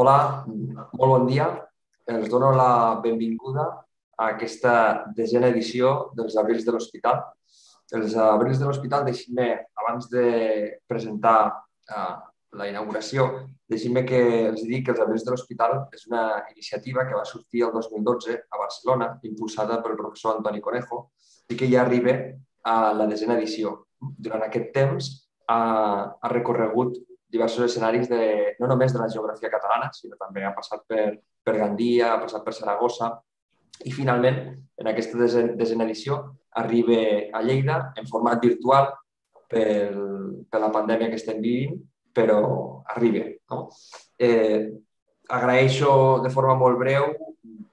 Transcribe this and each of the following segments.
Hola, molt bon dia. Els dono la benvinguda a aquesta desena edició dels Abrils de l'Hospital. Els Abrils de l'Hospital, deixin-me, abans de presentar uh, la inauguració, deixin-me que els digui que els Abrils de l'Hospital és una iniciativa que va sortir el 2012 a Barcelona, impulsada pel professor Antoni Conejo, i que ja arriba a la desena edició. Durant aquest temps ha, ha recorregut diversos escenaris de, no només de la geografia catalana, sinó també ha passat per, per Gandia, ha passat per Saragossa i finalment, en aquesta desena edició, arriba a Lleida en format virtual per, per la pandèmia que estem vivint, però arriba. No? Eh, agraeixo de forma molt breu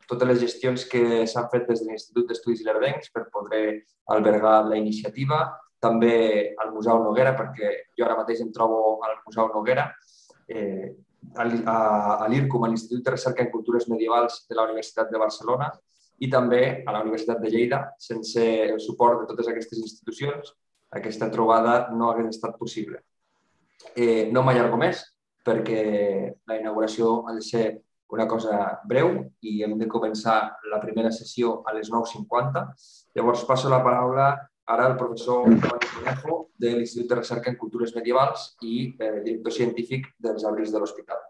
totes les gestions que s'han fet des de l'Institut d'Estudis Ilerdencs per poder albergar la iniciativa, també al Museu Noguera, perquè jo ara mateix em trobo al Museu Noguera, eh, a l'IRCUM, a l'Institut de Recerca en Cultures Medievals de la Universitat de Barcelona, i també a la Universitat de Lleida. Sense el suport de totes aquestes institucions, aquesta trobada no hagués estat possible. Eh, no m'allargo més, perquè la inauguració ha de ser una cosa breu i hem de començar la primera sessió a les 9.50. Llavors passo la paraula ara el professor Juan Conejo de l'Institut de Recerca en Cultures Medievals i eh, director científic dels Abrils de l'Hospital.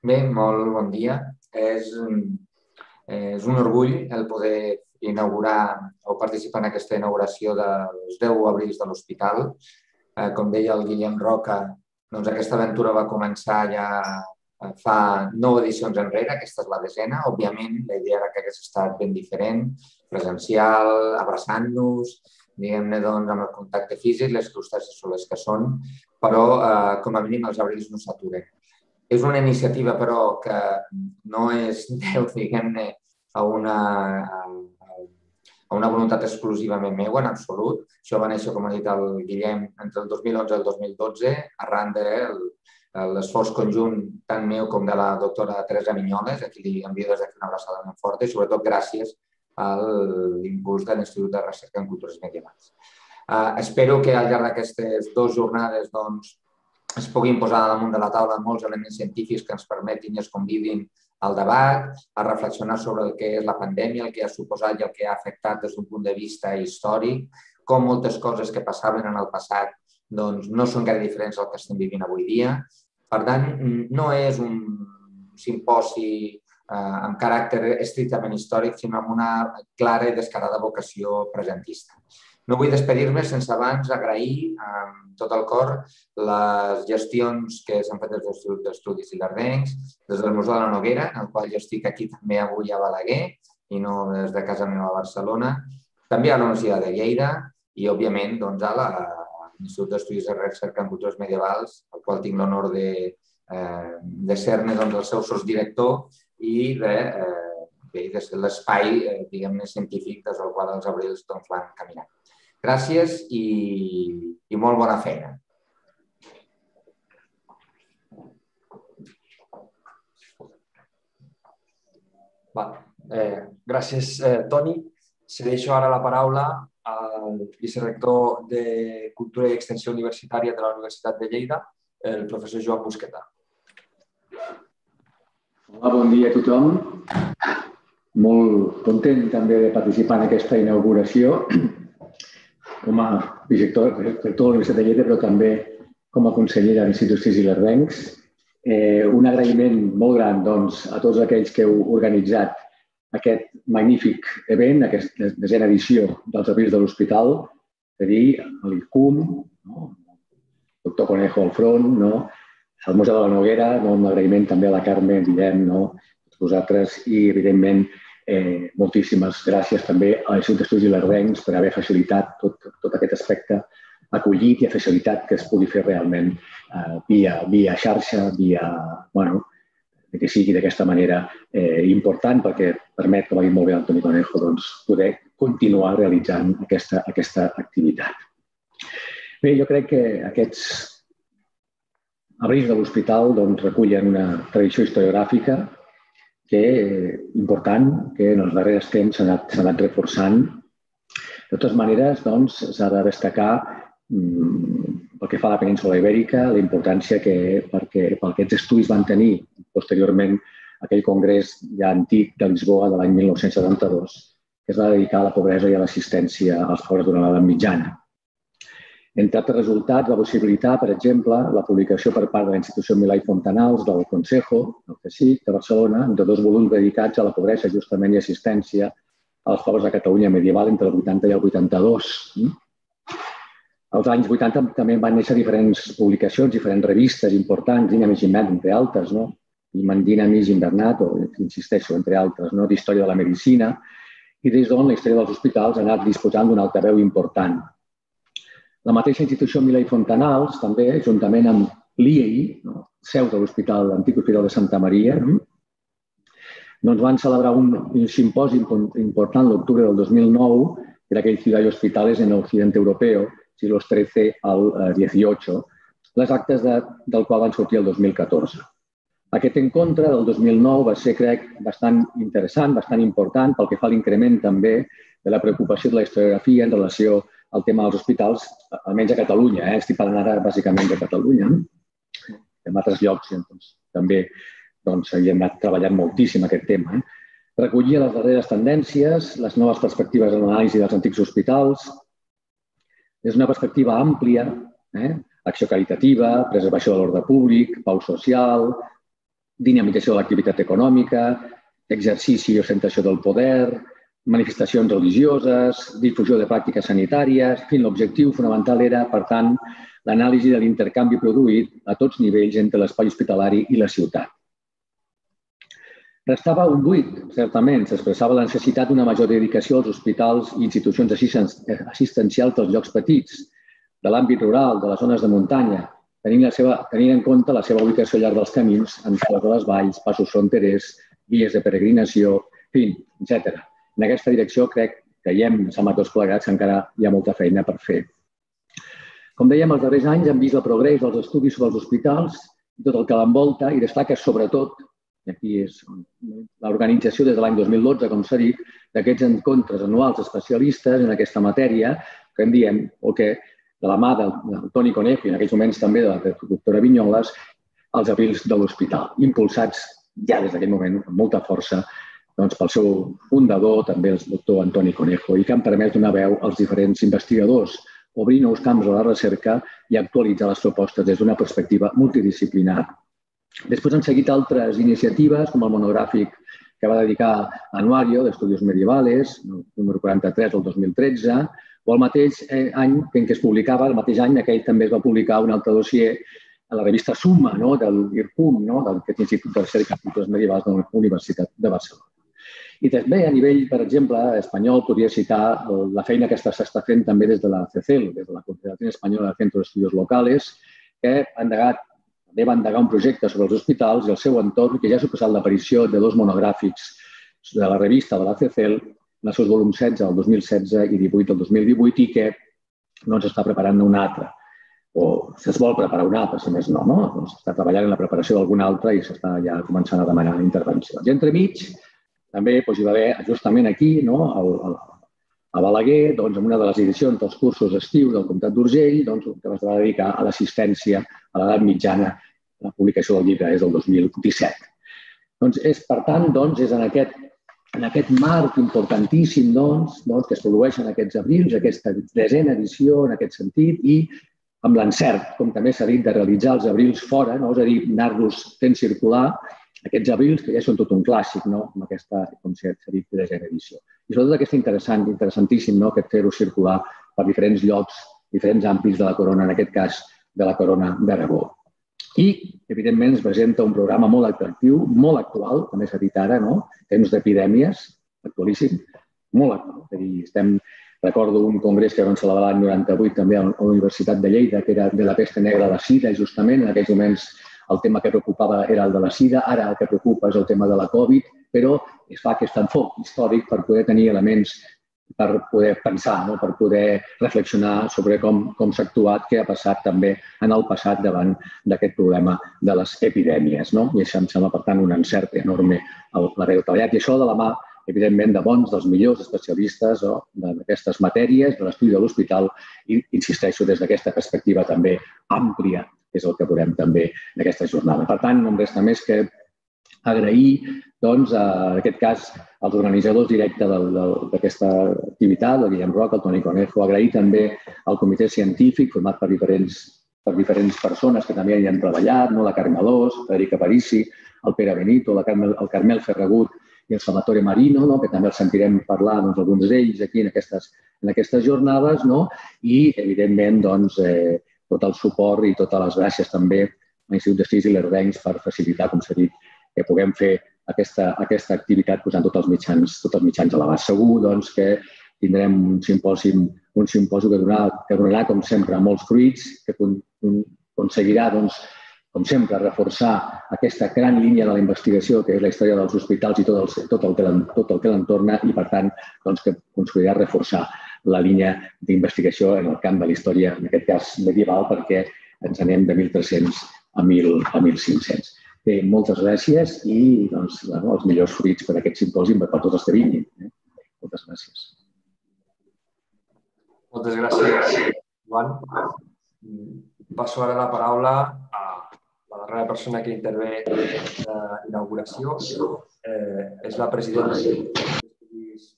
Bé, molt bon dia. És, és un orgull el poder inaugurar o participar en aquesta inauguració dels 10 abrils de l'hospital. Eh, com deia el Guillem Roca, doncs aquesta aventura va començar ja fa nou edicions enrere, aquesta és la desena. Òbviament, la idea era que hagués estat ben diferent, presencial, abraçant-nos, diguem-ne, doncs, amb el contacte físic, les crustacis són les que són, però eh, com a mínim els abrils no s'aturen. És una iniciativa, però, que no és diguem-ne, a una, a una voluntat exclusivament meva, en absolut. Això va néixer, com ha dit el Guillem, entre el 2011 i el 2012, arran del l'esforç conjunt tant meu com de la doctora Teresa Minyoles, a qui li envio des d'aquí una abraçada molt forta, i sobretot gràcies a l'impuls de l'Institut de Recerca en Cultures Medievals. Uh, espero que al llarg d'aquestes dues jornades doncs, es puguin posar damunt de la taula molts elements científics que ens permetin i es convidin al debat, a reflexionar sobre el que és la pandèmia, el que ha suposat i el que ha afectat des d'un punt de vista històric, com moltes coses que passaven en el passat doncs, no són gaire diferents al que estem vivint avui dia Per tant, no és un simposi eh, amb caràcter estrictament històric, sinó amb una clara i descarada vocació presentista. No vull despedir-me sense abans agrair amb tot el cor les gestions que s'han fet des de l'Institut d'Estudis Ilardencs, des del Museu de la Noguera, en el qual jo estic aquí també avui a Balaguer i no des de casa meva a Barcelona, també a la Universitat de Lleida i, òbviament, doncs, a l'Institut d'Estudis de Recerca en Cultures Medievals, al qual tinc l'honor de, eh, de ser-ne doncs, el seu director i de, eh, de ser l'espai, eh, diguem-ne, científic des del qual els abrils doncs, van caminar. Gràcies i, i molt bona feina. Va. Eh, gràcies, eh, Toni. Cedeixo ara la paraula al vicerector de Cultura i Extensió Universitària de la Universitat de Lleida, el professor Joan Busqueta. Hola, bon dia a tothom. Molt content també de participar en aquesta inauguració com a director, director de la Universitat de Lleida, però també com a conseller de l'Institut Cis i l'Arbencs. Eh, un agraïment molt gran doncs, a tots aquells que heu organitzat aquest magnífic event, aquesta desena edició dels Abrils de l'Hospital, és a dir, l'ICUM, no? el doctor Conejo al front, no? el Museu de la Noguera, no? un agraïment també a la Carme, Guillem, no? vosaltres i, evidentment, eh, moltíssimes gràcies també a l'Institut d'Estudis Lardencs per haver facilitat tot, tot aquest aspecte acollit i ha facilitat que es pugui fer realment eh, via, via xarxa, via, bueno, que sigui d'aquesta manera eh, important perquè permet, com ha dit molt bé Antoni Conejo, doncs, poder continuar realitzant aquesta, aquesta activitat. Bé, jo crec que aquests abrils de l'hospital doncs, recullen una tradició historiogràfica que eh, important, que en els darrers temps s'ha anat, anat reforçant. De totes maneres, doncs, s'ha de destacar pel que fa a la península ibèrica, la importància que, perquè, pel que aquests estudis van tenir posteriorment aquell congrés ja antic de Lisboa de l'any 1972, que es va dedicar a la pobresa i a l'assistència als pobres d'una edat mitjana. Entre altres resultats, va possibilitar, per exemple, la publicació per part de la institució Milà i Fontanals del Consejo, el CSIC, de Barcelona, de dos volums dedicats a la pobresa justament i assistència als pobres de Catalunya medieval entre el 80 i el 82. Als anys 80 també van néixer diferents publicacions, diferents revistes importants, Dinamis Invent, entre altres, no? i Dinamis Invernat, o insisteixo, entre altres, no? d'història de la medicina, i des d'on la història dels hospitals ha anat disposant d'un altaveu important. La mateixa institució Milà i Fontanals, també, juntament amb l'IEI, no? seu de l'Hospital, l'antic Hospital de Santa Maria, no? doncs van celebrar un, un simposi important l'octubre del 2009, que era aquell Ciudad y Hospitales en el Occidente Europeo, siglos XIII al XVIII, eh, les actes de, del qual van sortir el 2014. Aquest encontre del 2009 va ser, crec, bastant interessant, bastant important pel que fa a l'increment també de la preocupació de la historiografia en relació al tema dels hospitals, almenys a Catalunya. Eh? Estic parlant ara bàsicament de Catalunya. En altres llocs doncs, també doncs, hi hem anat treballant moltíssim aquest tema. Eh? Recollia les darreres tendències, les noves perspectives en l'anàlisi dels antics hospitals, és una perspectiva àmplia, eh? acció caritativa, preservació de l'ordre públic, pau social, dinamització de l'activitat econòmica, exercici i ostentació del poder, manifestacions religioses, difusió de pràctiques sanitàries... En fi, l'objectiu fonamental era, per tant, l'anàlisi de l'intercanvi produït a tots nivells entre l'espai hospitalari i la ciutat. Restava un buit, certament. S'expressava la necessitat d'una major dedicació als hospitals i institucions assistencials dels llocs petits, de l'àmbit rural, de les zones de muntanya, tenint, la seva, tenint en compte la seva ubicació al llarg dels camins, en de les valls, passos fronterers, vies de peregrinació, en fi, etc. En aquesta direcció crec, creiem, som tots plegats, que encara hi ha molta feina per fer. Com dèiem, els darrers anys hem vist el progrés dels estudis sobre els hospitals i tot el que l'envolta i destaca sobretot aquí és l'organització des de l'any 2012, com s'ha dit, d'aquests encontres anuals especialistes en aquesta matèria, que en diem, o que de la mà del, del Toni Conejo i en aquells moments també de la doctora Vinyoles, els abrils de l'hospital, impulsats ja des d'aquell moment amb molta força doncs, pel seu fundador, també el doctor Antoni Conejo, i que han permès donar veu als diferents investigadors, obrir nous camps a la recerca i actualitzar les propostes des d'una perspectiva multidisciplinar Després han seguit altres iniciatives, com el monogràfic que va dedicar Anuario d'Estudios Medievales, número 43 del 2013, o el mateix eh, any en què es publicava, el mateix any aquell també es va publicar un altre dossier a la revista Summa, no? del IRCUM, no? del Institut de Recerca i Cultures Medievals de la Universitat de Barcelona. I també a nivell, per exemple, espanyol, podria citar la feina que s'està fent també des de la CECEL, des de la Confederació Espanyola de Centros Estudios Locales, que ha endegat, també va endegar un projecte sobre els hospitals i el seu entorn, que ja ha suposat l'aparició de dos monogràfics de la revista de la CECEL, en els seus volums 16 del 2016 i 18 del 2018, i que no ens està preparant un altre o es vol preparar un altre, si més no, no? Doncs està treballant en la preparació d'algun altre i s'està ja començant a demanar intervencions. I entremig, també doncs, hi va haver justament aquí, no, el, el, a Balaguer, doncs, en una de les edicions dels cursos estius del Comtat d'Urgell, doncs, que es va dedicar a l'assistència a l'edat mitjana. La publicació del llibre és del 2017. Doncs és, per tant, doncs, és en aquest, en aquest marc importantíssim doncs, doncs, que es produeixen aquests abrils, aquesta desena edició en aquest sentit, i amb l'encert, com també s'ha dit, de realitzar els abrils fora, no? és a dir, anar-los fent circular aquests abrils que ja són tot un clàssic, no? amb aquesta, com s'ha dit, de edició. I sobretot aquest interessant, interessantíssim, no? aquest fer-ho circular per diferents llocs, diferents àmbits de la corona, en aquest cas de la corona d'Aragó. I, evidentment, es presenta un programa molt atractiu, molt actual, també s'ha dit ara, no? temps d'epidèmies, actualíssim, molt actual. És a dir, estem, recordo un congrés que vam celebrar l'any 98 també a la Universitat de Lleida, que era de la pesta negra la sida, justament en aquells moments el tema que preocupava era el de la sida, ara el que preocupa és el tema de la Covid, però es fa aquest enfoc històric per poder tenir elements per poder pensar, no? per poder reflexionar sobre com, com s'ha actuat, què ha passat també en el passat davant d'aquest problema de les epidèmies. No? I això em sembla, per tant, un encert enorme l'haver treballat. I això de la mà, evidentment, de bons, dels millors especialistes o d'aquestes matèries, de l'estudi de l'hospital i, insisteixo, des d'aquesta perspectiva també àmplia és el que veurem també en aquesta jornada. Per tant, no em resta més que agrair, doncs, en aquest cas, als organitzadors directes d'aquesta activitat, el Guillem Roca, el Toni Conejo, agrair també al comitè científic format per diferents, per diferents persones que també hi han treballat, no? la Carme Alós, Federica Parisi, el Pere Benito, la Carmel, el Carmel Ferragut i el Salvatore Marino, no? que també els sentirem parlar doncs, alguns d'ells aquí en aquestes, en aquestes jornades, no? i, evidentment, doncs, eh, tot el suport i totes les gràcies també a l'Institut d'Estudis i l'Herbencs per facilitar, com s'ha dit, que puguem fer aquesta, aquesta activitat posant tots els mitjans, tots els mitjans a l'abast. Segur doncs, que tindrem un simpòsi, un simpòsi que, donarà, que donarà, com sempre, molts fruits, que aconseguirà, doncs, com sempre, reforçar aquesta gran línia de la investigació que és la història dels hospitals i tot el, tot el tot el que l'entorna i, per tant, doncs, que aconseguirà reforçar la línia d'investigació en el camp de la història, en aquest cas medieval, perquè ens anem de 1.300 a, 1.000, a 1.500. Bé, moltes gràcies i doncs, bueno, els millors fruits per aquest simpòsim per tots els que vinguin. Eh? Moltes gràcies. Moltes gràcies, Joan. Passo ara la paraula a la darrera persona que intervé en l'inauguració. Eh, és la presidenta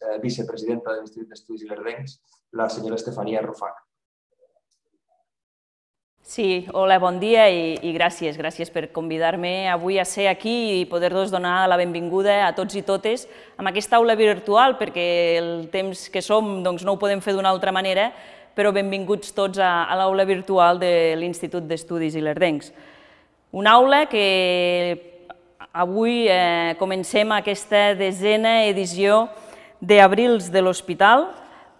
eh, vicepresidenta de l'Institut d'Estudis Ilerdencs, la senyora Estefania Rufac. Sí, hola, bon dia i, i gràcies. Gràcies per convidar-me avui a ser aquí i poder-vos donar la benvinguda a tots i totes amb aquesta aula virtual, perquè el temps que som doncs, no ho podem fer d'una altra manera, però benvinguts tots a, a l'aula virtual de l'Institut d'Estudis Ilerdencs. Una aula que avui eh, comencem aquesta desena edició d'Abrils de l'Hospital,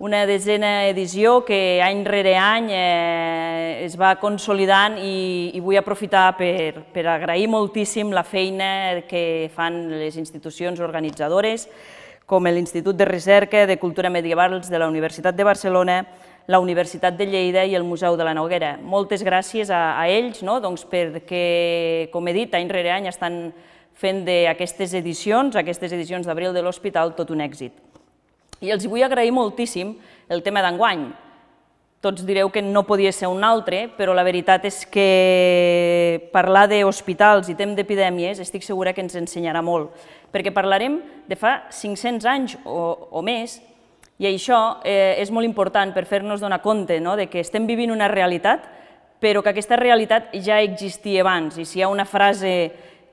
una desena edició que any rere any eh, es va consolidant i, i vull aprofitar per, per agrair moltíssim la feina que fan les institucions organitzadores, com l'Institut de Recerca de Cultura Medievals de la Universitat de Barcelona, la Universitat de Lleida i el Museu de la Noguera. Moltes gràcies a, a ells, no? doncs perquè, com he dit, any rere any estan fent d'aquestes edicions, aquestes edicions d'abril de l'Hospital, tot un èxit. I els vull agrair moltíssim el tema d'enguany. Tots direu que no podia ser un altre, però la veritat és que parlar d'hospitals i temps d'epidèmies estic segura que ens ensenyarà molt, perquè parlarem de fa 500 anys o, o més, i això eh, és molt important per fer-nos donar compte no? de que estem vivint una realitat però que aquesta realitat ja existia abans. I si hi ha una frase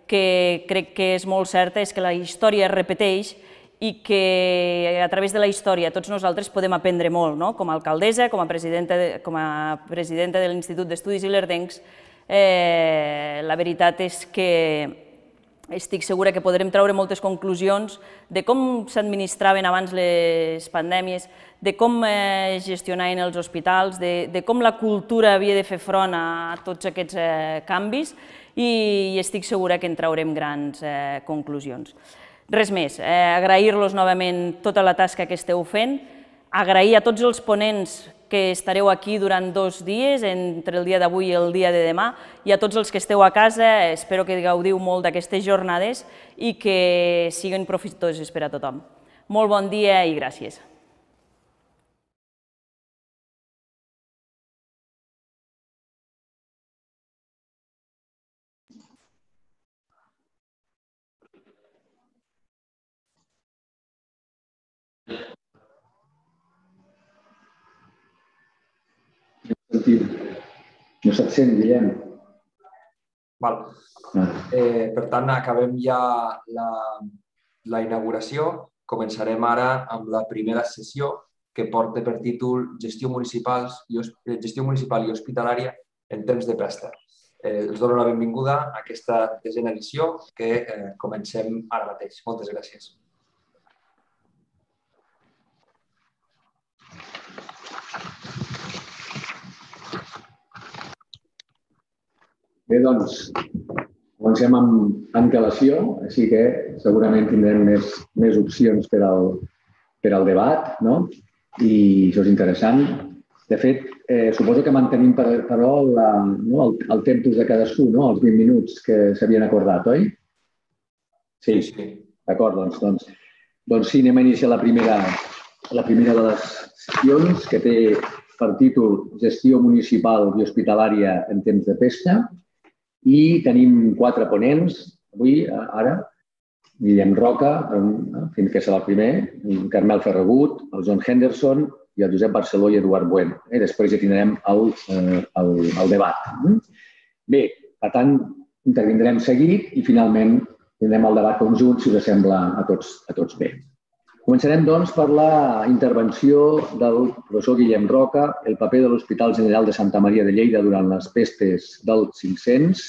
que crec que és molt certa és que la història es repeteix i que a través de la història tots nosaltres podem aprendre molt, no? com a alcaldessa, com a presidenta de, com a presidenta de l'Institut d'Estudis Ilerdencs, eh, la veritat és que estic segura que podrem treure moltes conclusions de com s'administraven abans les pandèmies, de com eh, gestionaven els hospitals, de, de com la cultura havia de fer front a tots aquests eh, canvis i, i estic segura que en traurem grans eh, conclusions. Res més, eh, agrair-los novament tota la tasca que esteu fent, agrair a tots els ponents que estareu aquí durant dos dies, entre el dia d'avui i el dia de demà, i a tots els que esteu a casa, espero que gaudiu molt d'aquestes jornades i que siguin profitoses per a tothom. Molt bon dia i gràcies. No se't sent, Guillem. Val. Eh, per tant, acabem ja la, la inauguració. Començarem ara amb la primera sessió que porta per títol Gestió, municipals i, eh, gestió municipal i hospitalària en temps de pesta. Eh, els dono la benvinguda a aquesta desena edició que eh, comencem ara mateix. Moltes gràcies. Bé, doncs, comencem amb antelació, així que segurament tindrem més, més opcions per al, per al debat, no? I això és interessant. De fet, eh, suposo que mantenim, per, però, la, no, el, el tempus de cadascú, no? els 20 minuts que s'havien acordat, oi? Sí, sí. D'acord, doncs, doncs, doncs sí, anem a iniciar la primera, la primera de les sessions, que té per títol Gestió municipal i hospitalària en temps de pesta. I tenim quatre ponents avui, ara, Guillem Roca, fins que serà el primer, el Carmel Ferragut, el John Henderson i el Josep Barceló i Eduard Bueno. Eh? Després ja tindrem el, eh, el, el debat. Bé, per tant, intervindrem seguit i finalment tindrem el debat conjunt, si us sembla a tots, a tots bé. Començarem, doncs, per la intervenció del professor Guillem Roca, el paper de l'Hospital General de Santa Maria de Lleida durant les pestes del 500.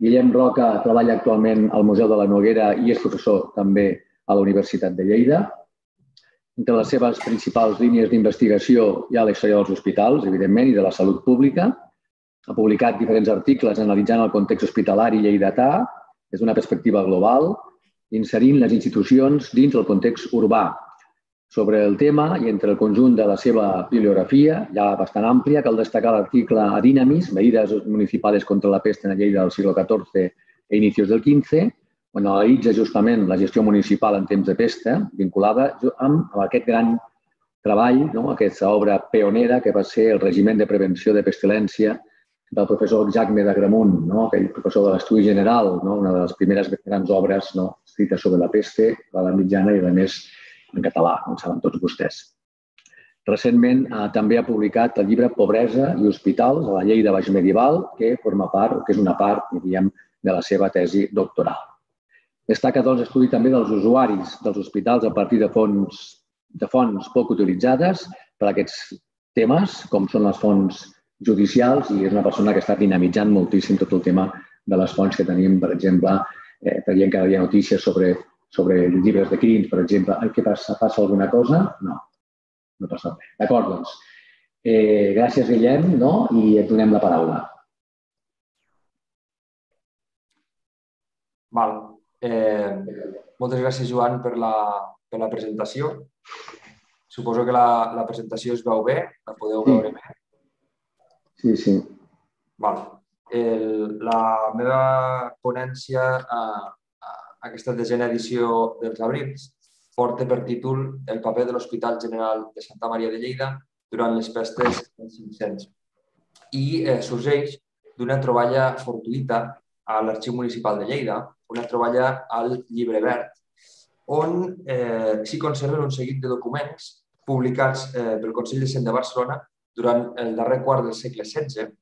Guillem Roca treballa actualment al Museu de la Noguera i és professor també a la Universitat de Lleida. Entre les seves principals línies d'investigació hi ha la història dels hospitals, evidentment, i de la salut pública. Ha publicat diferents articles analitzant el context hospitalari lleidatà des d'una perspectiva global inserint les institucions dins el context urbà. Sobre el tema i entre el conjunt de la seva bibliografia, ja bastant àmplia, cal destacar l'article Adinamis, medidas municipales contra la peste en la llei del segle XIV e inicios del XV, on analitza justament la gestió municipal en temps de pesta, vinculada amb, aquest gran treball, no? aquesta obra pionera que va ser el regiment de prevenció de pestilència del professor Jacme de Gramunt, no? aquell professor de l'Estudi General, no? una de les primeres grans obres no? Escrites sobre la peste, la mitjana i, a més, en català, com saben tots vostès. Recentment eh, també ha publicat el llibre Pobresa i hospitals a la llei de baix medieval, que forma part, que és una part, diríem, de la seva tesi doctoral. Destaca, doncs, estudi també dels usuaris dels hospitals a partir de fonts, de fonts poc utilitzades per a aquests temes, com són les fonts judicials, i és una persona que està dinamitzant moltíssim tot el tema de les fonts que tenim, per exemple, eh, traient cada dia notícies sobre, sobre llibres de crims, per exemple. Ai, què passa? Passa alguna cosa? No, no passa res. D'acord, doncs. Eh, gràcies, Guillem, no? i et donem la paraula. Val. Eh, moltes gràcies, Joan, per la, per la presentació. Suposo que la, la presentació es veu bé, la podeu sí. veure bé. Sí, sí. Val el, la meva ponència a, a aquesta desena edició dels abrils porta per títol el paper de l'Hospital General de Santa Maria de Lleida durant les pestes dels 500 i eh, sorgeix d'una troballa fortuïta a l'Arxiu Municipal de Lleida, una troballa al Llibre Verd, on eh, s'hi conserven un seguit de documents publicats eh, pel Consell de Cent de Barcelona durant el darrer quart del segle XVI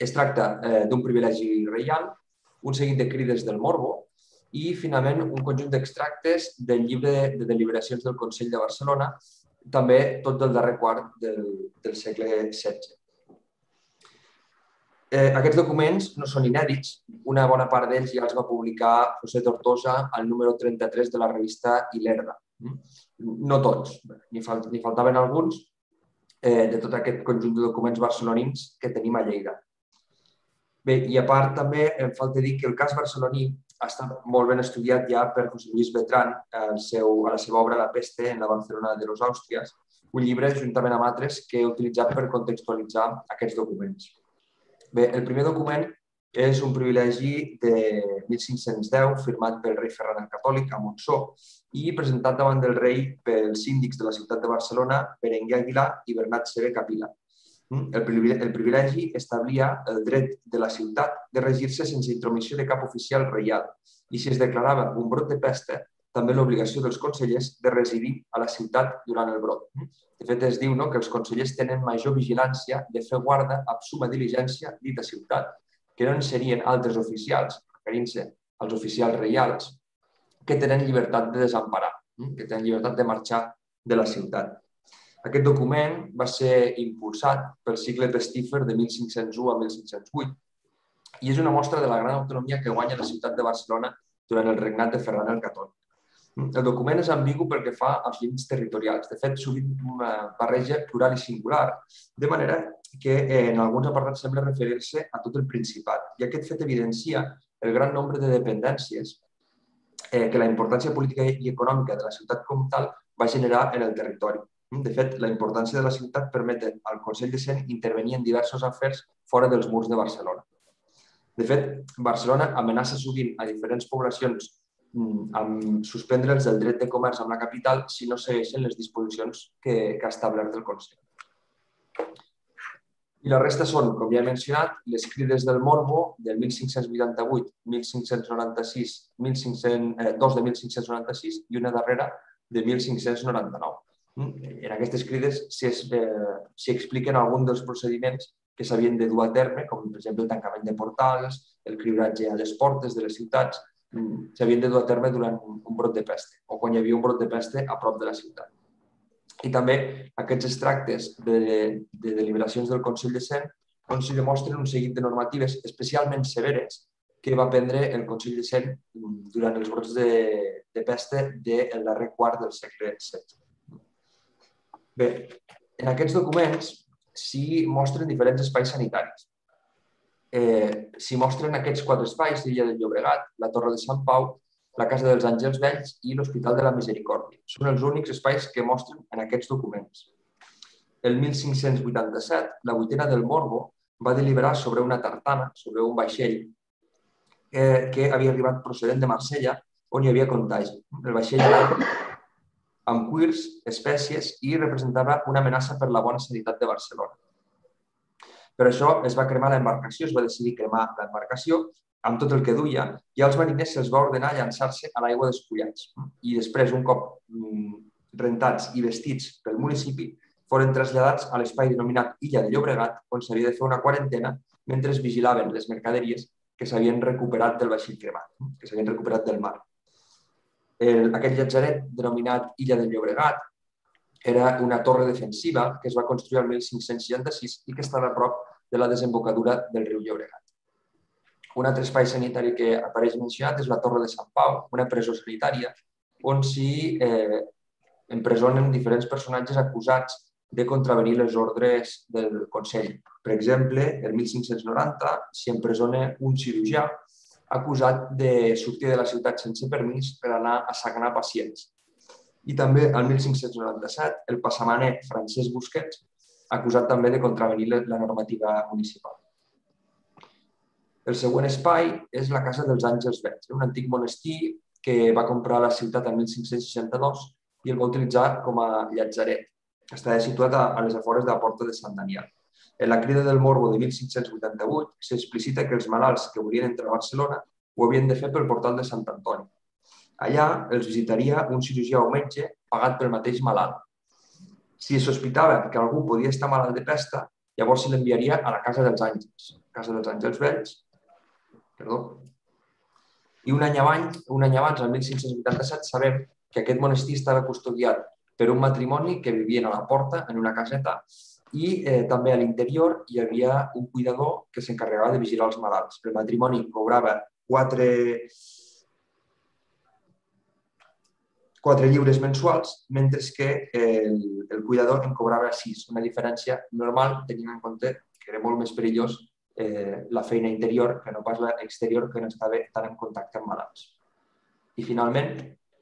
Es tracta eh, d'un privilegi reial, un seguit de crides del Morbo i, finalment, un conjunt d'extractes del llibre de deliberacions del Consell de Barcelona, també tot del darrer quart del, del segle XVI. Eh, aquests documents no són inèdits. Una bona part d'ells ja els va publicar José Tortosa al número 33 de la revista Ilerda. Mm? No tots, n'hi fal faltaven alguns eh, de tot aquest conjunt de documents barcelonins que tenim a Lleida. Bé, i a part també em falta dir que el cas barceloní ha estat molt ben estudiat ja per José Luis Betran el seu, a la seva obra La peste en la Barcelona de los Àustries, un llibre, juntament amb altres, que he utilitzat per contextualitzar aquests documents. Bé, el primer document és un privilegi de 1510 firmat pel rei Ferran el Catòlic a Montsó i presentat davant del rei pels síndics de la ciutat de Barcelona, Berenguer Aguilar i Bernat Sebe Capila. Mm, el privilegi, el privilegi establia el dret de la ciutat de regir-se sense intromissió de cap oficial reial i si es declarava un brot de pesta, també l'obligació dels consellers de residir a la ciutat durant el brot. De fet, es diu no, que els consellers tenen major vigilància de fer guarda amb suma diligència dita ciutat, que no en serien altres oficials, referint-se als oficials reials, que tenen llibertat de desemparar, hm, que tenen llibertat de marxar de la ciutat. Aquest document va ser impulsat pel cicle pestífer de 1501 a 1508 i és una mostra de la gran autonomia que guanya la ciutat de Barcelona durant el regnat de Ferran el Catòlic. El document és ambigu pel que fa als límits territorials. De fet, sovint una barreja plural i singular, de manera que en alguns apartats sembla referir-se a tot el Principat. I aquest fet evidencia el gran nombre de dependències eh, que la importància política i econòmica de la ciutat com tal va generar en el territori. De fet, la importància de la ciutat permet al Consell de Cent intervenir en diversos afers fora dels murs de Barcelona. De fet, Barcelona amenaça sovint a diferents poblacions Mm, amb suspendre'ls el dret de comerç amb la capital si no segueixen les disposicions que, que ha establert el Consell. I la resta són, com ja he mencionat, les crides del Morbo del 1588, 1596, 1500, eh, dos de 1596 i una darrera de 1599. Mm, en aquestes crides s'hi eh, expliquen alguns dels procediments que s'havien de dur a terme, com per exemple el tancament de portals, el cribratge a les portes de les ciutats, Mm, s'havien de dur a terme durant un brot de peste o quan hi havia un brot de peste a prop de la ciutat. I també aquests extractes de, de deliberacions del Consell de Cent on s'hi demostren un seguit de normatives especialment severes que va prendre el Consell de Cent durant els brots de, de peste del darrer quart del segle XVI. Bé, en aquests documents s'hi mostren diferents espais sanitaris eh, s'hi mostren aquests quatre espais, l'illa del Llobregat, la Torre de Sant Pau, la Casa dels Àngels Vells i l'Hospital de la Misericòrdia. Són els únics espais que mostren en aquests documents. El 1587, la vuitena del Morbo va deliberar sobre una tartana, sobre un vaixell, eh, que havia arribat procedent de Marsella, on hi havia contagi. El vaixell amb cuirs, espècies i representava una amenaça per la bona sanitat de Barcelona. Per això es va cremar l'embarcació, es va decidir cremar l'embarcació amb tot el que duia i als mariners se'ls va ordenar llançar-se a l'aigua despullats. I després, un cop mm, rentats i vestits pel municipi, foren traslladats a l'espai denominat Illa de Llobregat, on s'havia de fer una quarantena mentre es vigilaven les mercaderies que s'havien recuperat del vaixell cremat, que s'havien recuperat del mar. El, aquest llatzeret, denominat Illa de Llobregat, era una torre defensiva que es va construir el 1566 i que estava a prop de la desembocadura del riu Llobregat. Un altre espai sanitari que apareix mencionat és la Torre de Sant Pau, una presó sanitària on s'hi eh, empresonen diferents personatges acusats de contravenir les ordres del Consell. Per exemple, el 1590 s'hi empresona un cirurgià acusat de sortir de la ciutat sense permís per anar a sagnar pacients. I també, el 1597, el passamaner Francesc Busquets acusat també de contravenir la normativa municipal. El següent espai és la Casa dels Àngels Verds, un antic monestir que va comprar la ciutat en 1562 i el va utilitzar com a llatzaret. Està situat a les afores de la Porta de Sant Daniel. En la crida del Morbo de 1588 s'explicita que els malalts que volien entrar a Barcelona ho havien de fer pel portal de Sant Antoni. Allà els visitaria un cirurgià o metge pagat pel mateix malalt si es sospitava que algú podia estar malalt de pesta, llavors se l'enviaria a la casa dels àngels. Casa dels Àngels Vells, perdó, i un any abans, un any abans, el 1587, sabem que aquest monestir estava custodiat per un matrimoni que vivien a la porta, en una caseta, i eh, també a l'interior hi havia un cuidador que s'encarregava de vigilar els malalts. El matrimoni cobrava quatre, quatre lliures mensuals, mentre que el, el cuidador en cobrava sis, una diferència normal tenint en compte que era molt més perillós eh, la feina interior que no pas l'exterior que no estava tan en contacte amb malalts. I finalment,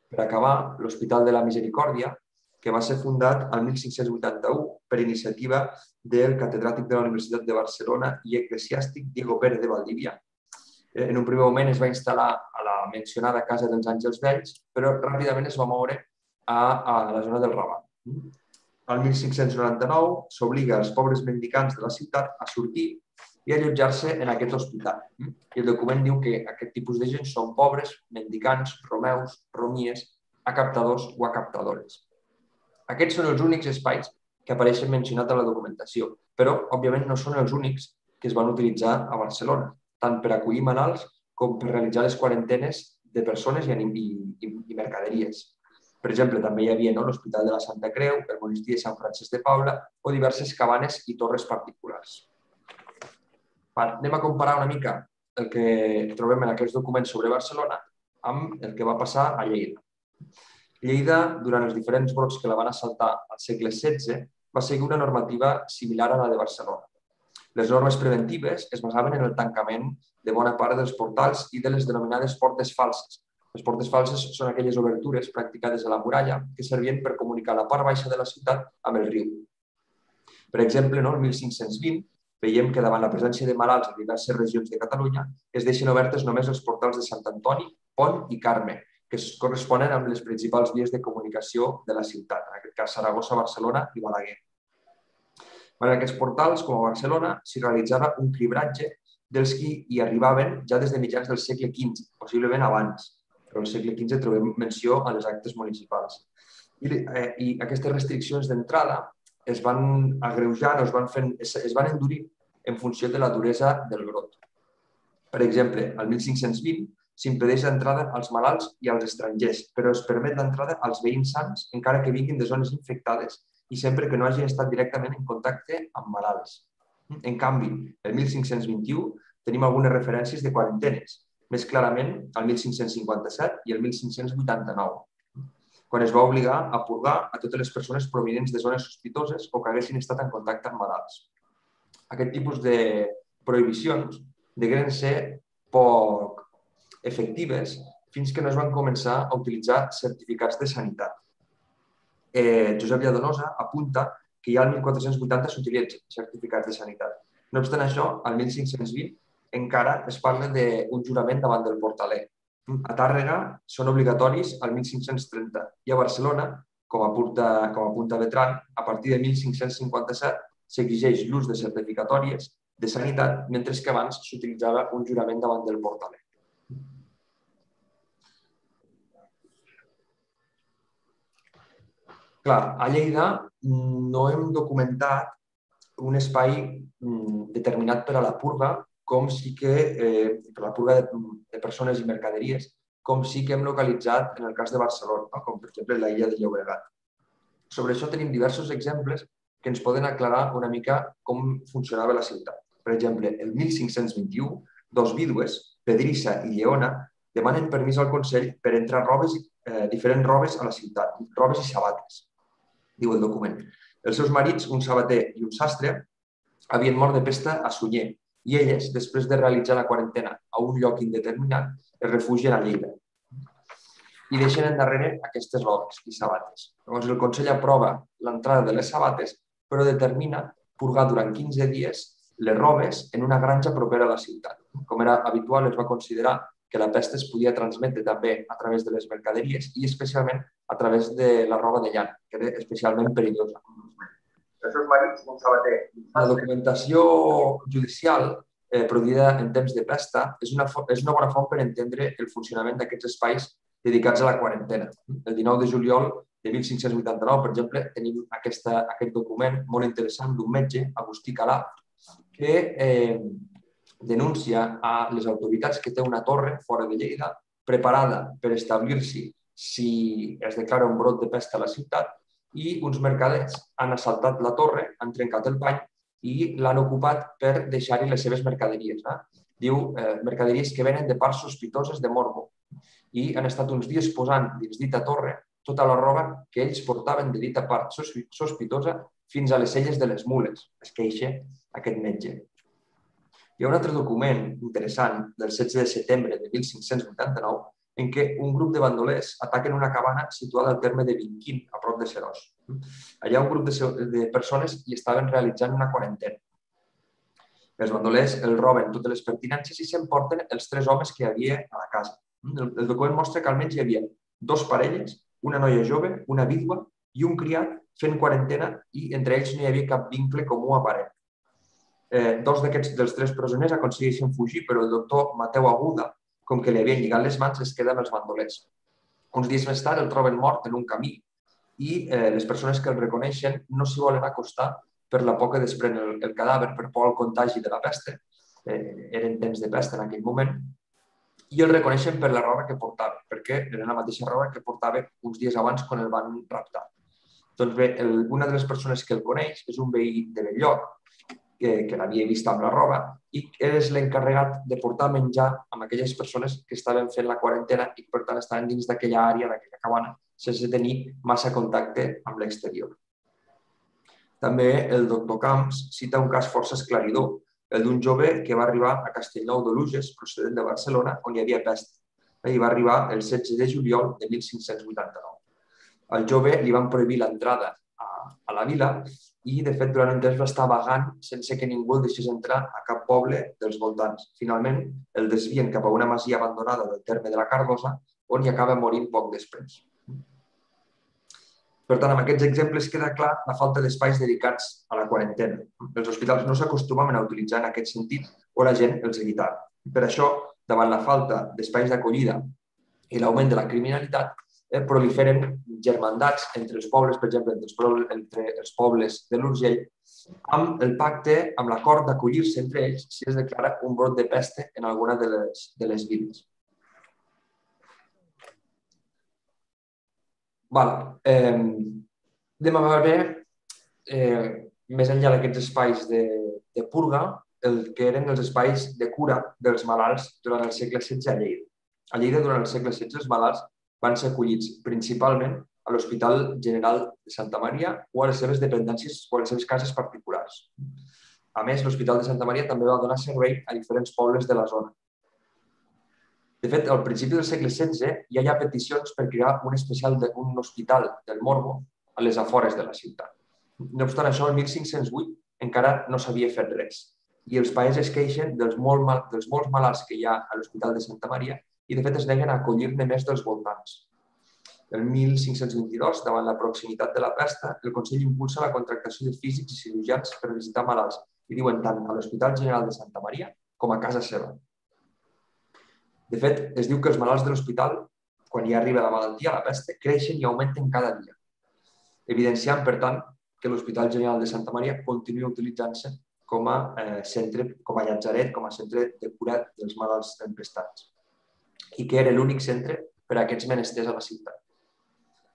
per acabar, l'Hospital de la Misericòrdia, que va ser fundat el 1581 per iniciativa del catedràtic de la Universitat de Barcelona i eclesiàstic Diego Pérez de Valdivia. Eh, en un primer moment es va instal·lar a la mencionada Casa dels Àngels Vells, però ràpidament es va moure a, a la zona del Rabat. El 1599 s'obliga als pobres mendicants de la ciutat a sortir i allotjar-se en aquest hospital. I el document diu que aquest tipus de gent són pobres, mendicants, romeus, romies, acaptadors o acaptadores. Aquests són els únics espais que apareixen mencionats a la documentació, però, òbviament, no són els únics que es van utilitzar a Barcelona, tant per acollir malalts com per realitzar les quarantenes de persones i, i, i, i mercaderies. Per exemple, també hi havia no, l'Hospital de la Santa Creu, el monestir de Sant Francesc de Paula o diverses cabanes i torres particulars. Anem a comparar una mica el que trobem en aquests documents sobre Barcelona amb el que va passar a Lleida. Lleida, durant els diferents brots que la van assaltar al segle XVI, va seguir una normativa similar a la de Barcelona. Les normes preventives es basaven en el tancament de bona part dels portals i de les denominades portes falses. Les portes falses són aquelles obertures practicades a la muralla que servien per comunicar la part baixa de la ciutat amb el riu. Per exemple, no, el 1520 veiem que davant la presència de malalts a diverses regions de Catalunya es deixen obertes només els portals de Sant Antoni, Pont i Carme, que es corresponen amb les principals vies de comunicació de la ciutat, en aquest cas Saragossa, Barcelona i Balaguer. En aquests portals, com a Barcelona, s'hi realitzava un cribratge dels qui hi arribaven ja des de mitjans del segle XV, possiblement abans, però al segle XV trobem menció a les actes municipals. I, eh, i aquestes restriccions d'entrada es van agreujant, es van, fent, es, es van endurir en funció de la duresa del brot. Per exemple, al 1520 s'impedeix l'entrada als malalts i als estrangers, però es permet l'entrada als veïns sants encara que vinguin de zones infectades i sempre que no hagin estat directament en contacte amb malalts. En canvi, el 1521 tenim algunes referències de quarantenes, més clarament el 1557 i el 1589 quan es va obligar a purgar a totes les persones provinents de zones sospitoses o que haguessin estat en contacte amb malalts. Aquest tipus de prohibicions degueren ser poc efectives fins que no es van començar a utilitzar certificats de sanitat. Eh, Josep Lladonosa apunta que ja al 1480 s'utilitzen certificats de sanitat. No obstant això, al 1520 encara es parla d'un jurament davant del portaler, a Tàrrega són obligatoris al 1530 i a Barcelona, com a, punta, com a punta Betran, a partir de 1557 s'exigeix l'ús de certificatòries de sanitat, mentre que abans s'utilitzava un jurament davant del portaler. Clar, a Lleida no hem documentat un espai mm, determinat per a la purga com sí que, eh, per la purga de, de persones i mercaderies, com sí que hem localitzat en el cas de Barcelona, com per exemple la illa de Llobregat. Sobre això tenim diversos exemples que ens poden aclarar una mica com funcionava la ciutat. Per exemple, el 1521, dos vídues, Pedrissa i Lleona, demanen permís al Consell per entrar robes, eh, diferents robes a la ciutat, robes i sabates, diu el document. Els seus marits, un sabater i un sastre, havien mort de pesta a Sunyer i elles, després de realitzar la quarantena a un lloc indeterminat, es refugien a Lleida i deixen endarrere aquestes robes i sabates. Llavors, el Consell aprova l'entrada de les sabates, però determina purgar durant 15 dies les robes en una granja propera a la ciutat. Com era habitual, es va considerar que la pesta es podia transmetre també a través de les mercaderies i especialment a través de la roba de llana, que era especialment perillosa seus marits, un sabater. La documentació judicial eh, produïda en temps de pesta és una, és una bona font per entendre el funcionament d'aquests espais dedicats a la quarantena. El 19 de juliol de 1589, per exemple, tenim aquesta, aquest document molt interessant d'un metge, Agustí Calà, que eh, denuncia a les autoritats que té una torre fora de Lleida preparada per establir-s'hi si es declara un brot de pesta a la ciutat i uns mercaders han assaltat la torre, han trencat el bany i l'han ocupat per deixar-hi les seves mercaderies. Eh? Diu eh, mercaderies que venen de parts sospitoses de morbo i han estat uns dies posant dins dita torre tota la roba que ells portaven de dita part sospitosa fins a les celles de les mules, es queixa aquest metge. Hi ha un altre document interessant del 16 de setembre de 1589 en què un grup de bandolers ataquen una cabana situada al terme de Vinquín, a prop de Serós. Allà un grup de, persones hi estaven realitzant una quarantena. Els bandolers el roben totes les pertinences i s'emporten els tres homes que hi havia a la casa. El, el document mostra que almenys hi havia dos parelles, una noia jove, una vídua i un criat fent quarantena i entre ells no hi havia cap vincle comú aparent. Eh, dos d'aquests dels tres presoners aconsegueixen fugir, però el doctor Mateu Aguda, com que li havien lligat les mans, es queda amb els bandolers. Uns dies més tard el troben mort en un camí i eh, les persones que el reconeixen no s'hi volen acostar per la por que desprèn el, el cadàver, per por al contagi de la peste. Eh, eren temps de pesta en aquell moment. I el reconeixen per la roba que portava, perquè era la mateixa roba que portava uns dies abans quan el van raptar. Doncs bé, el, una de les persones que el coneix és un veí de Belllloc, que, que l'havia vist amb la roba i és l'encarregat de portar menjar amb aquelles persones que estaven fent la quarantena i que per tant estaven dins d'aquella àrea, d'aquella cabana, sense tenir massa contacte amb l'exterior. També el doctor Camps cita un cas força esclaridor, el d'un jove que va arribar a Castellnou de Luges, procedent de Barcelona, on hi havia pest. I va arribar el 16 de juliol de 1589. Al jove li van prohibir l'entrada a, a la vila i, de fet, durant un temps va estar vagant sense que ningú el deixés entrar a cap poble dels voltants. Finalment, el desvien cap a una masia abandonada del terme de la Cardosa, on hi acaba morint poc després. Per tant, amb aquests exemples queda clar la falta d'espais dedicats a la quarantena. Els hospitals no s'acostumaven a utilitzar en aquest sentit o la gent els evitava. Per això, davant la falta d'espais d'acollida i l'augment de la criminalitat, eh, proliferen germandats entre els pobles, per exemple, entre els pobles, de l'Urgell, amb el pacte, amb l'acord d'acollir-se entre ells si es declara un brot de peste en alguna de les, de les viles. Val. Eh, més enllà d'aquests espais de, de purga, el que eren els espais de cura dels malalts durant el segle XVI a Lleida. A Lleida, durant el segle XVI, els malalts van ser acollits principalment a l'Hospital General de Santa Maria o a les seves dependències o a les seves cases particulars. A més, l'Hospital de Santa Maria també va donar servei a diferents pobles de la zona. De fet, al principi del segle XVI ja hi ha peticions per crear un especial de, un hospital del Morbo a les afores de la ciutat. No obstant això, el 1508 encara no s'havia fet res i els països es queixen dels, molt mal, dels molts malalts que hi ha a l'Hospital de Santa Maria i de fet es neguen a acollir-ne més dels voltants. El 1522, davant la proximitat de la pesta, el Consell impulsa la contractació de físics i cirurgians per visitar malalts i diuen tant a l'Hospital General de Santa Maria com a casa seva. De fet, es diu que els malalts de l'hospital, quan hi arriba la malaltia, la pesta, creixen i augmenten cada dia, evidenciant, per tant, que l'Hospital General de Santa Maria continua utilitzant-se com a eh, centre, com a llatzaret, com a centre de cura dels malalts tempestats i que era l'únic centre per a aquests menesters a la ciutat.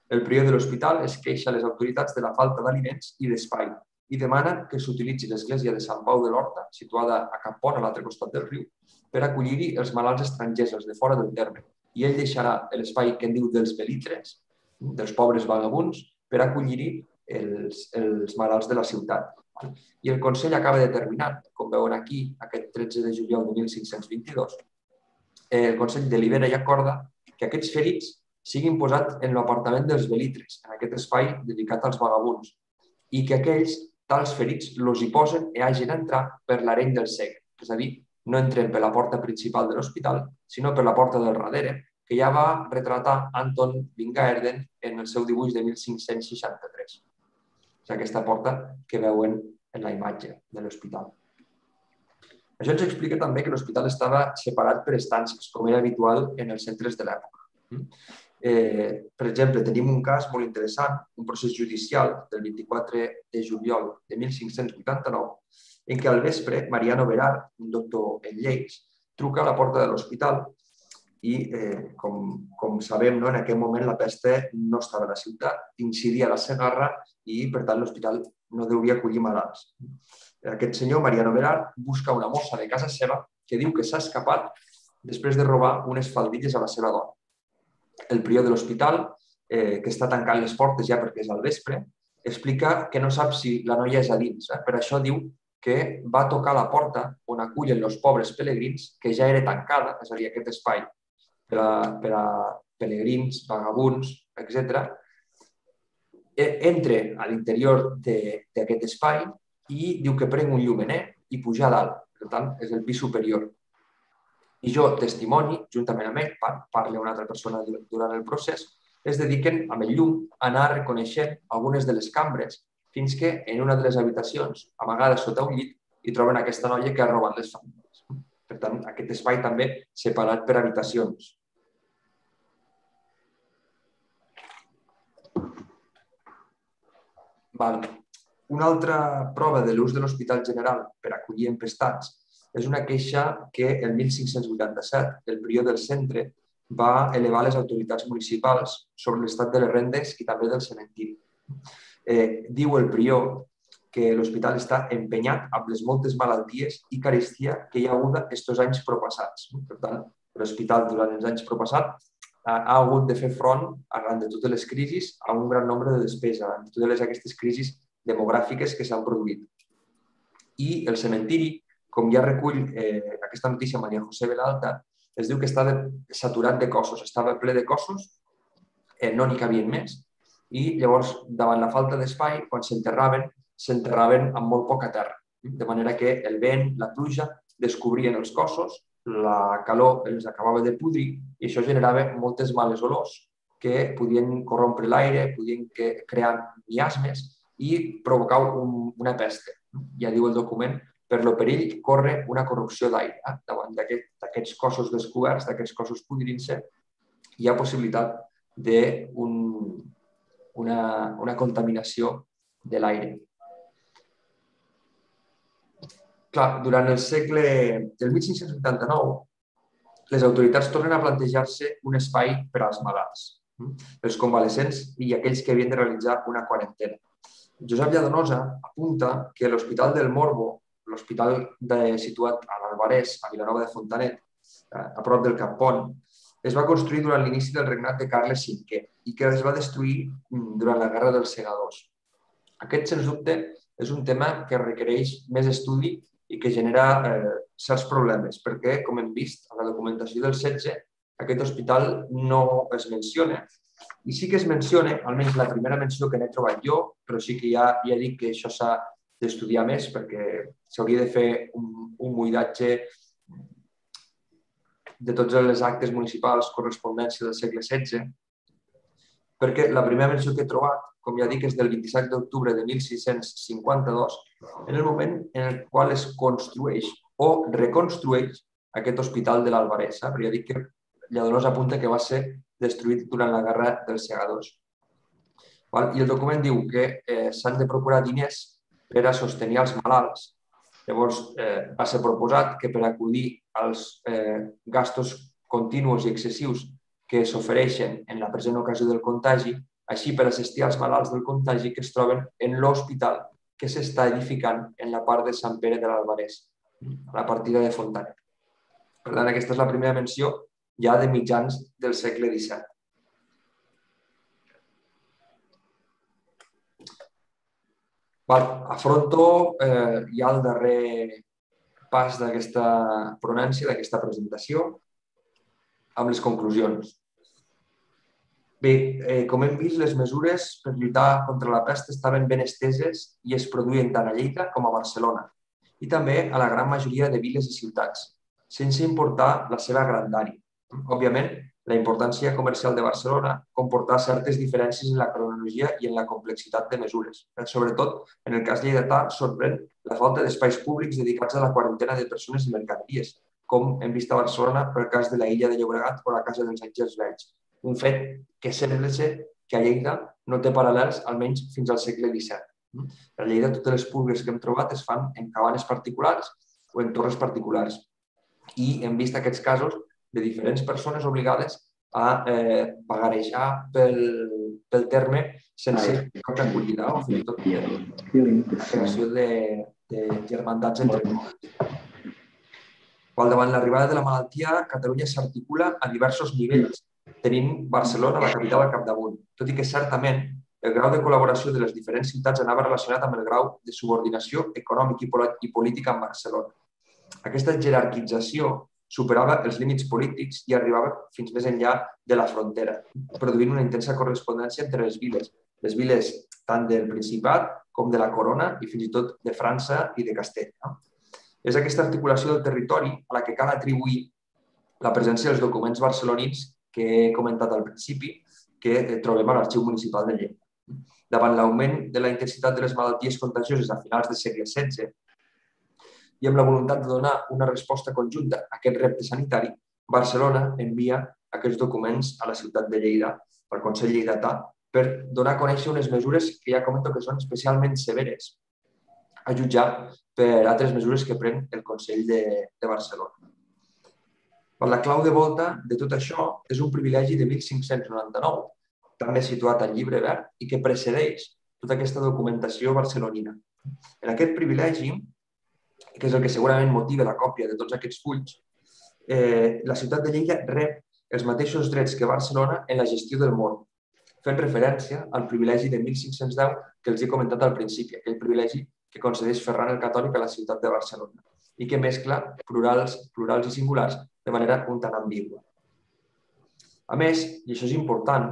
El prior de l'hospital es queixa a les autoritats de la falta d'aliments i d'espai i demana que s'utilitzi l'església de Sant Pau de l'Horta, situada a Campona, a l'altre costat del riu, per acollir-hi els malalts estrangers, els de fora del terme. I ell deixarà l'espai que en diu dels belitres, dels pobres vagabunds, per acollir-hi els, els malalts de la ciutat. I el Consell acaba determinant, com veuen aquí, aquest 13 de juliol de 1522, eh, el Consell delibera i acorda que aquests ferits siguin posats en l'apartament dels belitres, en aquest espai dedicat als vagabunds, i que aquells, tals ferits, los hi posen i hagin d'entrar per l'areny del sec, és a dir, no entren per la porta principal de l'hospital, sinó per la porta del darrere, que ja va retratar Anton Wingaerden en el seu dibuix de 1563. És aquesta porta que veuen en la imatge de l'hospital. Això ens explica també que l'hospital estava separat per estances, com era habitual en els centres de l'època. Eh, per exemple, tenim un cas molt interessant, un procés judicial del 24 de juliol de 1589, en què al vespre Mariano Verar, un doctor en lleis, truca a la porta de l'hospital i, eh, com, com sabem, no, en aquell moment la peste no estava a la ciutat, incidia a la Segarra i, per tant, l'hospital no deuria acollir malalts. Aquest senyor, Mariano Verar, busca una mossa de casa seva que diu que s'ha escapat després de robar unes faldilles a la seva dona. El prior de l'hospital, eh, que està tancant les portes ja perquè és al vespre, explica que no sap si la noia és a dins. Eh? Per això diu que va tocar la porta on acullen els pobres pelegrins, que ja era tancada, és a dir, aquest espai per a, per a pelegrins, vagabuns, etc. E, entre a l'interior d'aquest espai i diu que prenc un llumener i puja a dalt. Per tant, és el pis superior. I jo, testimoni, juntament amb ell, parla una altra persona durant el procés, es dediquen amb el llum a anar reconeixent algunes de les cambres fins que en una de les habitacions, amagada sota un llit, hi troben aquesta noia que ha robat les famílies. Per tant, aquest espai també separat per habitacions. Val. Una altra prova de l'ús de l'Hospital General per acollir empestats és una queixa que el 1587 el prior del centre va elevar les autoritats municipals sobre l'estat de les rendes i també del cementiri. Eh, diu el prior que l'hospital està empenyat amb les moltes malalties i carestia que hi ha hagut aquests anys propassats. Per tant, l'hospital durant els anys propassats ha, ha hagut de fer front, arran de totes les crisis, a un gran nombre de despeses, arran de totes aquestes crisis demogràfiques que s'han produït. I el cementiri, com ja recull eh, aquesta notícia Maria José Velalta, es diu que estava saturat de cossos, estava ple de cossos, eh, no n'hi cabien més, i llavors, davant la falta d'espai, quan s'enterraven, s'enterraven amb molt poca terra, de manera que el vent, la pluja, descobrien els cossos, la calor els acabava de pudrir i això generava moltes males olors que podien corrompre l'aire, podien crear miasmes i provocar un, una peste. Ja diu el document, per lo perill corre una corrupció d'aire. Eh? Davant d'aquests aquest, cossos descoberts, d'aquests cossos pudrint-se, hi ha possibilitat d'una un, una, una contaminació de l'aire. Clar, durant el segle del 1589, les autoritats tornen a plantejar-se un espai per als malalts, els convalescents i aquells que havien de realitzar una quarantena. Josep Lladonosa apunta que l'Hospital del Morbo, l'hospital situat a l'Albarès, a Vilanova de Fontanet, a prop del Campont, es va construir durant l'inici del regnat de Carles V i que es va destruir mm, durant la Guerra dels Segadors. Aquest, sens dubte, és un tema que requereix més estudi i que genera eh, certs problemes, perquè, com hem vist a la documentació del 16, aquest hospital no es menciona i sí que es menciona, almenys la primera menció que n'he trobat jo, però sí que ja, ja dic que això s'ha d'estudiar més perquè s'hauria de fer un, un buidatge de tots els actes municipals correspondència del segle XVI, perquè la primera menció que he trobat, com ja dic, és del 27 d'octubre de 1652, en el moment en el qual es construeix o reconstrueix aquest hospital de l'Alvaresa, però ja dic que Lladonós apunta que va ser destruït durant la Guerra dels Segadors. I el document diu que eh, s'han de procurar diners per a sostenir els malalts. Llavors, eh, va ser proposat que per acudir als eh, gastos continus i excessius que s'ofereixen en la present ocasió del contagi, així per assistir als malalts del contagi que es troben en l'hospital que s'està edificant en la part de Sant Pere de l'Albarès, a la partida de Fontanet. Per tant, aquesta és la primera menció ja de mitjans del segle XVII. Val, afronto eh, ja el darrer pas d'aquesta pronància, d'aquesta presentació, amb les conclusions. Bé, eh, com hem vist, les mesures per lluitar contra la pesta estaven ben esteses i es produïen tant a Lleida com a Barcelona i també a la gran majoria de viles i ciutats, sense importar la seva grandària. Òbviament, la importància comercial de Barcelona comportà certes diferències en la cronologia i en la complexitat de mesures. Sobretot, en el cas lleidatà, sorprèn la falta d'espais públics dedicats a la quarantena de persones i mercaderies, com hem vist a Barcelona per el cas de la illa de Llobregat o la Casa dels Àngels Vells. Un fet que sembla ser que a Lleida no té paral·lels almenys fins al segle XVII. A Lleida totes les pulgues que hem trobat es fan en cabanes particulars o en torres particulars. I hem vist aquests casos de diferents persones obligades a eh, vagarejar pel, pel terme sense cap acollida o fins i tot la creació de, de germandats entre comuns. Quan davant l'arribada de la malaltia, Catalunya s'articula a diversos nivells, tenint Barcelona, la capital, al capdamunt, tot i que certament el grau de col·laboració de les diferents ciutats anava relacionat amb el grau de subordinació econòmic i política en Barcelona. Aquesta jerarquització superava els límits polítics i arribava fins més enllà de la frontera, produint una intensa correspondència entre les viles, les viles tant del Principat com de la Corona i fins i tot de França i de Castella. És aquesta articulació del territori a la que cal atribuir la presència dels documents barcelonins que he comentat al principi, que trobem a l'Arxiu Municipal de Lleida davant l'augment de la intensitat de les malalties contagioses a finals del segle XVI i amb la voluntat de donar una resposta conjunta a aquest repte sanitari, Barcelona envia aquests documents a la ciutat de Lleida, pel Consell Lleidatà, per donar a conèixer unes mesures que ja comento que són especialment severes, a jutjar per altres mesures que pren el Consell de, de Barcelona. La clau de volta de tot això és un privilegi de 1599, també situat al llibre verd i que precedeix tota aquesta documentació barcelonina. En aquest privilegi, que és el que segurament motiva la còpia de tots aquests fulls, eh, la ciutat de Lleida rep els mateixos drets que Barcelona en la gestió del món, fent referència al privilegi de 1510 que els he comentat al principi, aquell privilegi que concedeix Ferran el Catòlic a la ciutat de Barcelona i que mescla plurals, plurals i singulars de manera un tant ambigua. A més, i això és important,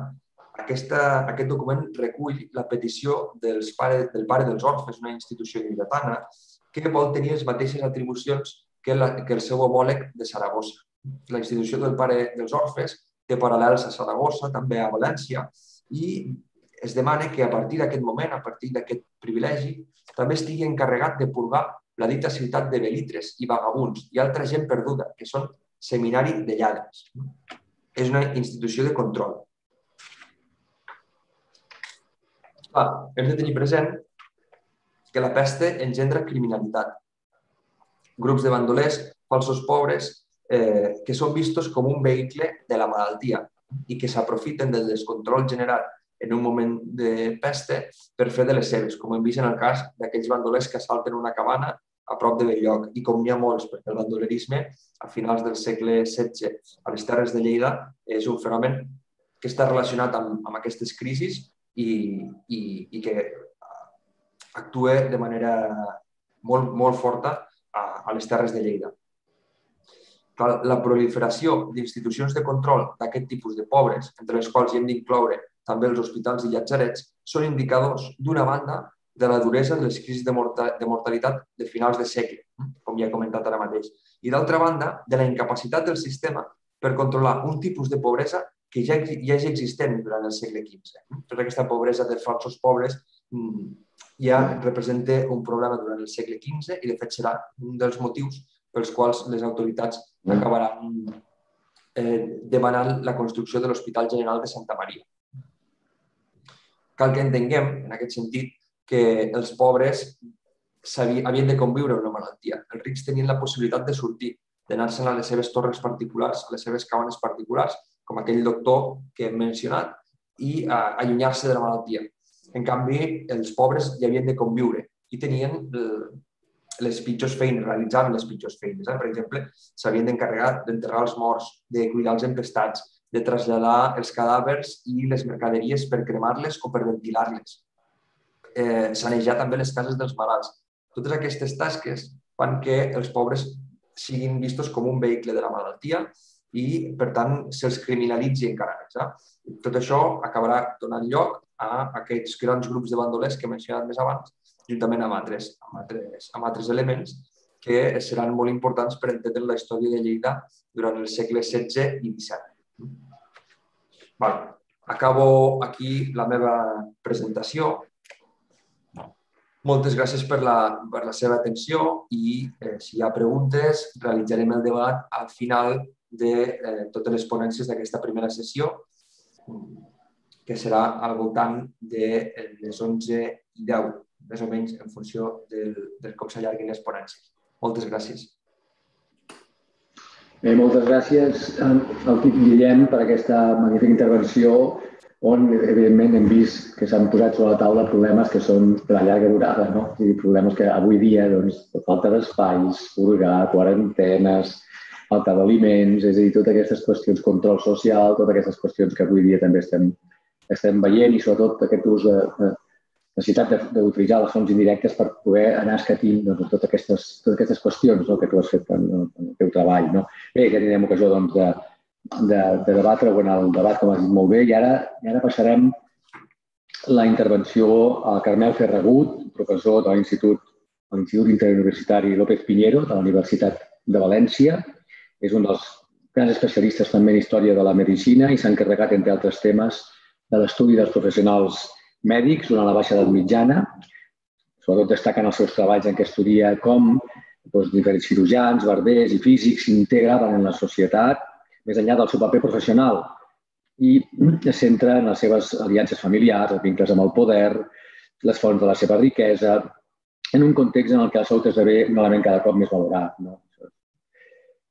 aquesta, aquest document recull la petició dels pare, del pare dels orfes, una institució lleidatana, que vol tenir les mateixes atribucions que, la, que el seu homòleg de Saragossa. La institució del pare dels orfes té paral·lels a Saragossa, també a València, i es demana que a partir d'aquest moment, a partir d'aquest privilegi, també estigui encarregat de purgar la dita ciutat de Belitres i vagabunds i altra gent perduda, que són seminari de lladres. És una institució de control. Clar, hem de tenir present que la peste engendra criminalitat. Grups de bandolers, falsos pobres, eh, que són vistos com un vehicle de la malaltia i que s'aprofiten del descontrol generat en un moment de peste per fer de les seves, com hem vist en el cas d'aquells bandolers que assalten una cabana a prop de Belllloc i com n'hi ha molts, perquè el bandolerisme a finals del segle XVI a les Terres de Lleida és un fenomen que està relacionat amb, amb aquestes crisis i, i, i que actua de manera molt, molt forta a, a les Terres de Lleida. La proliferació d'institucions de control d'aquest tipus de pobres, entre les quals hi hem d'incloure també els hospitals i llatzarets, són indicadors, d'una banda, de la duresa de les crisis de, de mortalitat de finals de segle, com ja he comentat ara mateix, i d'altra banda, de la incapacitat del sistema per controlar un tipus de pobresa que ja, ja és existent durant el segle XV. Tota aquesta pobresa dels falsos pobres mm, ja representa un problema durant el segle XV i, de fet, serà un dels motius pels quals les autoritats acabaran eh, demanant la construcció de l'Hospital General de Santa Maria. Cal que entenguem, en aquest sentit, que els pobres havien de conviure amb una malaltia. Els rics tenien la possibilitat de sortir, d'anar-se'n a les seves torres particulars, a les seves cabanes particulars, com aquell doctor que hem mencionat, i uh, allunyar-se de la malaltia. En canvi, els pobres ja havien de conviure i tenien eh, les pitjors feines, realitzaven les pitjors feines. Eh? Per exemple, s'havien d'encarregar d'enterrar els morts, de cuidar els empestats, de traslladar els cadàvers i les mercaderies per cremar-les o per ventilar-les. Eh, sanejar també les cases dels malalts. Totes aquestes tasques fan que els pobres siguin vistos com un vehicle de la malaltia i, per tant, se'ls criminalitzi encara més. Eh? Tot això acabarà donant lloc a aquests grans grups de bandolers que he mencionat més abans, juntament amb altres, amb altres, amb altres elements que seran molt importants per entendre la història de Lleida durant el segle XVI i XVII. Bueno, acabo aquí la meva presentació. Moltes gràcies per la, per la seva atenció i eh, si hi ha preguntes realitzarem el debat al final de eh, totes les ponències d'aquesta primera sessió, que serà al voltant de les 11 i 10 més o menys en funció del, de com s'allarguin les ponències. Moltes gràcies. Bé, moltes gràcies al Quim Guillem per aquesta magnífica intervenció on, evidentment, hem vist que s'han posat sobre la taula problemes que són de la llarga durada, no? I problemes que avui dia, doncs, falta d'espais, purgar, quarantenes, falta d'aliments, és a dir, totes aquestes qüestions, control social, totes aquestes qüestions que avui dia també estem, estem veient i sobretot aquest ús de, de necessitat d'utilitzar les fonts indirectes per poder anar escatint doncs, totes, aquestes, totes aquestes qüestions no, que tu has fet en, en el teu treball. No? Bé, ja tindrem ocasió doncs, de, de, de debatre en el debat, com has dit molt bé, i ara, i ara passarem la intervenció al Carmel Ferragut, professor de l'Institut l'Institut Interuniversitari López Pinheiro de la Universitat de València. És un dels grans especialistes també en història de la medicina i s'ha encarregat, entre altres temes, de l'estudi dels professionals mèdics durant la baixa edat mitjana. Sobretot destaquen els seus treballs en què estudia com doncs, diferents cirurgians, barbers i físics s'integraven en la societat més enllà del seu paper professional i es centra en les seves aliances familiars, els vincles amb el poder, les fonts de la seva riquesa, en un context en el que la salut esdevé un element cada cop més valorat. No?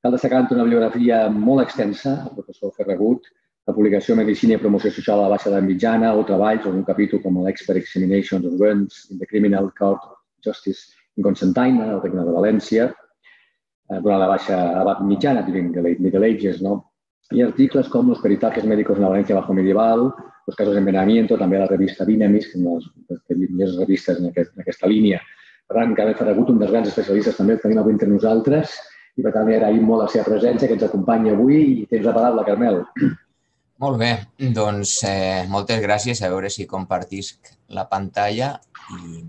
Cal destacar una bibliografia molt extensa, el professor Ferragut, la publicació Medicina i Promoció Social a la baixa de mitjana o treballs o un capítol com l'Expert Examinations of Wounds in the Criminal Court Justice in Constantine, al Regne de València, eh, durant la baixa edat mitjana, the late Middle Ages, no? I articles com Los peritajes médicos en la Valencia bajo medieval, Los casos de també la revista Dynamis, que és una de les revistes en, aquest, en aquesta línia. Per tant, Carme Ferragut, un dels grans especialistes també el tenim avui entre nosaltres i per tant agraïm molt la seva presència que ens acompanya avui i tens la paraula, Carmel. Molt bé, doncs eh, moltes gràcies. A veure si compartisc la pantalla i...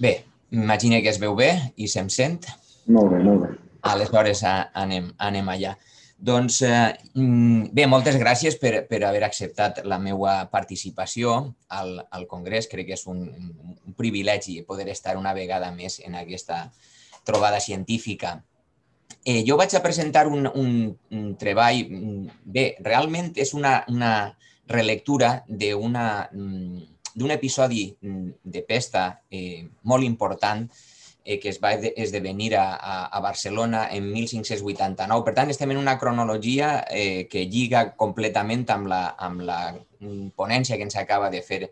Bé, m'imagino que es veu bé i se'm sent. Molt bé, molt bé. Aleshores anem, anem allà. Doncs eh, mm, bé, moltes gràcies per, per haver acceptat la meva participació al, al Congrés. Crec que és un, un privilegi poder estar una vegada més en aquesta trobada científica. Eh, jo vaig a presentar un, un, un treball, mm, bé, realment és una, una relectura mm, d'un episodi de pesta eh, molt important que es va esdevenir a, a, a Barcelona en 1589. Per tant, estem en una cronologia eh, que lliga completament amb la, amb la mm, ponència que ens acaba de fer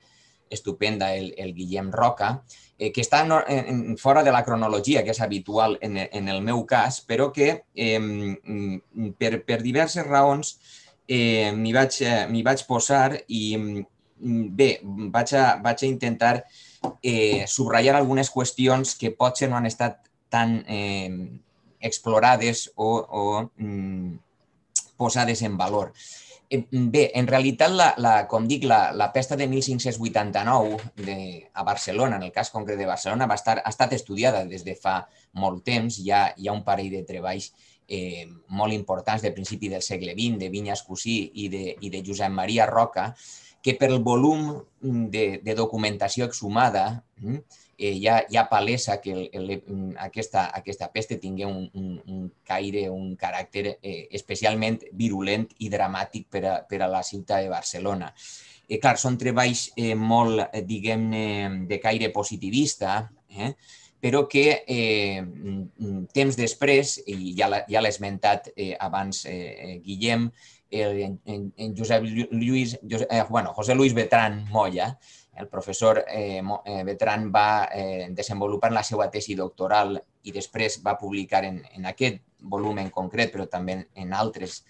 estupenda el, el Guillem Roca, eh, que està no, en, fora de la cronologia, que és habitual en, en el meu cas, però que eh, per, per diverses raons eh, m'hi vaig, vaig posar i mm, bé, vaig a, vaig a intentar eh, subratllar algunes qüestions que potser no han estat tan eh, explorades o, o mm, posades en valor. Eh, bé, en realitat, la, la, com dic, la, la pesta de 1589 de, a Barcelona, en el cas concret de Barcelona, va estar, ha estat estudiada des de fa molt temps. Hi ha, hi ha un parell de treballs eh, molt importants de principi del segle XX, de Vinyas Cosí i de, i de Josep Maria Roca, que per el volum de, de documentació exhumada mm, eh, ja, ja palesa que el, el, mm, aquesta, aquesta peste tingué un, un, un caire, un caràcter eh, especialment virulent i dramàtic per a, per a la ciutat de Barcelona. Eh, clar, són treballs eh, molt, eh, diguem-ne, de caire positivista, eh? però que eh, mm, temps després, i ja l'ha esmentat eh, abans eh, Guillem, el, en, en Josep Lluís, eh, bueno, José Luis Betran Moya, el professor eh, eh, Betran va eh, desenvolupar la seva tesi doctoral i després va publicar en, en aquest volum en concret, però també en altres,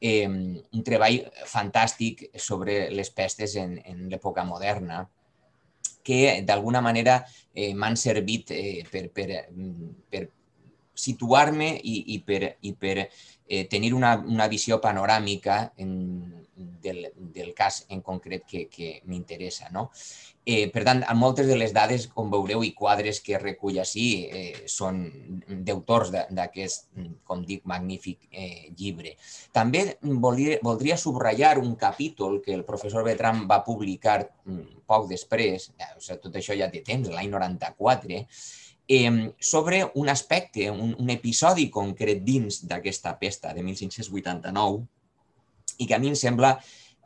eh, un treball fantàstic sobre les pestes en, en l'època moderna que d'alguna manera eh, m'han servit eh, per, per, per situar-me i, i, per, i per eh, tenir una, una visió panoràmica en, del, del cas en concret que, que m'interessa. No? Eh, per tant, moltes de les dades, com veureu, i quadres que recull així eh, són d'autors d'aquest, com dic, magnífic eh, llibre. També volia, voldria subratllar un capítol que el professor Betram va publicar mm, poc després, o sigui, tot això ja té temps, l'any 94, eh, sobre un aspecte, un, un episodi concret dins d'aquesta pesta de 1589 i que a mi em sembla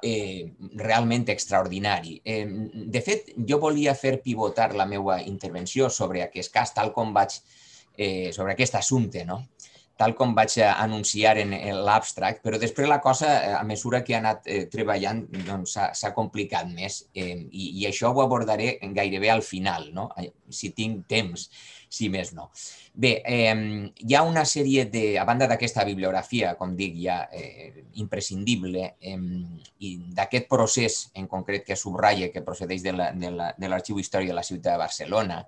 eh, realment extraordinari. Eh, de fet, jo volia fer pivotar la meva intervenció sobre aquest cas, tal com vaig, eh, sobre aquest assumpte, no? Tal com vaig anunciar en, l'abstract, però després la cosa, eh, a mesura que he anat eh, treballant, doncs s'ha complicat més eh, i, això ho abordaré gairebé al final, no? si tinc temps, si més no. Bé, hi ha una sèrie de, a banda d'aquesta bibliografia, com dic, ja imprescindible, i d'aquest procés en concret que subratlla, que procedeix de l'Arxiu la, Història de la ciutat de Barcelona,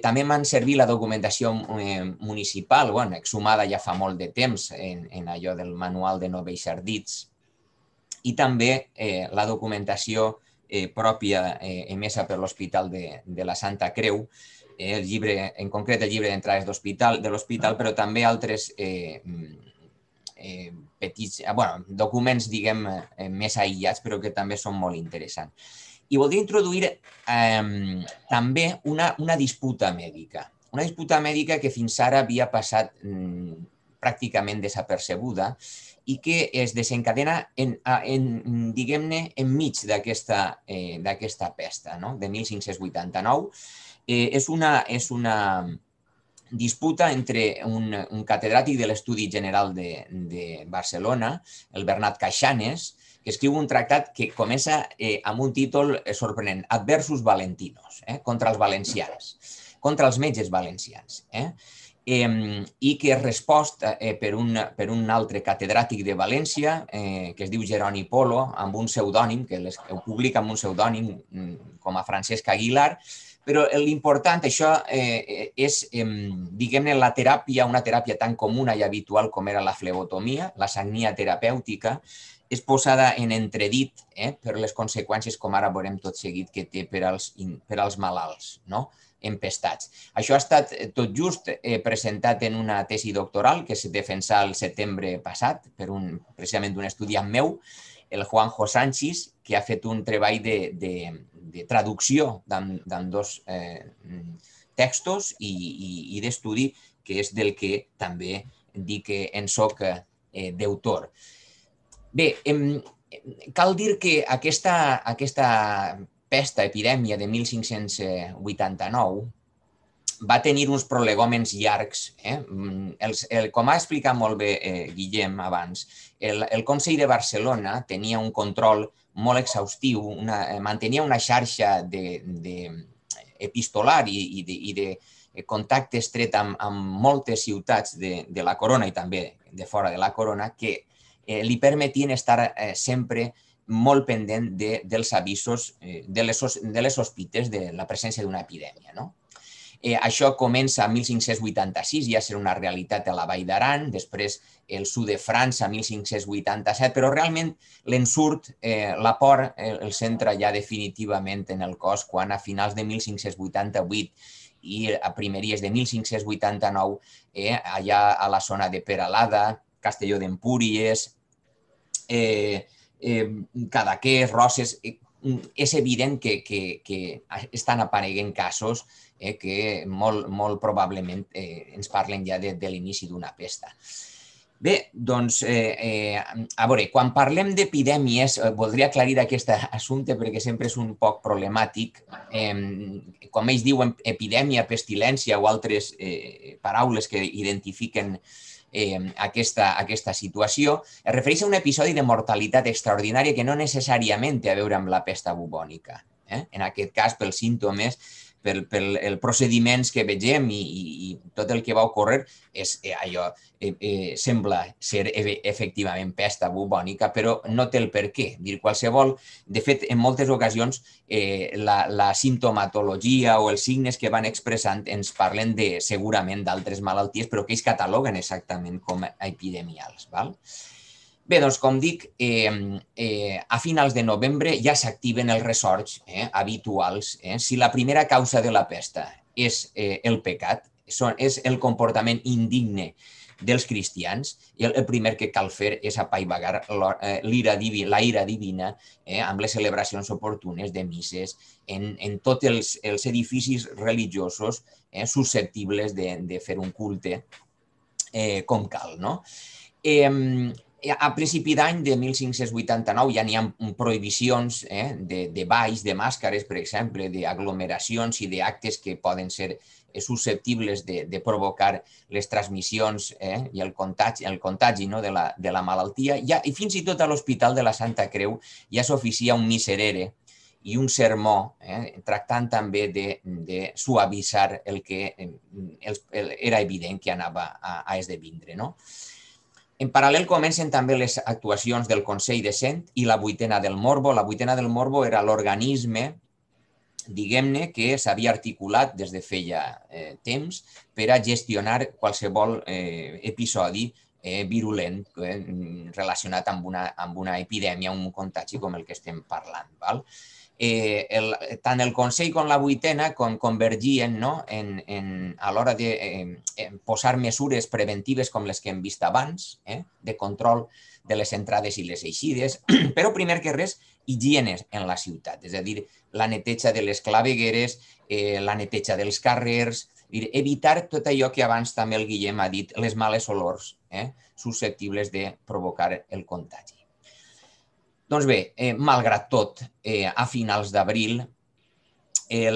també m'han servit la documentació eh, municipal, bueno, exhumada ja fa molt de temps en, en allò del manual de novells ardits, i també eh, la documentació eh, pròpia eh, emesa per l'Hospital de, de la Santa Creu, eh, el llibre, en concret el llibre d'entrades d'hospital de l'hospital, però també altres eh, eh, petits, bueno, documents, diguem, eh, més aïllats, però que també són molt interessants. I voldria introduir eh, també una, una disputa mèdica. Una disputa mèdica que fins ara havia passat mm, pràcticament desapercebuda i que es desencadena en, en diguem-ne, enmig d'aquesta eh, pesta, no? de 1589. Eh, és, una, és una disputa entre un, un catedràtic de l'Estudi General de, de Barcelona, el Bernat Caixanes, escriu un tractat que comença eh, amb un títol eh, sorprenent, Adversus Valentinos, eh, contra els valencians, contra els metges valencians. Eh? Eh, i que és respost eh, per, un, per un altre catedràtic de València, eh, que es diu Jeroni Polo, amb un pseudònim, que les, ho publica amb un pseudònim mm, com a Francesc Aguilar, però l'important, això, eh, és, eh, diguem-ne, la teràpia, una teràpia tan comuna i habitual com era la flebotomia, la sagnia terapèutica, és posada en entredit eh, per les conseqüències, com ara veurem tot seguit, que té per als, per als malalts, no? empestats. Això ha estat eh, tot just eh, presentat en una tesi doctoral que se defensa el setembre passat per un, precisament un estudiant meu, el Juanjo Sánchez, que ha fet un treball de, de, de traducció dos eh, textos i, i, i d'estudi, que és del que també dic que en soc eh, deutor. Bé, em, cal dir que aquesta, aquesta pesta, epidèmia de 1589, va tenir uns prolegòmens llargs. Eh? Mm, els, el, com ha explicat molt bé eh, Guillem abans, el, el Consell de Barcelona tenia un control molt exhaustiu, una, mantenia una xarxa de, de epistolar i, i, de, i de contacte estret amb, amb moltes ciutats de, de la corona i també de fora de la corona que eh, li permetien estar eh, sempre molt pendent de, dels avisos, eh, de, les, de les sospites de la presència d'una epidèmia. No? Eh, això comença a 1586, ja serà una realitat a la Vall d'Aran, després el sud de França, 1587, però realment l'ensurt, eh, la por, eh, el centra ja definitivament en el cos quan a finals de 1588 i a primeries de 1589, eh, allà a la zona de Peralada, Castelló d'Empúries, eh, eh, Cadaqués, Roses, eh, és evident que, que, que estan apareguent casos eh, que molt, molt probablement eh, ens parlen ja de, de l'inici d'una pesta. Bé, doncs, eh, eh, a veure, quan parlem d'epidèmies, eh, voldria aclarir aquest assumpte perquè sempre és un poc problemàtic. Eh, com ells diuen epidèmia, pestilència o altres eh, paraules que identifiquen eh, eh, aquesta, aquesta situació, es refereix a un episodi de mortalitat extraordinària que no necessàriament té a veure amb la pesta bubònica. Eh? En aquest cas, pels símptomes pel, pel el procediments que vegem i, i, i tot el que va ocórrer és eh, allò, eh, eh, sembla ser e efectivament pesta bubònica, però no té el per què. Dir, qualsevol, de fet, en moltes ocasions eh, la, la simptomatologia o els signes que van expressant ens parlen de segurament d'altres malalties, però que ells cataloguen exactament com a epidemials. Val? Bé, doncs, com dic, eh, eh, a finals de novembre ja s'activen els ressorts eh, habituals. Eh? Si la primera causa de la pesta és eh, el pecat, són, és el comportament indigne dels cristians. I el, el primer que cal fer és apaivagar eh, l'ira divina, la ira divina eh, amb les celebracions oportunes de misses en, en tots els, els edificis religiosos eh, susceptibles de, de fer un culte eh, com cal. No? Eh, a principi d'any de 1589 ja n'hi ha prohibicions eh, de, de balls, de màscares, per exemple, d'aglomeracions i d'actes que poden ser eh, susceptibles de, de provocar les transmissions eh, i el contagi, el contagi no, de, la, de la malaltia. Ja, I fins i tot a l'Hospital de la Santa Creu ja s'oficia un miserere i un sermó, eh, tractant també de, de suavitzar el que eh, el, el, era evident que anava a, a esdevindre. No? En paral·lel comencen també les actuacions del Consell de Cent i la vuitena del Morbo. La vuitena del Morbo era l'organisme, diguem-ne, que s'havia articulat des de feia eh, temps per a gestionar qualsevol eh, episodi eh, virulent eh, relacionat amb una, amb una epidèmia, un contagi com el que estem parlant. Val? eh, el, tant el Consell com la vuitena com convergien no? en, en, a l'hora de eh, posar mesures preventives com les que hem vist abans, eh? de control de les entrades i les eixides, però primer que res, higienes en la ciutat, és a dir, la neteja de les clavegueres, eh, la neteja dels carrers, dir, evitar tot allò que abans també el Guillem ha dit, les males olors eh, susceptibles de provocar el contagi. Doncs bé, eh, malgrat tot, eh, a finals d'abril eh,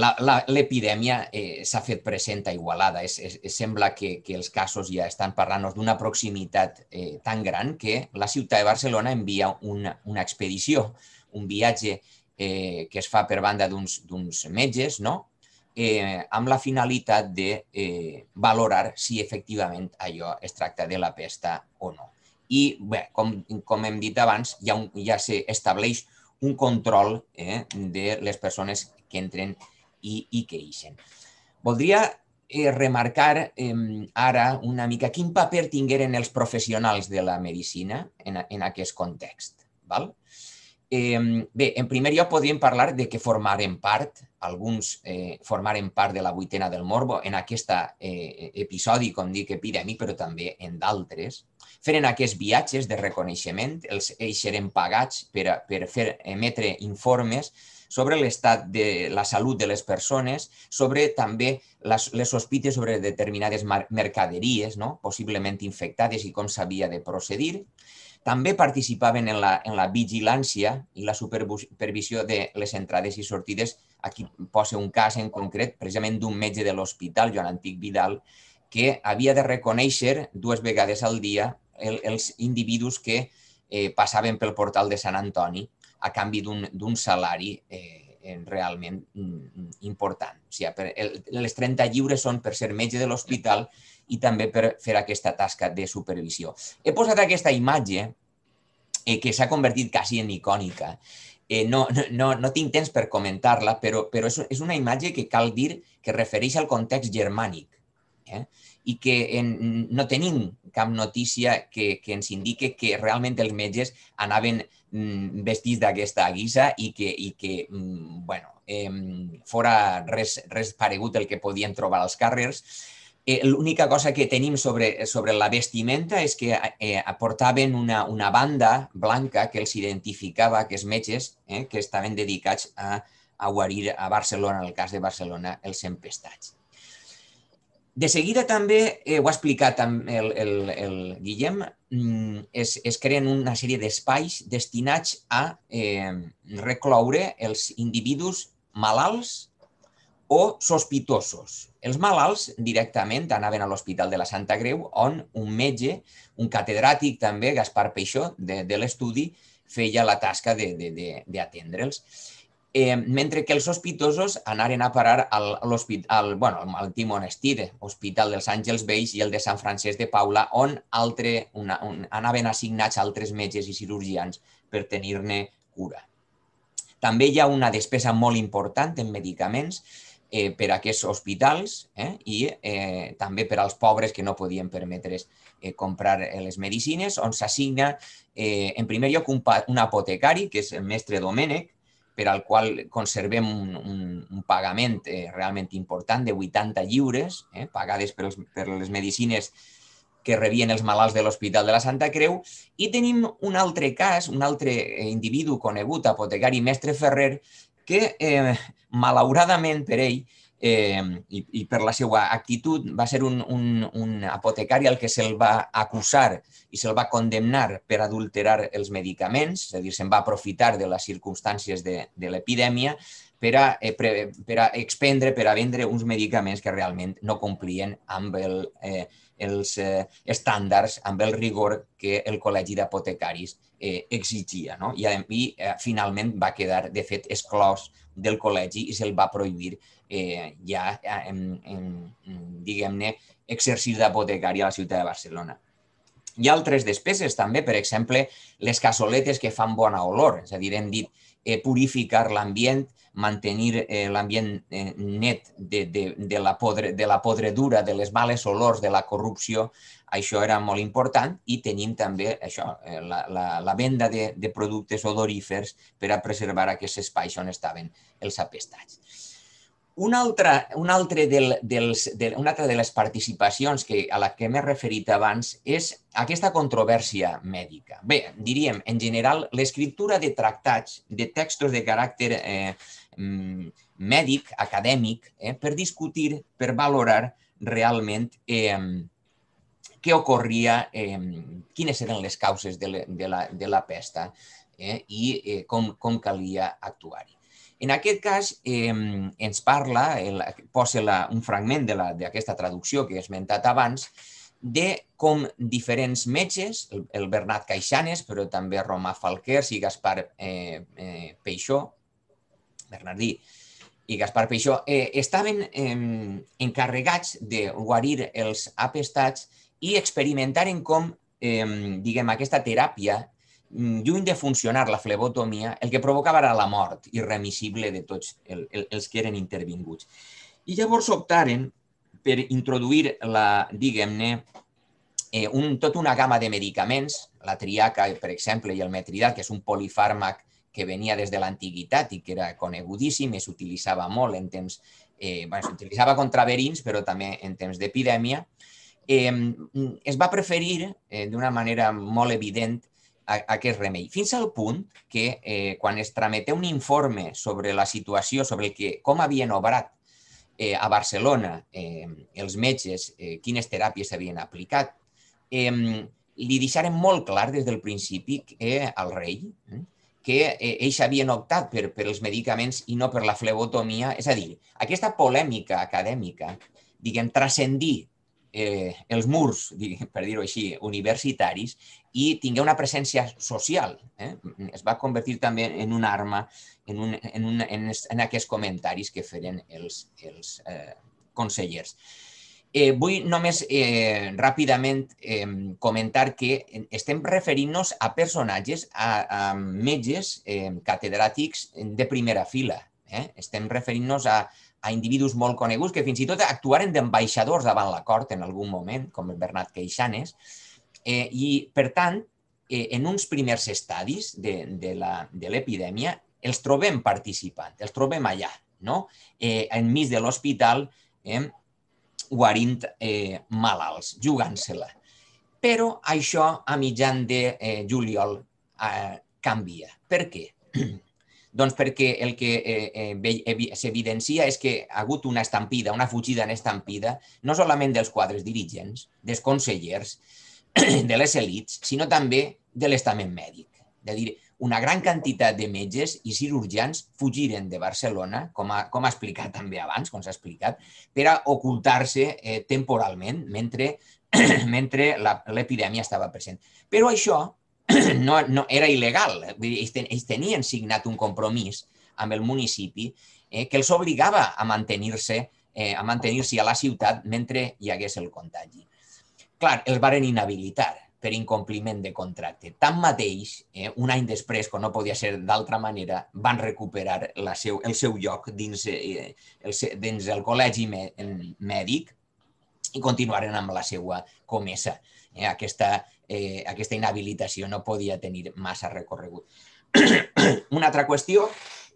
l'epidèmia eh, s'ha fet present a Igualada. Es, es, es sembla que, que els casos ja estan parlant d'una proximitat eh, tan gran que la ciutat de Barcelona envia una, una expedició, un viatge eh, que es fa per banda d'uns metges, no? eh, amb la finalitat de eh, valorar si efectivament allò es tracta de la pesta o no i, bé, com, com hem dit abans, ja, un, ja s'estableix un control eh, de les persones que entren i, i que eixen. Voldria eh, remarcar eh, ara una mica quin paper tingueren els professionals de la medicina en, en aquest context. Val? Eh, bé, en primer lloc podríem parlar de que formaren part, alguns eh, formaren part de la vuitena del Morbo en aquest eh, episodi, com dic, epidèmic, però també en d'altres. Feren aquests viatges de reconeixement, els eixeren pagats per, per fer emetre informes sobre l'estat de la salut de les persones, sobre també les, les sospites sobre determinades mercaderies, no? possiblement infectades i com s'havia de procedir. També participaven en la, en la vigilància i la supervisió de les entrades i sortides. Aquí posa un cas en concret, precisament d'un metge de l'hospital, Joan Antic Vidal, que havia de reconèixer dues vegades al dia el, els individus que eh, passaven pel portal de Sant Antoni a canvi d'un salari eh, realment mm, important. O sigui, per, el, les 30 lliures són per ser metge de l'hospital i també per fer aquesta tasca de supervisió. He posat aquesta imatge eh, que s'ha convertit quasi en icònica. Eh, no, no, no tinc temps per comentar-la, però, però és, és una imatge que cal dir que refereix al context germànic. Eh? I que en, no tenim cap notícia que, que ens indique que realment els metges anaven mm, vestits d'aquesta guisa i que, i que mm, bueno, eh, fora res, res paregut el que podien trobar als carrers. Eh, L'única cosa que tenim sobre, sobre la vestimenta és que eh, una, una banda blanca que els identificava, aquests metges, eh, que estaven dedicats a, a guarir a Barcelona, en el cas de Barcelona, els empestats. De seguida també, eh, ho ha explicat el, el, el Guillem, mm, es, es creen una sèrie d'espais destinats a eh, recloure els individus malalts o sospitosos. Els malalts directament anaven a l'Hospital de la Santa Greu, on un metge, un catedràtic també, Gaspar Peixó, de, de l'estudi, feia la tasca d'atendre'ls eh, mentre que els sospitosos anaren a parar al, al, bueno, al Timonestir, Hospital dels Àngels Vells i el de Sant Francesc de Paula, on altre, una, un, anaven assignats altres metges i cirurgians per tenir-ne cura. També hi ha una despesa molt important en medicaments eh, per a aquests hospitals eh, i eh, també per als pobres que no podien permetre's eh, comprar les medicines, on s'assigna eh, en primer lloc un, un apotecari, que és el mestre Domènec, per al qual conservem un, un, un pagament eh, realment important de 80 lliures, eh, pagades per, els, per les medicines que rebien els malalts de l'Hospital de la Santa Creu. I tenim un altre cas, un altre individu conegut, apotecari Mestre Ferrer, que eh, malauradament per ell eh, i, i per la seva actitud va ser un, un, un apotecari al que se'l va acusar i se'l va condemnar per adulterar els medicaments, és a dir, se'n va aprofitar de les circumstàncies de, de l'epidèmia per a, eh, per a expendre, per a vendre uns medicaments que realment no complien amb el, eh, els eh, estàndards, amb el rigor que el Col·legi d'Apotecaris eh, exigia. No? I, i eh, finalment va quedar, de fet, exclòs del col·legi i se'l va prohibir eh, ja, en, en, diguem-ne, exercir d'apotecari a la ciutat de Barcelona. Hi ha altres despeses també, per exemple, les cassoletes que fan bona olor, és a dir, hem dit eh, purificar l'ambient, mantenir eh, l'ambient eh, net de, de, de, la podre, de la podredura, de les males olors, de la corrupció, això era molt important i tenim també això, eh, la, la, la venda de, de productes odorífers per a preservar aquests espais on estaven els apestats. Una altra, una, altra del, dels, de, una altra de les participacions que, a la que m'he referit abans és aquesta controvèrsia mèdica. Bé, diríem, en general, l'escriptura de tractats, de textos de caràcter eh, mm, mèdic, acadèmic, eh, per discutir, per valorar realment eh, què ocorria, eh, quines eren les causes de, la, de, la, de la pesta eh, i eh, com, com calia actuar-hi. En aquest cas, eh, ens parla, el, posa la, un fragment d'aquesta traducció que he esmentat abans, de com diferents metges, el, el Bernat Caixanes, però també Romà Falquers i Gaspar eh, eh, Peixó, Bernardí i Gaspar Peixó, eh, estaven eh, encarregats de guarir els apestats i experimentaren com, eh, diguem, aquesta teràpia lluny de funcionar la flebotomia, el que provocava era la mort irremissible de tots el, el, els que eren intervinguts. I llavors optaren per introduir, la, diguem-ne, eh, un, tota una gamma de medicaments, la triaca, per exemple, i el metridat, que és un polifàrmac que venia des de l'antiguitat i que era conegudíssim i s'utilitzava molt en temps, eh, bueno, s'utilitzava contra verins, però també en temps d'epidèmia, eh, es va preferir eh, d'una manera molt evident a, aquest remei. Fins al punt que eh, quan es trameté un informe sobre la situació, sobre el que, com havien obrat eh, a Barcelona eh, els metges, eh, quines teràpies s'havien aplicat, eh, li deixaren molt clar des del principi que, al rei eh, que eh, ells havien optat per, per els medicaments i no per la flebotomia. És a dir, aquesta polèmica acadèmica, diguem, transcendir eh, els murs, per dir-ho així, universitaris i tingué una presència social. Eh? Es va convertir també en una arma en, un, en, un, en, en aquests comentaris que feren els, els eh, consellers. Eh, vull només eh, ràpidament eh, comentar que estem referint-nos a personatges, a, a metges eh, catedràtics de primera fila. Eh? Estem referint-nos a, a individus molt coneguts que fins i tot actuaren d'ambaixadors davant la cort en algun moment, com el Bernat Queixanes, eh, i per tant, eh, en uns primers estadis de, de l'epidèmia, els trobem participant, els trobem allà, no? eh, enmig de l'hospital, eh, guarint eh, malalts, jugant-se-la. Però això a mitjan de eh, juliol eh, canvia. Per què? Doncs perquè el que eh, eh, s'evidencia és que ha hagut una estampida, una fugida en estampida, no solament dels quadres dirigents, dels consellers, de les elites, sinó també de l'estament mèdic. A dir, una gran quantitat de metges i cirurgians fugiren de Barcelona, com ha, com explicat també abans, com s'ha explicat, per a ocultar-se eh, temporalment mentre, mentre l'epidèmia estava present. Però això no, no era il·legal. Ells, ten, ells tenien signat un compromís amb el municipi eh, que els obligava a mantenir-se eh, a mantenir-se a la ciutat mentre hi hagués el contagi. Clar, els varen inhabilitar per incompliment de contracte. Tanmateix, eh, un any després, quan no podia ser d'altra manera, van recuperar la seu, el seu lloc dins, eh, el, dins el col·legi mèdic i continuaren amb la seva comesa. Eh, aquesta eh, aquesta inhabilitació no podia tenir massa recorregut. Una altra qüestió,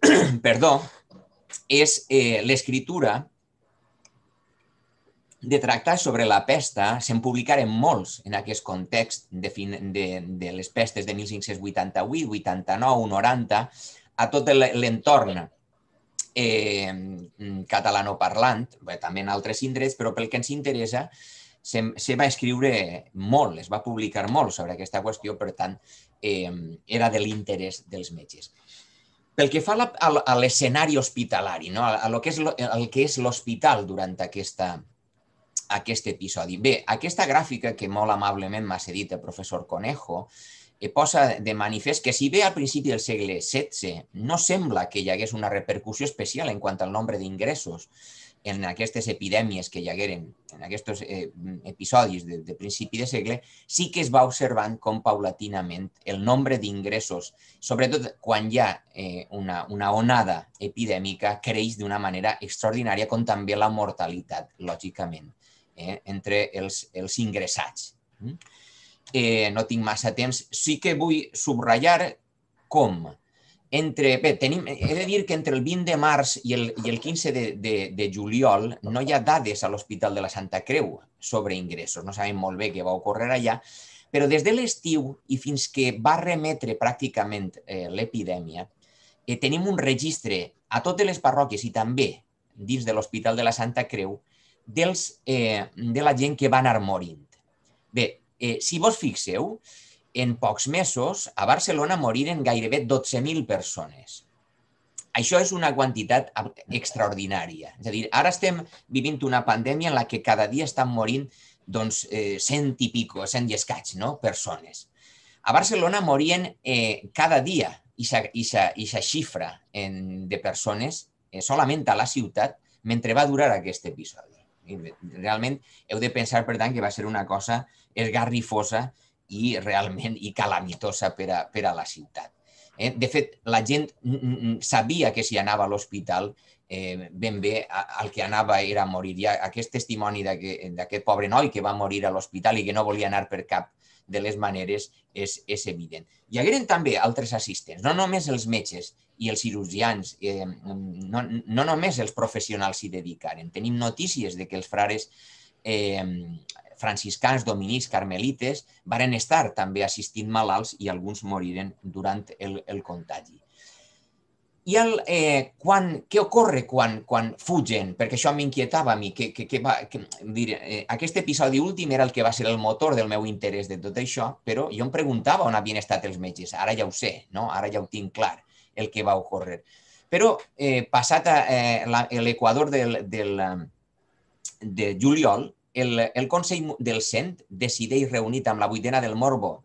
perdó, és eh, l'escriptura de tractar sobre la pesta, se'n publicaren molts en aquest context de, fin, de, de les pestes de 1588, 89, 90, a tot l'entorn eh, catalanoparlant, bé, també en altres indrets, però pel que ens interessa, se, se va escriure molt, es va publicar molt sobre aquesta qüestió, per tant, eh, era de l'interès dels metges. Pel que fa a, a, l'escenari hospitalari, no? a, a lo que és lo, el que és l'hospital durant aquesta, aquest episodi. Bé, aquesta gràfica que molt amablement m'ha cedit el professor Conejo eh, posa de manifest que si bé al principi del segle XVI no sembla que hi hagués una repercussió especial en quant al nombre d'ingressos en aquestes epidèmies que hi hagueren, en aquests eh, episodis de, de principi de segle, sí que es va observant com paulatinament el nombre d'ingressos, sobretot quan hi ha eh, una, una onada epidèmica, creix d'una manera extraordinària, com també la mortalitat, lògicament eh, entre els, els ingressats. Mm? Eh, no tinc massa temps. Sí que vull subratllar com entre, bé, tenim, he de dir que entre el 20 de març i el, i el 15 de, de, de juliol no hi ha dades a l'Hospital de la Santa Creu sobre ingressos. No sabem molt bé què va ocórrer allà, però des de l'estiu i fins que va remetre pràcticament eh, l'epidèmia, eh, tenim un registre a totes les parròquies i també dins de l'Hospital de la Santa Creu dels, eh, de la gent que va anar morint. Bé, eh, si vos fixeu, en pocs mesos a Barcelona moriren gairebé 12.000 persones. Això és una quantitat extraordinària. És a dir, ara estem vivint una pandèmia en la que cada dia estan morint doncs, eh, cent i pico, cent i escaig, no? persones. A Barcelona morien eh, cada dia sa xifra en, de persones eh, solament a la ciutat mentre va durar aquest episodi. I realment heu de pensar, per tant, que va ser una cosa esgarrifosa i realment i calamitosa per a, per a la ciutat. Eh? De fet, la gent sabia que si anava a l'hospital eh, ben bé el que anava era a morir. Ha aquest testimoni d'aquest pobre noi que va morir a l'hospital i que no volia anar per cap de les maneres és, és evident. Hi hagueren també altres assistents, no només els metges, i els cirurgians, eh, no, no només els professionals s'hi dedicaren. Tenim notícies de que els frares eh, franciscans, dominics, carmelites, varen estar també assistint malalts i alguns moriren durant el, el contagi. I el, eh, quan, què ocorre quan, quan fugen? Perquè això m'inquietava a mi. Que, que, que va, que, dir, eh, aquest episodi últim era el que va ser el motor del meu interès de tot això, però jo em preguntava on havien estat els metges. Ara ja ho sé, no? ara ja ho tinc clar el que va ocórrer. Però eh, passat eh, l'equador del, del, de juliol, el, el Consell del Cent decideix reunit amb la vuitena del Morbo,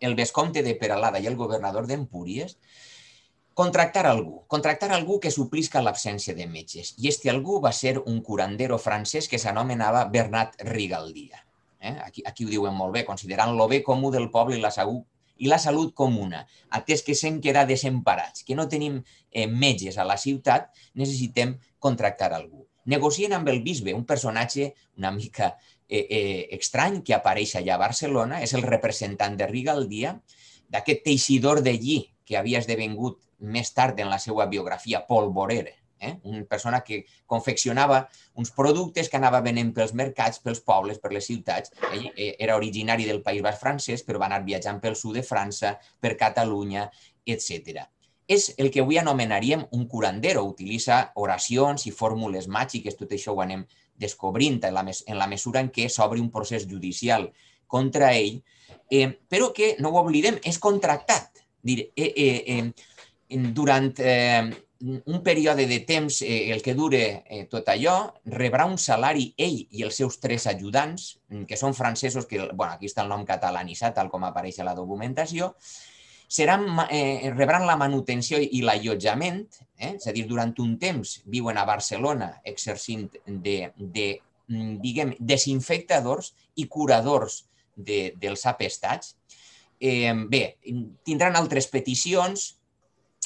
el vescomte de Peralada i el governador d'Empúries, contractar algú, contractar algú que suplisca l'absència de metges. I este algú va ser un curandero francès que s'anomenava Bernat Rigaldia. Eh? Aquí, aquí ho diuen molt bé, considerant lo bé comú del poble i la salut i la salut comuna, atès que s'hem quedat desemparats, que no tenim eh, metges a la ciutat, necessitem contractar algú. Negocien amb el bisbe, un personatge una mica eh, eh, estrany que apareix allà a Barcelona, és el representant de Rigaldia, d'aquest teixidor de lli que havia esdevingut més tard en la seva biografia polvorera, eh? una persona que confeccionava uns productes que anava venent pels mercats, pels pobles, per les ciutats. Ell eh, era originari del País Basc francès, però va anar viatjant pel sud de França, per Catalunya, etc. És el que avui anomenaríem un curandero. Utilitza oracions i fórmules màgiques, tot això ho anem descobrint en la, en la mesura en què s'obre un procés judicial contra ell, eh, però que, no ho oblidem, és contractat. Dir, eh, eh, eh, durant eh, un període de temps, eh, el que dure eh, tot allò, rebrà un salari ell i els seus tres ajudants, que són francesos, que bueno, aquí està el nom catalanitzat, tal com apareix a la documentació, seran, eh, rebran la manutenció i l'allotjament, eh? és a dir, durant un temps viuen a Barcelona exercint de, de mm, diguem, desinfectadors i curadors de, dels apestats. Eh, bé, tindran altres peticions,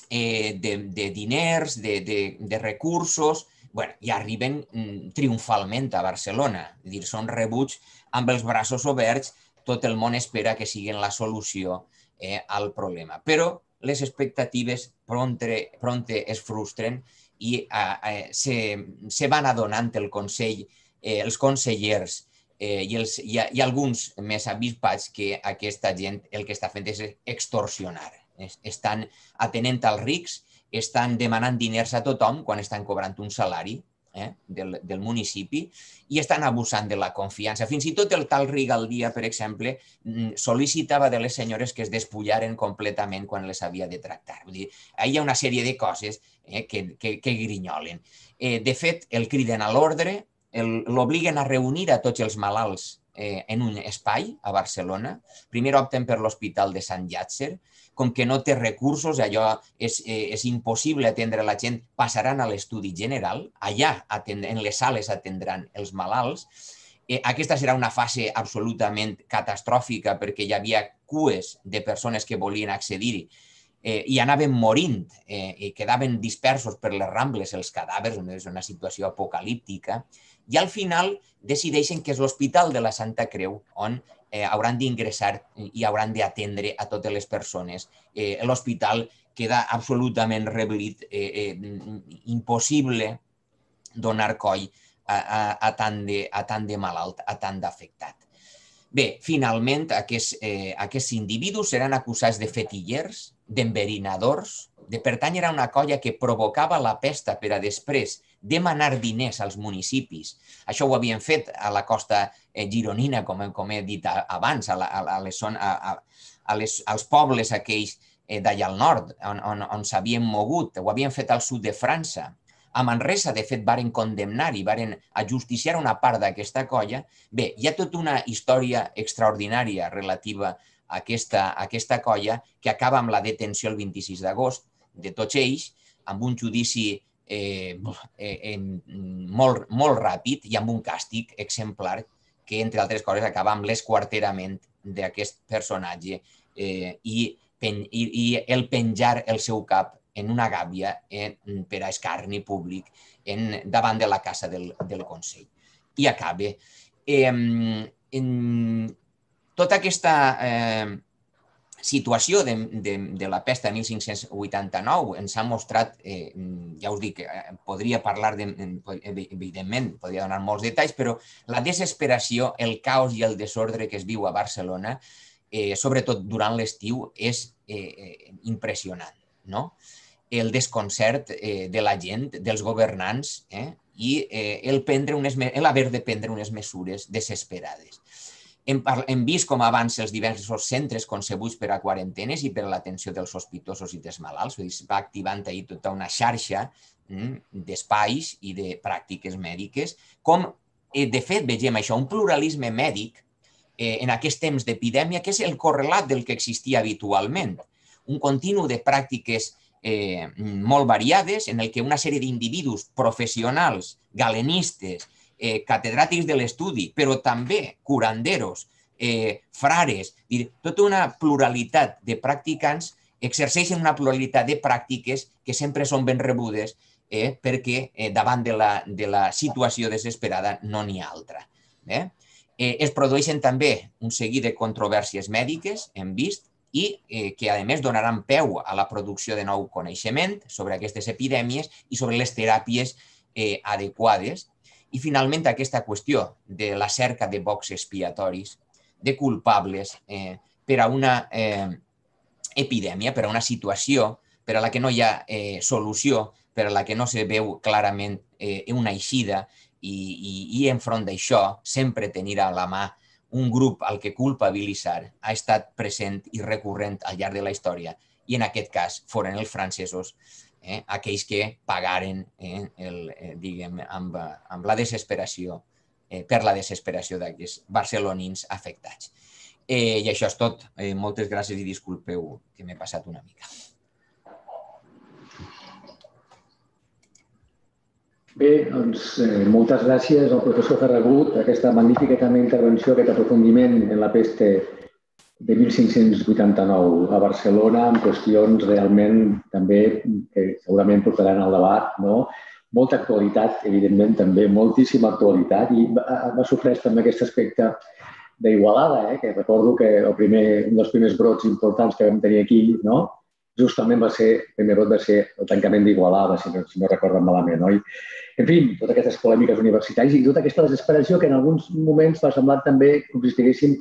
eh, de, de diners, de, de, de recursos, bueno, i arriben mm, triomfalment a Barcelona. És dir, són rebuts amb els braços oberts, tot el món espera que siguin la solució eh, al problema. Però les expectatives pronte, pronte es frustren i eh, eh, se, se van adonant el Consell eh, els consellers eh, i, els, hi ha alguns més avispats que aquesta gent el que està fent és extorsionar. Estan atenent als rics, estan demanant diners a tothom quan estan cobrant un salari eh, del, del municipi i estan abusant de la confiança. Fins i tot el tal Rigaldia, per exemple, mm, sol·licitava de les senyores que es despullaren completament quan les havia de tractar. Vull dir, hi ha una sèrie de coses eh, que, que, que grinyolen. Eh, de fet, el criden a l'ordre, l'obliguen a reunir a tots els malalts eh, en un espai a Barcelona. Primer opten per l'Hospital de Sant Llàtzer, com que no té recursos, allò és, eh, és impossible atendre la gent, passaran a l'estudi general, allà en les sales atendran els malalts. Eh, aquesta serà una fase absolutament catastròfica perquè hi havia cues de persones que volien accedir-hi eh, i anaven morint eh, i quedaven dispersos per les rambles els cadàvers, és una situació apocalíptica, i al final decideixen que és l'Hospital de la Santa Creu on eh, hauran d'ingressar i hauran d'atendre a totes les persones. Eh, L'hospital queda absolutament reblit, eh, eh, impossible donar coll a, a, a, tant de, a tant de malalt, a tant d'afectat. Bé, finalment, aquests, eh, aquests individus seran acusats de fetillers, d'enverinadors, de pertànyer a una colla que provocava la pesta per a després demanar diners als municipis. Això ho havien fet a la costa eh, gironina, com, com he dit abans, a, la, a, les, a, a les, als pobles aquells eh, d'allà al nord, on, on, on s'havien mogut. Ho havien fet al sud de França. A Manresa, de fet, varen condemnar i varen ajusticiar una part d'aquesta colla. Bé, hi ha tota una història extraordinària relativa a aquesta, a aquesta colla que acaba amb la detenció el 26 d'agost de tots ells, amb un judici eh, eh, molt, molt ràpid i amb un càstig exemplar que, entre altres coses, acaba amb l'esquarterament d'aquest personatge eh, i, pen, i, i el penjar el seu cap en una gàbia eh, per a escarni públic en, davant de la casa del, del Consell. I acaba. Eh, en, tota aquesta eh, situació de, de, de la pesta de 1589 ens ha mostrat, eh, ja us dic, eh, podria parlar, de, evidentment, podria donar molts detalls, però la desesperació, el caos i el desordre que es viu a Barcelona, eh, sobretot durant l'estiu, és eh, eh, impressionant. No? El desconcert eh, de la gent, dels governants, eh, i eh, el de prendre unes mesures desesperades. Hem, hem vist com avança els diversos centres concebuts per a quarantenes i per a l'atenció dels sospitosos i dels malalts. Vull dir, va activant ahir tota una xarxa mm, d'espais i de pràctiques mèdiques. Com, eh, de fet, vegem això, un pluralisme mèdic eh, en aquest temps d'epidèmia, que és el correlat del que existia habitualment. Un continu de pràctiques eh, molt variades en el que una sèrie d'individus professionals, galenistes, eh, catedràtics de l'estudi, però també curanderos, eh, frares, dir, tota una pluralitat de practicants exerceixen una pluralitat de pràctiques que sempre són ben rebudes eh, perquè eh, davant de la, de la situació desesperada no n'hi ha altra. Eh? Eh, es produeixen també un seguit de controvèrsies mèdiques, hem vist, i eh, que, a més, donaran peu a la producció de nou coneixement sobre aquestes epidèmies i sobre les teràpies eh, adequades i finalment aquesta qüestió de la cerca de bocs expiatoris, de culpables eh, per a una eh, epidèmia, per a una situació per a la que no hi ha eh, solució, per a la que no se veu clarament eh, una eixida i, i, i enfront d'això sempre tenir a la mà un grup al que culpabilitzar ha estat present i recurrent al llarg de la història i en aquest cas foren els francesos eh, aquells que pagaren eh, el, eh, diguem, amb, amb la desesperació, eh, per la desesperació d'aquests barcelonins afectats. Eh, I això és tot. Eh, moltes gràcies i disculpeu que m'he passat una mica. Bé, doncs eh, moltes gràcies al professor Ferragut, aquesta magnífica també intervenció, aquest aprofundiment en la peste de 1589 a Barcelona amb qüestions realment també que segurament portaran al debat, no? Molta actualitat, evidentment, també, moltíssima actualitat i va, va sofrir també aquest aspecte d'Igualada, eh? que recordo que el primer, un dels primers brots importants que vam tenir aquí, no? justament va ser, el primer brot va ser el tancament d'Igualada, si no, si no recordo malament, oi? En fi, totes aquestes polèmiques universitàries i tota aquesta desesperació que en alguns moments m'ha semblat també com si estiguéssim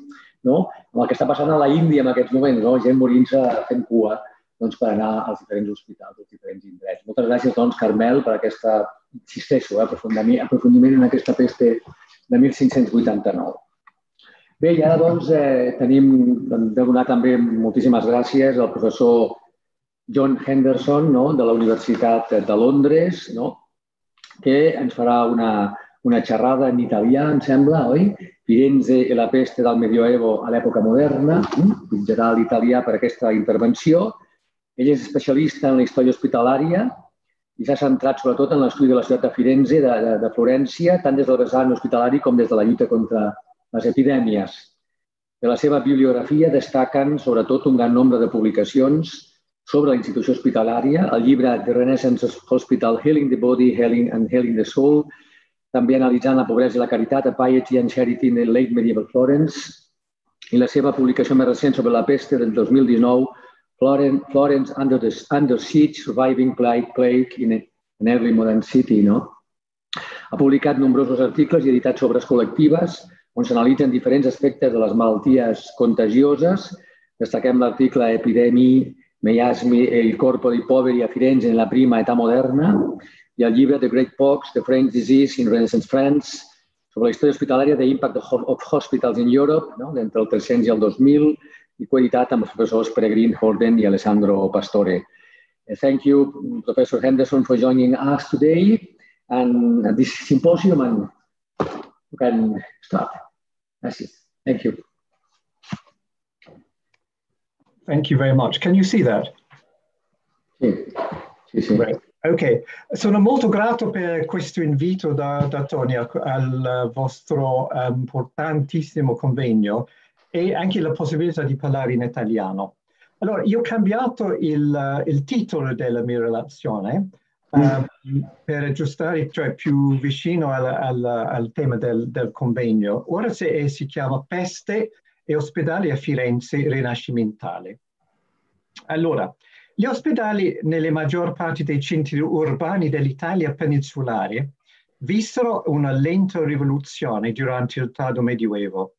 no? amb el que està passant a la Índia en aquests moments, no? gent morint-se fent cua doncs, per anar als diferents hospitals, als diferents indrets. Moltes gràcies, doncs, Carmel, per aquesta, insisteixo, eh, aprofundiment, aprofundiment en aquesta peste de 1589. Bé, i ara doncs, eh, tenim de donar també moltíssimes gràcies al professor John Henderson no? de la Universitat de Londres, no? que ens farà una, una xerrada en italià, em sembla, oi? Firenze e la peste del Medioevo a l'època moderna. Jutjarà l'italià per aquesta intervenció. Ell és especialista en la història hospitalària i s'ha centrat sobretot en l'estudi de la ciutat de Firenze, de, de, de Florència, tant des del vessant hospitalari com des de la lluita contra les epidèmies. De la seva bibliografia destaquen sobretot un gran nombre de publicacions sobre la institució hospitalària, el llibre The Renaissance Hospital, Healing the Body, Healing and Healing the Soul, també analitzant la pobresa i la caritat, a Piety and Charity in the Late Medieval Florence, i la seva publicació més recent sobre la peste del 2019, Florence, Florence Under, the, Under Siege, Surviving Plague, Plague in an Early Modern City. No? Ha publicat nombrosos articles i editats obres col·lectives on s'analitzen diferents aspectes de les malalties contagioses. Destaquem l'article Epidèmia Miasmi e il corpo dei poveri a Firenze nella prima età moderna el llibre The Great Pox, The French Disease in Renaissance France, sobre la història hospitalària The Impact of Hospitals in Europe, no? d'entre el 300 i el 2000, i coeditat amb els professors Peregrin Horden i Alessandro Pastore. Uh, thank you, Professor Henderson, for joining us today and at this symposium, and you can start. That's it. Thank you. Thank you very much. Can you see that? Sì, sì, sì. Great. Ok, sono molto grato per questo invito da, da Tony al, vostro um, importantissimo convegno e anche la possibilità di parlare in italiano. Allora, io ho cambiato il, il titolo della mia relazione um, per aggiustare, cioè più vicino al, al, al tema del, del, convegno. Ora si, si chiama Peste e ospedali a Firenze rinascimentale. Allora, gli ospedali nelle maggior parte dei centri urbani dell'Italia peninsulare vissero una lenta rivoluzione durante il tardo medioevo.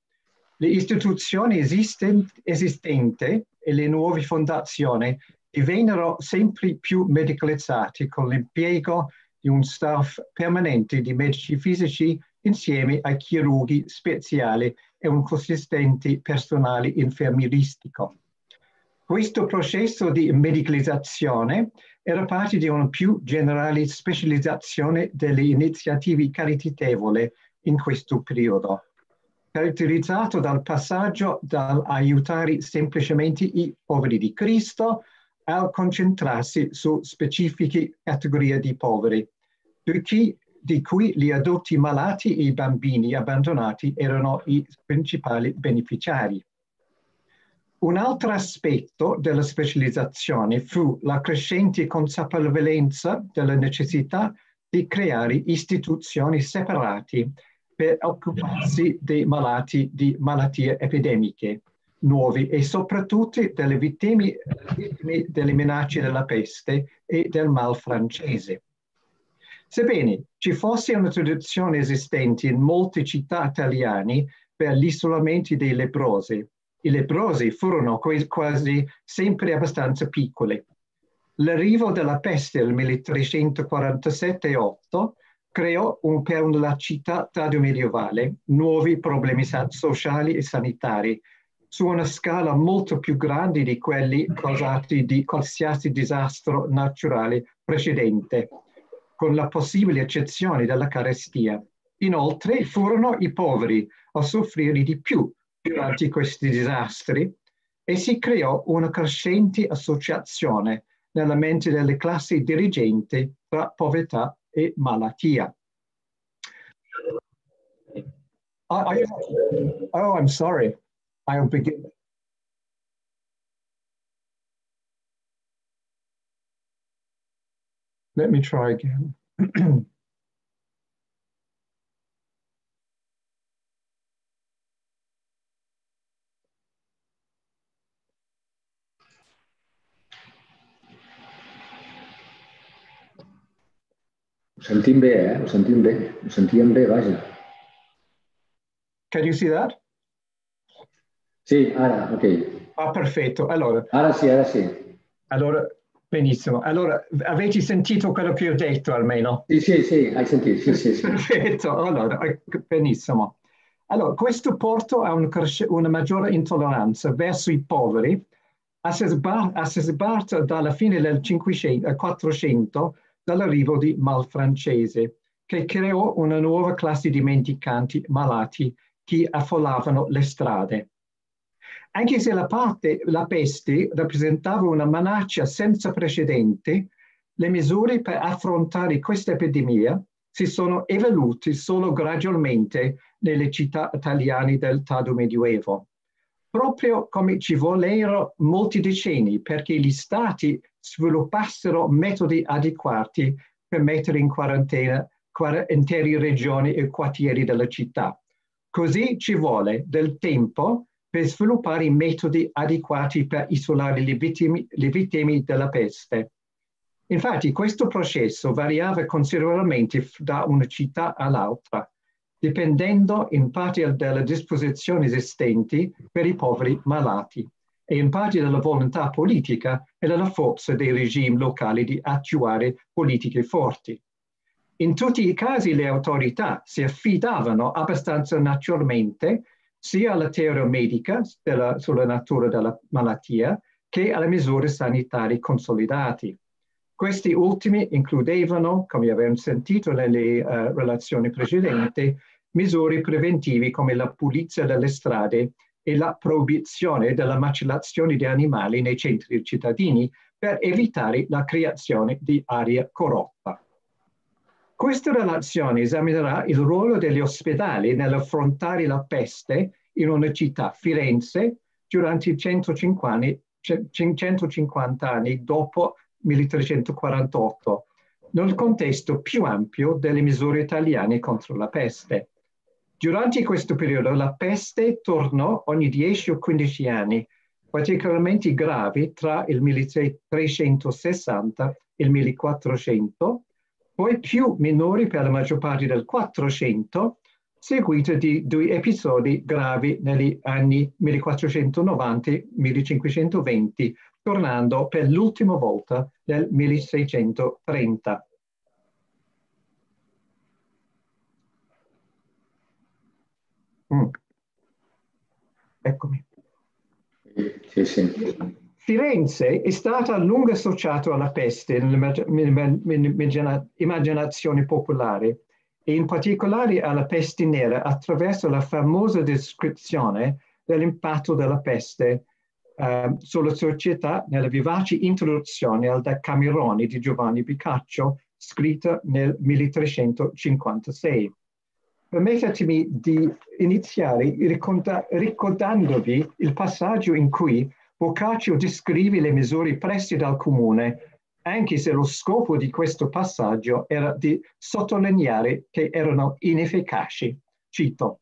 Le istituzioni esistenti e le nuove fondazioni divennero sempre più medicalizzate con l'impiego di un staff permanente di medici fisici insieme ai chirurghi speciali e un consistente personale infermieristico. Questo processo di medicalizzazione era parte di una più generale specializzazione delle iniziative caritatevoli in questo periodo, caratterizzato dal passaggio dall'aiutare semplicemente i poveri di Cristo al concentrarsi su specifiche categorie di poveri, cui, di cui gli adulti malati e i bambini abbandonati erano i principali beneficiari. Un altro aspetto della specializzazione fu la crescente consapevolezza della necessità di creare istituzioni separate per occuparsi dei malati di malattie epidemiche nuove e soprattutto delle vittime, vittime delle minacce della peste e del mal francese. Sebbene ci fosse una tradizione esistente in molte città italiane per l'isolamento dei leprosi, i leprosi furono quasi sempre abbastanza piccoli. L'arrivo della peste nel 1347-8 creò un, per la città tardo-medievale nuovi problemi sociali e sanitari su una scala molto più grande di quelli causati di qualsiasi disastro naturale precedente, con la possibile eccezione della carestia. Inoltre furono i poveri a soffrire di più durante questi disastri e si creò una crescente associazione nella mente delle classi dirigenti tra povertà e malattia. Oh, oh I'm sorry. I'll begin. Let me try again. Ho sentim bé, eh? Ho sentim bé. Ho sentíem bé, vaja. Can you see that? Sì, ara, ok. Ah, perfetto. Allora, Ara sì, ara sì. allora, benissimo. Allora, avete sentito quello che ho detto almeno? Sì, sì, sì, hai sentito, sì, sì, sì. Perfetto, allora, eh, benissimo. Allora, questo porta a un una maggiore intolleranza verso i poveri, asserba- asserbata dalla fine del 500 eh, 400 dall'arrivo di Malfrancese, che creò una nuova classe di mendicanti malati che affollavano le strade. Anche se la, parte, la peste rappresentava una minaccia senza precedenti, le misure per affrontare questa epidemia si sono evolute solo gradualmente nelle città italiane del tardo medioevo, proprio come ci vollero molti decenni perché gli stati sviluppassero metodi adeguati per mettere in quarantena quar- intere regioni e quartieri della città. Così ci vuole del tempo per sviluppare i metodi adeguati per isolare le vittime, le vittime della peste. Infatti questo processo variava considerevolmente da una città all'altra, dipendendo in parte dalle disposizioni esistenti per i poveri malati e in parte dalla volontà politica e dalla forza dei regimi locali di attuare politiche forti. In tutti i casi le autorità si affidavano abbastanza naturalmente sia alla teoria medica della, sulla natura della malattia che alle misure sanitarie consolidate. Questi ultimi includevano, come abbiamo sentito nelle uh, relazioni precedenti, misure preventive come la pulizia delle strade e la proibizione della macellazione di animali nei centri cittadini per evitare la creazione di aria corrotta. Questa relazione esaminerà il ruolo degli ospedali nell'affrontare la peste in una città, Firenze, durante i 150, 150 anni dopo 1348, nel contesto più ampio delle misure italiane contro la peste. Durante questo periodo la peste tornò ogni 10 o 15 anni, particolarmente gravi tra il 1360 e il 1400, poi più minori per la maggior parte del 400, seguito di due episodi gravi negli anni 1490-1520, tornando per l'ultima volta nel 1630. Mm. Eccomi. Sì, sì. Firenze è stata a lungo associata alla peste nell'immaginazione popolare e in particolare alla peste nera attraverso la famosa descrizione dell'impatto della peste uh, sulla società nella vivace introduzione al Decamerone di Giovanni Piccaccio, scritta nel 1356. Permettetemi di iniziare ricordandovi il passaggio in cui Boccaccio descrive le misure prese dal comune, anche se lo scopo di questo passaggio era di sottolineare che erano inefficaci. Cito.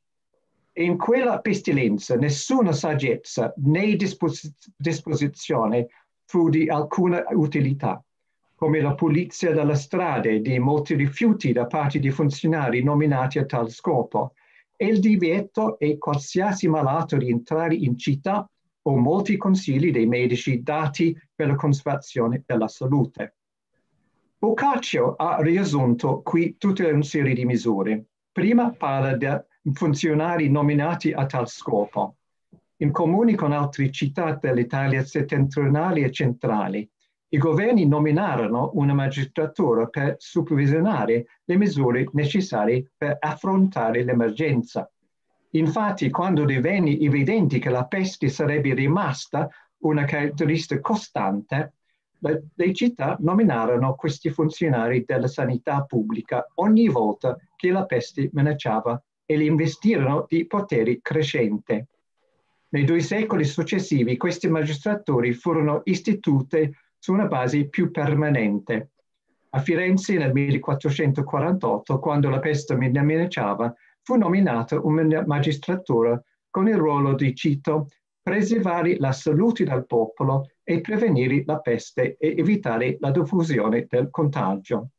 In quella pestilenza nessuna saggezza né dispos- disposizione fu di alcuna utilità, come la pulizia delle strade di molti rifiuti da parte di funzionari nominati a tal scopo e il divieto e qualsiasi malato di entrare in città o molti consigli dei medici dati per la conservazione della salute. Boccaccio ha riassunto qui tutta una serie di misure. Prima parla di funzionari nominati a tal scopo. In comuni con altre città dell'Italia settentrionali e centrali, i governi nominarono una magistratura per supervisionare le misure necessarie per affrontare l'emergenza. Infatti, quando divenne evidente che la peste sarebbe rimasta una caratteristica costante, le, città nominarono questi funzionari della sanità pubblica ogni volta che la peste minacciava e li investirono di poteri crescenti. Nei due secoli successivi queste magistrature furono istituite su una base più permanente. A Firenze nel 1448, quando la peste minacciava, fu nominata una magistratura con il ruolo di, cito, preservare la salute del popolo e prevenire la peste e evitare la diffusione del contagio.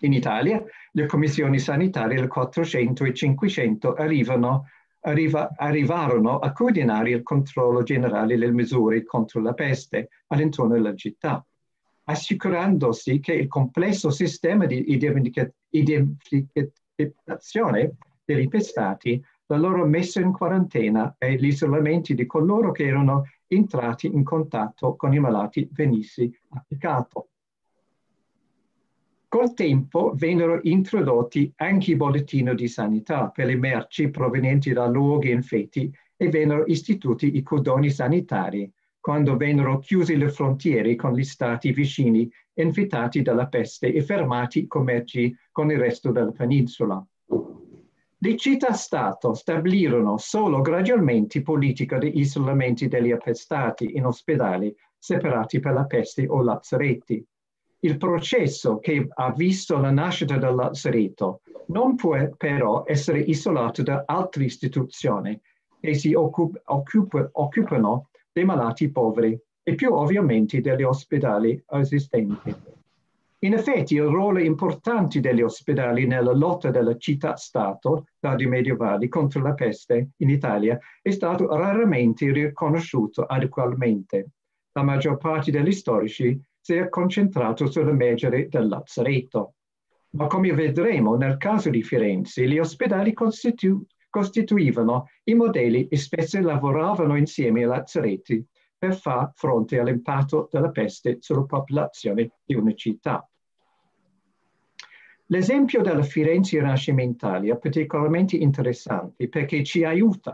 In Italia le commissioni sanitarie, le 400 e 500, arrivano, arriva, arrivarono a coordinare il controllo generale delle misure contro la peste all'intorno della città, assicurandosi che il complesso sistema di identificazione degli pestati, la loro messa in quarantena e l'isolamento di coloro che erano entrati in contatto con i malati venisse applicato. Col tempo vennero introdotti anche i bollettini di sanità per le merci provenienti da luoghi infetti e vennero istituiti i cordoni sanitari quando vennero chiuse le frontiere con gli stati vicini infettati dalla peste e fermati i commerci con il resto della penisola. Le città-stato stabilirono solo gradualmente politica di isolamento degli appestati in ospedali separati per la peste o lazzaretti il processo che ha visto la nascita del lazzaretto non può però essere isolato da altre istituzioni che si occup occup occupano dei malati poveri e più ovviamente degli ospedali esistenti. In effetti il ruolo importante degli ospedali nella lotta della città-stato dai medievali contro la peste in Italia è stato raramente riconosciuto adeguatamente. La maggior parte degli storici si è concentrato sull'emergere del lazzaretto. Ma come vedremo nel caso di Firenze, gli ospedali costitu costituivano i modelli e spesso lavoravano insieme ai lazzaretti per far fronte all'impatto della peste sulla popolazione di una città. L'esempio della Firenze rinascimentale è particolarmente interessante perché ci aiuta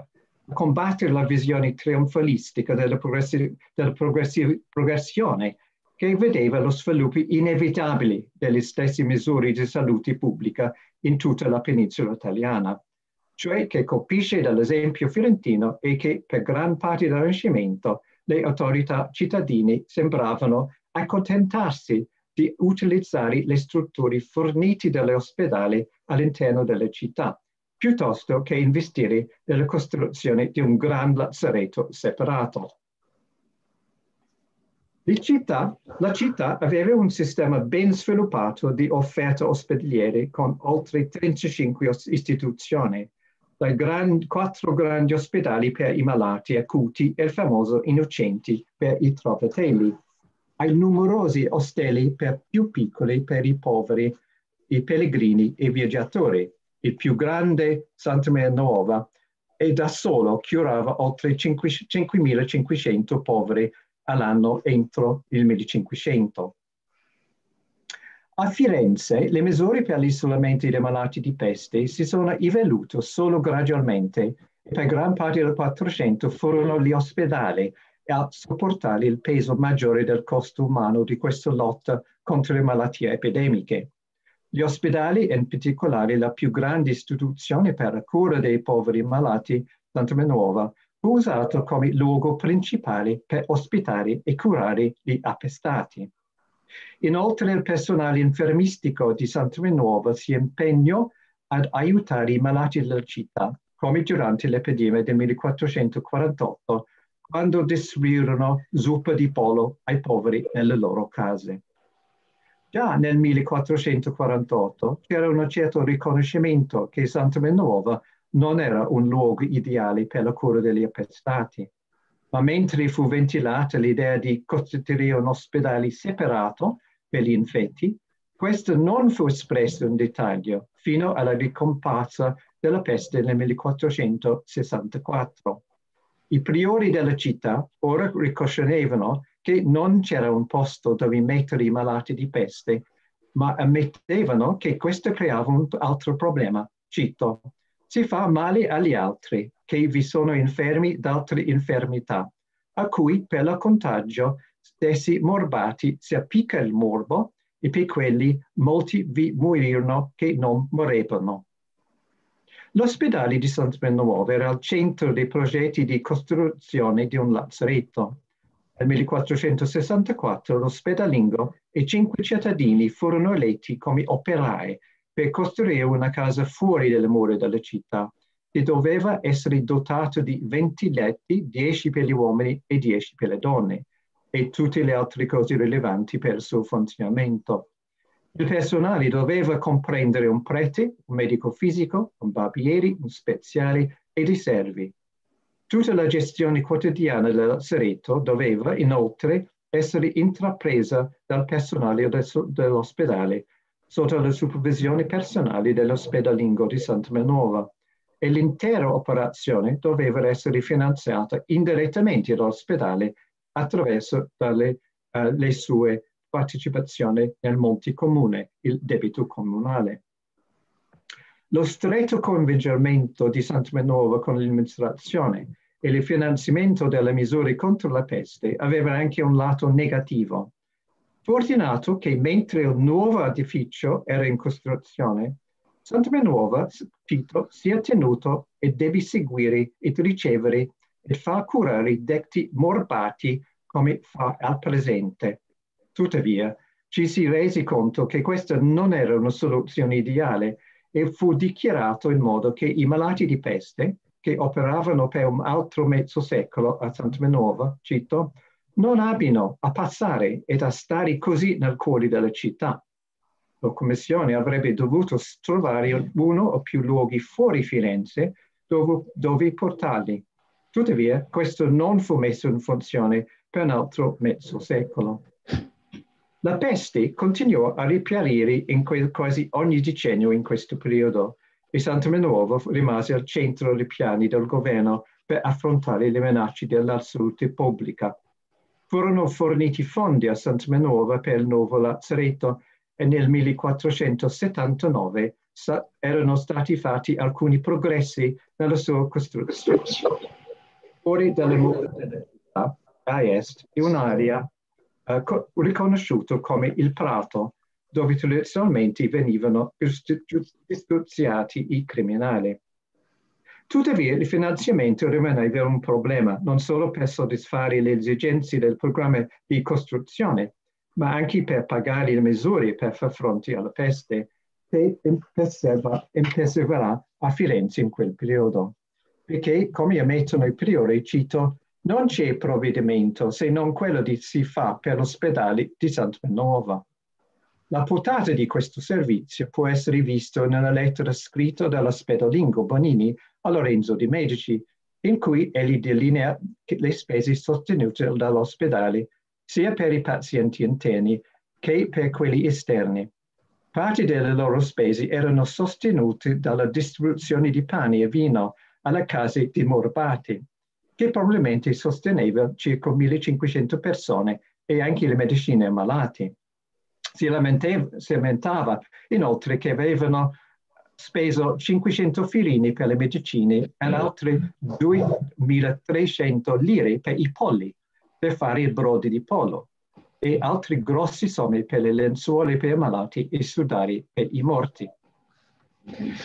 a combattere la visione trionfalistica della, progressi della progressione che vedeva lo sviluppo inevitabile delle stesse misure di salute pubblica in tutta la penisola italiana, cioè che colpisce dall'esempio fiorentino e che per gran parte del Rinascimento le autorità cittadine sembravano accontentarsi di utilizzare le strutture fornite dall'ospedale all'interno delle città, piuttosto che investire nella costruzione di un gran lazzaretto separato. Città, la città aveva un sistema ben sviluppato di offerta ospedaliere con oltre 35 istituzioni, dai gran, quattro grandi ospedali per i malati acuti e il famoso Innocenti per i trovatelli, ai numerosi ostelli per più piccoli per i poveri, i pellegrini e i viaggiatori. Il più grande, Santa Maria Nuova, e da solo curava oltre 5.500 poveri all'anno entro il 1500. A Firenze le misure per l'isolamento dei malati di peste si sono evolute solo gradualmente e per gran parte del 400 furono gli ospedali a sopportare il peso maggiore del costo umano di questa lotta contro le malattie epidemiche. Gli ospedali, in particolare la più grande istituzione per la cura dei poveri malati, Santa Menuova, fu usato come luogo principale per ospitare e curare gli appestati. Inoltre il personale infermistico di Santa Nuova si impegnò ad aiutare i malati della città, come durante l'epidemia del 1448, quando distribuirono zuppa di pollo ai poveri nelle loro case. Già nel 1448 c'era un certo riconoscimento che Santa Nuova non era un luogo ideale per la cura degli appestati. Ma mentre fu ventilata l'idea di costituire un ospedale separato per gli infetti, questo non fu espresso in dettaglio fino alla ricomparsa della peste nel 1464. I priori della città ora riconoscevano che non c'era un posto dove mettere i malati di peste, ma ammettevano che questo creava un altro problema, cito, si fa male agli altri che vi sono infermi d'altre infermità, a cui per il contagio stessi morbati si appicca il morbo e per quelli molti vi morirono che non morevano. L'ospedale di Santa Nuova era al centro dei progetti di costruzione di un lazzaretto. Nel 1464 l'ospedalingo e cinque cittadini furono eletti come operai per costruire una casa fuori dalle mura della città, che doveva essere dotato di 20 letti, 10 per gli uomini e 10 per le donne, e tutte le altre cose rilevanti per il suo funzionamento. Il personale doveva comprendere un prete, un medico fisico, un barbieri, un speziale e dei servi. Tutta la gestione quotidiana del lazzeretto doveva inoltre essere intrapresa dal personale dell'ospedale sotto la supervisione personale dell'ospedalingo di Santa Menova e l'intera operazione doveva essere finanziata indirettamente dall'ospedale attraverso dalle, uh, le sue partecipazioni nel multicomune, il debito comunale. Lo stretto coinvolgimento di Santa Menova con l'amministrazione e il finanziamento delle misure contro la peste aveva anche un lato negativo. Fortunato che mentre il nuovo edificio era in costruzione, Santa Menuova, Tito, sia tenuto e deve seguire e ricevere e far curare i detti morbati come fa al presente. Tuttavia, ci si resi conto che questa non era una soluzione ideale e fu dichiarato in modo che i malati di peste, che operavano per un altro mezzo secolo a Santa Menova, cito, non abbiano a passare ed a stare così nel cuore della città. La Commissione avrebbe dovuto trovare uno o più luoghi fuori Firenze dove, dove portarli. Tuttavia, questo non fu messo in funzione per un altro mezzo secolo. La peste continuò a ripiarire in quasi ogni decennio in questo periodo e Santa Menuova rimase al centro dei piani del governo per affrontare le minacce della salute pubblica. Furono forniti fondi a Santa Menuova per il nuovo lazzaretto e nel 1479 erano stati fatti alcuni progressi nella sua costruzione. Fuori dalle mura a est è un'area uh, riconosciuta come il Prato, dove tradizionalmente venivano giustiziati i criminali. Tuttavia, il finanziamento rimaneva un problema, non solo per soddisfare le esigenze del programma di costruzione, ma anche per pagare le misure per far fronte alla peste che imperseverà a Firenze in quel periodo. Perché, come ammettono i priori, cito, non c'è provvedimento se non quello che si fa per l'ospedale di Santa Menova. La portata di questo servizio può essere vista nella lettera scritta dall'ospedalingo Bonini a Lorenzo di Medici, in cui egli delinea le spese sostenute dall'ospedale sia per i pazienti interni che per quelli esterni. Parte delle loro spese erano sostenute dalla distribuzione di pane e vino alle case di morbati, che probabilmente sosteneva circa 1500 persone e anche le medicine ai malati si, lamentava inoltre che avevano speso 500 filini per le medicine e altre 2.300 lire per i polli per fare i brodi di pollo e altre grossi somme per le lenzuola per i malati e sudari per i morti.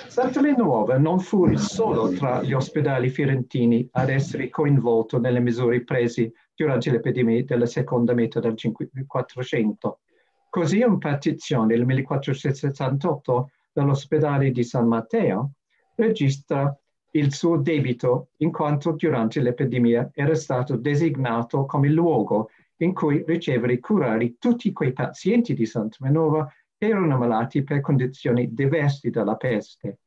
Santa Nuova non fu il solo tra gli ospedali fiorentini ad essere coinvolto nelle misure prese durante l'epidemia della seconda metà del 500. Così in partizione nel 1468 dall'ospedale di San Matteo registra il suo debito in quanto durante l'epidemia era stato designato come luogo in cui ricevere e curare tutti quei pazienti di Santa Menova che erano malati per condizioni diverse dalla peste.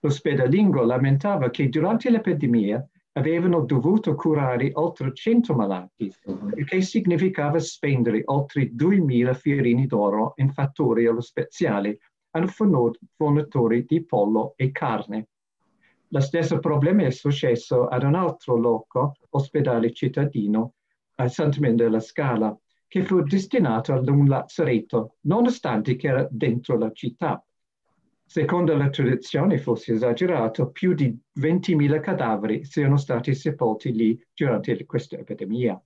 L'ospedalingo lamentava che durante l'epidemia avevano dovuto curare oltre 100 malati, il che significava spendere oltre 2.000 fiorini d'oro in fattori allo speziale ai fornitori di pollo e carne. Lo stesso problema è successo ad un altro loco, ospedale cittadino, a Sant'Men della Scala, che fu destinato ad un lazzaretto, nonostante che era dentro la città. Secondo la tradizione, fosse esagerato, più di 20.000 cadaveri siano stati sepolti lì durante questa epidemia.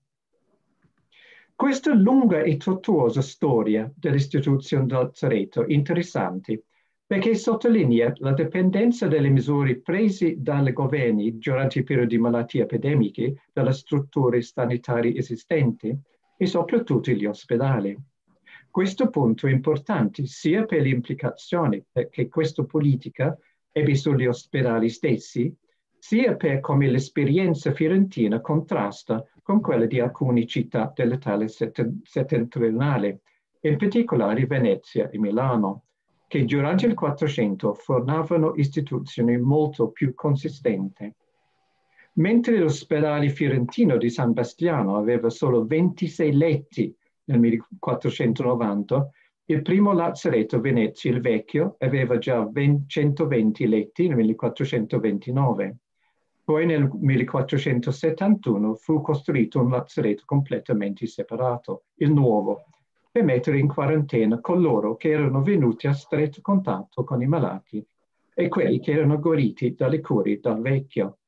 Questa lunga e tortuosa storia dell'istituzione del Lazzaretto è interessante perché sottolinea la dipendenza delle misure prese dai governi durante i periodi di malattie epidemiche dalle strutture sanitarie esistenti e soprattutto gli ospedali. Questo punto è importante sia per le implicazioni che questa politica ebbe sugli ospedali stessi, sia per come l'esperienza fiorentina contrasta con quella di alcune città dell'Italia settentrionale, in particolare Venezia e Milano, che durante il Quattrocento formavano istituzioni molto più consistenti. Mentre l'ospedale fiorentino di San Bastiano aveva solo 26 letti nel 1490, il primo lazzaretto Venezia il Vecchio aveva già 120 letti nel 1429. Poi nel 1471 fu costruito un lazzaretto completamente separato, il nuovo, per mettere in quarantena coloro che erano venuti a stretto contatto con i malati e quelli che erano guariti dalle cure dal vecchio.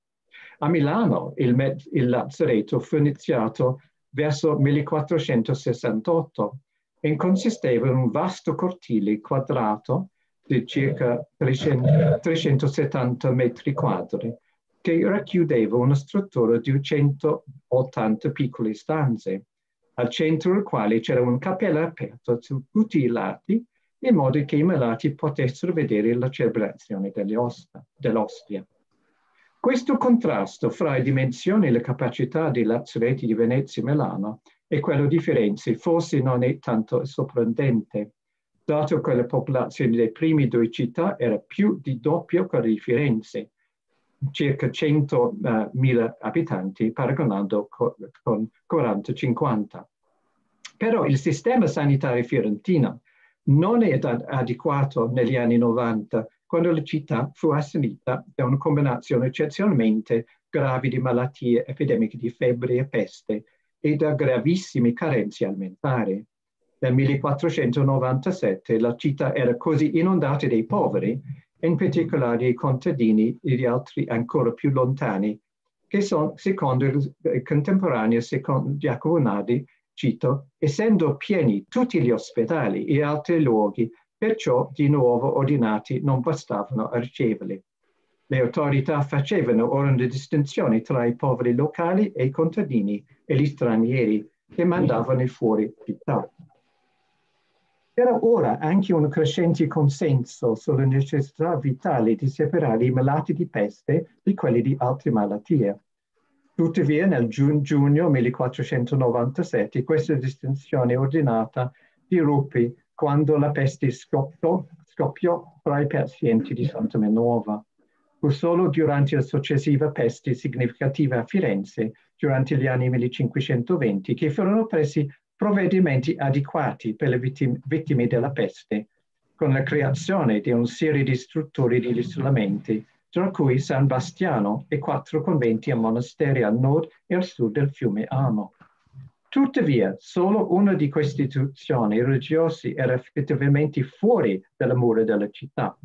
A Milano il, il lazzaretto fu iniziato verso 1468 e consisteva in un vasto cortile quadrato di circa 300, 370 metri quadri che racchiudeva una struttura di 180 piccole stanze, al centro del quale c'era un cappello aperto su tutti i lati in modo che i malati potessero vedere la celebrazione dell'ostia. Questo contrasto fra le dimensioni e le capacità dei lazzaretti di Venezia e Milano e quello di Firenze forse non è tanto sorprendente, dato che la popolazione delle prime due città era più di doppio quella di Firenze, circa 100.000 abitanti, paragonando con 40-50. Però il sistema sanitario fiorentino non è adeguato negli anni 90 quando la città fu assalita da una combinazione eccezionalmente grave di malattie epidemiche di febbre e peste e da gravissime carenze alimentari. Nel 1497 la città era così inondata dai poveri, in particolare dei contadini e di altri ancora più lontani, che sono, secondo il contemporaneo secondo Giacomo Nadi, cito, essendo pieni tutti gli ospedali e altri luoghi perciò di nuovo ordinati non bastavano a riceverli. Le autorità facevano ora una distinzione tra i poveri locali e i contadini e gli stranieri che mandavano fuori città. Era ora anche un crescente consenso sulla necessità vitale di separare i malati di peste di quelli di altre malattie. Tuttavia nel giugno 1497 questa distinzione ordinata diruppe quando la peste scoppiò, scoppiò tra i pazienti di Santa Menuova. Fu solo durante la successiva peste significativa a Firenze, durante gli anni 1520, che furono presi provvedimenti adeguati per le vittime, vittime della peste, con la creazione di una serie di strutture di isolamento, tra cui San Bastiano e quattro conventi e monasteri a nord e a sud del fiume Amo. Tuttavia, solo una di queste istituzioni religiose era effettivamente fuori dalle mura della città.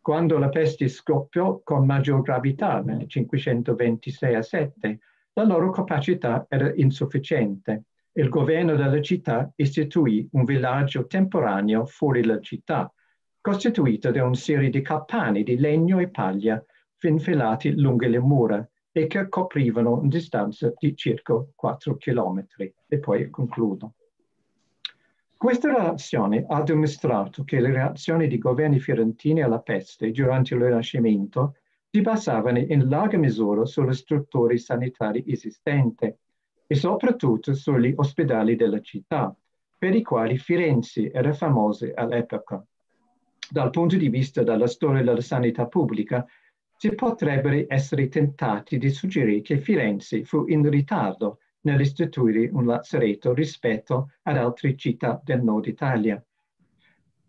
Quando la peste scoppiò con maggior gravità nel 526 a 7, la loro capacità era insufficiente. Il governo della città istituì un villaggio temporaneo fuori dalla città, costituito da una serie di capanne di legno e paglia infilati lungo le mura, e che coprivano una distanza di circa 4 km. E poi concludo. Questa relazione ha dimostrato che le reazioni dei governi fiorentini alla peste durante il Rinascimento si basavano in larga misura sulle strutture sanitarie esistenti e soprattutto sugli ospedali della città, per i quali Firenze era famosa all'epoca. Dal punto di vista della storia della sanità pubblica, si potrebbero essere tentati di suggerire che Firenze fu in ritardo nell'istituire un lazzaretto rispetto ad altre città del nord Italia.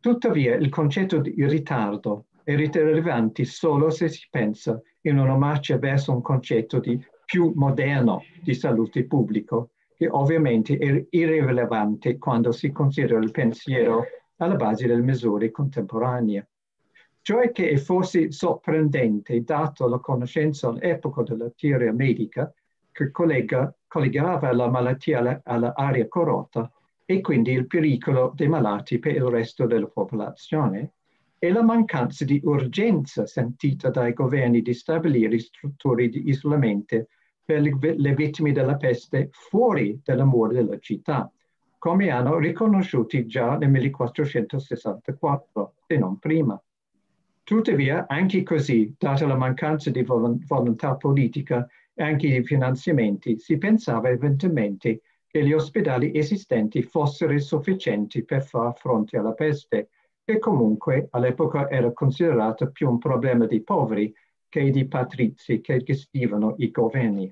Tuttavia il concetto di ritardo è rilevante solo se si pensa in una marcia verso un concetto di più moderno di salute pubblica, che ovviamente è irrilevante quando si considera il pensiero alla base delle misure contemporanee cioè che è forse sorprendente, dato la conoscenza all'epoca della teoria medica, che collega, collegava la malattia all'aria corrotta e quindi il pericolo dei malati per il resto della popolazione, e la mancanza di urgenza sentita dai governi di stabilire strutture di isolamento per le vittime della peste fuori dalla mura della città, come hanno riconosciuto già nel 1464, se non prima. Tuttavia, anche così, data la mancanza di volontà politica e anche di finanziamenti, si pensava eventualmente che gli ospedali esistenti fossero sufficienti per far fronte alla peste, che comunque all'epoca era considerata più un problema dei poveri che di patrizi che gestivano i governi.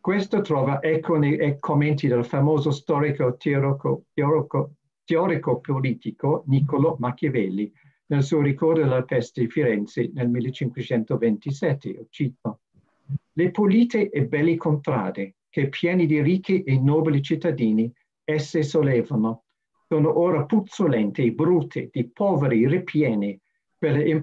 Questo trova eco nei commenti del famoso storico teorico, teorico, teorico politico Niccolo Machiavelli nel suo ricordo della peste di Firenze nel 1527, io cito. Le pulite e belle contrade, che pieni di ricchi e nobili cittadini esse sollevano, sono ora puzzolenti e brutte, di poveri ripieni, per le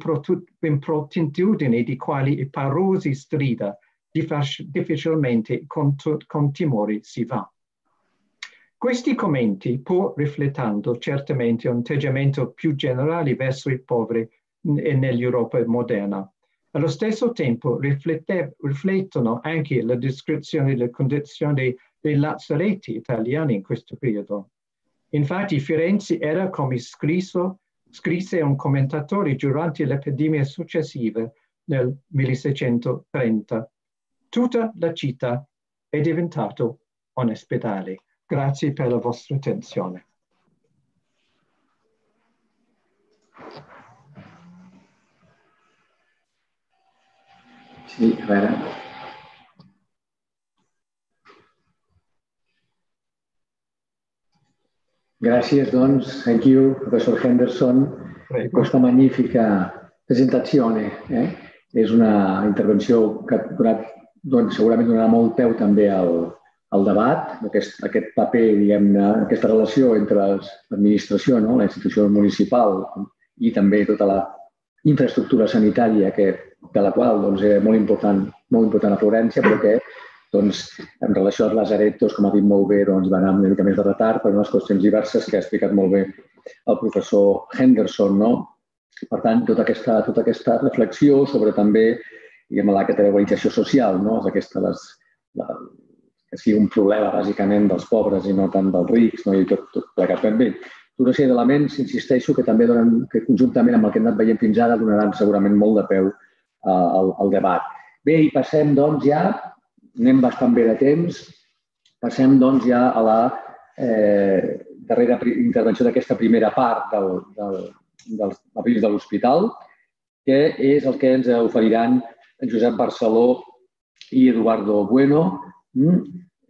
improtintudini di quali i parosi strida difficilmente con, con timori si va. Questi commenti, pur riflettendo certamente un atteggiamento più generale verso i poveri nell'Europa moderna, allo stesso tempo riflettono anche la descrizione delle condizioni dei lazzaretti italiani in questo periodo. Infatti Firenze era, come scrisso, scrisse un commentatore durante l'epidemia successiva nel 1630, tutta la città è diventato un ospedale. Grazie per la vostra attenzione. Sí, a veure. Gràcies, doncs, thank you, professor Henderson, per questa magnífica presentazione. Eh? És una intervenció que ha donat, doncs, segurament donarà molt peu també al, el debat, aquest, aquest paper, diguem-ne, aquesta relació entre l'administració, no? la institució municipal i també tota la infraestructura sanitària que, de la qual doncs, era molt important, molt important a Florència, però que doncs, en relació als lazaretos, com ha dit molt bé, doncs, va anar una mica més de retard per unes qüestions diverses que ha explicat molt bé el professor Henderson. No? Per tant, tota aquesta, tota aquesta reflexió sobre també diguem, la categorització social, no? aquesta, les, la, que sigui un problema bàsicament dels pobres i no tant dels rics, no? i tot, tot plegat ben bé. Una sèrie d'elements, insisteixo, que també donen, que conjuntament amb el que hem anat veient fins ara donaran segurament molt de peu uh, al, al debat. Bé, i passem doncs ja, anem bastant bé de temps, passem doncs ja a la eh, darrera intervenció d'aquesta primera part del, del, dels abrils de l'hospital, que és el que ens oferiran Josep Barceló i Eduardo Bueno,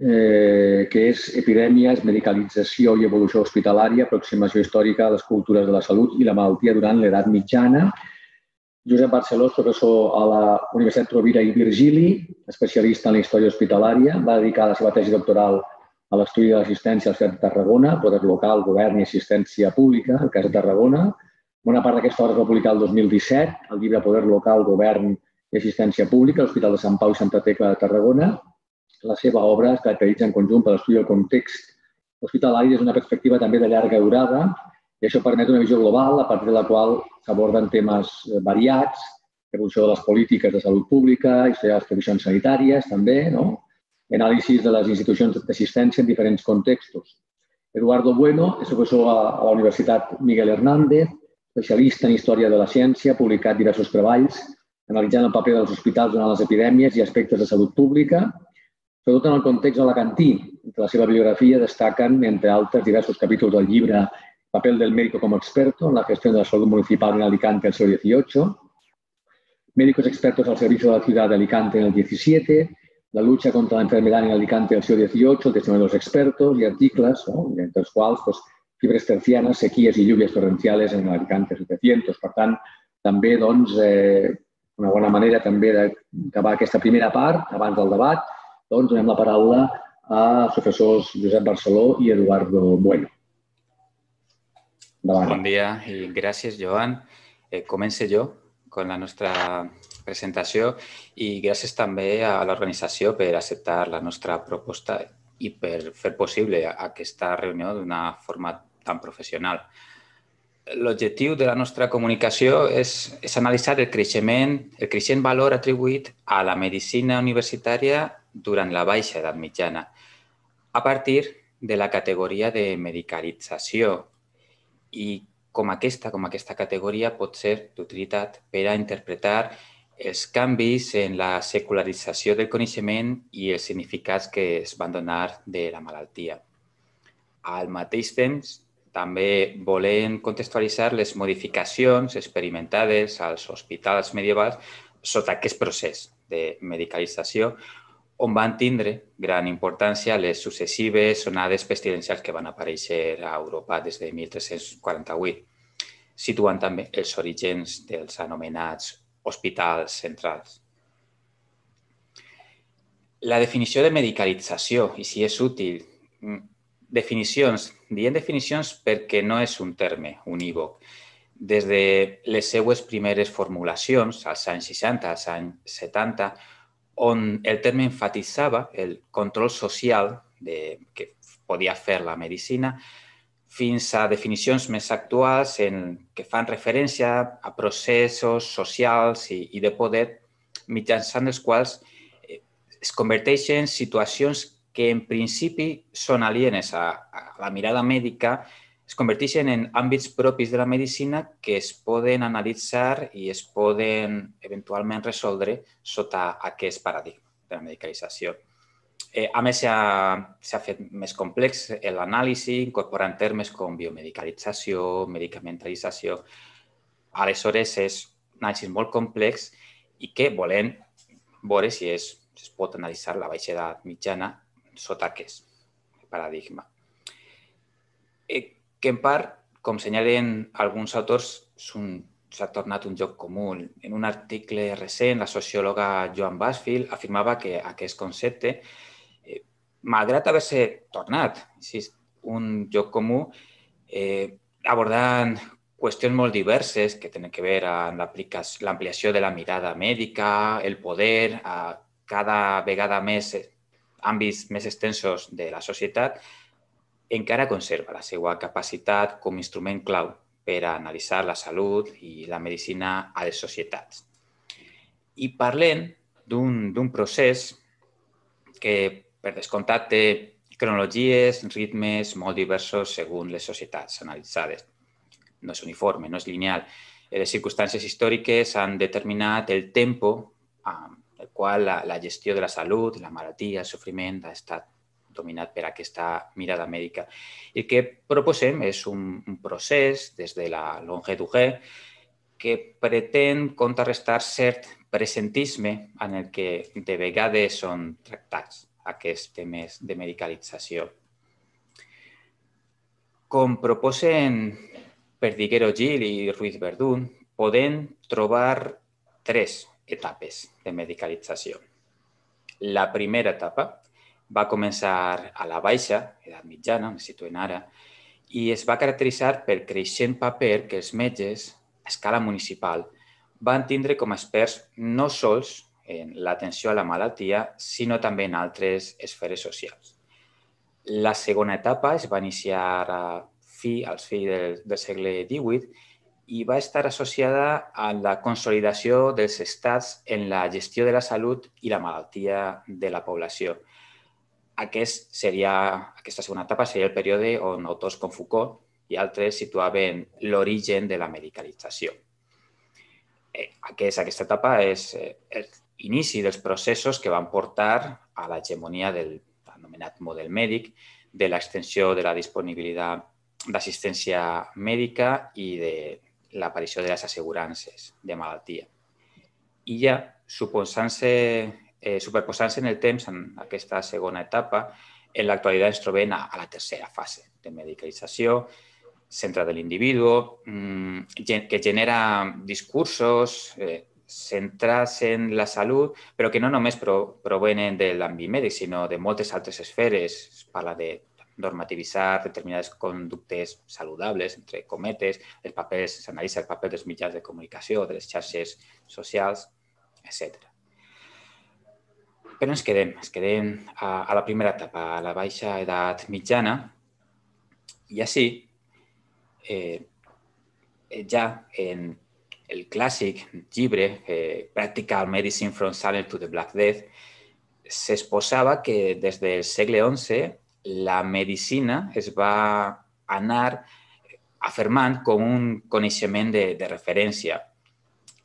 eh, que és epidèmies, medicalització i evolució hospitalària, aproximació històrica a les cultures de la salut i la malaltia durant l'edat mitjana. Josep Barceló és professor a la Universitat Rovira i Virgili, especialista en la història hospitalària. Va dedicar la seva tesi doctoral a l'estudi de l'assistència al Ciutat de Tarragona, poder local, govern i assistència pública, al cas de Tarragona. Bona part d'aquesta obra es va publicar el 2017, el llibre Poder local, govern i assistència pública, l'Hospital de Sant Pau i Santa Tecla de Tarragona. La seva obra es caracteritza en conjunt per l'estudi del context hospitalari des d'una perspectiva també de llarga durada i això permet una visió global a partir de la qual s'aborden temes eh, variats, evolució de les polítiques de salut pública, història de les previsions sanitàries també, no? anàlisis de les institucions d'assistència en diferents contextos. Eduardo Bueno és professor a, a la Universitat Miguel Hernández, especialista en història de la ciència, ha publicat diversos treballs analitzant el paper dels hospitals durant les epidèmies i aspectes de salut pública Sobretot en el context alacantí. De la seva biografia destaquen, entre altres, diversos capítols del llibre Papel del médico como experto en la gestión de la salud municipal en Alicante el siglo XVIII, Médicos expertos al servicio de la ciudad de Alicante en el XVII, La lucha contra la enfermedad en Alicante el siglo XVIII, el testimonio de los expertos i articles, no? entre els quals pues, fibres tercianes, sequías i lluvias torrenciales en Alicante 700. Per tant, també doncs, eh, una bona manera també d'acabar aquesta primera part, abans del debat, doncs donem la paraula als professors Josep Barceló i Eduardo Bueno. Endavant. Bon dia i gràcies, Joan. Eh, comence jo con la nostra presentació i gràcies també a l'organització per acceptar la nostra proposta i per fer possible aquesta reunió d'una forma tan professional. L'objectiu de la nostra comunicació és, és analitzar el creixement, el creixent valor atribuït a la medicina universitària durant la baixa edat mitjana, a partir de la categoria de medicalització i com aquesta, com aquesta categoria pot ser d'utilitat per a interpretar els canvis en la secularització del coneixement i els significats que es van donar de la malaltia. Al mateix temps, també volen contextualitzar les modificacions experimentades als hospitals medievals sota aquest procés de medicalització, on van tindre gran importància les successives onades pestilencials que van aparèixer a Europa des de 1348, situant també els orígens dels anomenats hospitals centrals. La definició de medicalització i si és útil. Mm, definicions. Diem definicions perquè no és un terme unívoc. Des de les seues primeres formulacions, als anys 60, als anys 70, on el terme enfatitzava el control social de, que podia fer la medicina, fins a definicions més actuals en que fan referència a processos socials i, i de poder mitjançant els quals eh, es converteixen en situacions que en principi són alienes a, a la mirada mèdica, es converteixen en àmbits propis de la medicina que es poden analitzar i es poden eventualment resoldre sota aquest paradigma de la medicalització. Eh, a més, s'ha fet més complex l'anàlisi, incorporant termes com biomedicalització, medicamentalització. Aleshores, és un anàlisi molt complex i que volem veure si si es pot analitzar la baixa edat mitjana sota aquest paradigma. Eh, que en part, com senyalen alguns autors, s'ha tornat un joc comú. En un article recent, la sociòloga Joan Basfield afirmava que aquest concepte malgrat haver-se tornat si un joc comú, eh, abordant qüestions molt diverses que tenen que veure amb l'ampliació de la mirada mèdica, el poder, a cada vegada més àmbits més extensos de la societat, encara conserva la seva capacitat com a instrument clau per a analitzar la salut i la medicina a les societats. I parlem d'un procés que per descomptat, té cronologies, ritmes molt diversos segons les societats analitzades. No és uniforme, no és lineal. Les circumstàncies històriques han determinat el tempo amb el qual la, la gestió de la salut, la malaltia, el sofriment ha estat dominat per aquesta mirada mèdica. I el que proposem és un, un procés des de la longe Duché que pretén contrarrestar cert presentisme en el que de vegades són tractats aquests temes de medicalització. Com proposen Perdiguero Gil i Ruiz Verdún, podem trobar tres etapes de medicalització. La primera etapa va començar a la baixa, edat mitjana, on situem ara, i es va caracteritzar pel creixent paper que els metges, a escala municipal, van tindre com a experts no sols en l'atenció a la malaltia, sinó també en altres esferes socials. La segona etapa es va iniciar a fi, als fi del, del segle XVIII i va estar associada a la consolidació dels estats en la gestió de la salut i la malaltia de la població. Aquest seria, aquesta segona etapa seria el període on autors com Foucault i altres situaven l'origen de la medicalització. Eh, aquest, aquesta etapa és, eh, és inici dels processos que van portar a l'hegemonia del anomenat model mèdic, de l'extensió de la disponibilitat d'assistència mèdica i de l'aparició de les assegurances de malaltia. I ja, suposant-se, eh, superposant-se en el temps, en aquesta segona etapa, en l'actualitat ens trobem a, a la tercera fase de medicalització, centre de l'individu, mmm, que genera discursos, eh, centrats en la salut, però que no només provenen de l'àmbit mèdic, sinó de moltes altres esferes. Es parla de normativitzar determinades conductes saludables, entre cometes, els papers, s'analitza el paper dels mitjans de comunicació, de les xarxes socials, etc. Però ens quedem, ens quedem a, a la primera etapa, a la baixa edat mitjana, i així, eh, ja en el clàssic llibre, eh, Practical Medicine from Silent to the Black Death, s'exposava que des del segle XI la medicina es va anar afirmant com un coneixement de, de referència.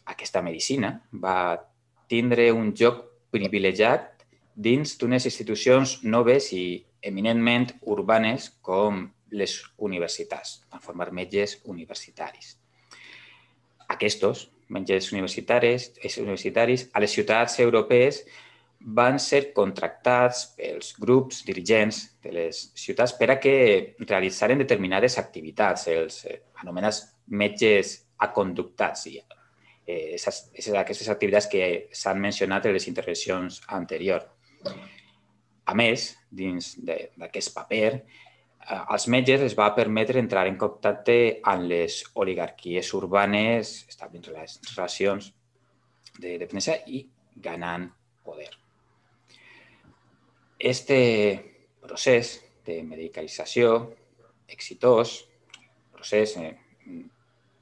aquesta medicina va tindre un joc privilegiat dins d'unes institucions noves i eminentment urbanes com les universitats, van formar metges universitaris. Aquests metges universitaris, universitaris a les ciutats europees van ser contractats pels grups dirigents de les ciutats per a que realitzaren determinades activitats, els eh, anomenats metges aconductats. I, eh, esas, esas, aquestes activitats que s'han mencionat en les intervencions anteriors. A més, dins d'aquest paper, eh, als metges es va permetre entrar en contacte amb les oligarquies urbanes, establint relacions de dependència i ganant poder. Este procés de medicalització exitós, procés eh,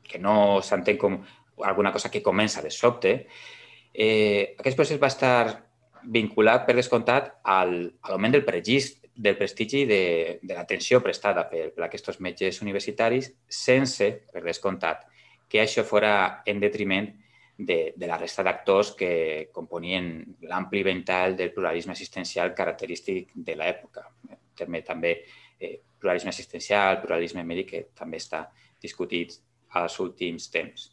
que no s'entén com alguna cosa que comença de sobte, eh, aquest procés va estar vinculat, per descomptat, al, a l'augment del, del prestigi de, de l'atenció prestada per, per aquests metges universitaris, sense, per descomptat, que això fora en detriment de, de la resta d'actors que componien l'ampli ventall del pluralisme assistencial característic de l'època. També, també eh, pluralisme assistencial, pluralisme mèdic, que també està discutit als últims temps.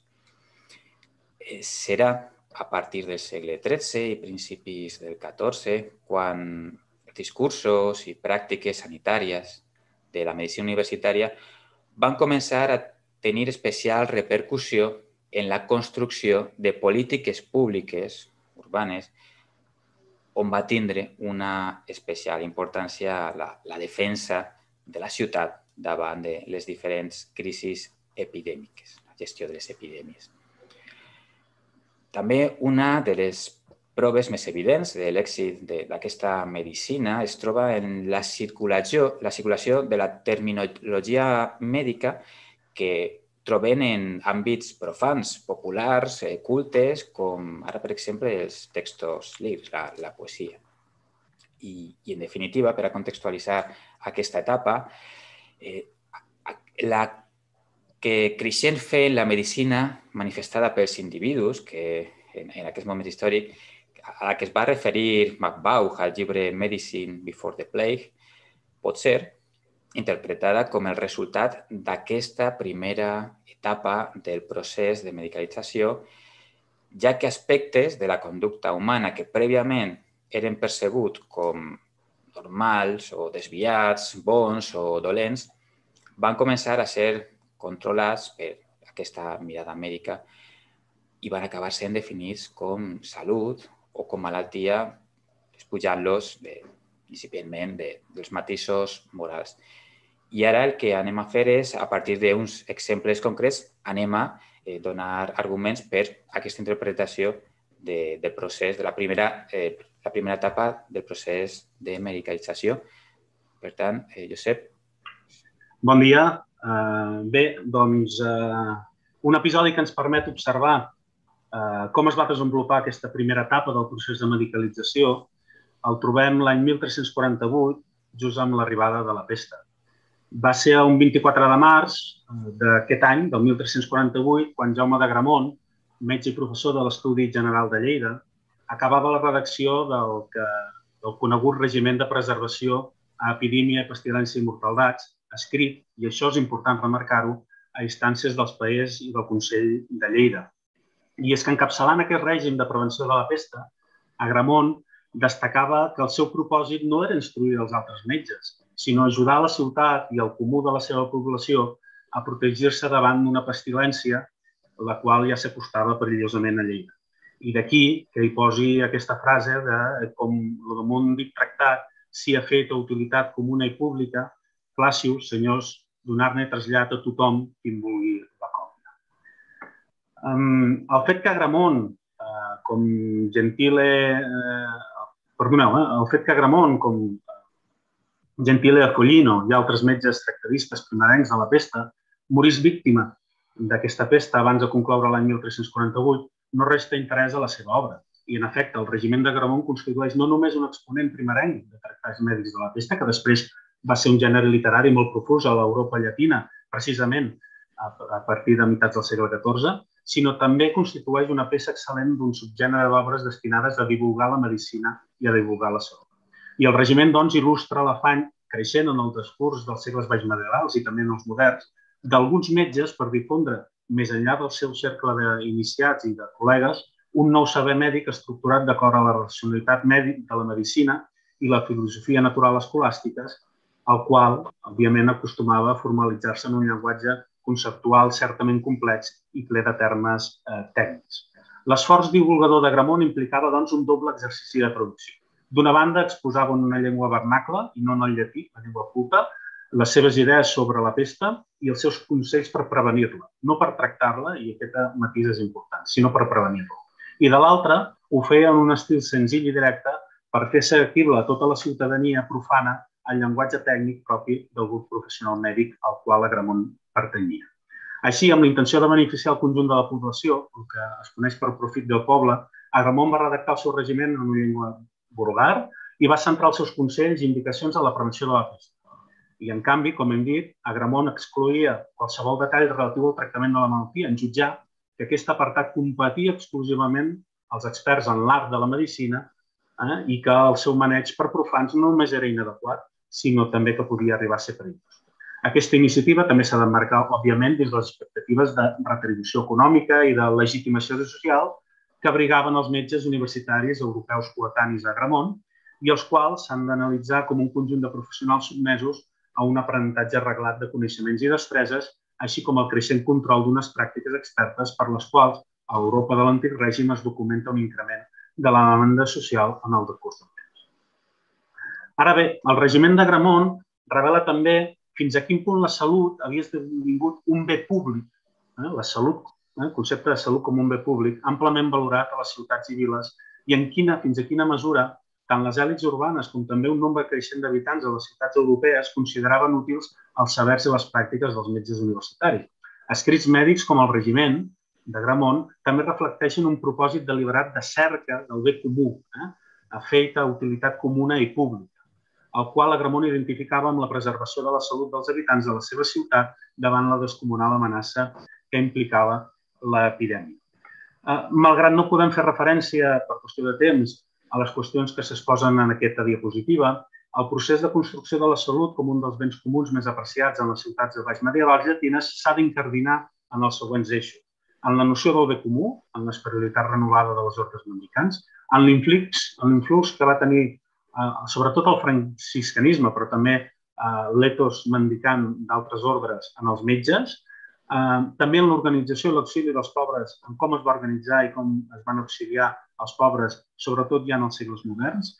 Eh, serà a partir del segle XIII i principis del XIV quan discursos i pràctiques sanitàries de la medicina universitària van començar a tenir especial repercussió en la construcció de polítiques públiques urbanes on va tindre una especial importància la, la defensa de la ciutat davant de les diferents crisis epidèmiques, la gestió de les epidèmies. També una de les proves més evidents de l'èxit d'aquesta medicina es troba en la circulació, la circulació de la terminologia mèdica que trobem en àmbits profans, populars, eh, cultes, com ara, per exemple, els textos lírics, la, la poesia. I, I, en definitiva, per a contextualitzar aquesta etapa, eh, la que creixent fe en la medicina manifestada pels individus, que en, en aquest moment històric, a la que es va referir MacBauch al llibre Medicine Before the Plague, pot ser interpretada com el resultat d'aquesta primera etapa del procés de medicalització, ja que aspectes de la conducta humana que prèviament eren percebuts com normals o desviats, bons o dolents, van començar a ser controlats per aquesta mirada mèdica i van acabar sent definits com salut o com malaltia, despujant-los de, de, dels matisos morals. I ara el que anem a fer és, a partir d'uns exemples concrets, anem a eh, donar arguments per aquesta interpretació de, del procés, de la primera, eh, la primera etapa del procés de medicalització. Per tant, eh, Josep. Bon dia. Uh, bé, doncs uh, un episodi que ens permet observar uh, com es va desenvolupar aquesta primera etapa del procés de medicalització el trobem l'any 1348, just amb l'arribada de la pesta. Va ser un 24 de març eh, d'aquest any, del 1348, quan Jaume de Gramont, metge i professor de l'Estudi General de Lleida, acabava la redacció del, que, del conegut regiment de preservació a epidèmia, pestilència i mortaldats, escrit, i això és important remarcar-ho, a instàncies dels paers i del Consell de Lleida. I és que encapçalant aquest règim de prevenció de la pesta, Agramont destacava que el seu propòsit no era instruir els altres metges, sinó ajudar la ciutat i el comú de la seva població a protegir-se davant d'una pestilència, la qual ja s'acostava perillosament a Lleida. I d'aquí que hi posi aquesta frase de com el damunt dit tractat si ha fet a utilitat comuna i pública, flaciu, senyors, donar-ne trasllat a tothom qui en vulgui la còpia. El fet que Agramont, uh, com Gentile, uh, perdoneu, eh, el fet que Agramont, com Gentile Ercolino i altres metges tractadistes primerencs de la pesta, morís víctima d'aquesta pesta abans de concloure l'any 1348, no resta interès a la seva obra. I, en efecte, el regiment de Gramont constitueix no només un exponent primerenc de tractats mèdics de la pesta, que després va ser un gènere literari molt profús a l'Europa llatina, precisament a, partir de meitats del segle XIV, sinó també constitueix una peça excel·lent d'un subgènere d'obres destinades a divulgar la medicina i a divulgar la salut. I el regiment, doncs, il·lustra l'afany creixent en el discurs dels segles baix medievals i també en els moderns d'alguns metges per difondre, més enllà del seu cercle d'iniciats i de col·legues, un nou saber mèdic estructurat d'acord a la racionalitat mèdic de la medicina i la filosofia natural escolàstiques, el qual, òbviament, acostumava a formalitzar-se en un llenguatge conceptual certament complex i ple de termes eh, tècnics. L'esforç divulgador de Gramont implicava, doncs, un doble exercici de traducció. D'una banda, exposava en una llengua vernacla i no en el llatí, la llengua culta, les seves idees sobre la pesta i els seus consells per prevenir-la, no per tractar-la, i aquest matís és important, sinó per prevenir-la. I de l'altra, ho feia en un estil senzill i directe per fer seguible a tota la ciutadania profana el llenguatge tècnic propi del grup professional mèdic al qual Agramont pertanyia. Així, amb la intenció de beneficiar el conjunt de la població, el que es coneix per profit del poble, Agramont va redactar el seu regiment en una llengua vulgar i va centrar els seus consells i indicacions a la prevenció de la pesta. I, en canvi, com hem dit, Agramont excluïa qualsevol detall relatiu al tractament de la malaltia en jutjar que aquest apartat competia exclusivament als experts en l'art de la medicina eh, i que el seu maneig per profans no només era inadequat, sinó també que podia arribar a ser perillós. Aquesta iniciativa també s'ha d'emmarcar, òbviament, dins les expectatives de retribució econòmica i de legitimació social que abrigaven els metges universitaris europeus coetanis a Gramont i els quals s'han d'analitzar com un conjunt de professionals sotmesos a un aprenentatge reglat de coneixements i destreses, així com el creixent control d'unes pràctiques expertes per les quals a Europa de l'antic règim es documenta un increment de la demanda social en el decurs del. Ara bé, el regiment de Gramont revela també fins a quin punt la salut havia esdevingut un bé públic. Eh? La salut, eh? el concepte de salut com un bé públic, amplament valorat a les ciutats i viles i en quina, fins a quina mesura tant les èlits urbanes com també un nombre creixent d'habitants a les ciutats europees consideraven útils els sabers i les pràctiques dels metges universitaris. Escrits mèdics com el regiment de Gramont també reflecteixen un propòsit deliberat de cerca del bé comú, eh? a utilitat comuna i pública el qual Agramont identificava amb la preservació de la salut dels habitants de la seva ciutat davant la descomunal amenaça que implicava l'epidèmia. Eh, malgrat no podem fer referència, per qüestió de temps, a les qüestions que s'exposen en aquesta diapositiva, el procés de construcció de la salut com un dels béns comuns més apreciats en les ciutats de baix medievals llatines s'ha d'incardinar en els següents eixos. En la noció del bé comú, en l'espiritualitat renovada de les ordres mendicants, en l'influx que va tenir sobretot el franciscanisme, però també eh, l'etos mendicant d'altres ordres en els metges, eh, també en l'organització i l'auxili dels pobres, en com es va organitzar i com es van auxiliar els pobres, sobretot ja en els segles moderns,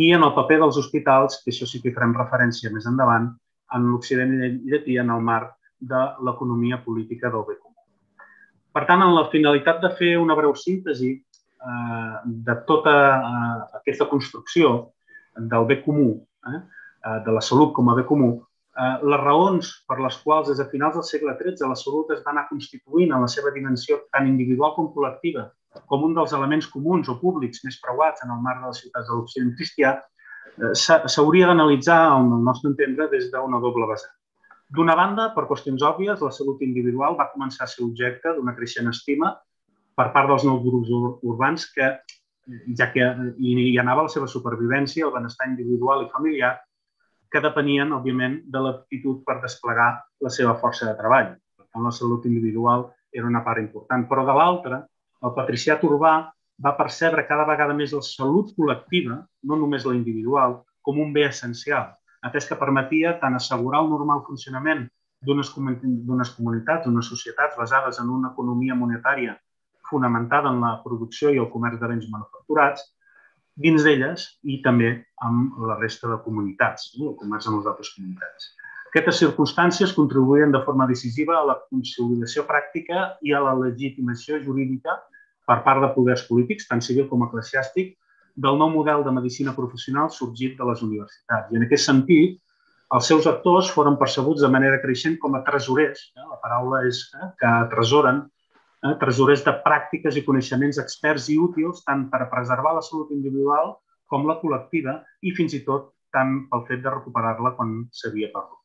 i en el paper dels hospitals, que això sí que farem referència més endavant, en l'Occident llatí en el marc de l'economia política del bé comú. Per tant, en la finalitat de fer una breu síntesi eh, de tota eh, aquesta construcció, del bé comú, eh? eh? de la salut com a bé comú, eh, les raons per les quals des de finals del segle XIII la salut es va anar constituint en la seva dimensió tant individual com col·lectiva, com un dels elements comuns o públics més preuats en el marc de les ciutats de l'Occident cristià, eh, s'hauria d'analitzar, al nostre entendre, des d'una doble vessant. D'una banda, per qüestions òbvies, la salut individual va començar a ser objecte d'una creixent estima per part dels nous grups urbans que ja que hi, hi anava la seva supervivència, el benestar individual i familiar, que depenien, òbviament, de l'aptitud per desplegar la seva força de treball. Per tant, la salut individual era una part important. Però de l'altra, el patriciat urbà va percebre cada vegada més la salut col·lectiva, no només la individual, com un bé essencial, atès que permetia tant assegurar el normal funcionament d'unes comunitats, d'unes societats basades en una economia monetària fonamentada en la producció i el comerç de béns manufacturats, dins d'elles i també amb la resta de comunitats, el comerç amb les altres comunitats. Aquestes circumstàncies contribuïen de forma decisiva a la consolidació pràctica i a la legitimació jurídica per part de poders polítics, tant civil com eclesiàstic, del nou model de medicina professional sorgit de les universitats. I en aquest sentit, els seus actors foren percebuts de manera creixent com a tresorers. Eh? La paraula és eh? que tresoren eh, tresorers de pràctiques i coneixements experts i útils tant per a preservar la salut individual com la col·lectiva i fins i tot tant pel fet de recuperar-la quan s'havia perdut.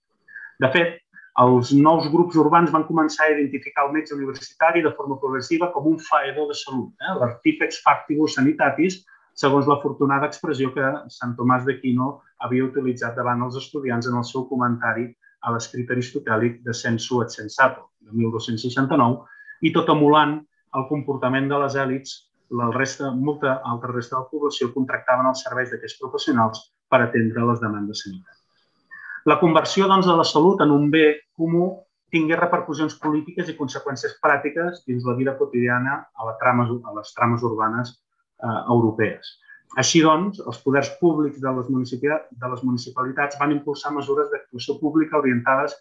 De fet, Els nous grups urbans van començar a identificar el metge universitari de forma progressiva com un faedor de salut, eh? l'artífex factibus sanitatis, segons l'afortunada expressió que Sant Tomàs d'Aquino havia utilitzat davant els estudiants en el seu comentari a l'escrit aristotèlic de Sensu et Sensato, de 1269, i tot emulant el comportament de les èlits, la resta, molta altra resta de la població contractaven els serveis d'aquests professionals per atendre les demandes sanitàries. La conversió doncs, de la salut en un bé comú tingué repercussions polítiques i conseqüències pràctiques dins la vida quotidiana a, la trames, a les trames urbanes eh, europees. Així doncs, els poders públics de les, de les municipalitats van impulsar mesures d'actuació pública orientades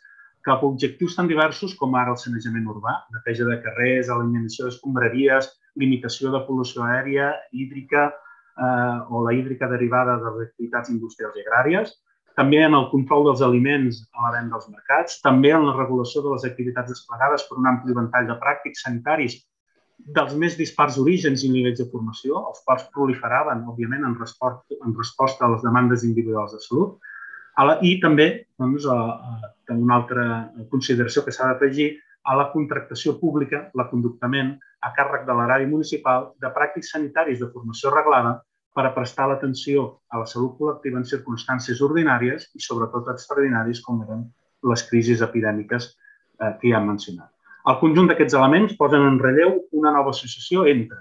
cap a objectius tan diversos com ara el sanejament urbà, neteja de carrers, eliminació d'escombraries, limitació de pol·lució aèria, hídrica eh, o la hídrica derivada de les activitats industrials i agràries, també en el control dels aliments a la venda als mercats, també en la regulació de les activitats desplegades per un ampli ventall de pràctics sanitaris dels més dispars orígens i nivells de formació, els quals proliferaven, òbviament, en resposta, en resposta a les demandes individuals de salut, i també doncs, a, a, una altra consideració que s'ha d'afegir a la contractació pública, l'aconductament a càrrec de l'erari municipal de pràctics sanitaris de formació reglada per a prestar l'atenció a la salut col·lectiva en circumstàncies ordinàries i sobretot extraordinàries com eren les crisis epidèmiques eh, que ja hem mencionat. El conjunt d'aquests elements posen en relleu una nova associació entre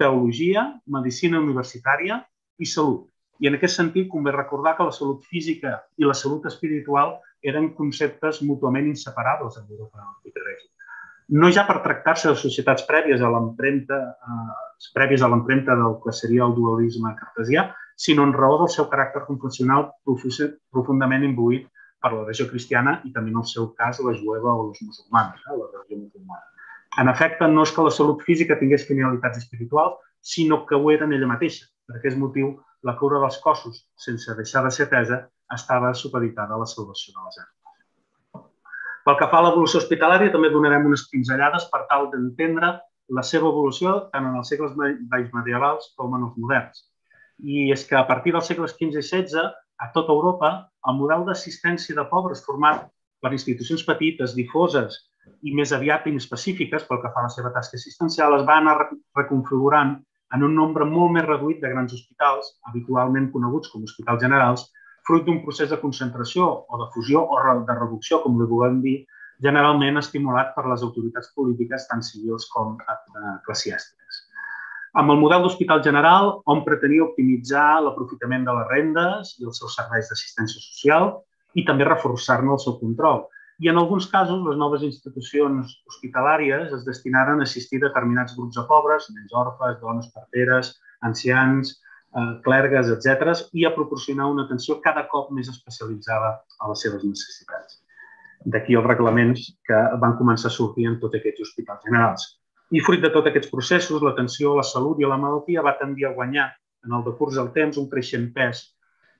teologia, medicina universitària i salut. I en aquest sentit convé recordar que la salut física i la salut espiritual eren conceptes mútuament inseparables en l'Europa règim. No ja per tractar-se de societats prèvies a l'empremta eh, prèvies a l'empremta del que seria el dualisme cartesià, sinó en raó del seu caràcter confessional profundament imbuït per la religió cristiana i també en el seu cas la jueva o els musulmans, eh, la religió musulmana. En efecte, no és que la salut física tingués finalitats espirituals, sinó que ho era en ella mateixa. Per aquest motiu, la cura dels cossos, sense deixar de ser tesa, estava supeditada a la salvació de les ànimes. Pel que fa a l'evolució hospitalària, també donarem unes pinzellades per tal d'entendre la seva evolució tant en els segles medievals com en els moderns. I és que a partir dels segles XV i XVI a tota Europa, el model d'assistència de pobres format per institucions petites, difoses i més aviat inespecífiques pel que fa a la seva tasca assistencial es va anar reconfigurant en un nombre molt més reduït de grans hospitals, habitualment coneguts com hospitals generals, fruit d'un procés de concentració o de fusió o de reducció, com li volem dir, generalment estimulat per les autoritats polítiques tant civils com eclesiàstiques. Amb el model d'hospital general, on pretenia optimitzar l'aprofitament de les rendes i els seus serveis d'assistència social i també reforçar-ne el seu control. I en alguns casos, les noves institucions hospitalàries es destinaren a assistir determinats grups de pobres, nens orfes, dones parteres, ancians, eh, clergues, etc., i a proporcionar una atenció cada cop més especialitzada a les seves necessitats. D'aquí els reglaments que van començar a sortir en tots aquests hospitals generals. I fruit de tots aquests processos, l'atenció a la salut i a la malaltia va tendir a guanyar en el decurs del temps un creixent pes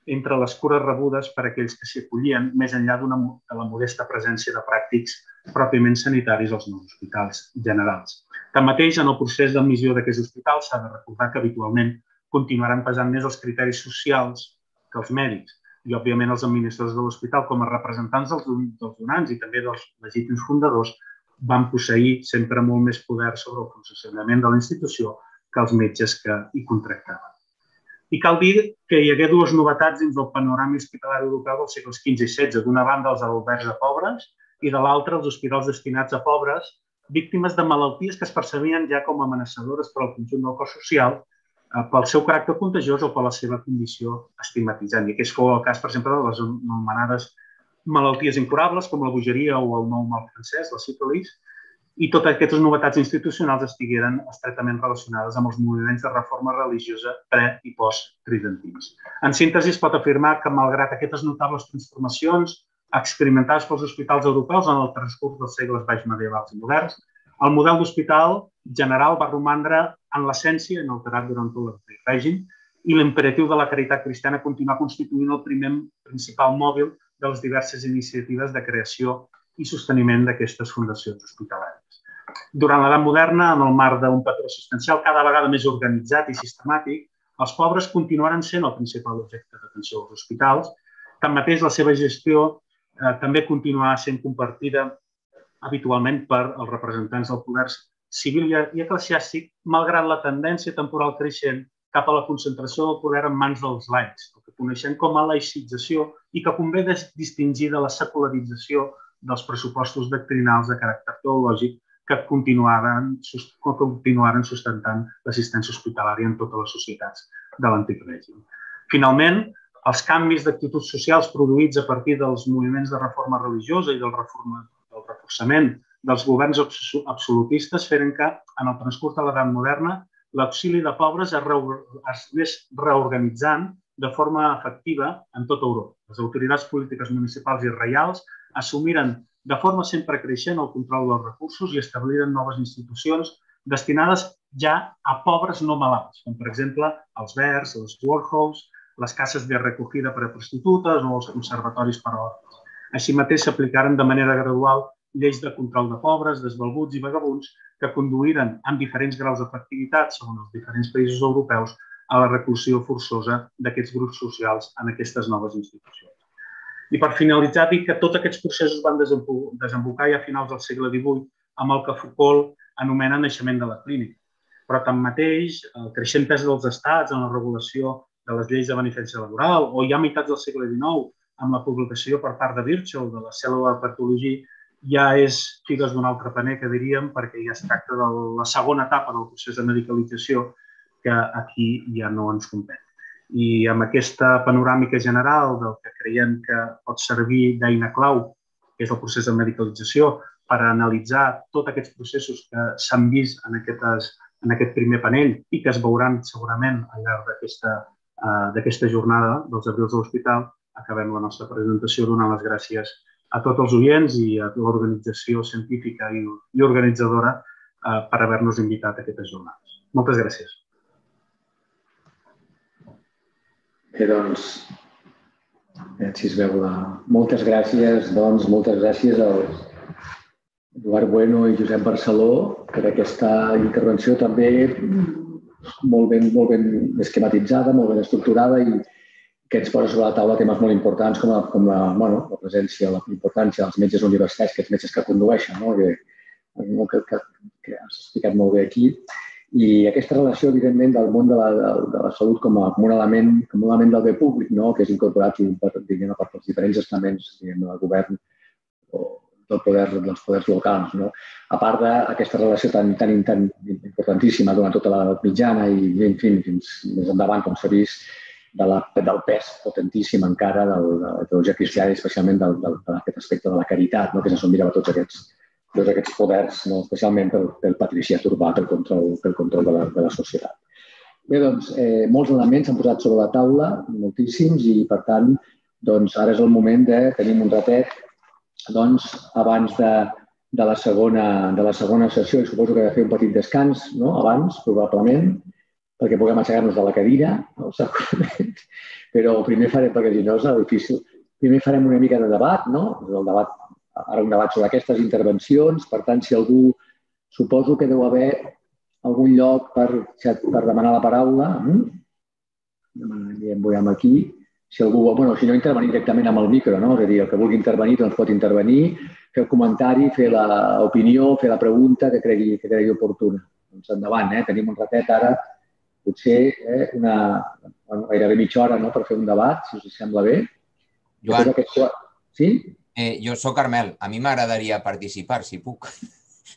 entre les cures rebudes per aquells que s'hi acollien, més enllà de la modesta presència de pràctics pròpiament sanitaris als nous hospitals generals. Tanmateix, en el procés d'admissió d'aquests hospitals s'ha de recordar que habitualment continuaran pesant més els criteris socials que els mèdics i, òbviament, els administradors de l'hospital com a representants dels, dels donants i també dels legítims fundadors van posseir sempre molt més poder sobre el funcionament de la institució que els metges que hi contractaven. I cal dir que hi hagué dues novetats dins del panorama hospitalari europeu dels segles XV i XVI. D'una banda, els albergs de pobres i de l'altra, els hospitals destinats a pobres, víctimes de malalties que es percebien ja com amenaçadores per al conjunt del cos social eh, pel seu caràcter contagiós o per la seva condició estigmatitzant. I aquest fou el cas, per exemple, de les anomenades malalties incurables com la bogeria o el nou mal francès, la sífilis, i totes aquestes novetats institucionals estigueren estretament relacionades amb els moviments de reforma religiosa pre- i post-tridentins. En síntesi, es pot afirmar que, malgrat aquestes notables transformacions experimentades pels hospitals europeus en el transcurs dels segles baix medievals i moderns, el model d'hospital general va romandre en l'essència inalterat durant tot el règim i l'imperatiu de la caritat cristiana continuar constituint el primer principal mòbil de les diverses iniciatives de creació i sosteniment d'aquestes fundacions hospitalàries. Durant l'edat moderna, en el marc d'un patró assistencial cada vegada més organitzat i sistemàtic, els pobres continuaran sent el principal objecte d'atenció als hospitals. Tanmateix, la seva gestió eh, també continuarà sent compartida habitualment per els representants del poder civil i eclesiàstic, malgrat la tendència temporal creixent cap a la concentració del poder en mans dels laics, el que coneixem com a laïcització i que convé distingir de la secularització dels pressupostos doctrinals de caràcter teològic que continuaren, que continuaren sustentant l'assistència hospitalària en totes les societats de l'antic règim. Finalment, els canvis d'actituds socials produïts a partir dels moviments de reforma religiosa i del, reforma, del reforçament dels governs absolutistes feren que, en el transcurs de l'edat moderna, l'auxili de pobres es, anés reorganitzant de forma efectiva en tota Europa. Les autoritats polítiques municipals i reials assumiren de forma sempre creixent el control dels recursos i establiren noves institucions destinades ja a pobres no malalts, com per exemple els verds, els workhouse, les cases de recogida per a prostitutes o els conservatoris per a orfes. Així mateix s'aplicaren de manera gradual lleis de control de pobres, desvalguts i vagabunds que conduïren amb diferents graus d'efectivitat segons els diferents països europeus a la reclusió forçosa d'aquests grups socials en aquestes noves institucions. I per finalitzar, dic que tots aquests processos van desembocar ja a finals del segle XVIII amb el que Foucault anomena naixement de la clínica. Però tanmateix, el creixent pes dels estats en la regulació de les lleis de beneficència laboral o ja a meitats del segle XIX amb la publicació per part de Virchow de la cèl·lula de patologia ja és figues d'un altre paner, que diríem, perquè ja es tracta de la segona etapa del procés de medicalització que aquí ja no ens competeix i amb aquesta panoràmica general del que creiem que pot servir d'eina clau, que és el procés de medicalització, per analitzar tots aquests processos que s'han vist en, aquestes, en aquest primer panell i que es veuran segurament al llarg d'aquesta uh, jornada dels abrils de l'Hospital, acabem la nostra presentació donant les gràcies a tots els oients i a l'organització científica i, i organitzadora uh, per haver-nos invitat a aquestes jornades. Moltes gràcies. Bé, doncs, si es veu la... Moltes gràcies, doncs, moltes gràcies als Eduard Bueno i Josep Barceló per aquesta intervenció també molt ben, molt ben esquematitzada, molt ben estructurada i que ens posa sobre la taula temes molt importants com la, com la, bueno, la presència, la importància dels metges universitaris, que els metges que condueixen, no? que, que, que has explicat molt bé aquí, i aquesta relació, evidentment, del món de la, de, de la salut com, a, com, un element, com un element del bé públic, no? que és incorporat per, diguem, per els diferents estaments diguem, del govern o del poder, dels poders locals. No? A part d'aquesta relació tan, tan, tan importantíssima durant tota la mitjana i, en fi, fins més endavant, com s'ha vist, de la, del pes potentíssim encara de, de la teologia cristiana, especialment del, del, d'aquest aspecte de la caritat, no? que s'assumirà tots aquests, tots aquests poders, no? especialment pel, pel patriciat urbà, pel control, pel control de, la, de la societat. Bé, doncs, eh, molts elements s'han posat sobre la taula, moltíssims, i per tant, doncs, ara és el moment de tenir un ratet doncs, abans de, de, la segona, de la segona sessió, i suposo que he de fer un petit descans no? abans, probablement, perquè puguem aixecar-nos de la cadira, no? Però primer farem, perquè si no és difícil, primer farem una mica de debat, no? El debat ara un debat sobre aquestes intervencions. Per tant, si algú suposo que deu haver algun lloc per, per demanar la paraula, hm? Demanaríem, veiem aquí. Si algú, bueno, si no intervenir directament amb el micro, no? És a dir, el que vulgui intervenir doncs pot intervenir, fer el comentari, fer l'opinió, fer la pregunta que cregui, que cregui oportuna. Doncs endavant, eh? Tenim un ratet ara, potser eh, una, bueno, gairebé mitja hora no? per fer un debat, si us sembla bé. Joan, aquest... Sí? Eh, jo sóc Carmel, a mi m'agradaria participar, si puc.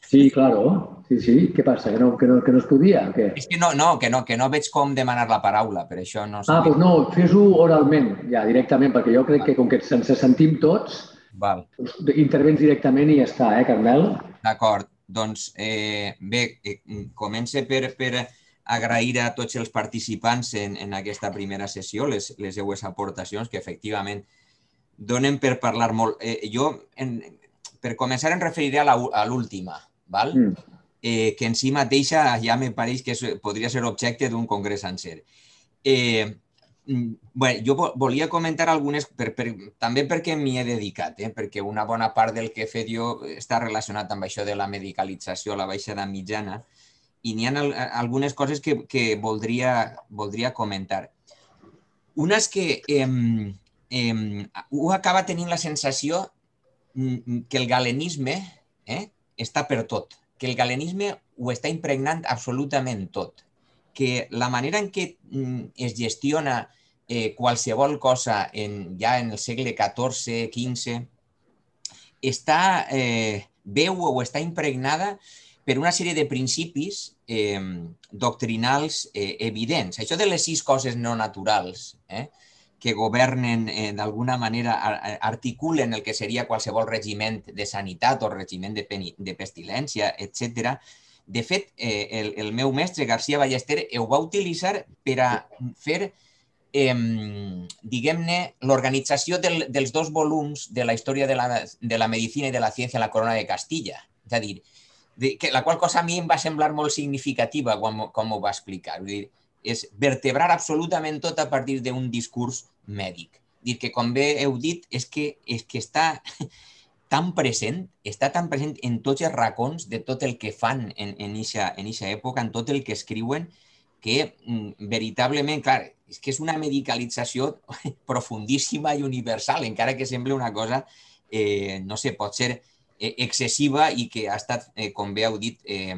Sí, claro. Sí, sí. Què passa? Que no, que no, que no es podia? Què? És que no, no, que no, que no veig com demanar la paraula, per això no... Ah, doncs no, fes-ho oralment, ja, directament, perquè jo crec que com que ens sentim tots, Val. Doncs intervens directament i ja està, eh, Carmel? D'acord. Doncs eh, bé, eh, comence per, per agrair a tots els participants en, en aquesta primera sessió les, les seues aportacions, que efectivament donen per parlar molt. Eh, jo, en, per començar, em referiré a l'última, val? Mm. Eh, que en si mateixa ja me pareix que és, podria ser objecte d'un congrés sencer. Eh, mm, bueno, jo volia comentar algunes, per, per, també perquè m'hi he dedicat, eh? perquè una bona part del que he fet jo està relacionat amb això de la medicalització, la baixada mitjana, i n'hi ha algunes coses que, que voldria, voldria comentar. Una és que eh, eh, un acaba tenint la sensació mm, que el galenisme eh, està per tot, que el galenisme ho està impregnant absolutament tot, que la manera en què mm, es gestiona eh, qualsevol cosa en, ja en el segle XIV, XV, està, eh, veu o està impregnada per una sèrie de principis eh, doctrinals eh, evidents. Això de les sis coses no naturals, eh, que governen, eh, d'alguna manera, articulen el que seria qualsevol regiment de sanitat o regiment de, de pestilència, etc. De fet, eh, el, el meu mestre, García Ballester, ho va utilitzar per a fer eh, diguem-ne, l'organització del, dels dos volums de la història de la, de la medicina i de la ciència en la corona de Castilla. És a dir, de, que, la qual cosa a mi em va semblar molt significativa quan, com ho va explicar. Vull dir, és vertebrar absolutament tot a partir d'un discurs mèdic. Dir que, com bé heu dit, és que, és que està tan present, està tan present en tots els racons de tot el que fan en, en, eixa, en eixa època, en tot el que escriuen, que mm, veritablement, clar, és que és una medicalització profundíssima i universal, encara que sembla una cosa, eh, no sé, pot ser Eh, excessiva i que ha estat, eh, com bé heu dit, eh,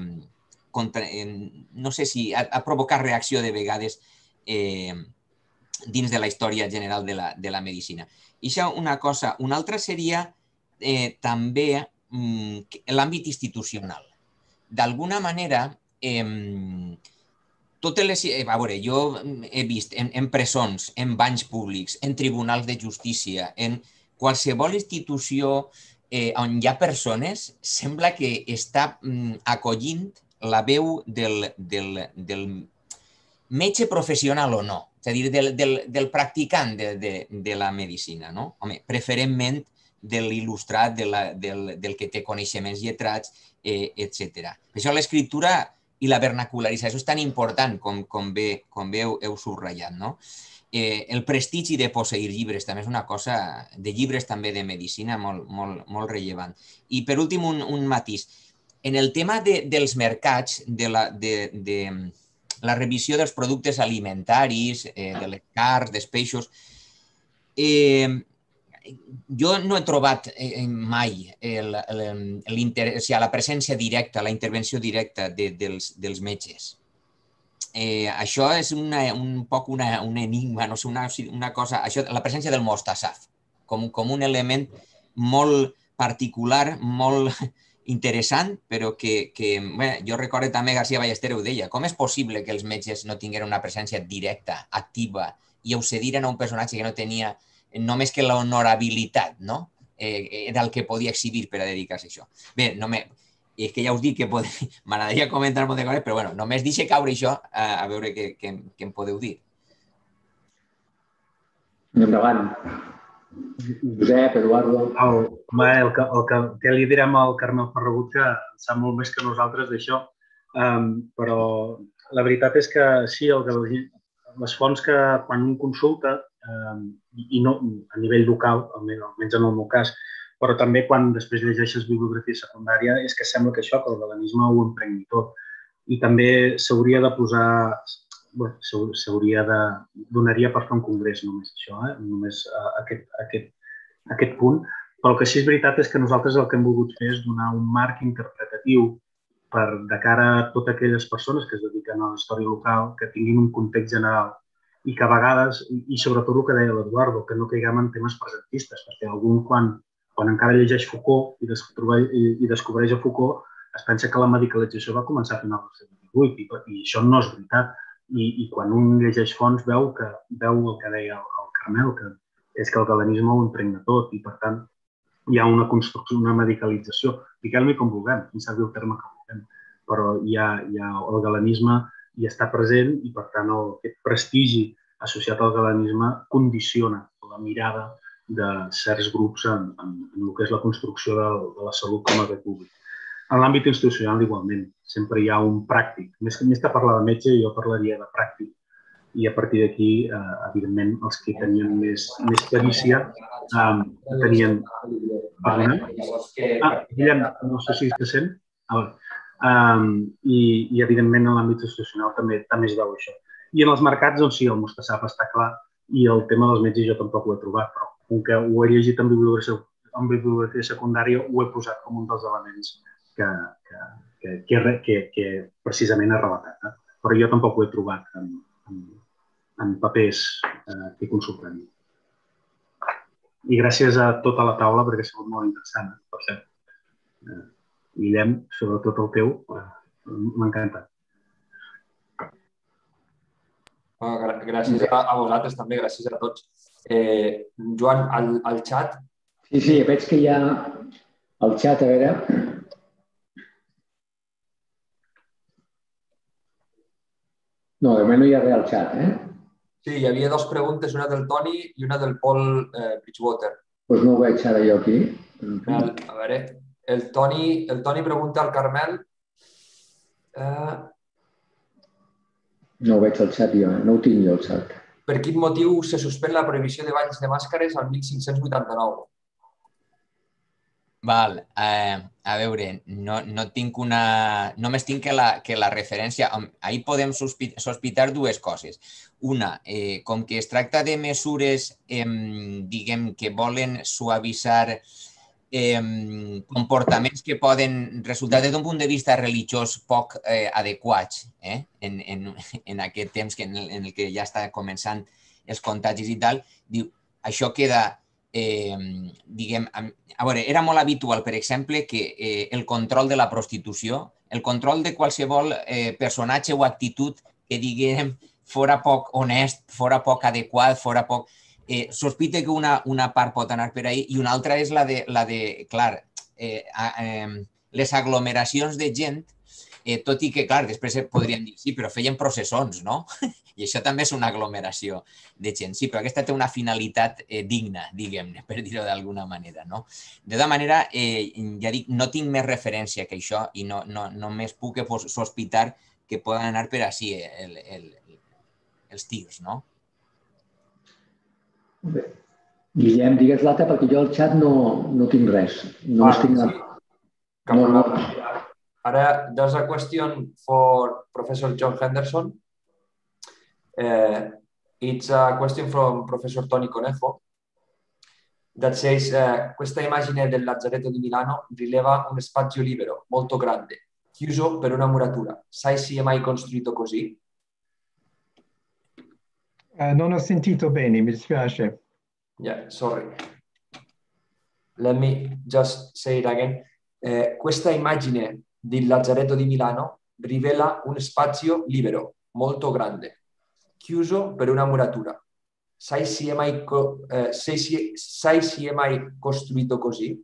contra, eh, no sé si ha, ha provocat reacció de vegades eh, dins de la història general de la, de la medicina. I això una cosa. Una altra seria eh, també mm, l'àmbit institucional. D'alguna manera, eh, totes les... Eh, a veure, jo he vist en, en presons, en banys públics, en tribunals de justícia, en qualsevol institució eh, on hi ha persones, sembla que està mm, acollint la veu del, del, del metge professional o no, és a dir, del, del, del practicant de, de, de la medicina, no? Home, preferentment de l'il·lustrat, de la, del, del que té coneixements lletrats, eh, etc. Per això l'escriptura i la vernacularització és tan important com, com bé, com bé heu, heu subratllat, no? eh, el prestigi de posseir llibres també és una cosa, de llibres també de medicina molt, molt, molt rellevant. I per últim, un, un matís. En el tema de, dels mercats, de la, de, de la revisió dels productes alimentaris, eh, de les cars, dels peixos, eh, jo no he trobat eh, mai el, o sigui, la presència directa, la intervenció directa de, dels, dels metges. Eh, això és una, un poc una, un enigma, no sé, una, una cosa... Això, la presència del mostassaf, com, com un element molt particular, molt interessant, però que, que bé, jo recordo també García Ballester ho deia, com és possible que els metges no tingueren una presència directa, activa, i ho cediren a un personatge que no tenia només que l'honorabilitat, no? Eh, era el que podia exhibir per a dedicar-se a això. Bé, no me, i és que ja us dic que m'agradaria comentar molt de coses, però bueno, només deixe caure això a, a veure què, què, què em podeu dir. Endavant. Josep, Eduardo... El, bé, el, que, el que, que li direm al Carmel Ferragut que sap molt més que nosaltres d'això, um, però la veritat és que sí, el que, les fonts que quan un consulta, um, i, no a nivell local, almenys en el meu cas, però també quan després llegeixes bibliografia secundària és que sembla que això, que el galenisme ho emprenyi tot. I també s'hauria de posar, s'hauria de... donaria per fer un congrés només això, eh? només uh, aquest, aquest, aquest punt. Però el que sí és veritat és que nosaltres el que hem volgut fer és donar un marc interpretatiu per de cara a totes aquelles persones que es dediquen a la història local, que tinguin un context general i que a vegades, i sobretot el que deia l'Eduardo, que no caiguem en temes presentistes, perquè algun quan quan encara llegeix Foucault i, i, i descobreix a Foucault, es pensa que la medicalització va començar a final del segle XVIII i, i això no és veritat. I, I quan un llegeix fons veu que veu el que deia el, el Carmel, que és que el galenisme ho impregna tot i, per tant, hi ha una construcció, una medicalització. Diguem-li com vulguem, quin servir el terme que vulguem, però hi ha, hi ha el galenisme hi està present i, per tant, el, aquest prestigi associat al galenisme condiciona la mirada de certs grups en, en, en el que és la construcció de, de la salut com a bé públic. En l'àmbit institucional, igualment, sempre hi ha un pràctic. Més que, més que parlar de metge, jo parlaria de pràctic. I a partir d'aquí, eh, evidentment, els que tenien més, més perícia eh, tenien... Perdona? Ah, Guillem, no sé si es sent. Ah, um, i, I, evidentment, en l'àmbit institucional també, també es veu això. I en els mercats, doncs sí, el Mustassaf està clar i el tema dels metges jo tampoc ho he trobat, però com que ho he llegit en bibliografia, en bibliografia secundària ho he posat com un dels elements que, que, que, que, que, que precisament he relatat. Eh? Però jo tampoc ho he trobat en, en, en papers eh, que he consultat. I gràcies a tota la taula perquè ha sigut molt interessant, eh? per cert. Eh, Guillem, sobretot el teu, eh, m'ha encantat. Gràcies a, a vosaltres també, gràcies a tots. Eh, Joan, al, al xat... Sí, sí, veig que hi ha el xat, a veure... No, de moment no hi ha res al xat, eh? Sí, hi havia dues preguntes, una del Toni i una del Paul eh, Bridgewater. Doncs pues no ho veig ara jo aquí. El, a veure, el Toni, el Toni pregunta al Carmel eh, no ho veig al xat jo, eh? no ho tinc jo al xat. Per quin motiu se suspèn la prohibició de banys de màscares al 1589? Val, eh, a veure, no, no tinc una... Només tinc que la, que la referència... Ahir podem sospitar dues coses. Una, eh, com que es tracta de mesures, eh, diguem, que volen suavitzar comportaments que poden resultar des d'un punt de vista religiós poc eh, adequats eh, en, en, en aquest temps que en, el, en el que ja està començant els contagis i tal, diu, això queda, eh, diguem, a, a veure, era molt habitual, per exemple, que eh, el control de la prostitució, el control de qualsevol eh, personatge o actitud que, diguem, fora poc honest, fora poc adequat, fora poc eh, sospite que una, una part pot anar per ahí i una altra és la de, la de clar, eh, eh, les aglomeracions de gent, eh, tot i que, clar, després podríem dir, sí, però feien processons, no? I això també és una aglomeració de gent. Sí, però aquesta té una finalitat eh, digna, diguem-ne, per dir-ho d'alguna manera, no? De tota manera, eh, ja dic, no tinc més referència que això i no, no, només puc sospitar que poden anar per així eh, el, el, els tirs, no? Bé. Guillem, digues l'altre perquè jo al xat no, no tinc res. No ah, tinc... Sí. No, no. Ara, there's a question for Professor John Henderson. Uh, it's a question from Professor Tony Conejo that says uh, questa immagine del Lazzaretto di Milano rileva un spazio libero molto grande, chiuso per una muratura. Sai se è mai costruito così? Uh, non ho sentito bene, mi dispiace. Yeah, sorry. Let me just say it again. Questa immagine del Lazzaretto di Milano rivela un spazio libero, molto grande, chiuso per una muratura. Sai se è mai, eh, sai, sai se è mai costruito così?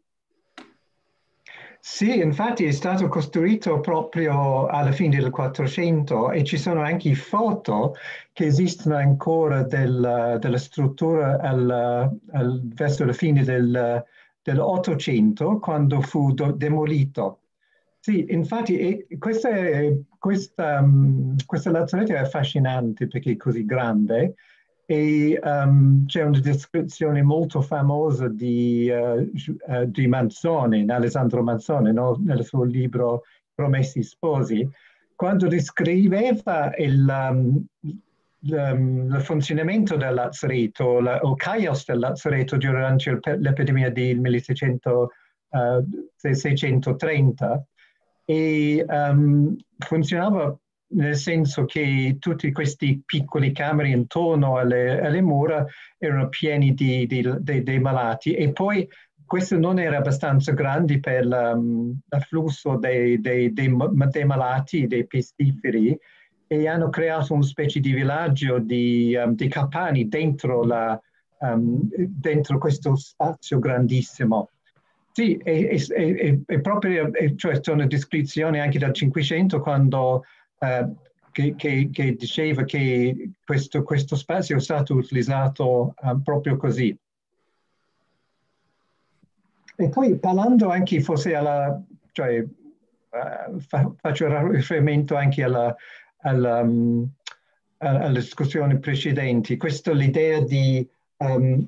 Sì, infatti è stato costruito proprio alla fine del 400 e ci sono anche foto che esistono ancora del, della struttura al, al, verso la fine del, dell'Ottocento quando fu do, demolito. Sì, infatti questa, questa, questa lazzaretta è affascinante perché è così grande e um, c'è una descrizione molto famosa di, uh, di Manzoni, Alessandro Manzoni, no? nel suo libro Promessi Sposi, quando descriveva il, um, il, il funzionamento del lazzaretto, la, il caos del lazzaretto durante l'epidemia del 1630 uh, e um, funzionava nel senso che tutti questi piccoli camere intorno alle, alle mura erano pieni di, di, di, dei malati e poi questo non era abbastanza grande per l'afflusso dei, dei, dei, dei, malati, dei pestiferi e hanno creato una specie di villaggio di, um, di capanni dentro, la, um, dentro questo spazio grandissimo. Sì, è, è, è, è proprio, cioè sono descrizioni anche dal Cinquecento quando eh, che, che, che, diceva che questo, questo, spazio è stato utilizzato uh, proprio così. E poi parlando anche forse alla, cioè, uh, fa, faccio riferimento anche alla, alla, um, alle discussioni precedenti, questa l'idea di um,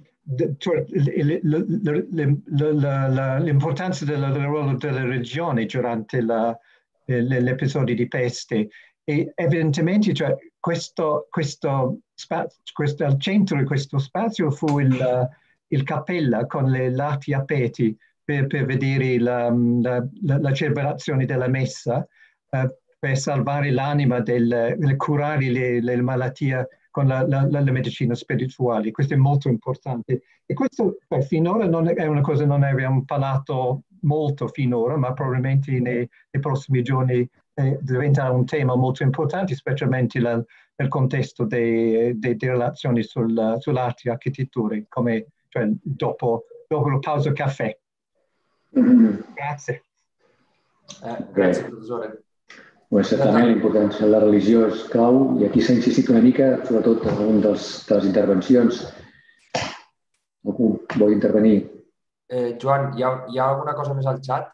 l'importanza del ruolo della regione durante la, l'episodio di peste. E evidentemente cioè, questo, questo, spazio, questo, al centro di questo spazio fu il, il cappella con le lati aperti per, per vedere la, la, la, celebrazione della messa, eh, per salvare l'anima, del, del curare le, le malattie con la, la, la, medicina spirituale. Questo è molto importante. E questo beh, finora non è, è una cosa che non abbiamo parlato molto finora, ma probabilmente nei, nei prossimi giorni eh, diventerà un tema molto importante, specialmente la, nel contesto delle relazioni sul, sull'arte e architettura, come cioè, dopo, dopo la pausa caffè. Grazie. Eh, grazie, professore. Bé, certament la importància de la religió és clau i aquí s'ha insistit una mica, sobretot en alguna de les, de les intervencions. Algú vol intervenir? Eh, Joan, hi ha, hi ha alguna cosa més al xat?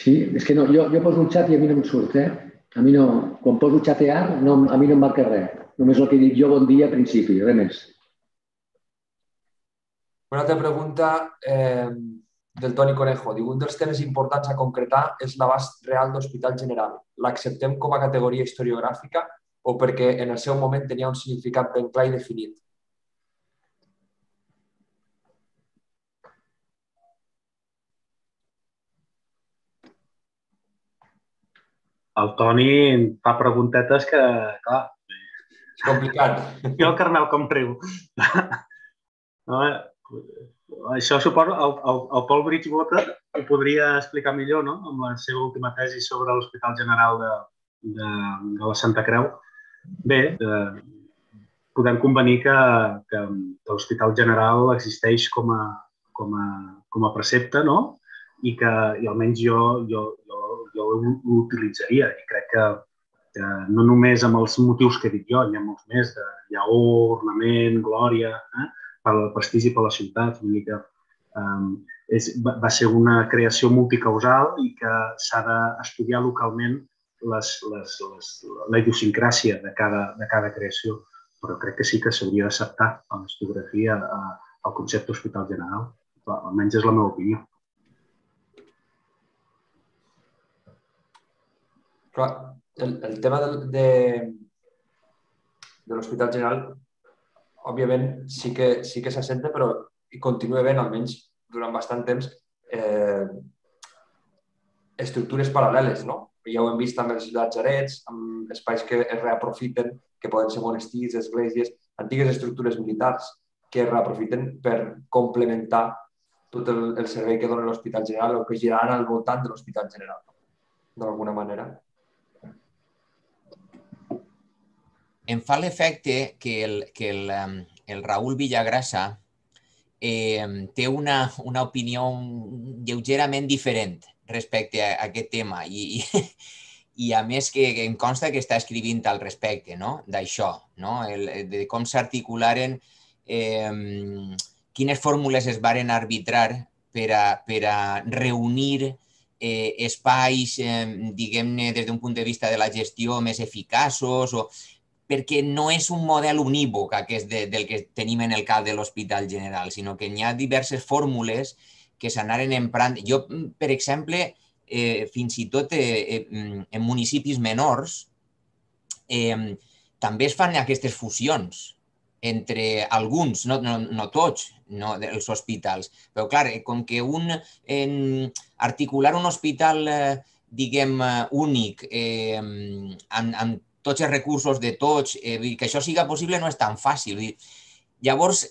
Sí, és que no, jo, jo poso un xat i a mi no em surt, eh? A mi no, quan poso xatear, no, a mi no em marca res. Només el que dic jo bon dia a principi, res més. Una altra pregunta, eh, del Toni Conejo. Diu, un dels temes importants a concretar és l'abast real d'Hospital General. L'acceptem com a categoria historiogràfica o perquè en el seu moment tenia un significat ben clar i definit? El Toni fa preguntetes que, clar... És complicat. Jo el carmel com riu. No, això suposo, el, el, el Paul Bridgewater ho podria explicar millor, no?, amb la seva última tesi sobre l'Hospital General de, de, de la Santa Creu. Bé, eh, podem convenir que, que, l'Hospital General existeix com a, com a, com a precepte, no?, i que i almenys jo, jo, jo, jo l'utilitzaria i crec que, que no només amb els motius que he dit jo, hi ha molts més, de llaor, ornament, glòria, eh? Per al prestigi per la ciutat. Vull dir que um, és, va, va ser una creació multicausal i que s'ha d'estudiar localment les, les, les, la idiosincràsia de cada, de cada creació. Però crec que sí que s'hauria d'acceptar a l'historiografia al concepte hospital general. Almenys és la meva opinió. Clar, el, el tema de, de, de l'Hospital General òbviament sí que, sí que s'assenta, però i continua ben, almenys durant bastant temps, eh, estructures paral·leles, no? Ja ho hem vist amb els latzarets, amb espais que es reaprofiten, que poden ser monestirs, esglésies, antigues estructures militars que es reaprofiten per complementar tot el, el servei que dona l'Hospital General o que giraran al voltant de l'Hospital General, d'alguna manera. Em fa l'efecte que, el, que el, el Raül Villagrasa eh, té una, una opinió lleugerament diferent respecte a, a aquest tema i, i, i a més que, que em consta que està escrivint al respecte no? d'això, no? El, de com s'articularen, eh, quines fórmules es varen arbitrar per a, per a reunir eh, espais, eh, diguem-ne, des d'un punt de vista de la gestió més eficaços o perquè no és un model unívoc aquest de, del que tenim en el cas de l'Hospital General, sinó que hi ha diverses fórmules que s'anaren emprant. Jo, per exemple, eh, fins i tot eh, eh, en municipis menors, eh, també es fan aquestes fusions entre alguns, no, no, no tots, no, dels hospitals. Però, clar, eh, com que un, en, articular un hospital, eh, diguem, únic, eh, amb, amb tots els recursos de tots, eh, que això siga possible no és tan fàcil. Llavors,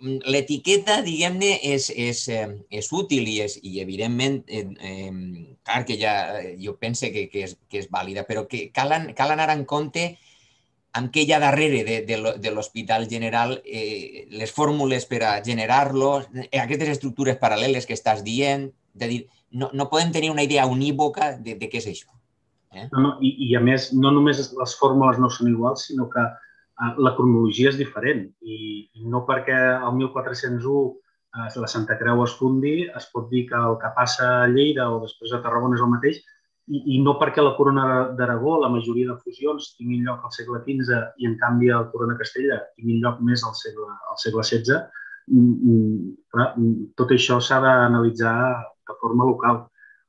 mm, l'etiqueta, diguem-ne, és, és, eh, és útil i, és, i evidentment, eh, eh, clar que ja, jo pense que, que, és, que és vàlida, però que cal, cal anar en compte amb què hi ha darrere de, de, de l'Hospital General, eh, les fórmules per a generar-lo, eh, aquestes estructures paral·leles que estàs dient, de dir, no, no podem tenir una idea unívoca de, de què és això. Eh? No, no, i, I a més, no només les fórmules no són iguals, sinó que eh, la cronologia és diferent. I, i no perquè el 1401 eh, la Santa Creu es fundi, es pot dir que el que passa a Lleida o després a Tarragona és el mateix, i, i no perquè la corona d'Aragó, la majoria de fusions, tinguin lloc al segle XV i en canvi el corona Castella tinguin lloc més al segle, al segle XVI, mm, mm, clar, mm, tot això s'ha d'analitzar de forma local.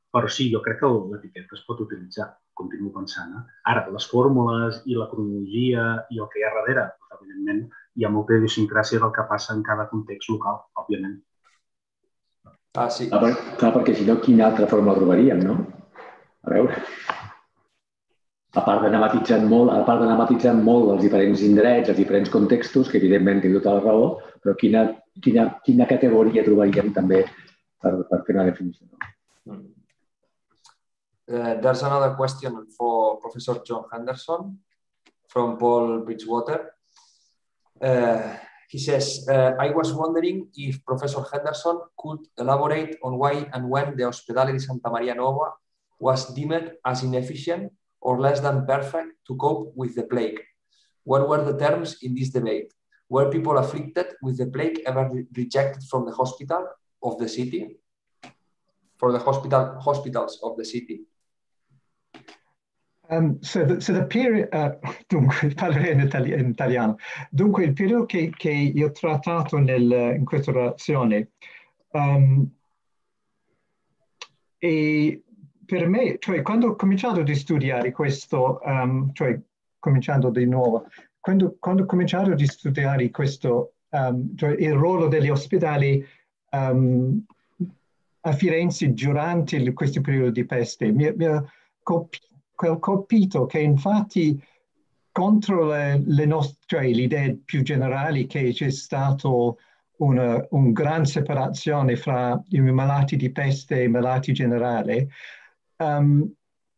Però sí, jo crec que l'etiqueta es pot utilitzar continuo pensant. Eh? Ara, les fórmules i la cronologia i el que hi ha darrere, doncs, evidentment, hi ha molta idiosincràsia del que passa en cada context local, òbviament. Ah, sí. Clar, clar perquè si no, quina altra forma la trobaríem, no? A veure. A part d'anar matitzant molt, a part d'anar matitzant molt els diferents indrets, els diferents contextos, que evidentment té tota la raó, però quina, quina, quina categoria trobaríem també per, per fer una definició? No? Uh, there's another question for Professor John Henderson from Paul Bridgewater. Uh, he says, uh, I was wondering if Professor Henderson could elaborate on why and when the Ospedale di Santa Maria Nova was deemed as inefficient or less than perfect to cope with the plague. What were the terms in this debate? Were people afflicted with the plague ever re rejected from the hospital of the city? For the hospital hospitals of the city? Um, so, the, so the period, uh, dunque, parlerei in, itali in, italiano. Dunque, il periodo che, che io ho trattato nel, in questa relazione um, e per me, cioè, quando ho cominciato a studiare questo, um, cioè, cominciando di nuovo, quando, quando ho cominciato a studiare questo, cioè, il ruolo degli ospedali a Firenze durante questo periodo di peste, mi, mi ha colpito quel colpito che infatti contro le, le nostre, cioè idee più generali che c'è stata una, una gran separazione fra i malati di peste e i malati generali, um,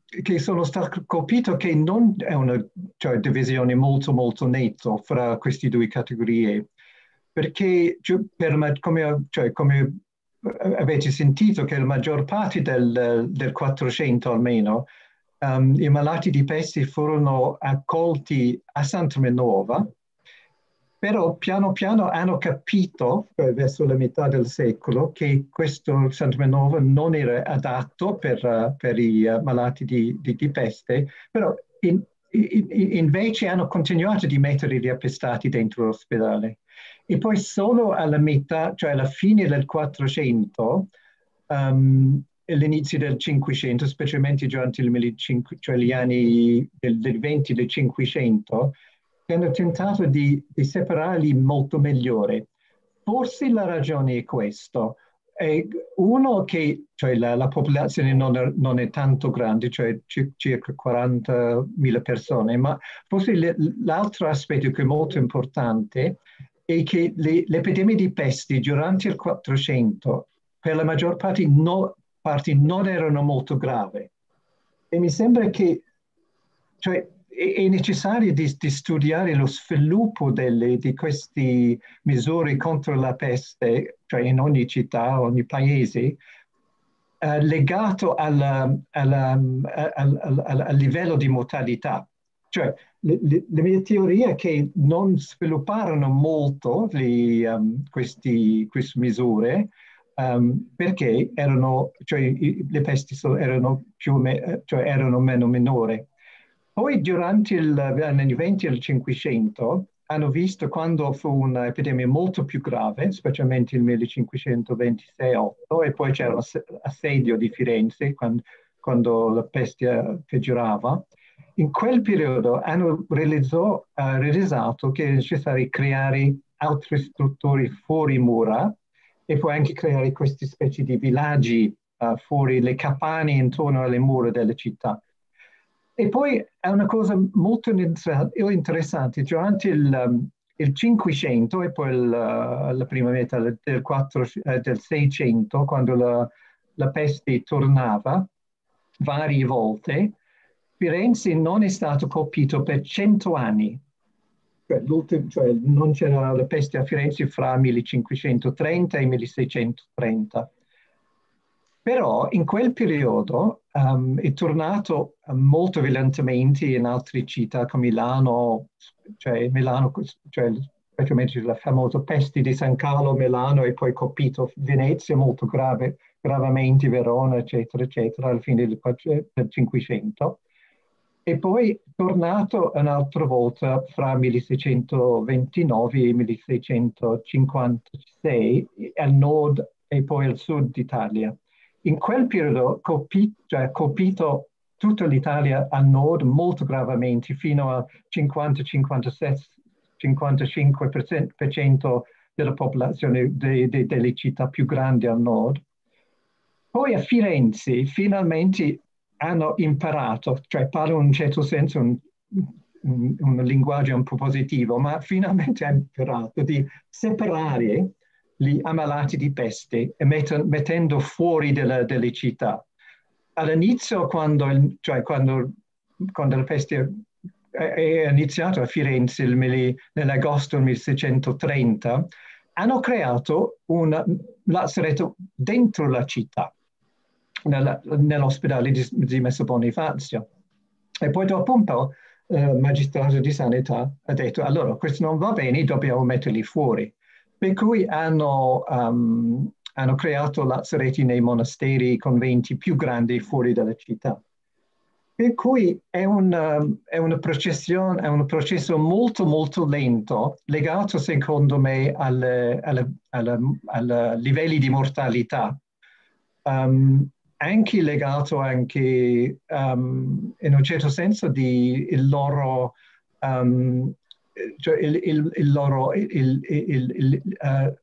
che sono stato colpito che non è una cioè, divisione molto molto netta fra queste due categorie, perché per, come, cioè, come avete sentito che la maggior parte del, del 400 almeno um, i malati di peste furono accolti a Santa Menova, però piano piano hanno capito, eh, verso la metà del secolo, che questo Santa Menova non era adatto per, uh, per i uh, malati di, di, di, peste, però in, in, invece hanno continuato di mettere gli appestati dentro l'ospedale. E poi solo alla metà, cioè alla fine del 400, um, all'inizio del Cinquecento, specialmente durante cioè gli anni del, del 20 del Cinquecento, hanno tentato di, di separarli molto meglio. Forse la ragione è questo. È uno che cioè la, la popolazione non è, non è, tanto grande, cioè circa 40.000 persone, ma forse l'altro aspetto che è molto importante è che le, l'epidemia di peste durante il 400 per la maggior parte no, parti non erano molto gravi. E mi sembra che cioè, è, necessario di, di, studiare lo sviluppo delle, di queste misure contro la peste, cioè in ogni città, ogni paese, eh, legato alla, alla, al, al, livello di mortalità. Cioè, le, le, le, mie teorie che non svilupparono molto le, um, questi, queste misure, um, perché erano, cioè, i, le pesti erano, più me, cioè, erano meno minori. Poi durante gli anni 20 e il 500 hanno visto quando fu un'epidemia molto più grave, specialmente il 1526-8, e poi c'era l'assedio di Firenze quando, quando la peste peggiorava. In quel periodo hanno realizzato, uh, realizzato che è necessario creare altre strutture fuori mura e puoi anche creare queste specie di villaggi uh, fuori le capanne intorno alle mura delle città. E poi è una cosa molto interessante, durante il, um, il 500 e poi il, uh, la prima metà del, 4, uh, del 600, quando la, la peste tornava varie volte, Firenze non è stato colpito per cento anni cioè, cioè non c'era la peste a Firenze fra 1530 e 1630. Però in quel periodo um, è tornato molto violentemente in altre città come Milano, cioè Milano, cioè specialmente la famosa peste di San Carlo, Milano e poi colpito Venezia molto grave, gravemente Verona, eccetera, eccetera, alla fine del, del 500 e poi tornato un'altra volta fra 1629 e 1656 al nord e poi al sud d'Italia. In quel periodo colpito, cioè colpito tutta l'Italia a nord molto gravemente, fino al 50-55% della popolazione de, de, delle città più grandi al nord. Poi a Firenze finalmente hanno imparato, cioè parlo in un certo senso un, un, un linguaggio un po' positivo, ma finalmente hanno imparato di separare gli ammalati di peste e met- mettendo fuori della, delle città. All'inizio, quando, cioè quando, quando la peste è iniziata a Firenze nell'agosto 1630, hanno creato un lazzaretto dentro la città, nell'ospedale di, di Bonifazio. E poi dopo un po' il eh, magistrato di sanità ha detto allora questo non va bene, dobbiamo metterli fuori. Per cui hanno, um, hanno creato lazzaretti nei monasteri, conventi più grandi fuori dalla città. Per cui è un, um, è, una è un processo molto molto lento, legato secondo me ai livelli di mortalità, um, anche legato anche um, in un certo senso di il loro, um, cioè, il, il, il loro uh,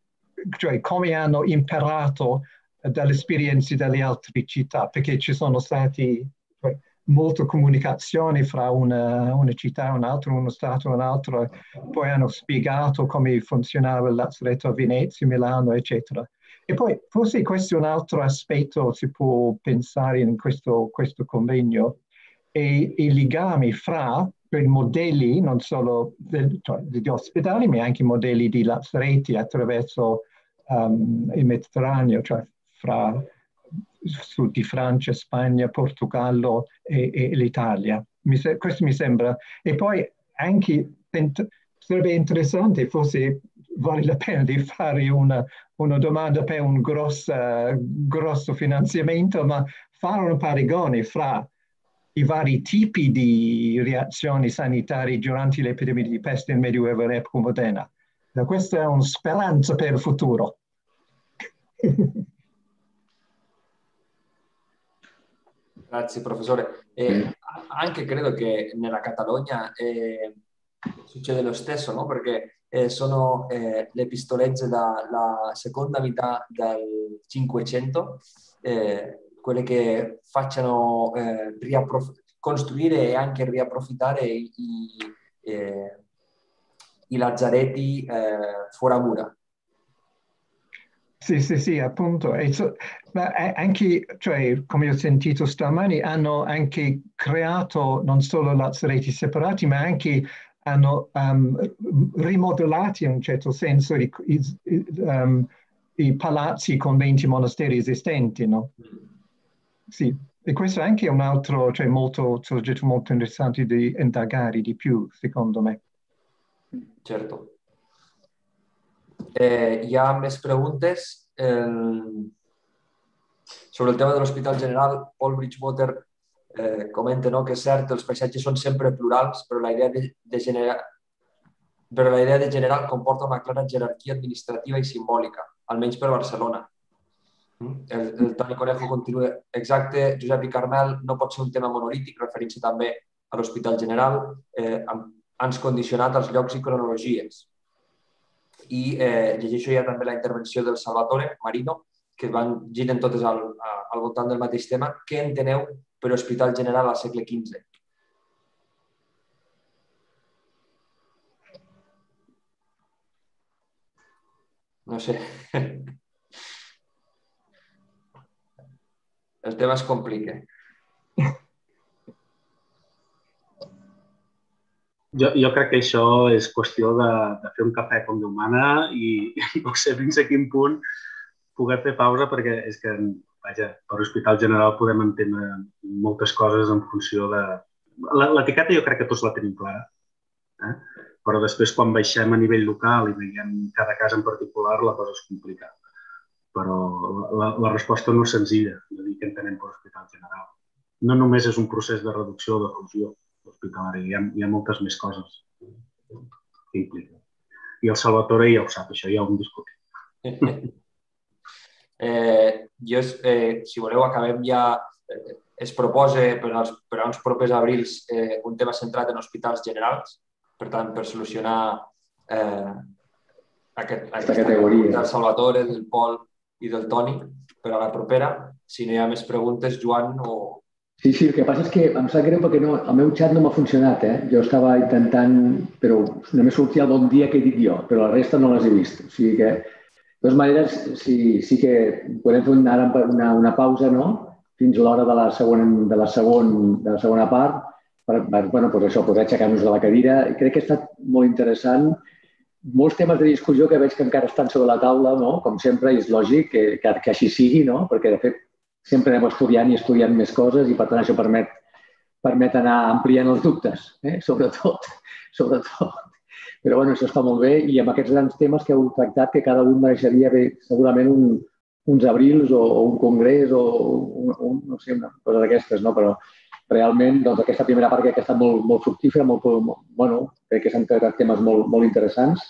cioè come hanno imparato dalle esperienze delle altre città, perché ci sono stati cioè, molta comunicazione fra una, una città e un'altra, uno stato e un altro, poi hanno spiegato come funzionava lazzaretto a Venezia, Milano, eccetera. E poi forse questo è un altro aspetto si può pensare in questo, questo convegno, e i legami fra i modelli non solo del, cioè, degli ospedali, ma anche i modelli di lazzaretti attraverso um, il Mediterraneo, cioè fra sud di Francia, Spagna, Portogallo e, e l'Italia. Mi, questo mi sembra. E poi anche sarebbe interessante, forse vale la pena di fare una, una domanda per un grosso, grosso finanziamento, ma fare un paragone fra i vari tipi di reazioni sanitarie durante l'epidemia di peste nel Medioevo e l'epoca moderna. Questa è una speranza per il futuro. Grazie professore. E anche credo che nella Catalogna eh, succede lo stesso, no? perché eh, sono eh, le pistolegge dalla seconda metà del Cinquecento, eh, quelle che facciano eh, riapprof- costruire e anche riapprofittare i, i, eh, lazzaretti fuori mura. Sì, sì, sì, appunto. So, ma anche, cioè, come ho sentito stamani, hanno anche creato non solo lazzaretti separati, ma anche hanno um, rimodellati in un certo senso i, i, um, i palazzi, i conventi, i monasteri esistenti, no? Sì, e questo è anche un altro, cioè molto, soggetto molto interessante di indagare di più, secondo me. Certo. Eh, ha més preguntes. Eh, sobre el tema de l'Hospital General, Paul Bridgewater eh, comenta no, que és cert, els paisatges són sempre plurals, però la idea de, de generar però la idea de general comporta una clara jerarquia administrativa i simbòlica, almenys per Barcelona. Mm? El, el Toni Conejo continua, exacte, Josep i Carmel, no pot ser un tema monolític, referint-se també a l'Hospital General, eh, ens condicionat als llocs i cronologies i eh, llegeixo ja també la intervenció del Salvatore Marino, que van giren totes al, al voltant del mateix tema. Què enteneu per Hospital General al segle XV? No sé. El tema es complica. Jo, jo crec que això és qüestió de, de fer un cafè com Déu mana i no sé fins a quin punt poder fer pausa perquè és que, vaja, per Hospital General podem entendre moltes coses en funció de... L'etiqueta jo crec que tots la tenim clara, eh? però després quan baixem a nivell local i veiem cada cas en particular la cosa és complicada. Però la, la resposta no és senzilla de dir què entenem per Hospital General. No només és un procés de reducció o de fusió, hospitalari. Hi ha, hi ha moltes més coses que implica. I el Salvatore ja ho sap, això ja ho hem discutit. eh, jo, eh, si voleu, acabem ja... Eh, es proposa per als, per a uns propers abrils eh, un tema centrat en hospitals generals, per tant, per solucionar eh, aquest, aquesta categoria del Salvatore, del Pol i del Toni per a la propera. Si no hi ha més preguntes, Joan, o, Sí, sí, el que passa és que em sap greu perquè no, el meu xat no m'ha funcionat, eh? Jo estava intentant, però només sortia el bon dia que he dit jo, però la resta no les he vist. O sigui que, de totes maneres, sí, sí que podem fer ara una, una pausa, no?, fins a l'hora de, la segona, de, la segon, de la segona part, per, per bueno, pues això, poder aixecar-nos de la cadira. Crec que ha estat molt interessant. Molts temes de discussió que veig que encara estan sobre la taula, no? com sempre, és lògic que, que, que així sigui, no? perquè de fet sempre anem estudiant i estudiant més coses i per tant això permet, permet anar ampliant els dubtes, eh? sobretot, sobretot. Però bueno, això està molt bé i amb aquests grans temes que heu tractat que cada un mereixeria bé, segurament un, uns abrils o, o un congrés o un, un, no sé, una cosa d'aquestes, no? però realment doncs, aquesta primera part que ha estat molt, molt fructífera, molt, molt, bueno, crec que s'han tractat temes molt, molt interessants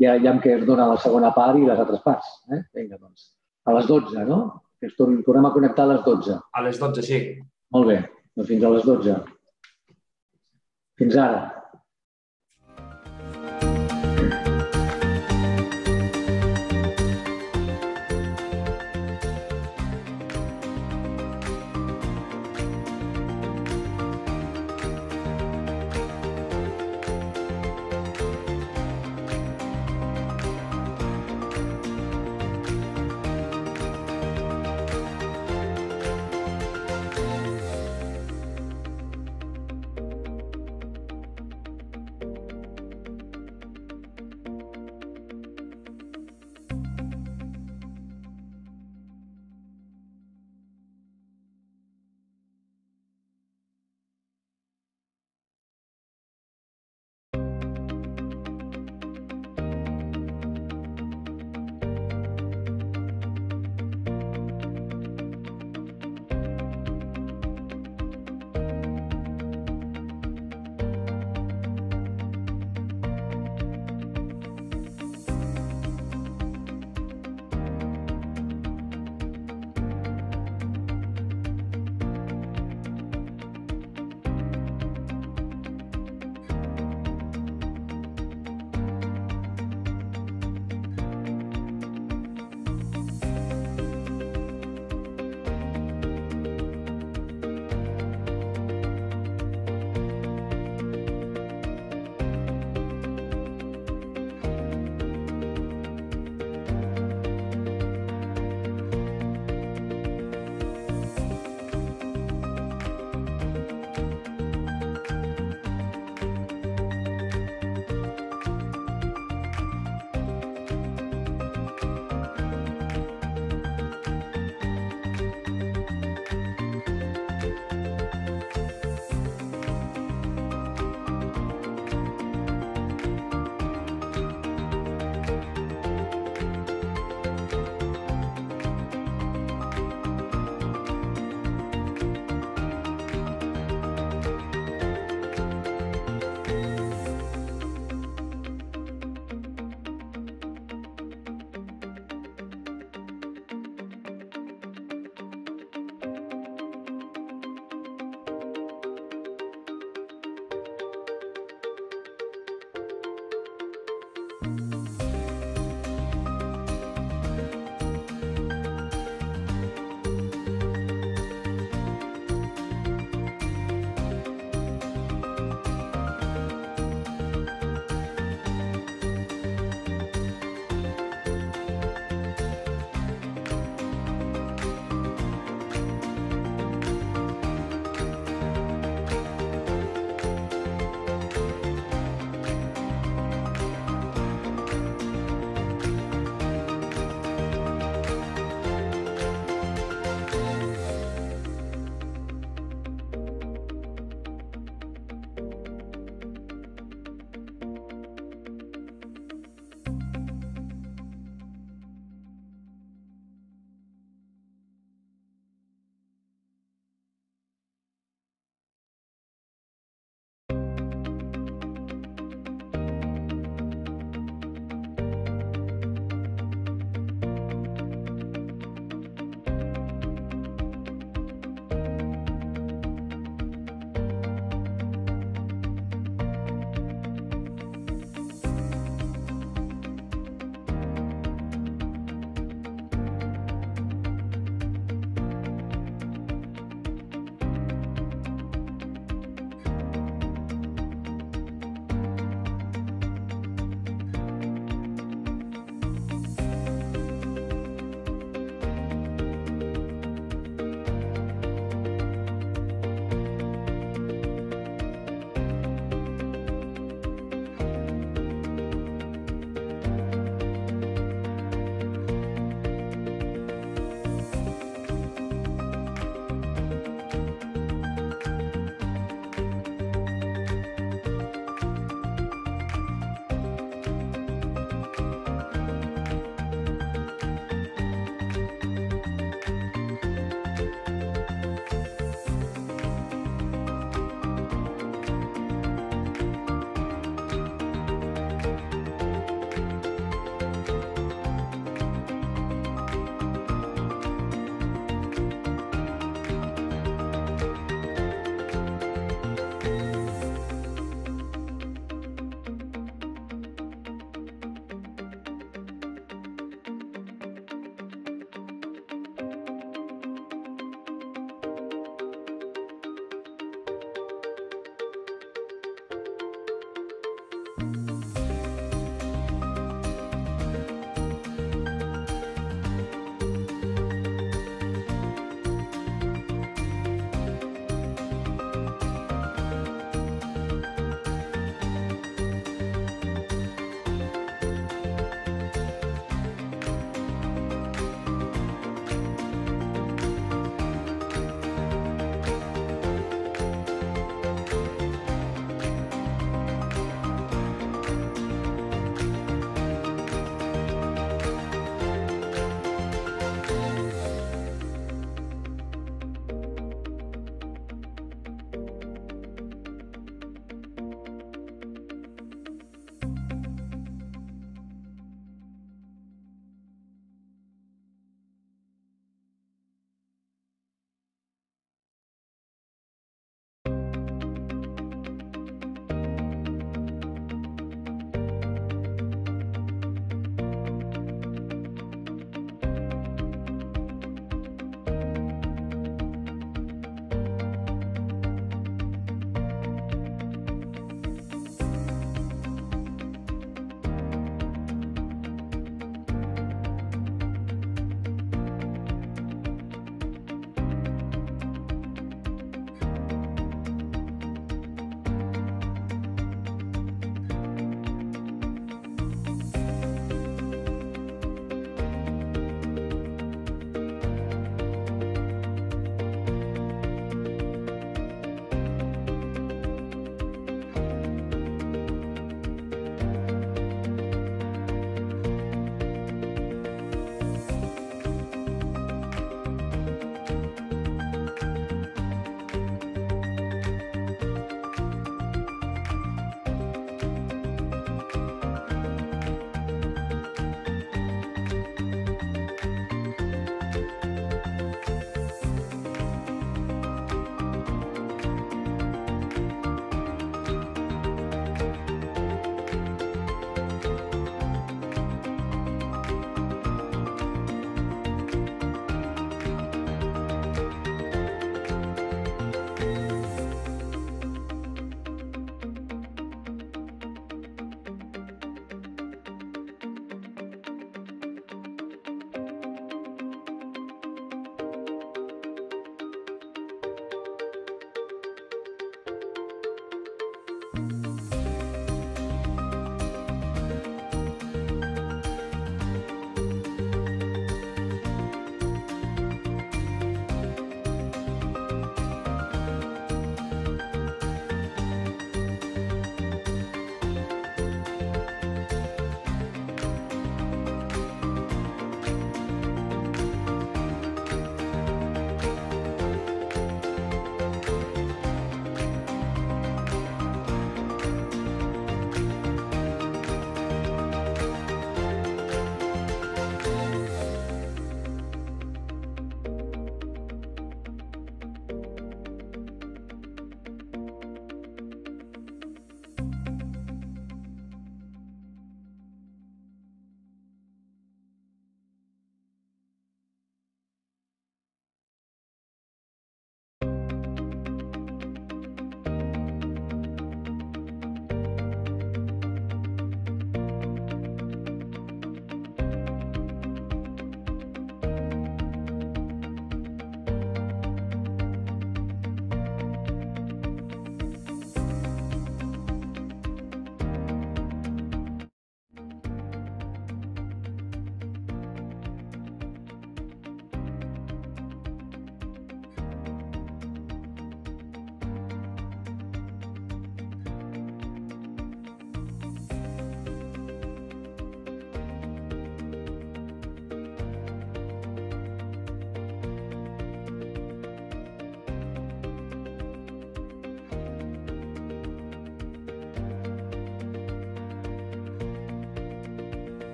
i ara ja em que es dona la segona part i les altres parts. Eh? Vinga, doncs, a les 12, no? que ens tornem a connectar a les 12. A les 12, sí. Molt bé, doncs fins a les 12. Fins ara.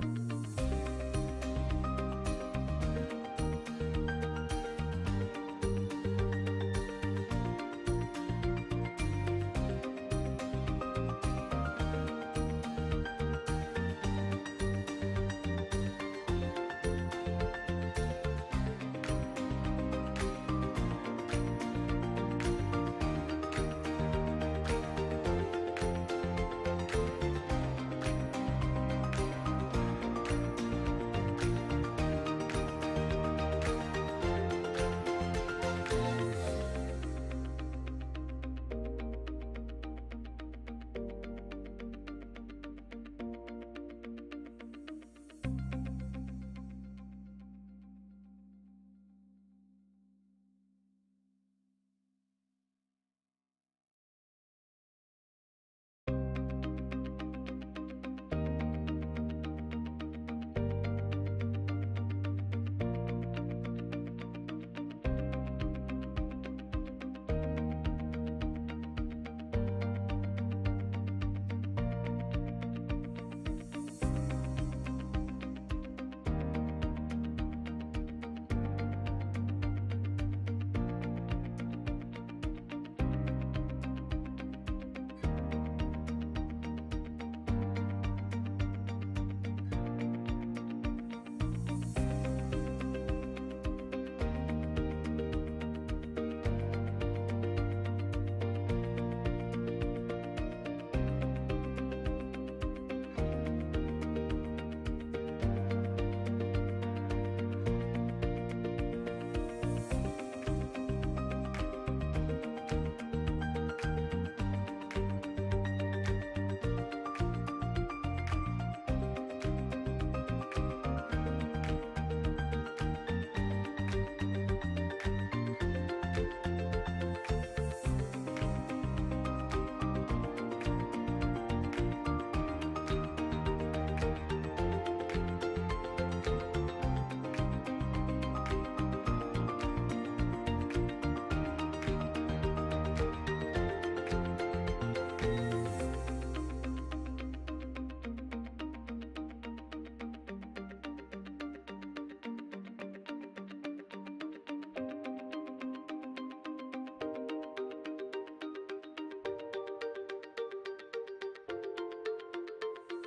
you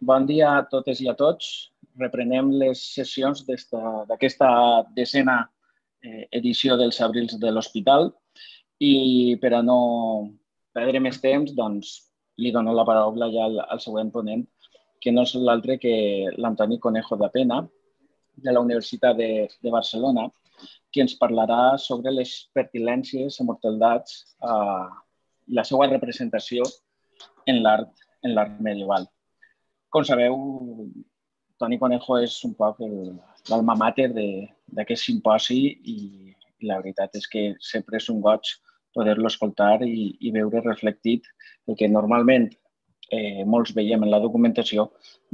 bon dia a totes i a tots. Reprenem les sessions d'aquesta decena eh, edició dels abrils de l'Hospital i per a no perdre més temps, doncs, li dono la paraula ja al, al següent ponent, que no és l'altre que l'Antoni Conejo de Pena, de la Universitat de, de Barcelona, qui ens parlarà sobre les pertilències i mortaldats eh, la seva representació en l'art en l'art medieval. Com sabeu, Toni Conejo és un poc l'alma mater d'aquest simposi i, la veritat és que sempre és un goig poder-lo escoltar i, i veure reflectit el que normalment eh, molts veiem en la documentació,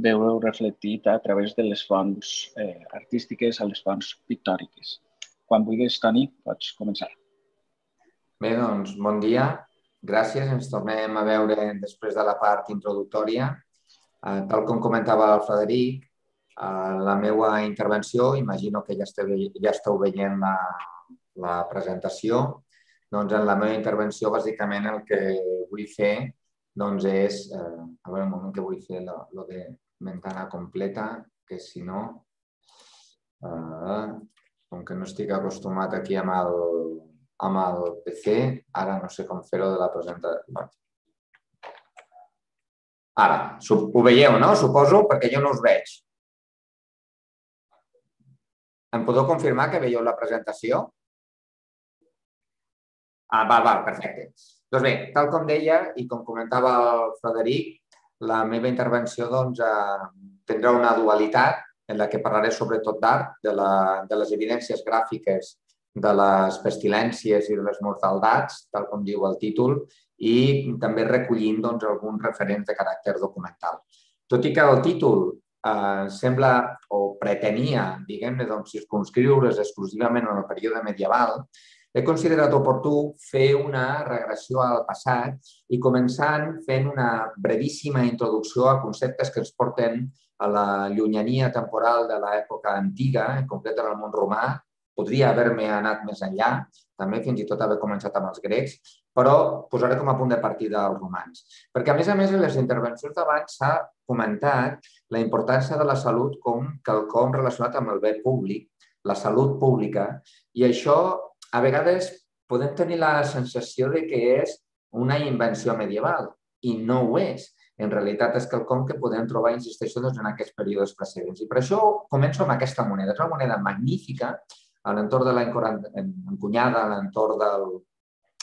veure reflectit a través de les fonts eh, artístiques, a les fonts pictòriques. Quan vulguis, Toni, pots començar. Bé, doncs, bon dia. Gràcies. Ens tornem a veure després de la part introductòria Eh, tal com comentava el Frederic, eh, la meva intervenció, imagino que ja esteu, ja esteu veient la, la presentació, doncs en la meva intervenció bàsicament el que vull fer doncs és, eh, a veure un moment que vull fer lo, lo de ventana completa, que si no, eh, com que no estic acostumat aquí amb el, amb el PC, ara no sé com fer-ho de la presentació. Ara, ho veieu, no? Suposo, perquè jo no us veig. Em podeu confirmar que veieu la presentació? Ah, val, val, perfecte. Doncs bé, tal com deia i com comentava el Frederic, la meva intervenció doncs, eh, tindrà una dualitat en la que parlaré sobretot d'art, de, la, de les evidències gràfiques de les pestilències i de les mortaldats, tal com diu el títol, i també recollint doncs, alguns referents de caràcter documental. Tot i que el títol eh, sembla o pretenia, diguem-ne, doncs, circunscriure's exclusivament en el període medieval, he considerat oportú fer una regressió al passat i començant fent una brevíssima introducció a conceptes que ens porten a la llunyania temporal de l'època antiga, en concret en el món romà, podria haver-me anat més enllà, també fins i tot haver començat amb els grecs, però posaré com a punt de partida els romans. Perquè, a més a més, en les intervencions d'abans s'ha comentat la importància de la salut com quelcom relacionat amb el bé públic, la salut pública, i això a vegades podem tenir la sensació de que és una invenció medieval, i no ho és. En realitat és quelcom que podem trobar, insisteixo, doncs, en aquests períodes precedents. I per això començo amb aquesta moneda. És una moneda magnífica a l'entorn de l'any 40, encunyada a l'entorn del,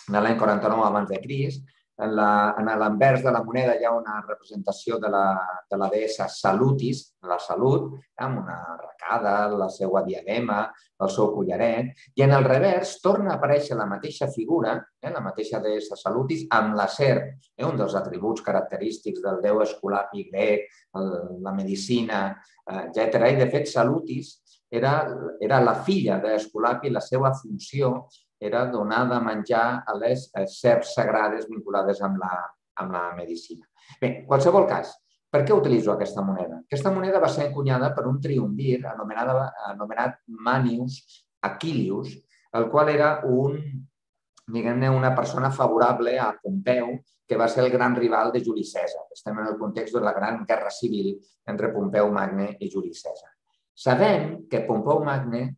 de l'any 49 abans de Crist. En l'anvers de la moneda hi ha una representació de la, de la deessa Salutis, la salut, amb una arracada, la seva diadema, el seu collaret, i en el revers torna a aparèixer la mateixa figura, eh, la mateixa deessa Salutis, amb la serp, eh, un dels atributs característics del déu escolapi grec, el, la medicina, eh, etc. I, de fet, Salutis era, era la filla d'Escolapi, la seva funció era donar de menjar a les serps sagrades vinculades amb la, amb la medicina. Bé, qualsevol cas, per què utilitzo aquesta moneda? Aquesta moneda va ser encunyada per un triumvir anomenada, anomenat Manius Aquilius, el qual era un, diguem-ne, una persona favorable a Pompeu, que va ser el gran rival de Juli Cèsar. Estem en el context de la gran guerra civil entre Pompeu Magne i Juli Cèsar. Sabem que Pompeu Magne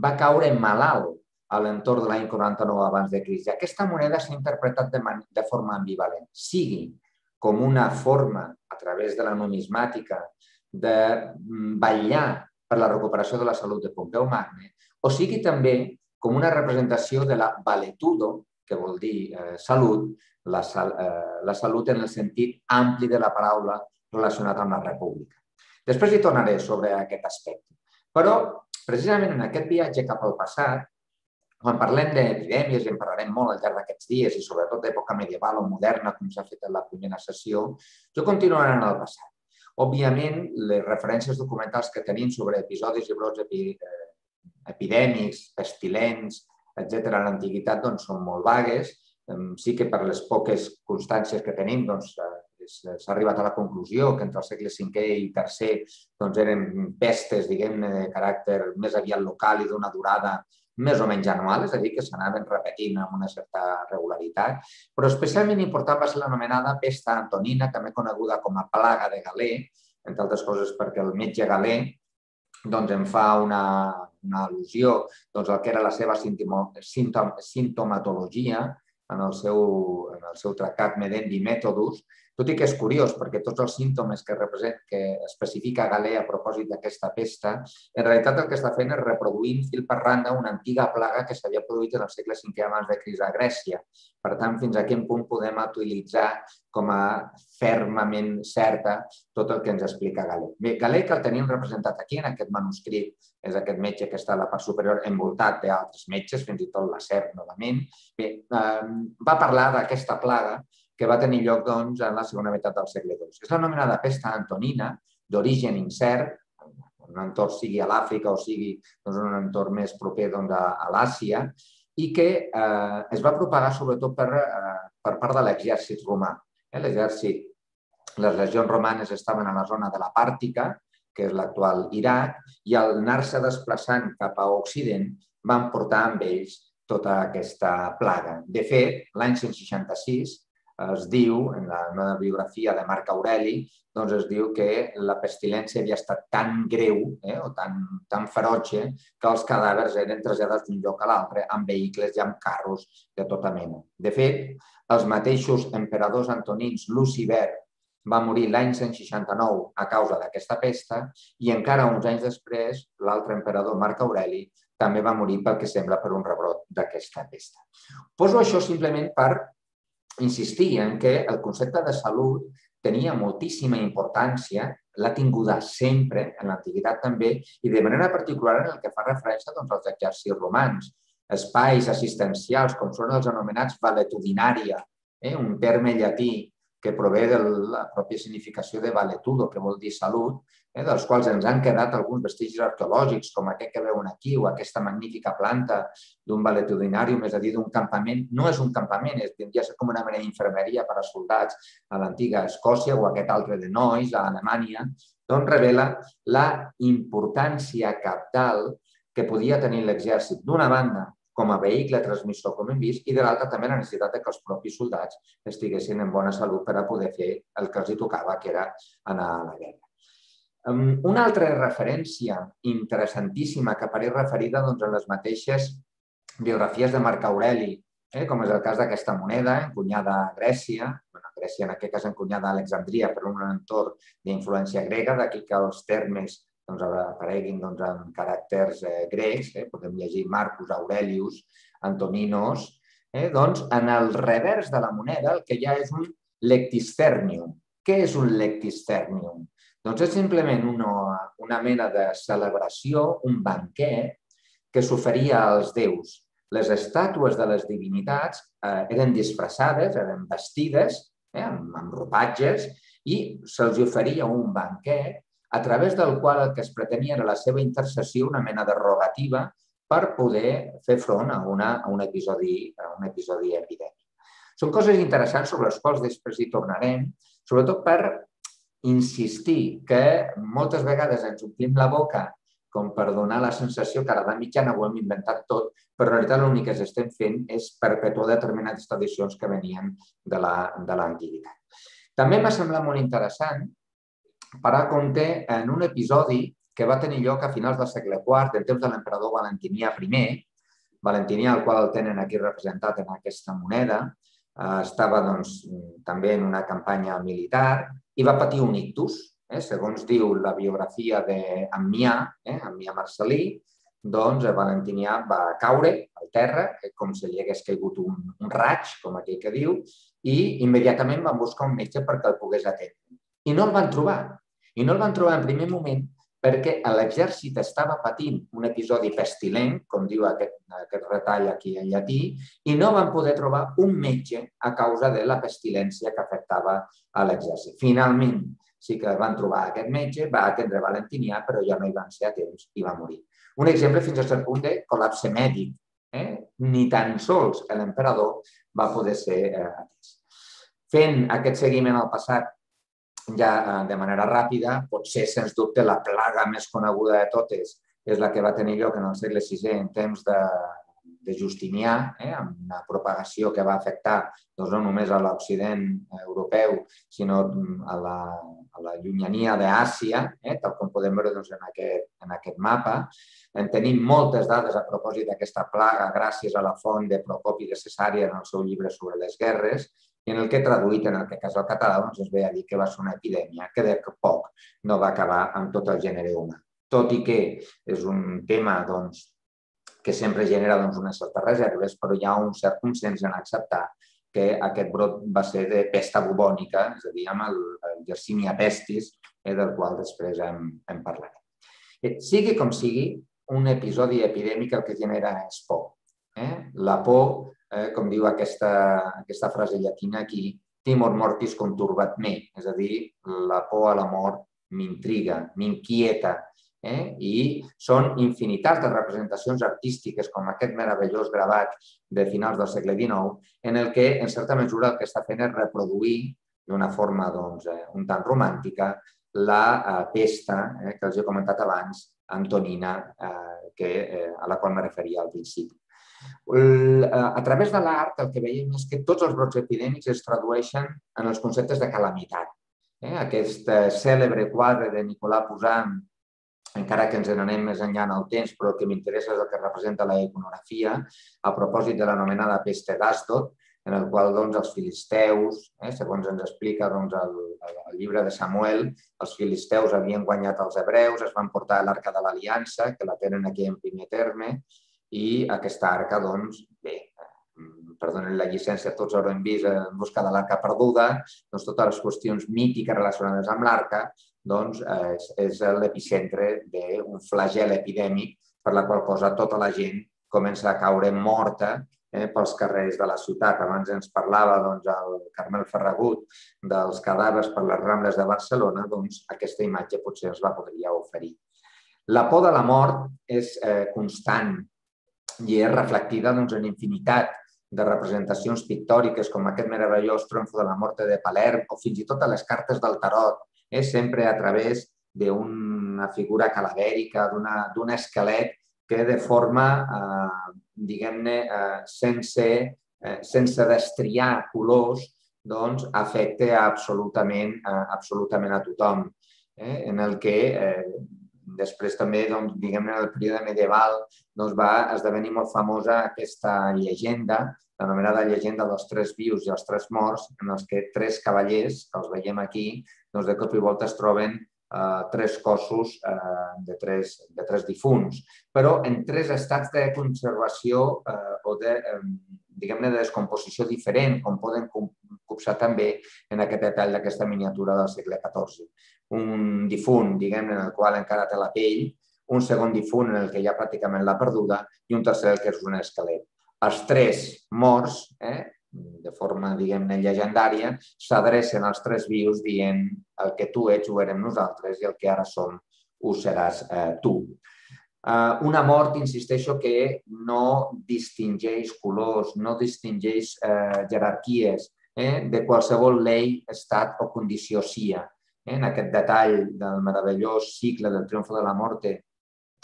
va caure malalt a l'entorn de l'any 49 abans de Crist. Aquesta moneda s'ha interpretat de, de forma ambivalent, sigui com una forma, a través de la numismàtica, de vetllar mm, per la recuperació de la salut de Pompeu Magne, o sigui també com una representació de la valetudo, que vol dir eh, salut, la, eh, la salut en el sentit ampli de la paraula relacionat amb la república. Després hi tornaré sobre aquest aspecte. Però, precisament en aquest viatge cap al passat, quan parlem d'epidèmies, i en parlarem molt al llarg d'aquests dies, i sobretot d'època medieval o moderna, com s'ha fet en la primera sessió, jo continuaré en el passat. Òbviament, les referències documentals que tenim sobre episodis i brots epi, eh, epidèmics, pestilents, etc. a l'antiguitat doncs, són molt vagues. Sí que per les poques constàncies que tenim doncs, eh, s'ha arribat a la conclusió que entre el segle V i III doncs, eren pestes, diguem-ne, de caràcter més aviat local i d'una durada més o menys anual, és a dir, que s'anaven repetint amb una certa regularitat, però especialment important va ser l'anomenada pesta antonina, també coneguda com a plaga de Galè, entre altres coses perquè el metge Galè doncs em fa una, una al·lusió doncs, al que era la seva sintomatologia en el seu, en el seu tractat Medendi Methodus, tot i que és curiós, perquè tots els símptomes que, que especifica Galè a propòsit d'aquesta pesta, en realitat el que està fent és reproduint fil per randa una antiga plaga que s'havia produït en el segle V abans de Cris a Grècia. Per tant, fins a quin punt podem utilitzar com a fermament certa tot el que ens explica Galè. Bé, Galè, que el tenim representat aquí en aquest manuscrit, és aquest metge que està a la part superior envoltat d'altres metges, fins i tot la SER novament. Bé, eh, va parlar d'aquesta plaga que va tenir lloc doncs, en la segona meitat del segle II. És l'anomenada pesta antonina, d'origen incert, un entorn sigui a l'Àfrica o sigui doncs, un entorn més proper doncs, a, a l'Àsia, i que eh, es va propagar sobretot per, eh, per part de l'exèrcit romà. Eh, l'exèrcit, les legions romanes estaven a la zona de la Pàrtica, que és l'actual Iraq, i al anar-se desplaçant cap a Occident van portar amb ells tota aquesta plaga. De fet, l'any 166, es diu, en la meva biografia de Marc Aureli, doncs es diu que la pestilència havia estat tan greu eh, o tan, tan ferotge que els cadàvers eren traslladats d'un lloc a l'altre amb vehicles i amb carros de tota mena. De fet, els mateixos emperadors antonins Lucifer va morir l'any 169 a causa d'aquesta pesta i encara uns anys després l'altre emperador Marc Aureli també va morir pel que sembla per un rebrot d'aquesta pesta. Poso això simplement per insistir en que el concepte de salut tenia moltíssima importància, l'ha tinguda sempre, en l'antiguitat també, i de manera particular en el que fa referència doncs, als exèrcits romans. Espais assistencials, com són els anomenats valetudinària, eh? un terme llatí que prové de la pròpia significació de valetudo, que vol dir salut, eh, dels quals ens han quedat alguns vestigis arqueològics, com aquest que veuen aquí, o aquesta magnífica planta d'un valetudinari, més a dir, d'un campament. No és un campament, és, tindria ser com una mena d'infermeria per a soldats a l'antiga Escòcia o aquest altre de Nois, a Alemanya, doncs revela la importància capital que podia tenir l'exèrcit, d'una banda, com a vehicle transmissor, com hem vist, i de l'altra també la necessitat que els propis soldats estiguessin en bona salut per a poder fer el que els tocava, que era anar a la guerra. Una altra referència interessantíssima que apareix referida doncs, en les mateixes biografies de Marc Aureli, eh, com és el cas d'aquesta moneda encunyada a Grècia, bueno, Grècia en aquest cas encunyada a Alexandria per un entorn d'influència grega, d'aquí que els termes doncs, apareguin doncs, en caràcters eh, grecs, eh, podem llegir Marcus Aurelius, Antoninos, eh, doncs en el revers de la moneda el que ha és un lectisternium. Què és un lectisternium? Doncs és simplement una, una mena de celebració, un banquet que s'oferia als déus. Les estàtues de les divinitats eh, eren disfressades, eren vestides eh, amb, amb ropatges i se'ls oferia un banquet a través del qual el que es pretenia era la seva intercessió, una mena de rogativa per poder fer front a, una, a, un, episodi, a un episodi epidèmic. Són coses interessants sobre les quals després hi tornarem, sobretot per insistir que moltes vegades ens omplim la boca com per donar la sensació que a l'edat mitjana ho hem inventat tot, però en realitat l'únic que estem fent és perpetuar determinades tradicions que venien de l'antiguitat. També m'ha semblat molt interessant parar compte en un episodi que va tenir lloc a finals del segle IV, en temps de l'emperador Valentinià I, Valentinià, el qual el tenen aquí representat en aquesta moneda, eh, estava doncs, també en una campanya militar i va patir un ictus, eh, segons diu la biografia d'Ammià, eh, Ammià Marcelí, doncs Valentinià va caure al terra, eh, com si li hagués caigut un, un raig, com aquell que diu, i immediatament van buscar un metge perquè el pogués atendre. I no el van trobar. I no el van trobar en primer moment perquè l'exèrcit estava patint un episodi pestilent, com diu aquest, aquest retall aquí en llatí, i no van poder trobar un metge a causa de la pestilència que afectava a l'exèrcit. Finalment, sí que van trobar aquest metge, va atendre Valentinià, però ja no hi van ser a temps i va morir. Un exemple fins a cert punt de col·lapse mèdic. Eh? Ni tan sols l'emperador va poder ser eh, atès. Fent aquest seguiment al passat ja eh, de manera ràpida, potser, sens dubte, la plaga més coneguda de totes és la que va tenir lloc en el segle VI en temps de, de Justinià, eh, amb una propagació que va afectar doncs, no només a l'Occident europeu, sinó a la, a la llunyania d'Àsia, eh, tal com podem veure doncs, en, aquest, en aquest mapa. En tenim moltes dades a propòsit d'aquesta plaga gràcies a la font de Procopi de Cesària en el seu llibre sobre les guerres i en el que traduït en el que cas el català doncs, es ve a dir que va ser una epidèmia que de poc no va acabar amb tot el gènere humà. Tot i que és un tema doncs, que sempre genera doncs, unes certes reserves, però hi ha un cert consens en acceptar que aquest brot va ser de pesta bubònica, és a dir, amb el, el Yersinia pestis, eh, del qual després en, en parlarem. Eh, sigui com sigui, un episodi epidèmic el que genera és por. Eh? La por, eh, com diu aquesta, aquesta frase llatina aquí, timor mortis conturbat me, és a dir, la por a la mort m'intriga, m'inquieta, Eh? I són infinitats de representacions artístiques, com aquest meravellós gravat de finals del segle XIX, en el que, en certa mesura, el que està fent és reproduir d'una forma doncs, eh, un tant romàntica la eh, pesta eh, que els he comentat abans, Antonina, eh, que, eh, a la qual me referia al principi. Eh, a través de l'art el que veiem és que tots els brots epidèmics es tradueixen en els conceptes de calamitat. Eh? Aquest eh, cèlebre quadre de Nicolà Posant encara que ens n'anem més enllà en el temps, però el que m'interessa és el que representa la iconografia, a propòsit de l'anomenada peste d'Astot, en el qual doncs, els filisteus, eh, segons ens explica doncs, el, el llibre de Samuel, els filisteus havien guanyat els hebreus, es van portar l'arca de l'Aliança, que la tenen aquí en primer terme, i aquesta arca, doncs, bé, perdonen la llicència, tots haurem vist en busca de l'arca perduda, doncs totes les qüestions mítiques relacionades amb l'arca, doncs, és, és l'epicentre d'un flagel epidèmic per la qual cosa tota la gent comença a caure morta eh, pels carrers de la ciutat. Abans ens parlava doncs, el Carmel Ferragut dels cadàvers per les Rambles de Barcelona, doncs aquesta imatge potser ens la podria oferir. La por de la mort és eh, constant i és reflectida doncs, en infinitat de representacions pictòriques com aquest meravellós tronfo de la mort de Palerm o fins i tot a les cartes del tarot és sempre a través d'una figura calavèrica, d'un esquelet que de forma, eh, diguem-ne, eh, sense, eh, sense destriar colors, doncs afecta absolutament, eh, absolutament a tothom. Eh, en el que eh, després també, doncs, diguem-ne, en el període medieval doncs, va esdevenir molt famosa aquesta llegenda, l'anomenada llegenda dels tres vius i els tres morts, en els que tres cavallers, que els veiem aquí, doncs de cop i volta es troben eh, tres cossos eh, de, tres, de tres difunts, però en tres estats de conservació eh, o de, eh, diguem-ne, de descomposició diferent, com poden copsar també en aquest detall d'aquesta miniatura del segle XIV. Un difunt, diguem-ne, en el qual encara té la pell, un segon difunt en el que ha pràcticament la perduda i un tercer que és un esquelet. Els tres morts eh, de forma, diguem-ne, llegendària, s'adrecen als tres vius dient el que tu ets ho érem nosaltres i el que ara som ho seràs eh, tu. Eh, una mort, insisteixo, que no distingeix colors, no distingeix eh, jerarquies eh, de qualsevol llei, estat o condició sia. Eh, en aquest detall del meravellós cicle del triomfo de la morte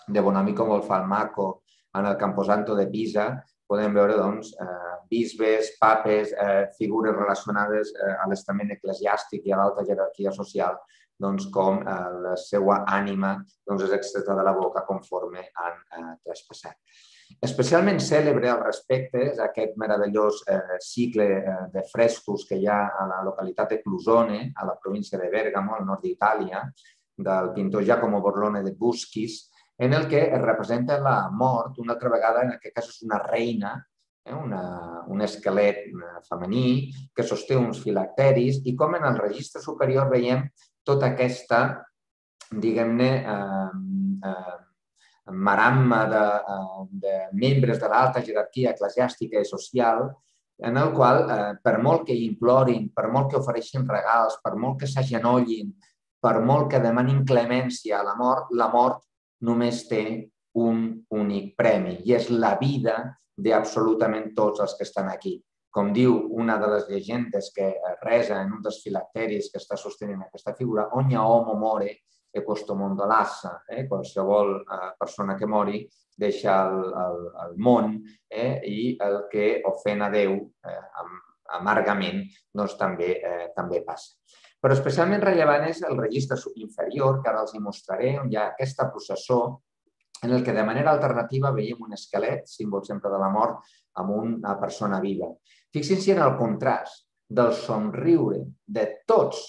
de Bonamico Molfalmaco en el Camposanto de Pisa, podem veure doncs, eh, bisbes, papes, eh, figures relacionades eh, a l'estament eclesiàstic i a l'alta jerarquia social, doncs, com eh, la seva ànima doncs, és extreta de la boca conforme han eh, traspassat. Especialment cèlebre al respecte és aquest meravellós eh, cicle eh, de frescos que hi ha a la localitat de Clusone, a la província de Bergamo, al nord d'Itàlia, del pintor Giacomo Borlone de Busquis, en el que es representa la mort, una altra vegada, en aquest cas és una reina, eh, una, un esquelet femení que sosté uns filacteris i com en el registre superior veiem tota aquesta, diguem-ne, eh, eh, maramma de, eh, de membres de l'alta jerarquia eclesiàstica i social en el qual, eh, per molt que implorin, per molt que ofereixin regals, per molt que s'agenollin, per molt que demanin clemència a la mort, la mort només té un únic premi i és la vida d'absolutament tots els que estan aquí. Com diu una de les llegendes que resa en un dels filacteris que està sostenint aquesta figura, ogni homo more e questo mondo lassa. Eh? Qualsevol eh, persona que mori deixa el, el, el món eh? i el que ofèn a Déu eh, amargament doncs també, eh, també passa. Però especialment rellevant és el registre inferior, que ara els hi mostraré, on hi ha aquesta processó en el que de manera alternativa veiem un esquelet, símbol sempre de la mort, amb una persona viva. Fixin-se en el contrast del somriure de tots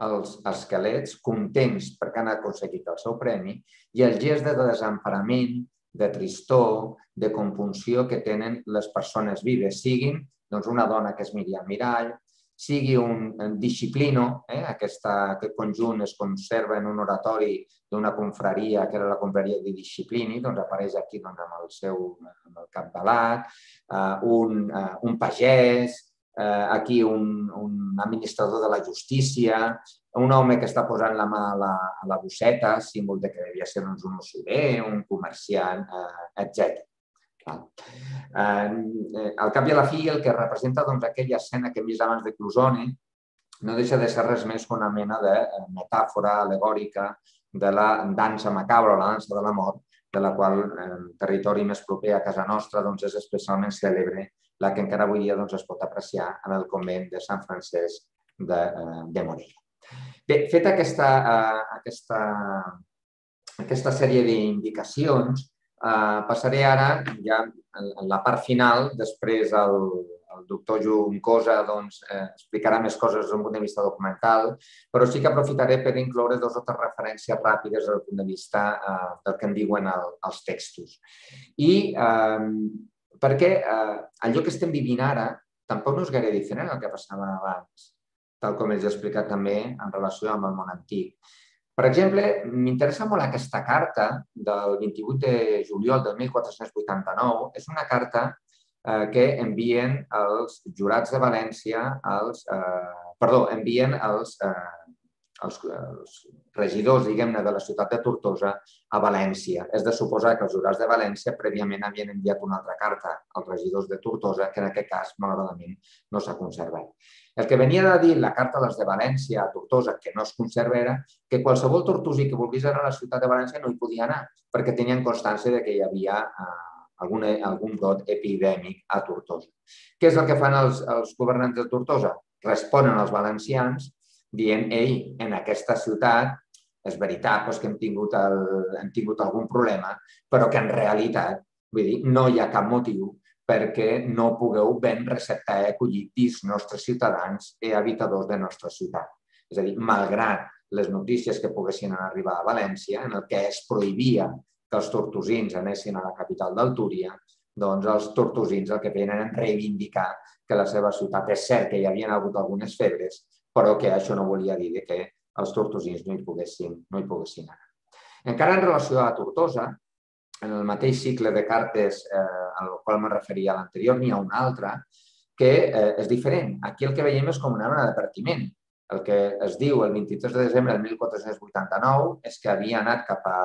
els esquelets contents perquè han aconseguit el seu premi i el gest de desemparament, de tristor, de compunció que tenen les persones vives, siguin doncs, una dona que es miri al mirall, sigui un, disciplino, eh? Aquesta, aquest conjunt es conserva en un oratori d'una confraria, que era la confraria de Disciplini, doncs apareix aquí doncs, amb el seu amb el capdalat, uh, un, uh, un pagès, uh, aquí un, un administrador de la justícia, un home que està posant la mà a la, a la bosseta, símbol de que devia ser doncs, un usurer, un comerciant, eh, etc. Eh, al cap i a la fi, el que representa doncs, aquella escena que hem vist abans de Clusone no deixa de ser res més que una mena de eh, metàfora alegòrica de la dansa macabra, la dansa de la mort, de la qual eh, territori més proper a casa nostra doncs, és especialment cèlebre, la que encara avui dia doncs, es pot apreciar en el convent de Sant Francesc de, eh, de Morella. Bé, feta aquesta, aquesta, aquesta sèrie d'indicacions, uh, passaré ara ja en la part final, després el, el doctor Juncosa doncs, eh, explicarà més coses des d'un punt de vista documental, però sí que aprofitaré per incloure dos o tres referències ràpides des del punt de vista eh, del que en diuen el, els textos. I eh, perquè eh, allò que estem vivint ara tampoc no és gaire diferent del que passava abans tal com els he explicat també en relació amb el món antic. Per exemple, m'interessa molt aquesta carta del 28 de juliol del 1489. És una carta eh, que envien els jurats de València, els, eh, perdó, envien els, eh, els, els regidors, diguem-ne, de la ciutat de Tortosa a València. És de suposar que els jurats de València prèviament havien enviat una altra carta als regidors de Tortosa, que en aquest cas, malauradament, no s'ha conservat. El que venia de dir la carta les de València, a Tortosa, que no es conserva, era que qualsevol tortosí que volgués anar a la ciutat de València no hi podia anar, perquè tenien constància de que hi havia eh, algun, algun brot epidèmic a Tortosa. Què és el que fan els, els governants de Tortosa? Responen als valencians dient, ei, en aquesta ciutat és veritat doncs, que hem tingut, el, hem tingut algun problema, però que en realitat vull dir, no hi ha cap motiu perquè no pugueu ben receptar i acollir els nostres ciutadans i habitadors de nostra ciutat. És a dir, malgrat les notícies que poguessin arribar a València, en el que es prohibia que els tortosins anessin a la capital del Túria, doncs els tortosins el que feien era reivindicar que la seva ciutat és cert que hi havien hagut algunes febres, però que això no volia dir que els tortosins no hi poguessin, no hi poguessin anar. Encara en relació a Tortosa, en el mateix cicle de cartes eh, al qual me referia l'anterior, n'hi ha una altra que eh, és diferent. Aquí el que veiem és com una mena d'advertiment. El que es diu el 23 de desembre del 1489 és que havia anat cap a,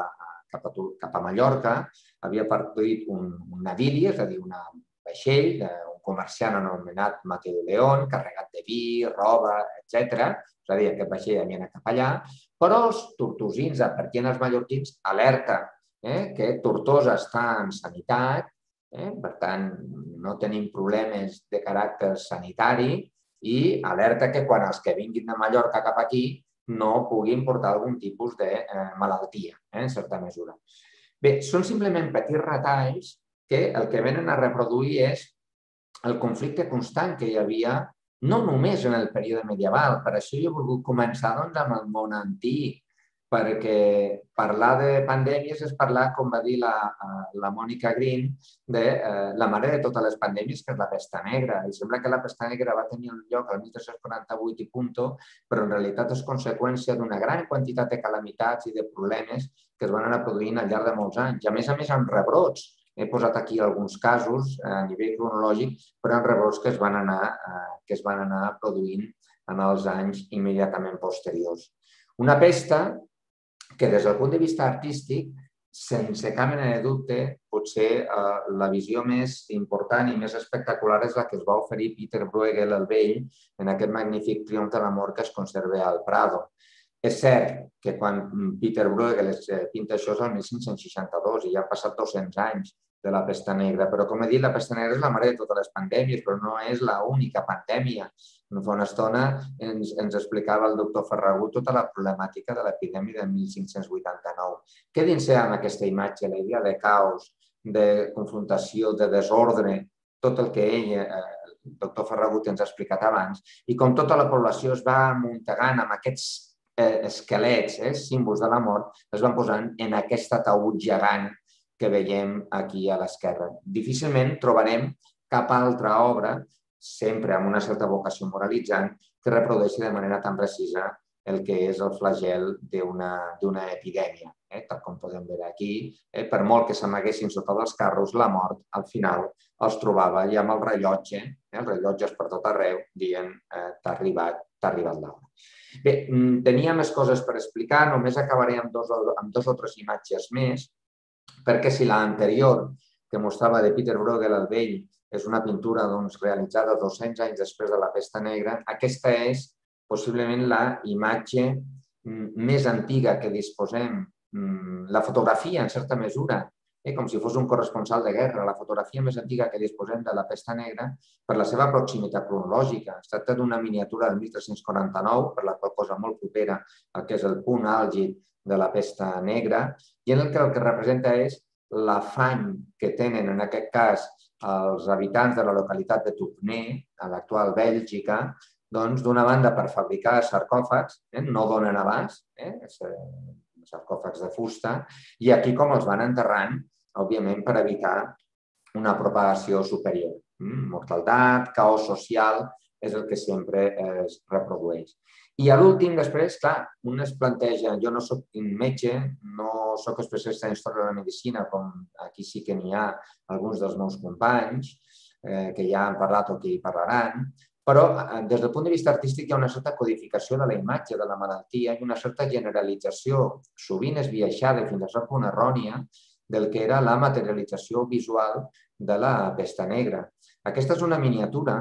cap a, cap a Mallorca, havia partit un, un navili, és a dir, una vaixell d'un comerciant anomenat Mateo León, carregat de vi, roba, etc. És a dir, aquest vaixell anat cap allà, però els tortosins, advertien els mallorquins, alerta, eh, que Tortosa està en sanitat, eh, per tant, no tenim problemes de caràcter sanitari i alerta que quan els que vinguin de Mallorca cap aquí no puguin portar algun tipus de eh, malaltia, eh, en certa mesura. Bé, són simplement petits retalls que el que venen a reproduir és el conflicte constant que hi havia no només en el període medieval, per això jo he volgut començar doncs, amb el món antic, perquè parlar de pandèmies és parlar, com va dir la, la Mònica Green, de eh, la mare de totes les pandèmies, que és la pesta negra. I sembla que la pesta negra va tenir un lloc al 1348 i punto, però en realitat és conseqüència d'una gran quantitat de calamitats i de problemes que es van anar produint al llarg de molts anys. I a més a més amb rebrots. He posat aquí alguns casos a nivell cronològic, però en rebrots que es van anar, eh, que es van anar produint en els anys immediatament posteriors. Una pesta que des del punt de vista artístic, sense cap mena de dubte, potser eh, la visió més important i més espectacular és la que es va oferir Peter Bruegel el vell en aquest magnífic triomf de l'amor que es conserva al Prado. És cert que quan Peter Bruegel es eh, pinta això és el 1562 i ja han passat 200 anys, de la pesta negra. Però, com he dit, la pesta negra és la mare de totes les pandèmies, però no és l'única pandèmia. Fa una estona ens, ens explicava el doctor Ferragut tota la problemàtica de l'epidèmia de 1589. Què dins en aquesta imatge? La idea de caos, de confrontació, de desordre, tot el que ell, eh, el doctor Ferragut, ens ha explicat abans, i com tota la població es va amuntegant amb aquests eh, esquelets, eh, símbols de la mort, es van posant en aquest ataúd gegant que veiem aquí a l'esquerra. Difícilment trobarem cap altra obra, sempre amb una certa vocació moralitzant, que reprodueixi de manera tan precisa el que és el flagel d'una epidèmia. Eh? Tal com podem veure aquí, eh? per molt que s'amaguessin sota dels carros, la mort al final els trobava i amb el rellotge, eh? els rellotges per tot arreu, dient eh, t'ha arribat, arribat l'hora. Bé, mm, tenia més coses per explicar, només acabaré amb dos, amb dos o tres imatges més perquè si l'anterior, que mostrava de Peter Bruegel el vell, és una pintura doncs, realitzada 200 anys després de la pesta negra, aquesta és possiblement la imatge mm, més antiga que disposem, mm, la fotografia en certa mesura, eh, com si fos un corresponsal de guerra, la fotografia més antiga que disposem de la pesta negra per la seva proximitat cronològica. Es tracta d'una miniatura del 1349, per la qual cosa molt propera al que és el punt àlgid de la pesta negra, i en el que el que representa és l'afany que tenen, en aquest cas, els habitants de la localitat de Tupné, a l'actual Bèlgica, doncs, d'una banda per fabricar sarcòfags, eh? no donen abast, eh? sarcòfags de fusta, i aquí com els van enterrant, òbviament per evitar una propagació superior. Mm? Mortaldat, caos social, és el que sempre es reprodueix. I a l'últim, després, clar, un es planteja, jo no sóc metge, no sóc especialista en història de la medicina, com aquí sí que n'hi ha alguns dels meus companys, eh, que ja han parlat o que hi parlaran, però eh, des del punt de vista artístic hi ha una certa codificació de la imatge de la malaltia i una certa generalització, sovint esbiaixada i fins a cert punt errònia, del que era la materialització visual de la pesta negra. Aquesta és una miniatura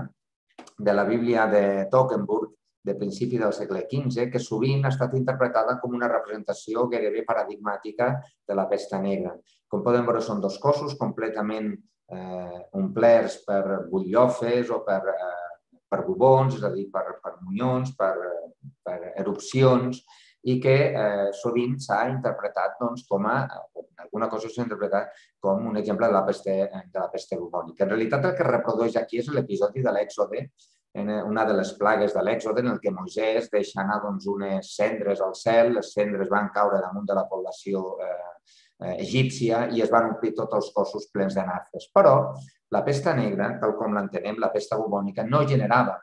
de la Bíblia de Tockenburg, de principi del segle XV, que sovint ha estat interpretada com una representació gairebé paradigmàtica de la pesta negra. Com podem veure, són dos cossos completament eh, omplerts per butllofes o per, eh, per bubons, és a dir, per, per munyons, per, per erupcions, i que eh, sovint s'ha interpretat doncs, com a, alguna cosa s'ha interpretat com un exemple de la peste, de la peste bubònica. En realitat el que reprodueix aquí és l'episodi de l'èxode en una de les plagues de l'èxode en el que Moisès deixa anar doncs, unes cendres al cel, les cendres van caure damunt de la població eh, eh, egípcia i es van omplir tots els cossos plens de nafres. Però la pesta negra, tal com l'entenem, la pesta bubònica, no generava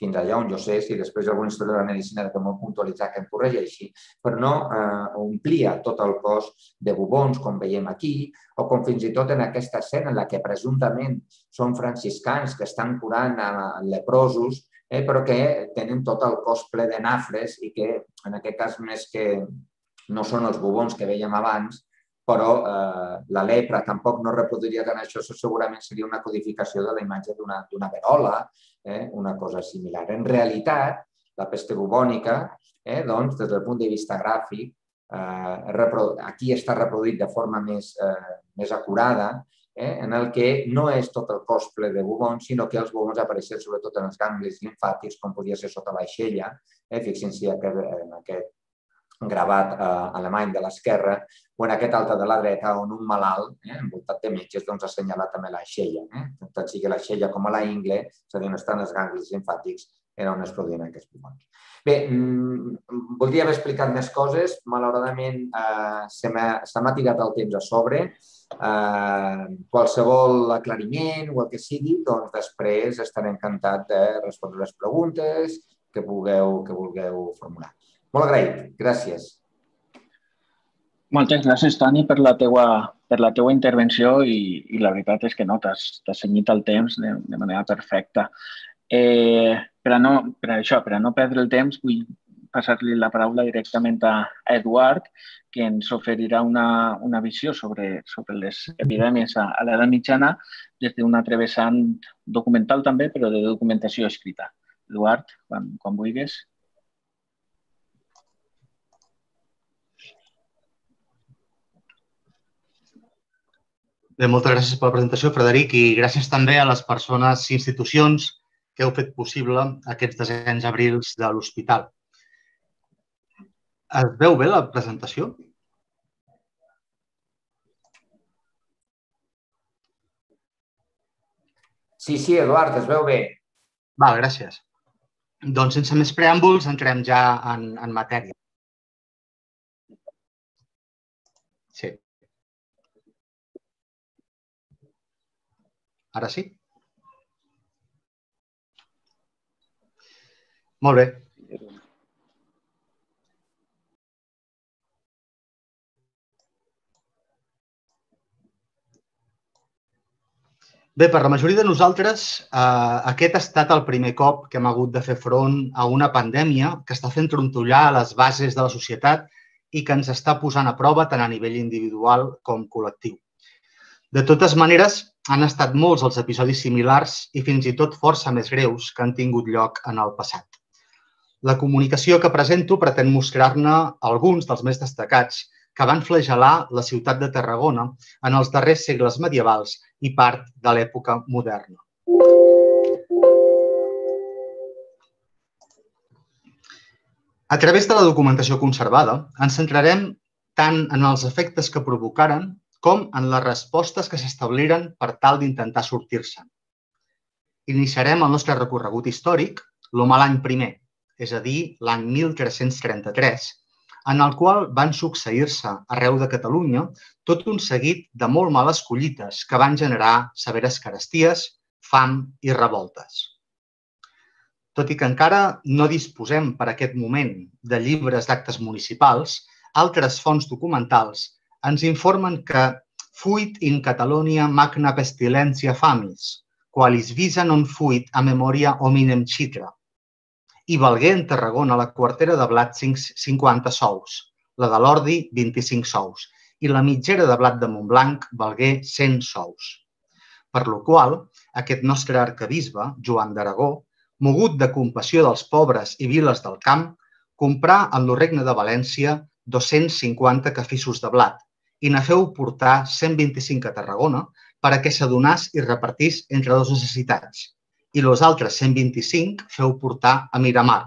fins allà on jo sé, si després algun historiador de la medicina que m'ho puntualitzar que em corregeixi, però no eh, omplia tot el cos de bubons, com veiem aquí, o com fins i tot en aquesta escena en la que presumptament són franciscans que estan curant a leprosos, eh, però que tenen tot el cos ple de nafres i que, en aquest cas, més que no són els bubons que veiem abans, però eh, la lepra tampoc no reproduiria tant això, això segurament seria una codificació de la imatge d'una verola, eh, una cosa similar. En realitat, la peste bubònica, eh, doncs, des del punt de vista gràfic, eh, aquí està reproduït de forma més, eh, més acurada, eh, en el que no és tot el cos ple de bubons, sinó que els bubons apareixen sobretot en els ganglis linfàtics, com podia ser sota l'aixella. Eh, Fixin-se en aquest gravat eh, alemany de l'esquerra, o en aquest altre de la dreta, on un malalt, eh, envoltat de metges, doncs, ha també la xella. Eh? Tant sigui la xella com a la ingle, és a dir, on estan els ganglis linfàtics, era on es produïen aquests pulmons. Bé, mmm, voldria haver explicat més coses. Malauradament, eh, se m'ha tirat el temps a sobre. Eh, qualsevol aclariment o el que sigui, doncs després estaré encantat de respondre les preguntes que vulgueu, que vulgueu formular. Molt agraït. Gràcies. Moltes gràcies, Toni, per la teua, per la teua intervenció i, i la veritat és que no, t'has cenyit el temps de, de manera perfecta. Eh, per, a no, per a això, per a no perdre el temps, vull passar-li la paraula directament a Eduard, que ens oferirà una, una visió sobre, sobre les epidèmies a, a l'edat mitjana des d'una travessant documental també, però de documentació escrita. Eduard, quan, quan vulguis. Bé, moltes gràcies per la presentació, Frederic, i gràcies també a les persones i institucions que heu fet possible aquests desens abrils de l'hospital. Es veu bé la presentació? Sí, sí, Eduard, es veu bé. Va, gràcies. Doncs sense més preàmbuls entrem ja en, en matèria. Sí. Ara sí? Molt bé. Bé, per la majoria de nosaltres, eh, aquest ha estat el primer cop que hem hagut de fer front a una pandèmia que està fent trontollar les bases de la societat i que ens està posant a prova tant a nivell individual com col·lectiu. De totes maneres, han estat molts els episodis similars i fins i tot força més greus que han tingut lloc en el passat. La comunicació que presento pretén mostrar-ne alguns dels més destacats que van flagelar la ciutat de Tarragona en els darrers segles medievals i part de l'època moderna. A través de la documentació conservada, ens centrarem tant en els efectes que provocaren com en les respostes que s'establiren per tal d'intentar sortir-se'n. Iniciarem el nostre recorregut històric l'home l'any primer, és a dir, l'any 1333, en el qual van succeir-se arreu de Catalunya tot un seguit de molt males collites que van generar severes caresties, fam i revoltes. Tot i que encara no disposem per aquest moment de llibres d'actes municipals, altres fonts documentals ens informen que fuit in Catalonia magna pestilència famis, qualis visa non fuit a memoria hominem citra, i valgué en Tarragona la quartera de blat 50 sous, la de l'Ordi 25 sous i la mitgera de blat de Montblanc valgué 100 sous. Per lo qual, aquest nostre arcabisbe, Joan d'Aragó, mogut de compassió dels pobres i viles del camp, comprà en lo regne de València 250 cafissos de blat i ne feu portar 125 a Tarragona per a que s'adonàs i repartís entre dos necessitats, i els altres 125 feu portar a Miramar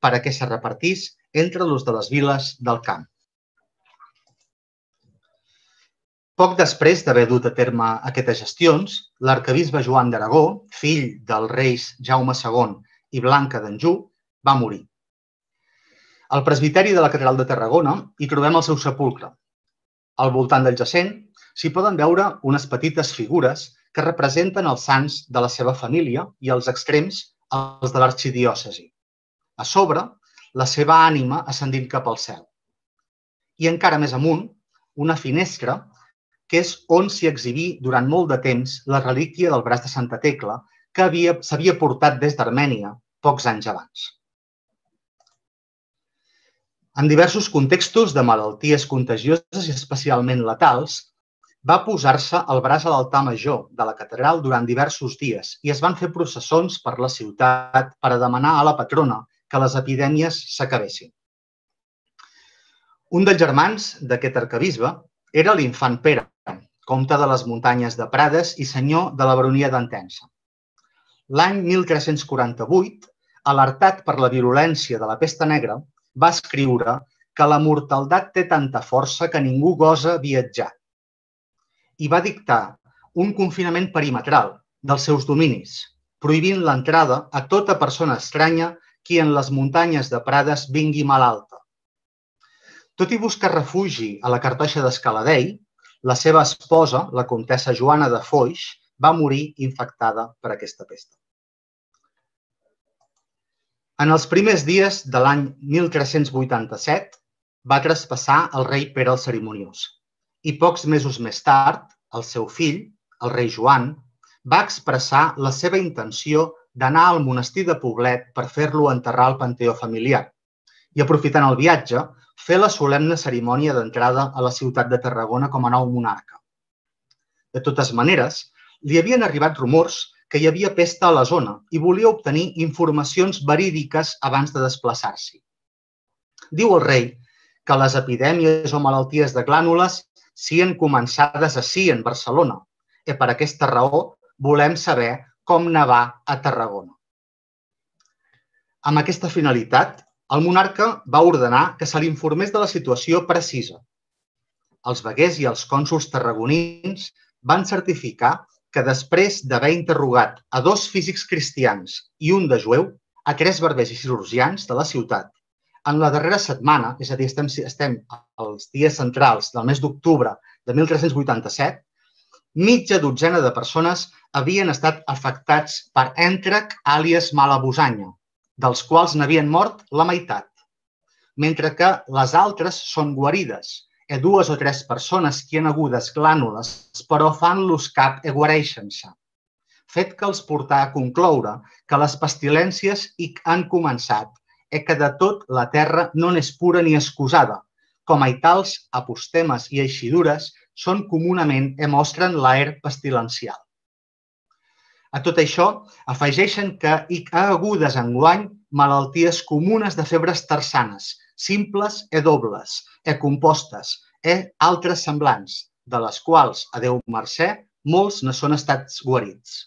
per a que se repartís entre els de les viles del camp. Poc després d'haver dut a terme aquestes gestions, l'arcabisbe Joan d'Aragó, fill dels reis Jaume II i Blanca d'Anjou, va morir. Al presbiteri de la Catedral de Tarragona hi trobem el seu sepulcre. Al voltant del jacent s'hi poden veure unes petites figures que representen els sants de la seva família i als extrems els de l'arxidiòcesi. A sobre, la seva ànima ascendint cap al cel. I encara més amunt, una finestra que és on s'hi exhibí durant molt de temps la relíquia del braç de Santa Tecla que s'havia portat des d'Armènia pocs anys abans. En diversos contextos de malalties contagioses i especialment letals, va posar-se el braç a l'altar major de la catedral durant diversos dies i es van fer processons per la ciutat per a demanar a la patrona que les epidèmies s'acabessin. Un dels germans d'aquest arcabisbe era l'infant Pere, comte de les muntanyes de Prades i senyor de la baronia d'Entensa. L'any 1348, alertat per la virulència de la pesta negra, va escriure que la mortaldat té tanta força que ningú gosa viatjar i va dictar un confinament perimetral dels seus dominis, prohibint l'entrada a tota persona estranya qui en les muntanyes de Prades vingui malalta. Tot i buscar refugi a la cartoixa d'Escaladei, la seva esposa, la comtessa Joana de Foix, va morir infectada per aquesta pesta. En els primers dies de l'any 1387 va traspassar el rei Pere el Cerimoniós i pocs mesos més tard, el seu fill, el rei Joan, va expressar la seva intenció d'anar al monestir de Poblet per fer-lo enterrar al panteó familiar i, aprofitant el viatge, fer la solemne cerimònia d'entrada a la ciutat de Tarragona com a nou monarca. De totes maneres, li havien arribat rumors que hi havia pesta a la zona i volia obtenir informacions verídiques abans de desplaçar-s'hi. Diu el rei que les epidèmies o malalties de glànules sien començades així en Barcelona. I per aquesta raó volem saber com nevar a Tarragona. Amb aquesta finalitat, el monarca va ordenar que se l'informés de la situació precisa. Els veguers i els cònsuls tarragonins van certificar que després d'haver interrogat a dos físics cristians i un de jueu, a tres barbers i cirurgians de la ciutat, en la darrera setmana, és a dir, estem, estem als dies centrals del mes d'octubre de 1387, mitja dotzena de persones havien estat afectats per èntrec àlies malabusanya, dels quals n'havien mort la meitat, mentre que les altres són guarides, e dues o tres persones que han agudes glànules, però fan-los cap e guareixen-se. Fet que els portà a concloure que les pestilències hi han començat e que de tot la terra no n'és pura ni excusada, com a tals apostemes i eixidures són comunament e mostren l'aer pestilencial. A tot això, afegeixen que hi ha agudes enguany malalties comunes de febres tersanes, simples e dobles, e compostes, e altres semblants, de les quals, a Déu mercè, molts ne són estats guarits.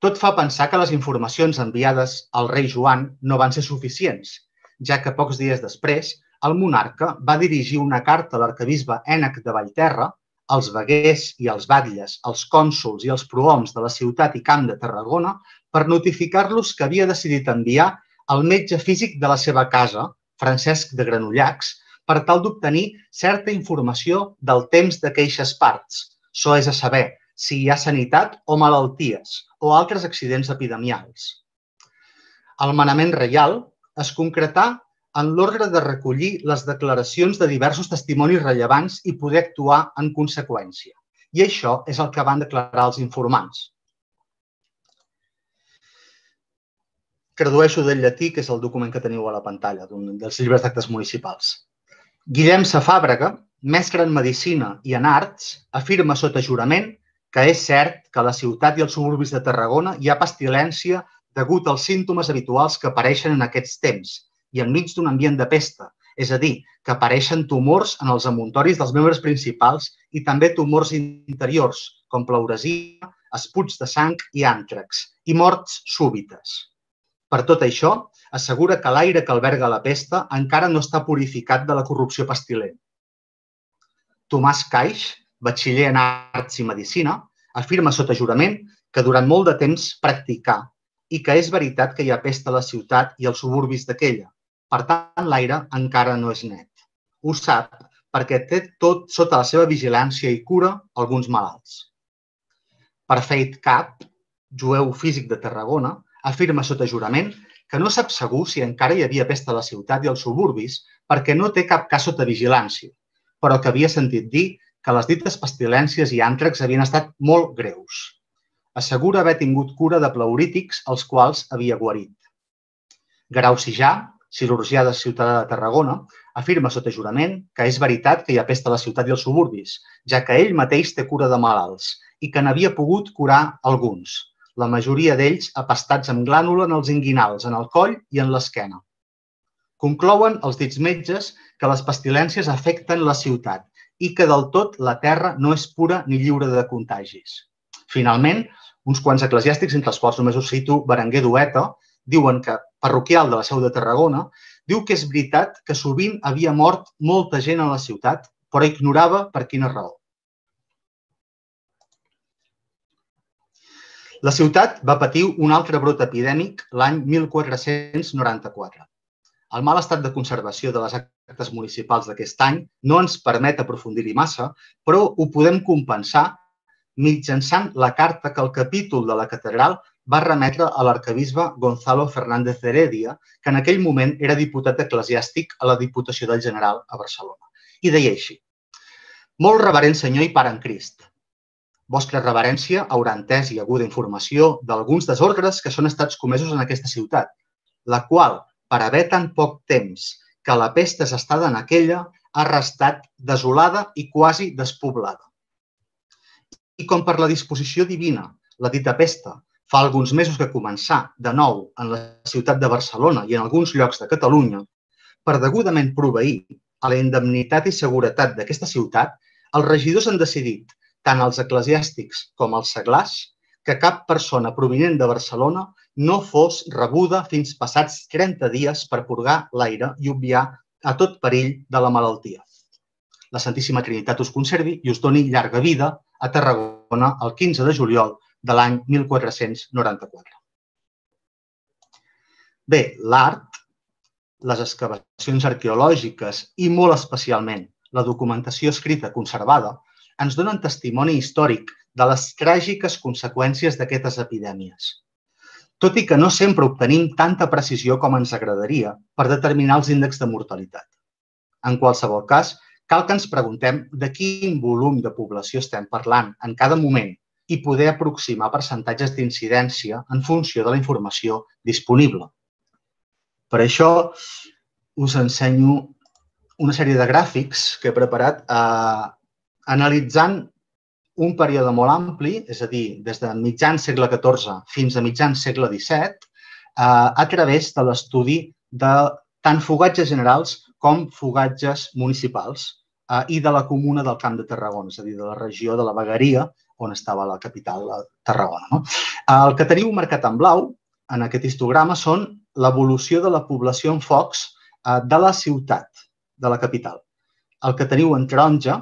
Tot fa pensar que les informacions enviades al rei Joan no van ser suficients, ja que pocs dies després el monarca va dirigir una carta a l'arcabisbe Ènec de Vallterra, als veguers i als batlles, als cònsuls i als prohoms de la ciutat i camp de Tarragona per notificar-los que havia decidit enviar el metge físic de la seva casa, Francesc de Granollacs, per tal d'obtenir certa informació del temps d'aqueixes parts. So és a saber si hi ha sanitat o malalties o altres accidents epidemials. El manament reial es concretà en l'ordre de recollir les declaracions de diversos testimonis rellevants i poder actuar en conseqüència. I això és el que van declarar els informants. Tradueixo del llatí, que és el document que teniu a la pantalla, dels llibres d'actes municipals. Guillem Safàbrega, mestre en Medicina i en Arts, afirma sota jurament que és cert que a la ciutat i als suburbis de Tarragona hi ha pestilència degut als símptomes habituals que apareixen en aquests temps i enmig d'un ambient de pesta, és a dir, que apareixen tumors en els amuntoris dels membres principals i també tumors interiors, com pleuresia, esputs de sang i àntrax, i morts súbites. Per tot això, assegura que l'aire que alberga la pesta encara no està purificat de la corrupció pestilent. Tomàs Caix, batxiller en Arts i Medicina, afirma sota jurament que durant molt de temps practicà i que és veritat que hi ha pesta a la ciutat i als suburbis d'aquella. Per tant, l'aire encara no és net. Ho sap perquè té tot sota la seva vigilància i cura alguns malalts. Perfeit Cap, jueu físic de Tarragona, afirma sota jurament que no sap segur si encara hi havia pesta a la ciutat i als suburbis perquè no té cap cas sota vigilància, però que havia sentit dir que les dites pestilències i àntracs havien estat molt greus. Assegura haver tingut cura de pleurítics els quals havia guarit. Grau Sijà, cirurgià de Ciutadà de Tarragona, afirma sota jurament que és veritat que hi ha pesta a la ciutat i als suburbis, ja que ell mateix té cura de malalts i que n'havia pogut curar alguns, la majoria d'ells apastats amb glànula en els inguinals, en el coll i en l'esquena. Conclouen els dits metges que les pestilències afecten la ciutat i que del tot la terra no és pura ni lliure de contagis. Finalment, uns quants eclesiàstics, entre els quals només us cito Berenguer Dueta, diuen que, parroquial de la Seu de Tarragona, diu que és veritat que sovint havia mort molta gent a la ciutat, però ignorava per quina raó. La ciutat va patir un altre brot epidèmic l'any 1494. El mal estat de conservació de les actes municipals d'aquest any no ens permet aprofundir-hi massa, però ho podem compensar mitjançant la carta que el capítol de la catedral va remetre a l'arcabisbe Gonzalo Fernández de Heredia, que en aquell moment era diputat eclesiàstic a la Diputació del General a Barcelona. I deia així, Molt reverent senyor i pare en Crist, Vostra reverència haurà entès i aguda informació d'alguns desordres que són estats comesos en aquesta ciutat, la qual, per haver tan poc temps que la pesta és estada en aquella, ha restat desolada i quasi despoblada. I com per la disposició divina, la dita pesta, fa alguns mesos que començà de nou en la ciutat de Barcelona i en alguns llocs de Catalunya, per degudament proveir a la indemnitat i seguretat d'aquesta ciutat, els regidors han decidit, tant els eclesiàstics com els seglars, que cap persona provinent de Barcelona no fos rebuda fins passats 30 dies per purgar l'aire i obviar a tot perill de la malaltia. La Santíssima Trinitat us conservi i us doni llarga vida a Tarragona el 15 de juliol de l'any 1494. Bé, l'art, les excavacions arqueològiques i molt especialment la documentació escrita conservada ens donen testimoni històric de les tràgiques conseqüències d'aquestes epidèmies. Tot i que no sempre obtenim tanta precisió com ens agradaria per determinar els índexs de mortalitat. En qualsevol cas, cal que ens preguntem de quin volum de població estem parlant en cada moment i poder aproximar percentatges d'incidència en funció de la informació disponible. Per això us ensenyo una sèrie de gràfics que he preparat eh, analitzant un període molt ampli, és a dir, des de mitjan segle XIV fins a mitjan segle XVII, eh, a través de l'estudi de tant fogatges generals com fogatges municipals eh, i de la comuna del Camp de Tarragona, és a dir, de la regió de la Vegueria, on estava la capital, la Tarragona. No? El que teniu marcat en blau en aquest histograma són l'evolució de la població en focs eh, de la ciutat, de la capital. El que teniu en taronja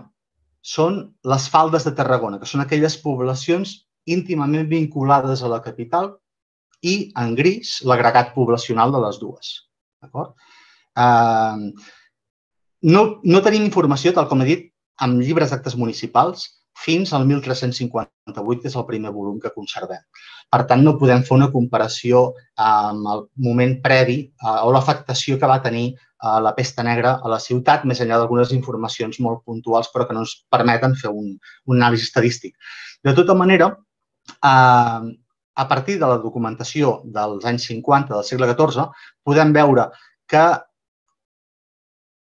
són les faldes de Tarragona, que són aquelles poblacions íntimament vinculades a la capital i en gris l'agregat poblacional de les dues. D'acord? Eh, no, no tenim informació, tal com he dit, amb llibres d'actes municipals fins al 1358, que és el primer volum que conservem. Per tant, no podem fer una comparació amb el moment previ eh, o l'afectació que va tenir a la pesta negra a la ciutat, més enllà d'algunes informacions molt puntuals, però que no ens permeten fer un, un anàlisi estadístic. De tota manera, eh, a partir de la documentació dels anys 50 del segle XIV, podem veure que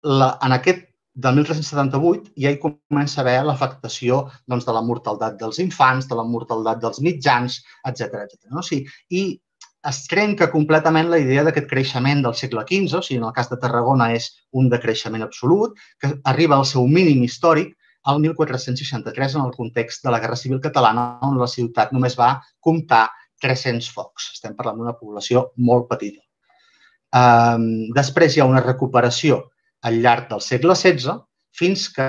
la, en aquest del 1378 ja hi comença a haver l'afectació doncs, de la mortalitat dels infants, de la mortalitat dels mitjans, etc etc. No? O sigui, I es trenca completament la idea d'aquest creixement del segle XV, o sigui, en el cas de Tarragona és un decreixement absolut, que arriba al seu mínim històric al 1463 en el context de la Guerra Civil Catalana, on la ciutat només va comptar 300 focs. Estem parlant d'una població molt petita. Um, després hi ha una recuperació al llarg del segle XVI fins que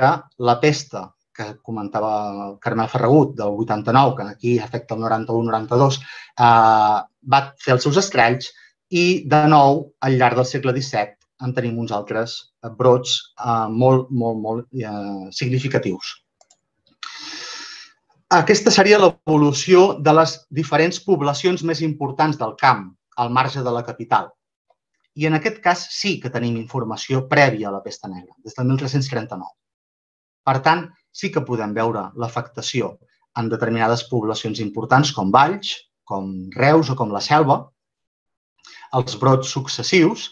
la pesta que comentava Carmel Ferragut, del 89, que aquí afecta el 91-92, eh, va fer els seus estralls i, de nou, al llarg del segle XVII en tenim uns altres brots eh, molt, molt, molt eh, significatius. Aquesta seria l'evolució de les diferents poblacions més importants del camp, al marge de la capital. I en aquest cas sí que tenim informació prèvia a la pesta negra, des del 1339. Per tant, sí que podem veure l'afectació en determinades poblacions importants com Valls, com Reus o com la Selva, els brots successius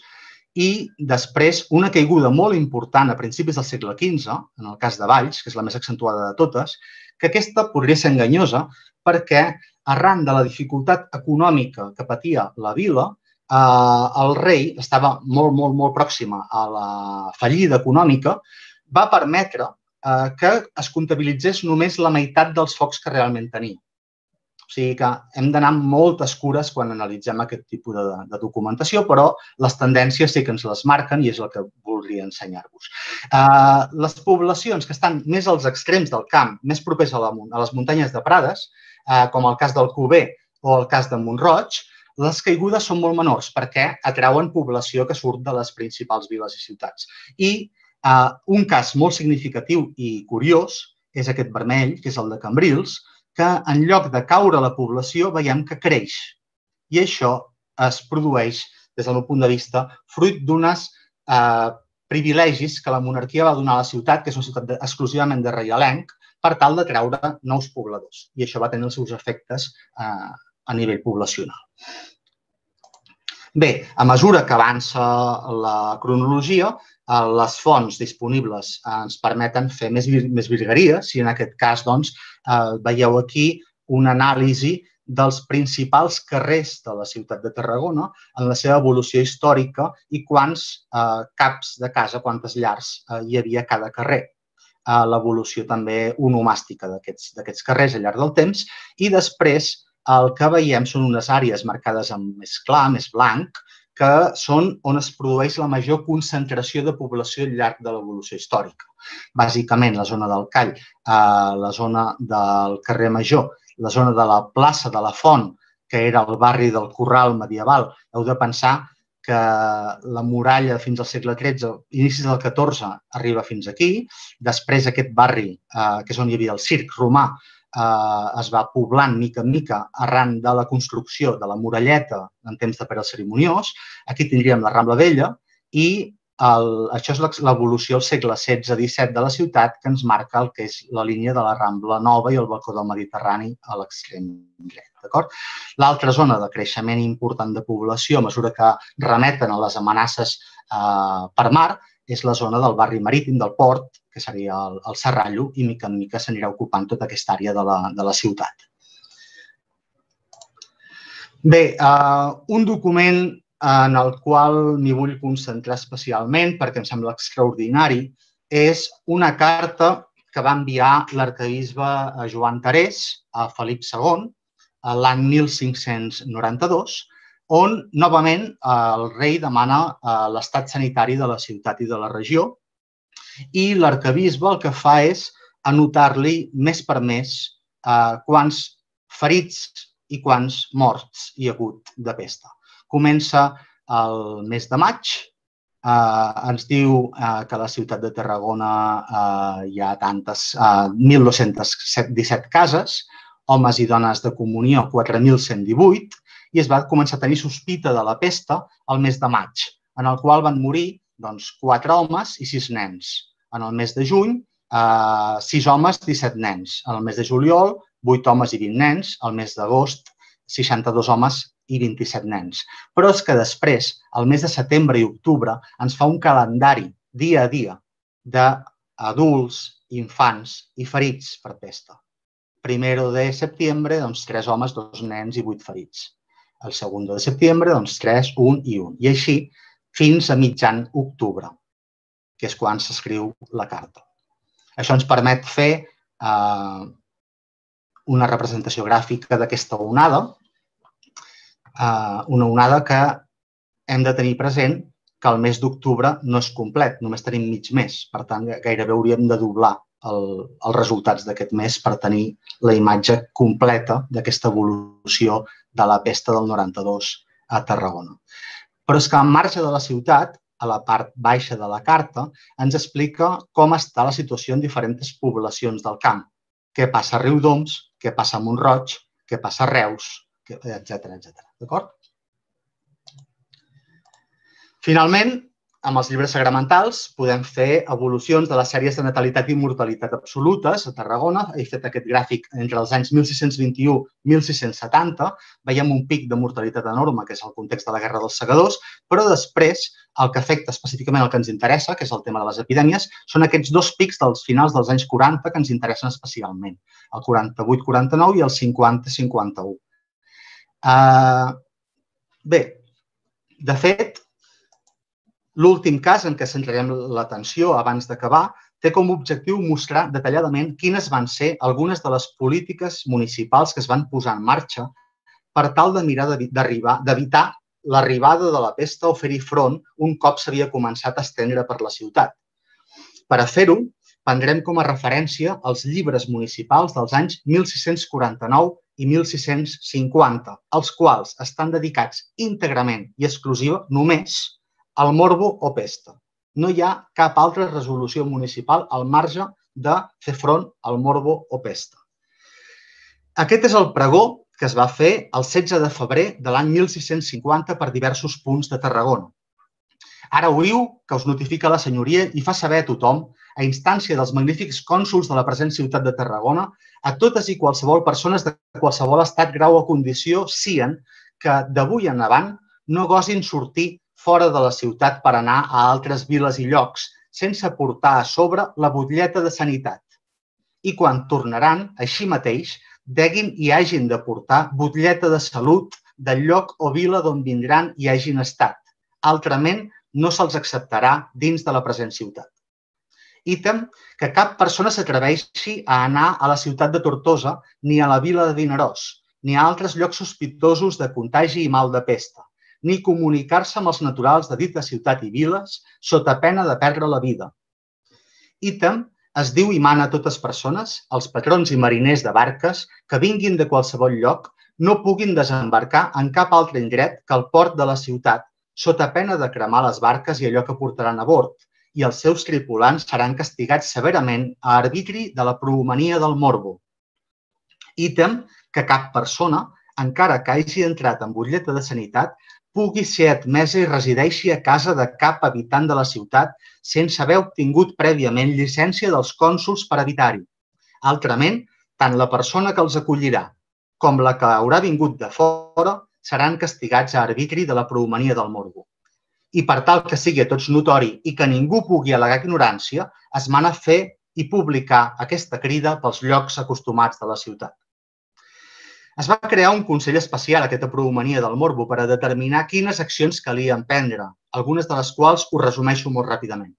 i després una caiguda molt important a principis del segle XV, en el cas de Valls, que és la més accentuada de totes, que aquesta podria ser enganyosa perquè arran de la dificultat econòmica que patia la vila, eh, el rei estava molt, molt, molt pròxima a la fallida econòmica, va permetre eh, que es comptabilitzés només la meitat dels focs que realment tenia. O sigui que hem d'anar amb moltes cures quan analitzem aquest tipus de, de documentació, però les tendències sí que ens les marquen i és el que voldria ensenyar-vos. Eh, les poblacions que estan més als extrems del camp, més propers a, la, a les muntanyes de Prades, eh, com el cas del Cuber o el cas de Montroig, les caigudes són molt menors perquè atrauen població que surt de les principals viles i ciutats. I Uh, un cas molt significatiu i curiós és aquest vermell, que és el de Cambrils, que en lloc de caure la població veiem que creix. I això es produeix, des del meu punt de vista, fruit d'unes eh, privilegis que la monarquia va donar a la ciutat, que és una ciutat exclusivament de reialenc, per tal de treure nous pobladors. I això va tenir els seus efectes eh, a nivell poblacional. Bé, a mesura que avança la cronologia, Eh, les fonts disponibles ens permeten fer més, més virgueries i en aquest cas doncs, eh, veieu aquí una anàlisi dels principals carrers de la ciutat de Tarragona en la seva evolució històrica i quants eh, caps de casa, quantes llars eh, hi havia a cada carrer. Eh, L'evolució també onomàstica d'aquests carrers al llarg del temps i després el que veiem són unes àrees marcades amb més clar, més blanc, que són on es produeix la major concentració de població al llarg de l'evolució històrica. Bàsicament, la zona del Call, eh, la zona del carrer Major, la zona de la plaça de la Font, que era el barri del Corral medieval. Heu de pensar que la muralla fins al segle XIII, inicis del XIV, arriba fins aquí. Després aquest barri, eh, que és on hi havia el circ romà, eh, es va poblant mica en mica arran de la construcció de la muralleta en temps de Pere Cerimoniós. Aquí tindríem la Rambla Vella i el, això és l'evolució al segle XVI-XVII de la ciutat que ens marca el que és la línia de la Rambla Nova i el balcó del Mediterrani a l'extrem dret. L'altra zona de creixement important de població a mesura que remeten a les amenaces eh, per mar és la zona del barri marítim del port, que seria el, el Serrallo, i mica en mica s'anirà ocupant tota aquesta àrea de la, de la ciutat. Bé, eh, un document en el qual m'hi vull concentrar especialment perquè em sembla extraordinari és una carta que va enviar l'arcabisbe Joan Tarés a Felip II l'any 1592 on novament el rei demana l'estat sanitari de la ciutat i de la regió i l'arcabisbe el que fa és anotar-li més per més eh, quants ferits i quants morts hi ha hagut de pesta. Comença el mes de maig, eh, ens diu eh, que a la ciutat de Tarragona eh, hi ha tantes, eh, 1.217 cases, homes i dones de comunió 4.118, i es va començar a tenir sospita de la pesta al mes de maig, en el qual van morir doncs, quatre homes i sis nens. En el mes de juny, eh, sis homes, 17 nens. En el mes de juliol, 8 homes i 20 nens. Al mes d'agost, 62 homes i 27 nens. Però és que després, al mes de setembre i octubre, ens fa un calendari dia a dia d'adults, infants i ferits per pesta. Primero de setembre, doncs, tres homes, dos nens i vuit ferits el segon de setembre, doncs 3, 1 i 1. I així fins a mitjan octubre, que és quan s'escriu la carta. Això ens permet fer eh, una representació gràfica d'aquesta onada, eh, una onada que hem de tenir present que el mes d'octubre no és complet, només tenim mig mes. Per tant, gairebé hauríem de doblar el, els resultats d'aquest mes per tenir la imatge completa d'aquesta evolució de la pesta del 92 a Tarragona. Però és que en marge de la ciutat, a la part baixa de la carta, ens explica com està la situació en diferents poblacions del camp. Què passa a Riudoms, què passa a Montroig, què passa a Reus, etc etc. D'acord? Finalment, amb els llibres sagramentals podem fer evolucions de les sèries de natalitat i mortalitat absolutes a Tarragona. He fet aquest gràfic entre els anys 1621 i 1670. Veiem un pic de mortalitat enorme, que és el context de la Guerra dels Segadors, però després el que afecta específicament el que ens interessa, que és el tema de les epidèmies, són aquests dos pics dels finals dels anys 40 que ens interessen especialment, el 48-49 i el 50-51. Uh, bé, de fet, L'últim cas en què centrarem l'atenció abans d'acabar té com a objectiu mostrar detalladament quines van ser algunes de les polítiques municipals que es van posar en marxa per tal de mirar d'evitar l'arribada de la pesta o fer-hi front un cop s'havia començat a estendre per la ciutat. Per a fer-ho, prendrem com a referència els llibres municipals dels anys 1649 i 1650, els quals estan dedicats íntegrament i exclusiva només el morbo o pesta. No hi ha cap altra resolució municipal al marge de fer front al morbo o pesta. Aquest és el pregó que es va fer el 16 de febrer de l'any 1650 per diversos punts de Tarragona. Ara oïu que us notifica la senyoria i fa saber a tothom, a instància dels magnífics cònsuls de la present ciutat de Tarragona, a totes i qualsevol persones de qualsevol estat, grau o condició, sien que d'avui en avant no gosin sortir fora de la ciutat per anar a altres viles i llocs, sense portar a sobre la butlleta de sanitat. I quan tornaran, així mateix, deguin i hagin de portar butlleta de salut del lloc o vila d'on vindran i hagin estat. Altrament, no se'ls acceptarà dins de la present ciutat. Ítem que cap persona s'atreveixi a anar a la ciutat de Tortosa ni a la vila de Vinaròs, ni a altres llocs sospitosos de contagi i mal de pesta, ni comunicar-se amb els naturals de dita ciutat i viles sota pena de perdre la vida. Ítem es diu i mana a totes persones, els patrons i mariners de barques que vinguin de qualsevol lloc no puguin desembarcar en cap altre indret que el port de la ciutat, sota pena de cremar les barques i allò que portaran a bord, i els seus tripulants seran castigats severament a arbitri de la prohomania del morbo. Ítem que cap persona, encara que hagi entrat en butlleta de sanitat, pugui ser admesa i resideixi a casa de cap habitant de la ciutat sense haver obtingut prèviament llicència dels cònsuls per habitar-hi. Altrament, tant la persona que els acollirà com la que haurà vingut de fora seran castigats a arbitri de la prohomania del morbo. I per tal que sigui a tots notori i que ningú pugui al·legar ignorància, es mana fer i publicar aquesta crida pels llocs acostumats de la ciutat. Es va crear un Consell Especial, aquesta prohomania del morbo, per a determinar quines accions calia emprendre, algunes de les quals us resumeixo molt ràpidament.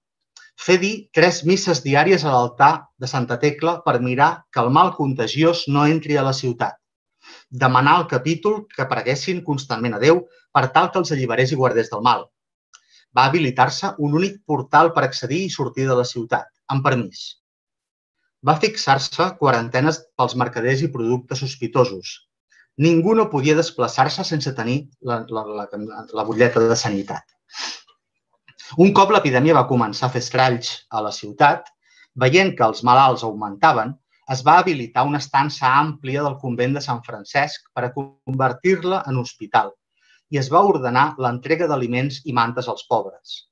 Fer dir tres misses diàries a l'altar de Santa Tecla per mirar que el mal contagiós no entri a la ciutat. Demanar al capítol que preguessin constantment a Déu per tal que els alliberés i guardés del mal. Va habilitar-se un únic portal per accedir i sortir de la ciutat, amb permís va fixar-se quarantenes pels mercaders i productes sospitosos. Ningú no podia desplaçar-se sense tenir la, la, la, la butlleta de sanitat. Un cop l'epidèmia va començar a fer estralls a la ciutat, veient que els malalts augmentaven, es va habilitar una estança àmplia del convent de Sant Francesc per a convertir-la en hospital i es va ordenar l'entrega d'aliments i mantes als pobres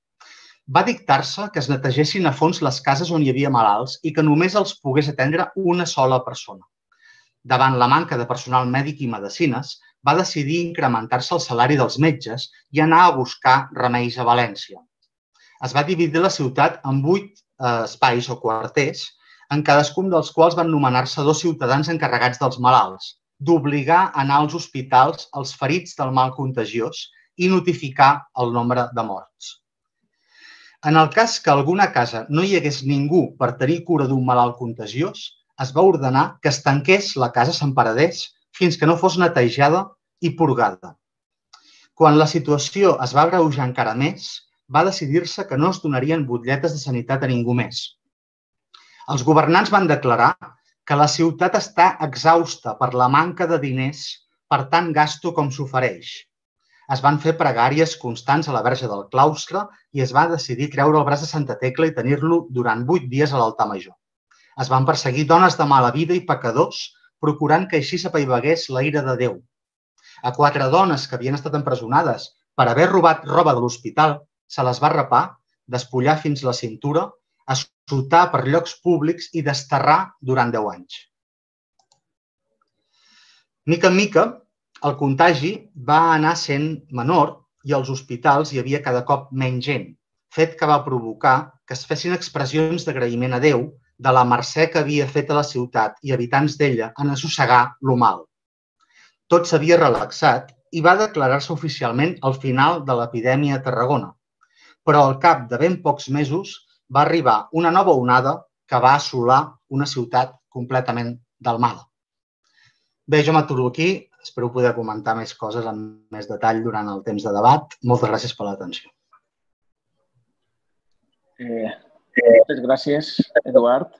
va dictar-se que es netegessin a fons les cases on hi havia malalts i que només els pogués atendre una sola persona. Davant la manca de personal mèdic i medicines, va decidir incrementar-se el salari dels metges i anar a buscar remeis a València. Es va dividir la ciutat en vuit eh, espais o quarters, en cadascun dels quals van nomenar-se dos ciutadans encarregats dels malalts, d'obligar a anar als hospitals els ferits del mal contagiós i notificar el nombre de morts. En el cas que alguna casa no hi hagués ningú per tenir cura d'un malalt contagiós, es va ordenar que es tanqués la casa Sant Paradès fins que no fos netejada i purgada. Quan la situació es va greujar encara més, va decidir-se que no es donarien butlletes de sanitat a ningú més. Els governants van declarar que la ciutat està exhausta per la manca de diners per tant gasto com s'ofereix es van fer pregàries constants a la verge del claustre i es va decidir treure el braç de Santa Tecla i tenir-lo durant vuit dies a l'altar major. Es van perseguir dones de mala vida i pecadors, procurant que així s'apaivagués la ira de Déu. A quatre dones que havien estat empresonades per haver robat roba de l'hospital se les va rapar, despullar fins la cintura, assotar per llocs públics i desterrar durant deu anys. Mica en mica, el contagi va anar sent menor i als hospitals hi havia cada cop menys gent, fet que va provocar que es fessin expressions d'agraïment a Déu de la mercè que havia fet a la ciutat i habitants d'ella en assossegar lo mal. Tot s'havia relaxat i va declarar-se oficialment el final de l'epidèmia a Tarragona. Però al cap de ben pocs mesos va arribar una nova onada que va assolar una ciutat completament delmada. Bé, jo m'aturo aquí. Espero poder comentar més coses amb més detall durant el temps de debat. Moltes gràcies per l'atenció. Eh, moltes gràcies, Eduard.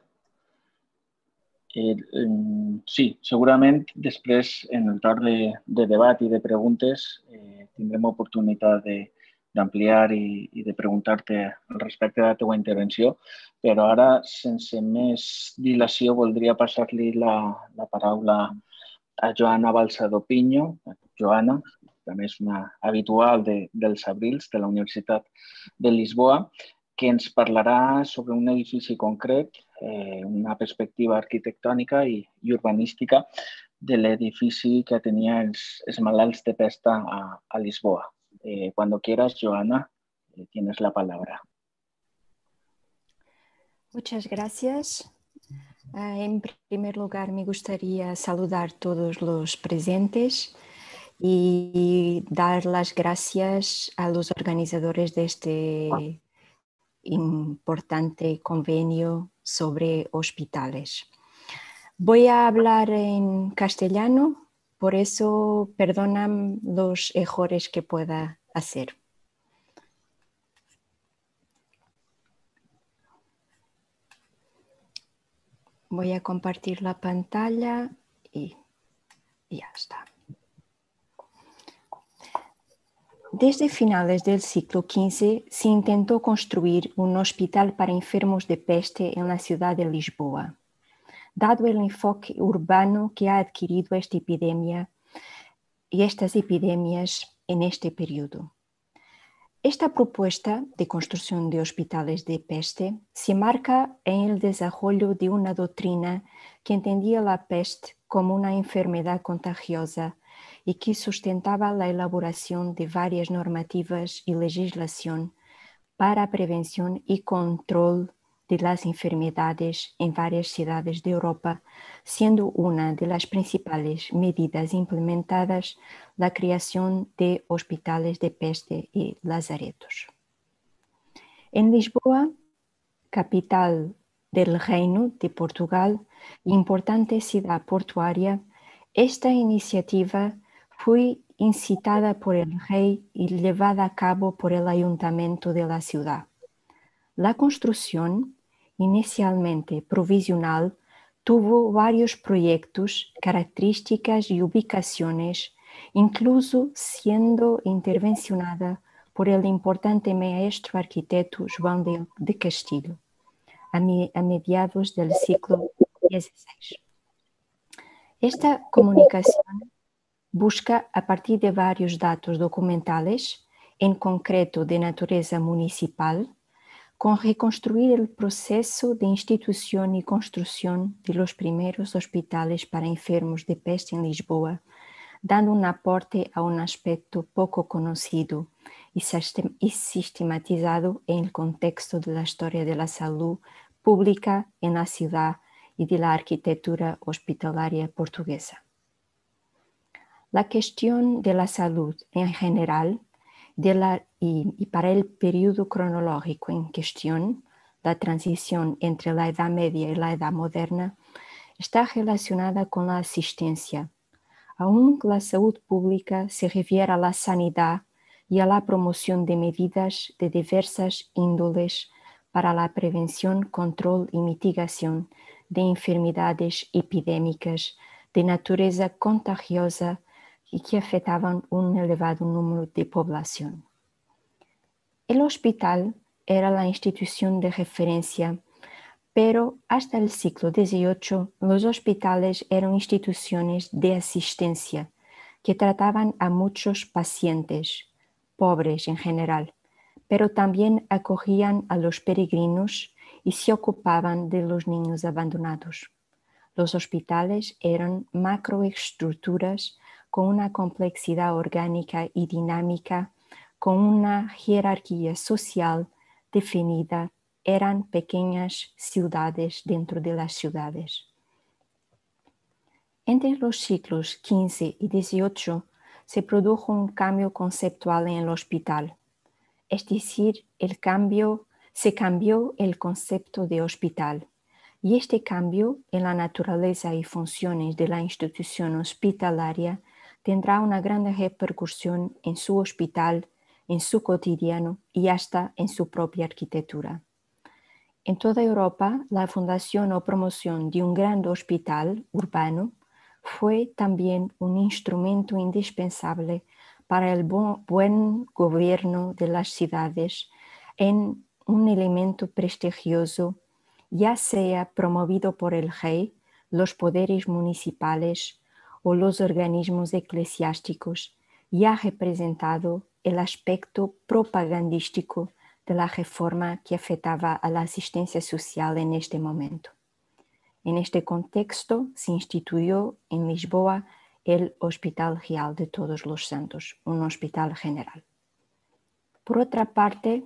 Eh, sí, segurament després, en el torn de, de debat i de preguntes, eh, tindrem oportunitat d'ampliar i, i de preguntar-te al respecte de la teva intervenció, però ara, sense més dilació, voldria passar-li la, la paraula a Joana Balsado Piño. Joana, també és una habitual de, dels abrils de la Universitat de Lisboa, que ens parlarà sobre un edifici concret, eh, una perspectiva arquitectònica i, i urbanística de l'edifici que tenia els, els malalts de pesta a, a Lisboa. Eh, cuando quieras, Joana, eh, tienes la palabra. Muchas gracias. Ah, en primer lugar, me gustaría saludar a todos los presentes y dar las gracias a los organizadores de este importante convenio sobre hospitales. Voy a hablar en castellano, por eso perdonan los errores que pueda hacer. Voy a compartir la pantalla y, ya está. Desde finales del siglo XV se intentó construir un hospital para enfermos de peste en la ciudad de Lisboa. Dado el enfoque urbano que ha adquirido esta epidemia y estas epidemias en este periodo. Esta propuesta de construcción de hospitales de peste se marca en el desarrollo de una doctrina que entendía la peste como una enfermedad contagiosa y que sustentaba la elaboración de varias normativas y legislación para prevención y control de las enfermedades en varias ciudades de Europa, siendo una de las principales medidas implementadas la creación de hospitales de peste y lazaretos. En Lisboa, capital del Reino de Portugal, importante ciudad portuaria, esta iniciativa fue incitada por el rey y llevada a cabo por el ayuntamiento de la ciudad. La construcción, inicialmente provisional, tuvo varios proyectos, características y ubicaciones, incluso siendo intervencionada por el importante maestro arquitecto João de, Castillo, a mediados del siglo XVI. Esta comunicación busca, a partir de varios datos documentales, en concreto de natureza municipal, con reconstruir el proceso de institución y construcción de los primeros hospitales para enfermos de peste en Lisboa, dando un aporte a un aspecto poco conocido y sistematizado el contexto de la historia de la salud pública en la ciudad y de la arquitectura hospitalaria portuguesa. La cuestión de la salud en general de la, y, y, para el periodo cronológico en cuestión, la transición entre la Edad Media y la Edad Moderna, está relacionada con la asistencia. Aún la salud pública se refiere a la sanidad y a la promoción de medidas de diversas índoles para la prevención, control y mitigación de enfermedades epidémicas de natureza contagiosa y que afectaban un elevado número de población. El hospital era la institución de referencia, pero hasta el siglo XVIII los hospitales eran instituciones de asistencia que trataban a muchos pacientes, pobres en general, pero también acogían a los peregrinos y se ocupaban de los niños abandonados. Los hospitales eran macroestructuras con una complejidad orgánica y dinámica, con una jerarquía social definida, eran pequeñas ciudades dentro de las ciudades. Entre los siglos XV y XVIII se produjo un cambio conceptual en el hospital, es decir, el cambio, se cambió el concepto de hospital y este cambio en la naturaleza y funciones de la institución hospitalaria tendrá una gran repercusión en su hospital, en su cotidiano y hasta en su propia arquitectura. En toda Europa, la fundación o promoción de un gran hospital urbano fue también un instrumento indispensable para el buen gobierno de las ciudades en un elemento prestigioso, ya sea promovido por el rey, los poderes municipales o los organismos eclesiásticos y ha representado el aspecto propagandístico de la reforma que afectaba a la asistencia social en este momento. En este contexto se instituyó en Lisboa el Hospital Real de Todos los Santos, un hospital general. Por otra parte,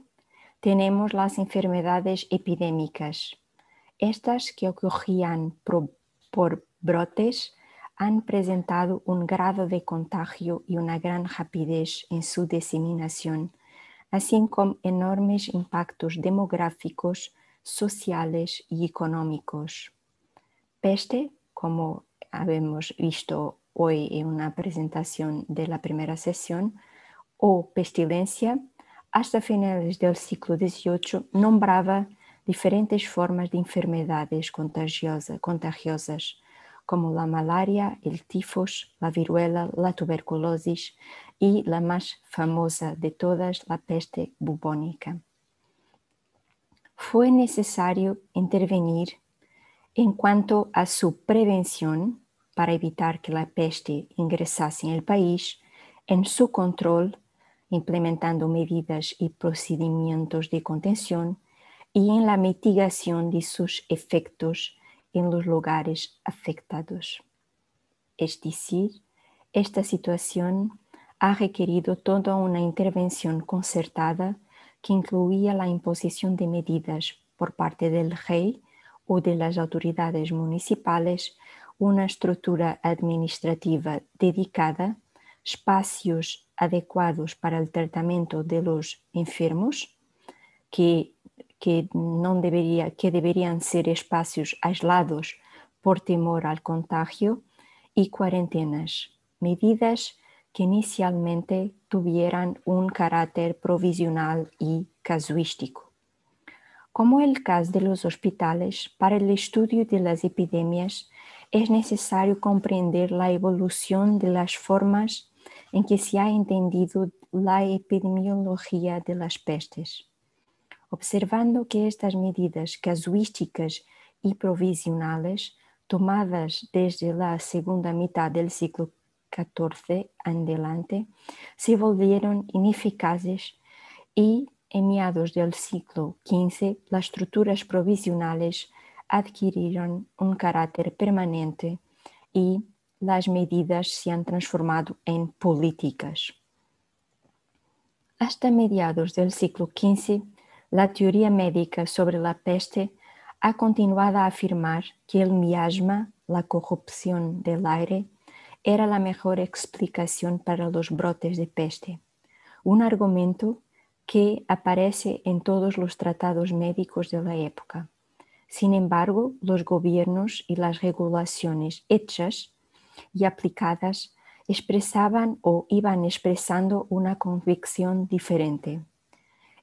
tenemos las enfermedades epidémicas. Estas que ocurrían por brotes han presentado un grado de contagio y una gran rapidez en su diseminación, así como enormes impactos demográficos, sociales y económicos. Peste, como habemos visto hoy en una presentación de la primera sesión, o pestilencia, hasta finales del siglo XVIII nombraba diferentes formas de enfermedades contagiosa, contagiosas, como la malaria, el tifus, la viruela, la tuberculosis y la más famosa de todas, la peste bubónica. Fue necesario intervenir en cuanto a su prevención para evitar que la peste ingresase en el país, en su control, implementando medidas y procedimientos de contención, y en la mitigación de sus efectos en los lugares afectados. Es decir, esta situación ha requerido toda una intervención concertada que incluía la imposición de medidas por parte del rey o de las autoridades municipales, una estructura administrativa dedicada, espacios adecuados para el tratamiento de los enfermos, que que, não deveria, que deveriam ser espaços aislados por temor ao contágio e quarentenas, medidas que inicialmente tuvieran un carácter provisional y casuístico. Como el caso de los hospitales, para el estudio de las epidemias es necesario comprender la evolución de las formas en que se ha entendido la epidemiología de las pestes. Observando que estas medidas casuísticas y provisionales tomadas desde la segunda mitad del siglo XIV en se volvieron ineficaces y en mediados del siglo XV las estructuras provisionales adquirieron un carácter permanente y las medidas se han transformado en políticas. Hasta mediados del siglo XV la teoría médica sobre la peste ha continuado a afirmar que el miasma, la corrupción del aire, era la mejor explicación para los brotes de peste, un argumento que aparece en todos los tratados médicos de la época. Sin embargo, los gobiernos y las regulaciones hechas y aplicadas expresaban o iban expresando una convicción diferente.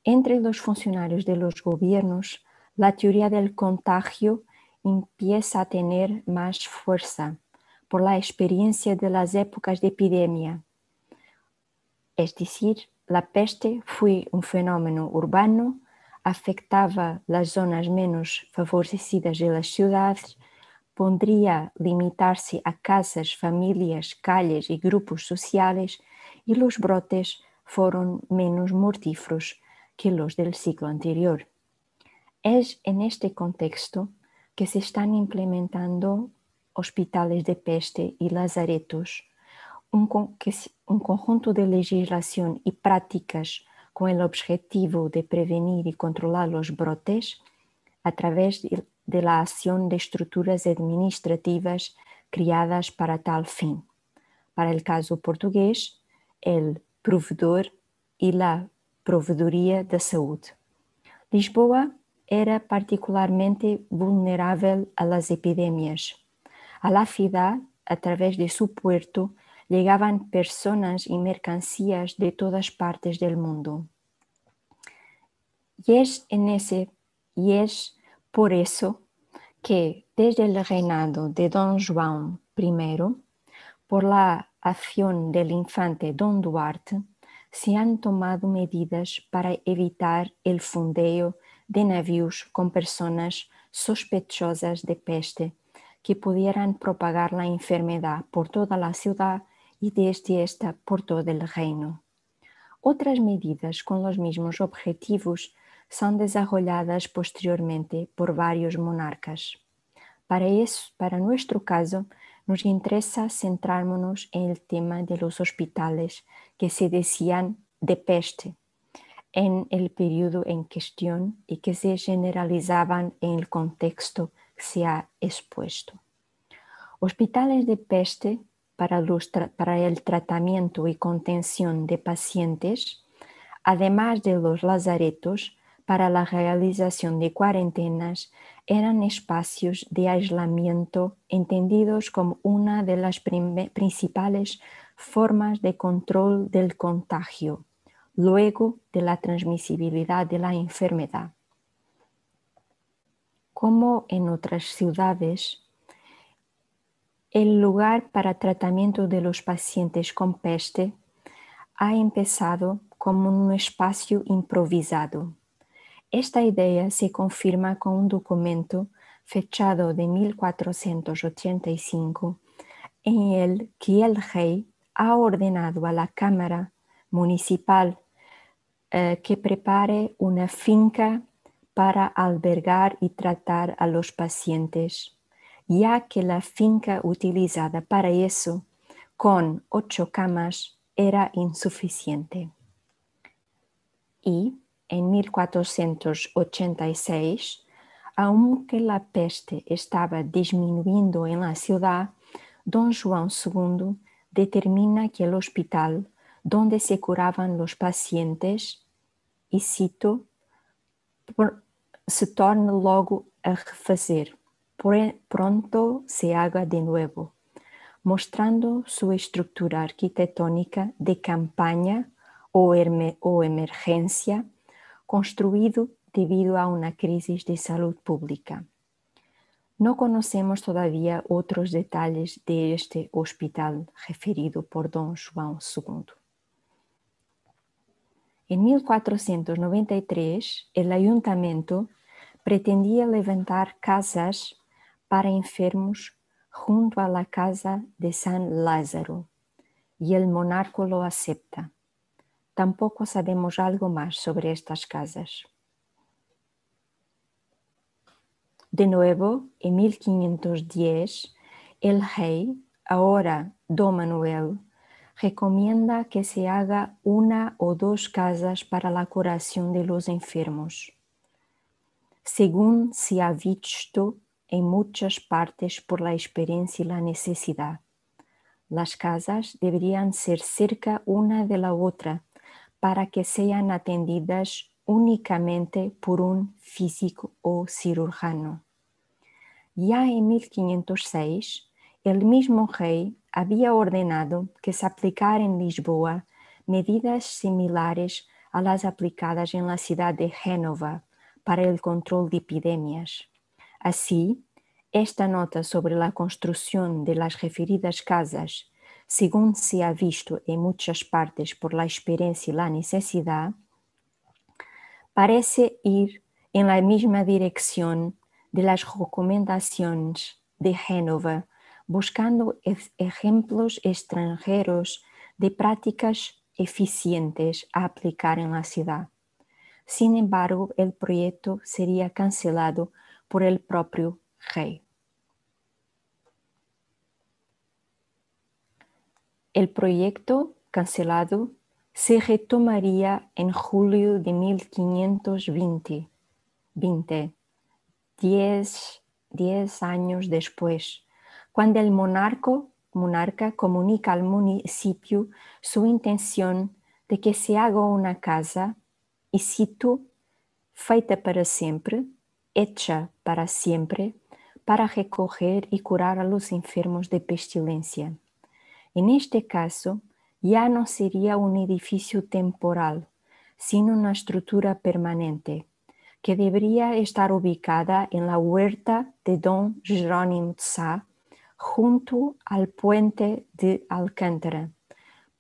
Entre los funcionarios de los gobiernos, la teoría del contagio empieza a tener más fuerza por la experiencia de las épocas de epidemia. Es decir, la peste fue un fenómeno urbano, afectaba las zonas menos favorecidas de las ciudades, podría limitarse a casas, familias, calles y grupos sociales y los brotes fueron menos mortíferos que los del siglo anterior. Es en este contexto que se están implementando hospitales de peste y lazaretos, un, un conjunto de legislación y prácticas con el objetivo de prevenir y controlar los brotes a través de, de la acción de estructuras administrativas criadas para tal fin. Para el caso portugués, el provedor y la Provedoria da Saúde. Lisboa era particularmente vulnerável a las epidemias. A la ciudad, a través de su puerto, llegaban personas y mercancías de todas partes del mundo. Y es, en ese, y es por eso que desde el reinado de Don Juan I, por la acción del infante Don Duarte, se han tomado medidas para evitar el fundeo de navíos con personas sospechosas de peste que pudieran propagar la enfermedad por toda la ciudad y desde esta por todo el reino. Otras medidas con los mismos objetivos son desarrolladas posteriormente por varios monarcas. Para, eso, para nuestro caso, nos interesa centrarnos en el tema de los hospitales que se decían de peste. en el periodo en cuestión y que se generalizaban en el contexto que se ha expuesto. Hospitales de peste para el tratamiento y contención de pacientes, además de los lazaretos, para la realización de cuarentenas eran espacios de aislamiento entendidos como una de las principales formas de control del contagio, luego de la transmisibilidad de la enfermedad. Como en otras ciudades, el lugar para tratamiento de los pacientes con peste ha empezado como un espacio improvisado esta idea se confirma con un documento fechado de 1485 en el que el rey ha ordenado a la Cámara Municipal eh, que prepare una finca para albergar y tratar a los pacientes, ya que la finca utilizada para eso, con ocho camas, era insuficiente. Y en 1486, aunque la peste estaba disminuyendo en la ciudad, don Juan II determina que el hospital donde se curaban los pacientes, y cito, se torne logo a refazer, pronto se haga de nuevo, mostrando su estructura arquitectónica de campaña o, o emergencia construido debido a una crisis de salud pública. No conocemos todavía otros detalles de este hospital referido por don Juan II. En 1493, el ayuntamiento pretendía levantar casas para enfermos junto a la casa de San Lázaro y el monarca lo acepta. Tampoco sabemos algo más sobre estas casas. De nuevo, en 1510, el rey, ahora Don Manuel, recomienda que se haga una o dos casas para la curación de los enfermos, según se ha visto en muchas partes por la experiencia y la necesidad. Las casas deberían ser cerca una de la otra para que sean atendidas únicamente por un físico o cirujano. Ya en 1506, el mismo rey había ordenado que se aplicara en Lisboa medidas similares a las aplicadas en la ciudad de Génova para el control de epidemias. Así, esta nota sobre la construcción de las referidas casas según se ha visto en muchas partes por la experiencia y la necesidad, parece ir en la misma dirección de las recomendaciones de Génova, buscando ejemplos extranjeros de prácticas eficientes a aplicar en la ciudad. Sin embargo, el proyecto sería cancelado por el propio rey. El proyecto, cancelado, se retomaría en julio de 1520, 10, años después, cuando el monarca comunica al municipio su intención de que se haga una casa, y cito, feita para siempre, hecha para siempre, para recoger y curar a los enfermos de pestilencia. En este caso, ya no sería un edificio temporal, sino una estructura permanente, que debería estar ubicada en la huerta de Don Jerónimo Sá, junto al puente de Alcántara,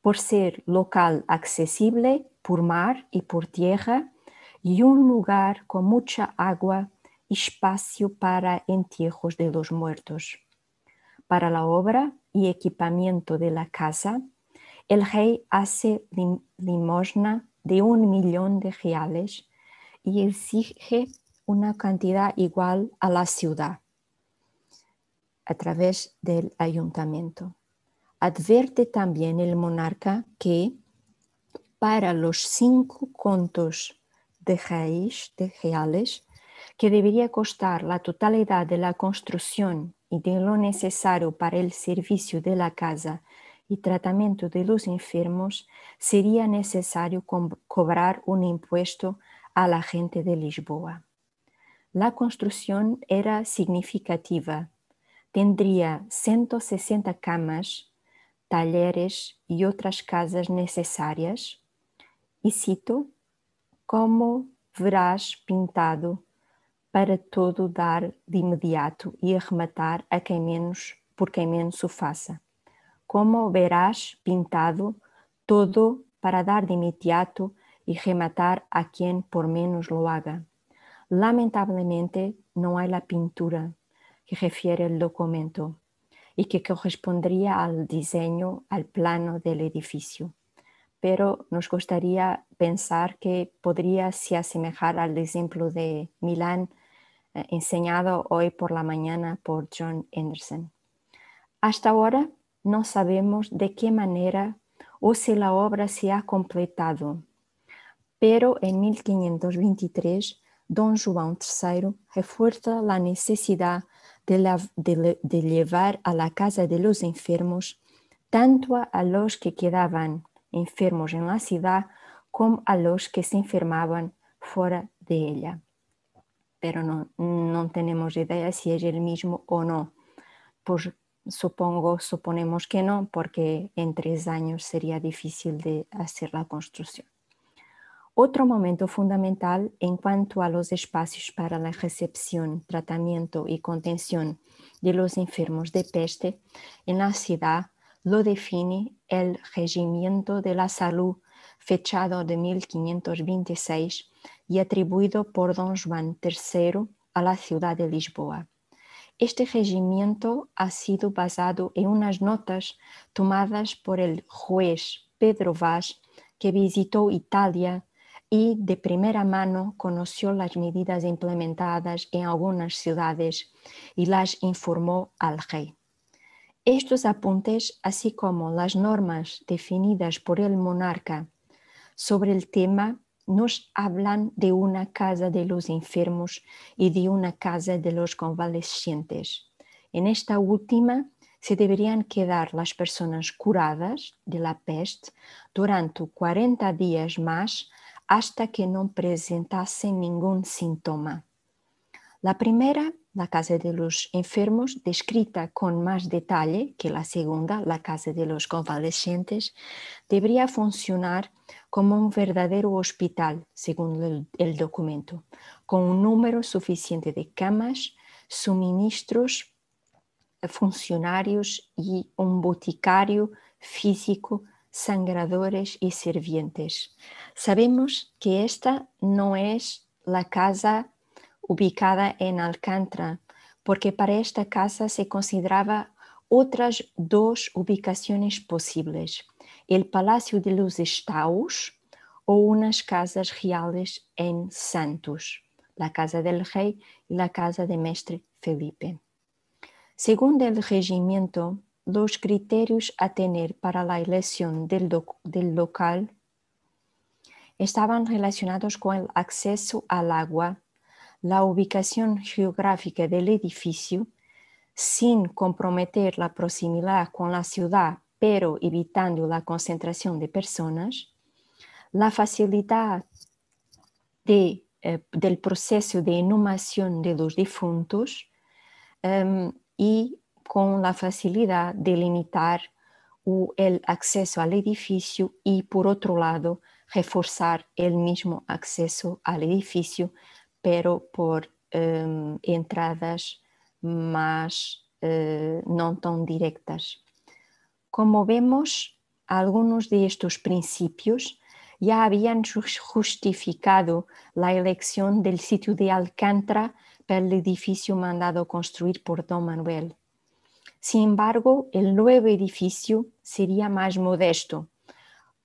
por ser local accesible por mar y por tierra y un lugar con mucha agua y espacio para entierros de los muertos. Para la obra y equipamiento de la casa, el rey hace limosna de un millón de reales y exige una cantidad igual a la ciudad a través del ayuntamiento. Advierte también el monarca que para los cinco contos de reis, de reales, que debería costar la totalidad de la construcción y de lo necesario para el servicio de la casa y tratamiento de los enfermos, sería necesario co cobrar un impuesto a la gente de Lisboa. La construcción era significativa. Tendría 160 camas, talleres y otras casas necesarias. Y cito, como verás pintado para todo dar de imediato e arrematar a quem menos, por quem menos o faça. Como verás pintado todo para dar de imediato e rematar a quem por menos lo haga. Lamentablemente não há a pintura que refiere o documento e que corresponderia ao desenho, ao plano do edifício. Pero nos gostaria pensar que poderia se assemelhar ao exemplo de Milán Eh, enseñado hoy por la mañana por John Anderson. Hasta ahora no sabemos de qué manera o si la obra se ha completado, pero en 1523 Don Juan III refuerza la necesidad de, de, llevar a la casa de los enfermos tanto a los que quedaban enfermos en la ciudad como a los que se enfermaban fuera de ella. Pero no, no tenemos idea si es el mismo o no. Pues supongo, suponemos que no, porque en tres años sería difícil de hacer la construcción. Otro momento fundamental en cuanto a los espacios para la recepción, tratamiento y contención de los enfermos de peste en la ciudad lo define el regimiento de la salud fechado de 1526 y atribuido por don Juan III a la ciudad de Lisboa. Este regimiento ha sido basado en unas notas tomadas por el juez Pedro Vaz, que visitó Italia y de primera mano conoció las medidas implementadas en algunas ciudades y las informó al rey. Estos apuntes, así como las normas definidas por el monarca sobre el tema, nos hablan de una casa de los enfermos y de una casa de los convalecientes. En esta última se deberían quedar las personas curadas de la peste durante 40 días más hasta que no presentasen ningún síntoma. La primera, la casa de los enfermos, descrita con más detalle que la segunda, la casa de los convalecientes, debería funcionar como un verdadero hospital, según el, documento, con un número suficiente de camas, suministros, funcionarios y un boticario físico, sangradores y sirvientes. Sabemos que esta no es la casa ubicada en Alcántara, porque para esta casa se consideraba otras dos ubicaciones posibles el Palacio de los Estados o unas casas reales en Santos, la Casa del Rey y la Casa de Mestre Felipe. Según el regimiento, los criterios a tener para la elección del, del local estaban relacionados con el acceso al agua, la ubicación geográfica del edificio, sin comprometer la proximidad con la ciudad pero evitando la concentración de personas, la facilidad de, eh, del proceso de inhumación de los difuntos um, y con la facilidad de limitar o, el acceso al edificio y, por otro lado, reforzar el mismo acceso al edificio, pero por um, entradas más uh, no tan directas. Como vemos, algunos de estos principios ya habían justificado la elección del sitio de Alcántara para el edificio mandado construir por Don Manuel. Sin embargo, el nuevo edificio sería más modesto.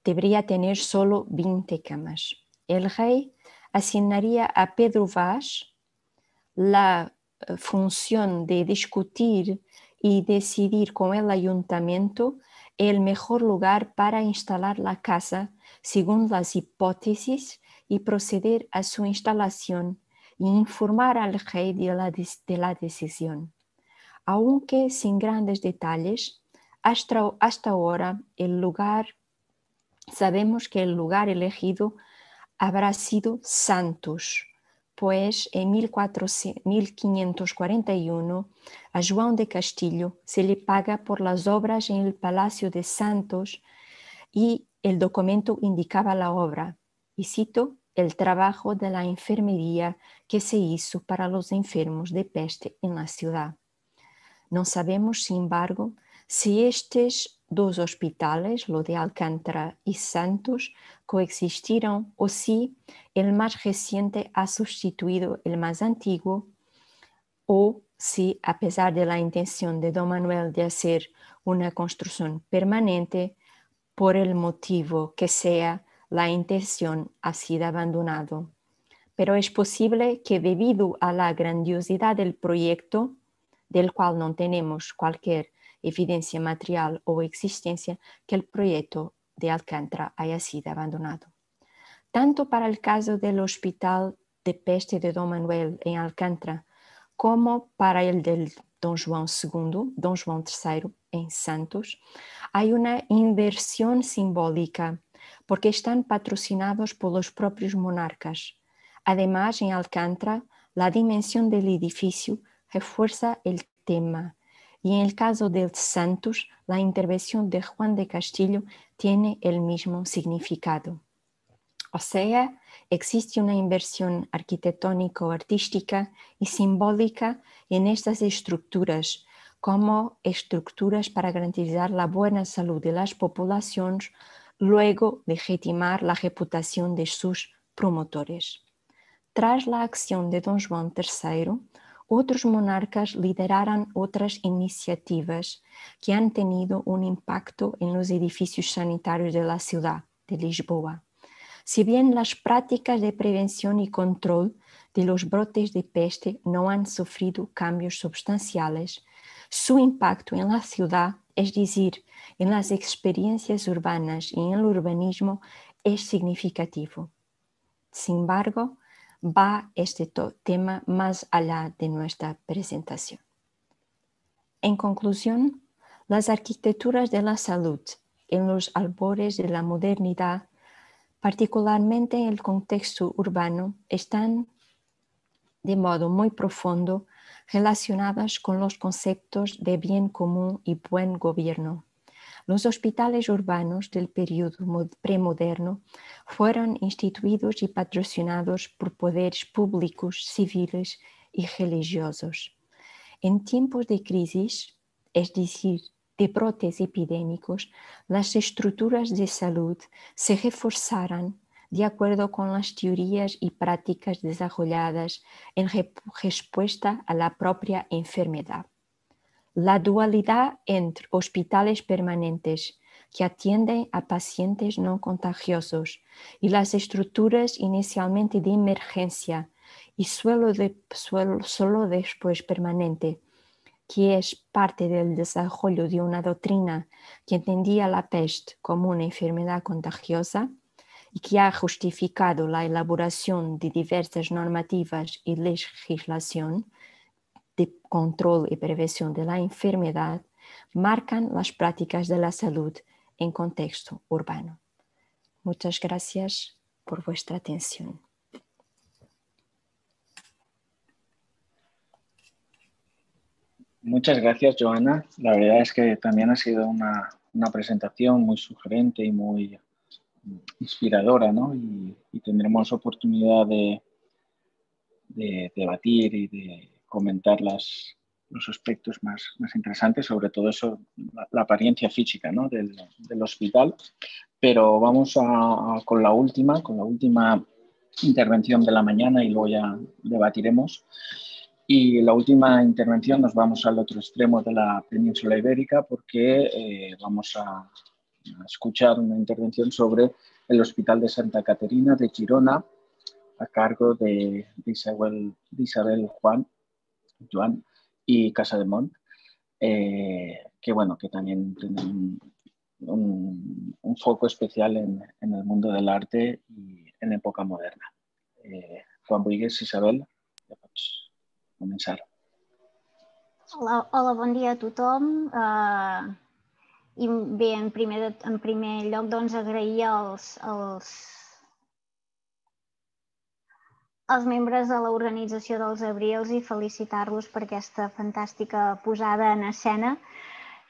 Debería tener solo 20 camas. El rey asignaría a Pedro Vaz la eh, función de discutir y decidir con el ayuntamiento el mejor lugar para instalar la casa según las hipótesis y proceder a su instalación y informar al rey de la, de la decisión. Aunque sin grandes detalles, hasta, hasta ahora el lugar, sabemos que el lugar elegido habrá sido Santos, pues en 1541 a João de Castillo se le paga por las obras en el Palacio de Santos y el documento indicaba la obra, y cito, el trabajo de la enfermería que se hizo para los enfermos de peste en la ciudad. No sabemos, sin embargo, si estos dos hospitales, lo de Alcántara y Santos, coexistieron o si el más reciente ha sustituido el más antiguo o si, a pesar de la intención de Don Manuel de hacer una construcción permanente, por el motivo que sea, la intención ha sido abandonado. Pero es posible que debido a la grandiosidad del proyecto, del cual no tenemos cualquier evidencia material o existencia, que el proyecto de Alcántara haya sido abandonado. Tanto para el caso del Hospital de Peste de Don Manuel en Alcántara, como para el del Don Juan II, Don Juan III en Santos, hay una inversión simbólica porque están patrocinados por los propios monarcas. Además, en Alcántara, la dimensión del edificio refuerza el tema y en el caso del Santos, la intervención de Juan de Castillo tiene el mismo significado. O sea, existe una inversión arquitectónico-artística y simbólica en estas estructuras como estructuras para garantizar la buena salud de las poblaciones, luego legitimar la reputación de sus promotores. Tras la acción de Don Juan III, otros monarcas lideraron otras iniciativas que han tenido un impacto en los edificios sanitarios de la ciudad de Lisboa. Si bien las prácticas de prevención y control de los brotes de peste no han sufrido cambios sustanciales, su impacto en la ciudad, es decir, en las experiencias urbanas y en el urbanismo, es significativo. Sin embargo, va este tema más allá de nuestra presentación. En conclusión, las arquitecturas de la salud en los albores de la modernidad, particularmente en el contexto urbano, están de modo muy profundo relacionadas con los conceptos de bien común y buen gobierno. Los hospitales urbanos del periodo premoderno fueron instituidos y patrocinados por poderes públicos, civiles y religiosos. En tiempos de crisis, es decir, de brotes epidémicos, las estructuras de salud se reforzaron de acuerdo con las teorías y prácticas desarrolladas en respuesta a la propia enfermedad. La dualidad entre hospitales permanentes que atienden a pacientes no contagiosos y las estructuras inicialmente de emergencia y solo, solo después permanente, que es parte del desarrollo de una doctrina que entendía la peste como una enfermedad contagiosa y que ha justificado la elaboración de diversas normativas y legislación, de control y prevención de la enfermedad marcan las prácticas de la salud en contexto urbano. Muchas gracias por vuestra atención. Muchas gracias, Joana. La verdad es que también ha sido una, una presentación muy sugerente y muy inspiradora, ¿no? Y, tendremos oportunidad de, de debatir y de comentar los aspectos más, más interesantes, sobre todo eso, la, apariencia física ¿no? del, hospital. Pero vamos a, con la última, con la última intervención de la mañana y luego ya debatiremos. Y la última intervención nos vamos al otro extremo de la península ibérica porque eh, vamos a, escuchar una intervención sobre el Hospital de Santa Caterina de Girona a cargo de Isabel, de Isabel Juan, Joan y Casa de Mont, eh, que bueno, que también tienen un, un, foco especial en, en, el mundo del arte y en época moderna. Eh, quan vulguis, Isabel, ja pots començar. Hola, hola bon dia a tothom. Uh, I bé, en primer, en primer lloc, doncs, agrair als, als, als membres de l'organització dels Abrils i felicitar-los per aquesta fantàstica posada en escena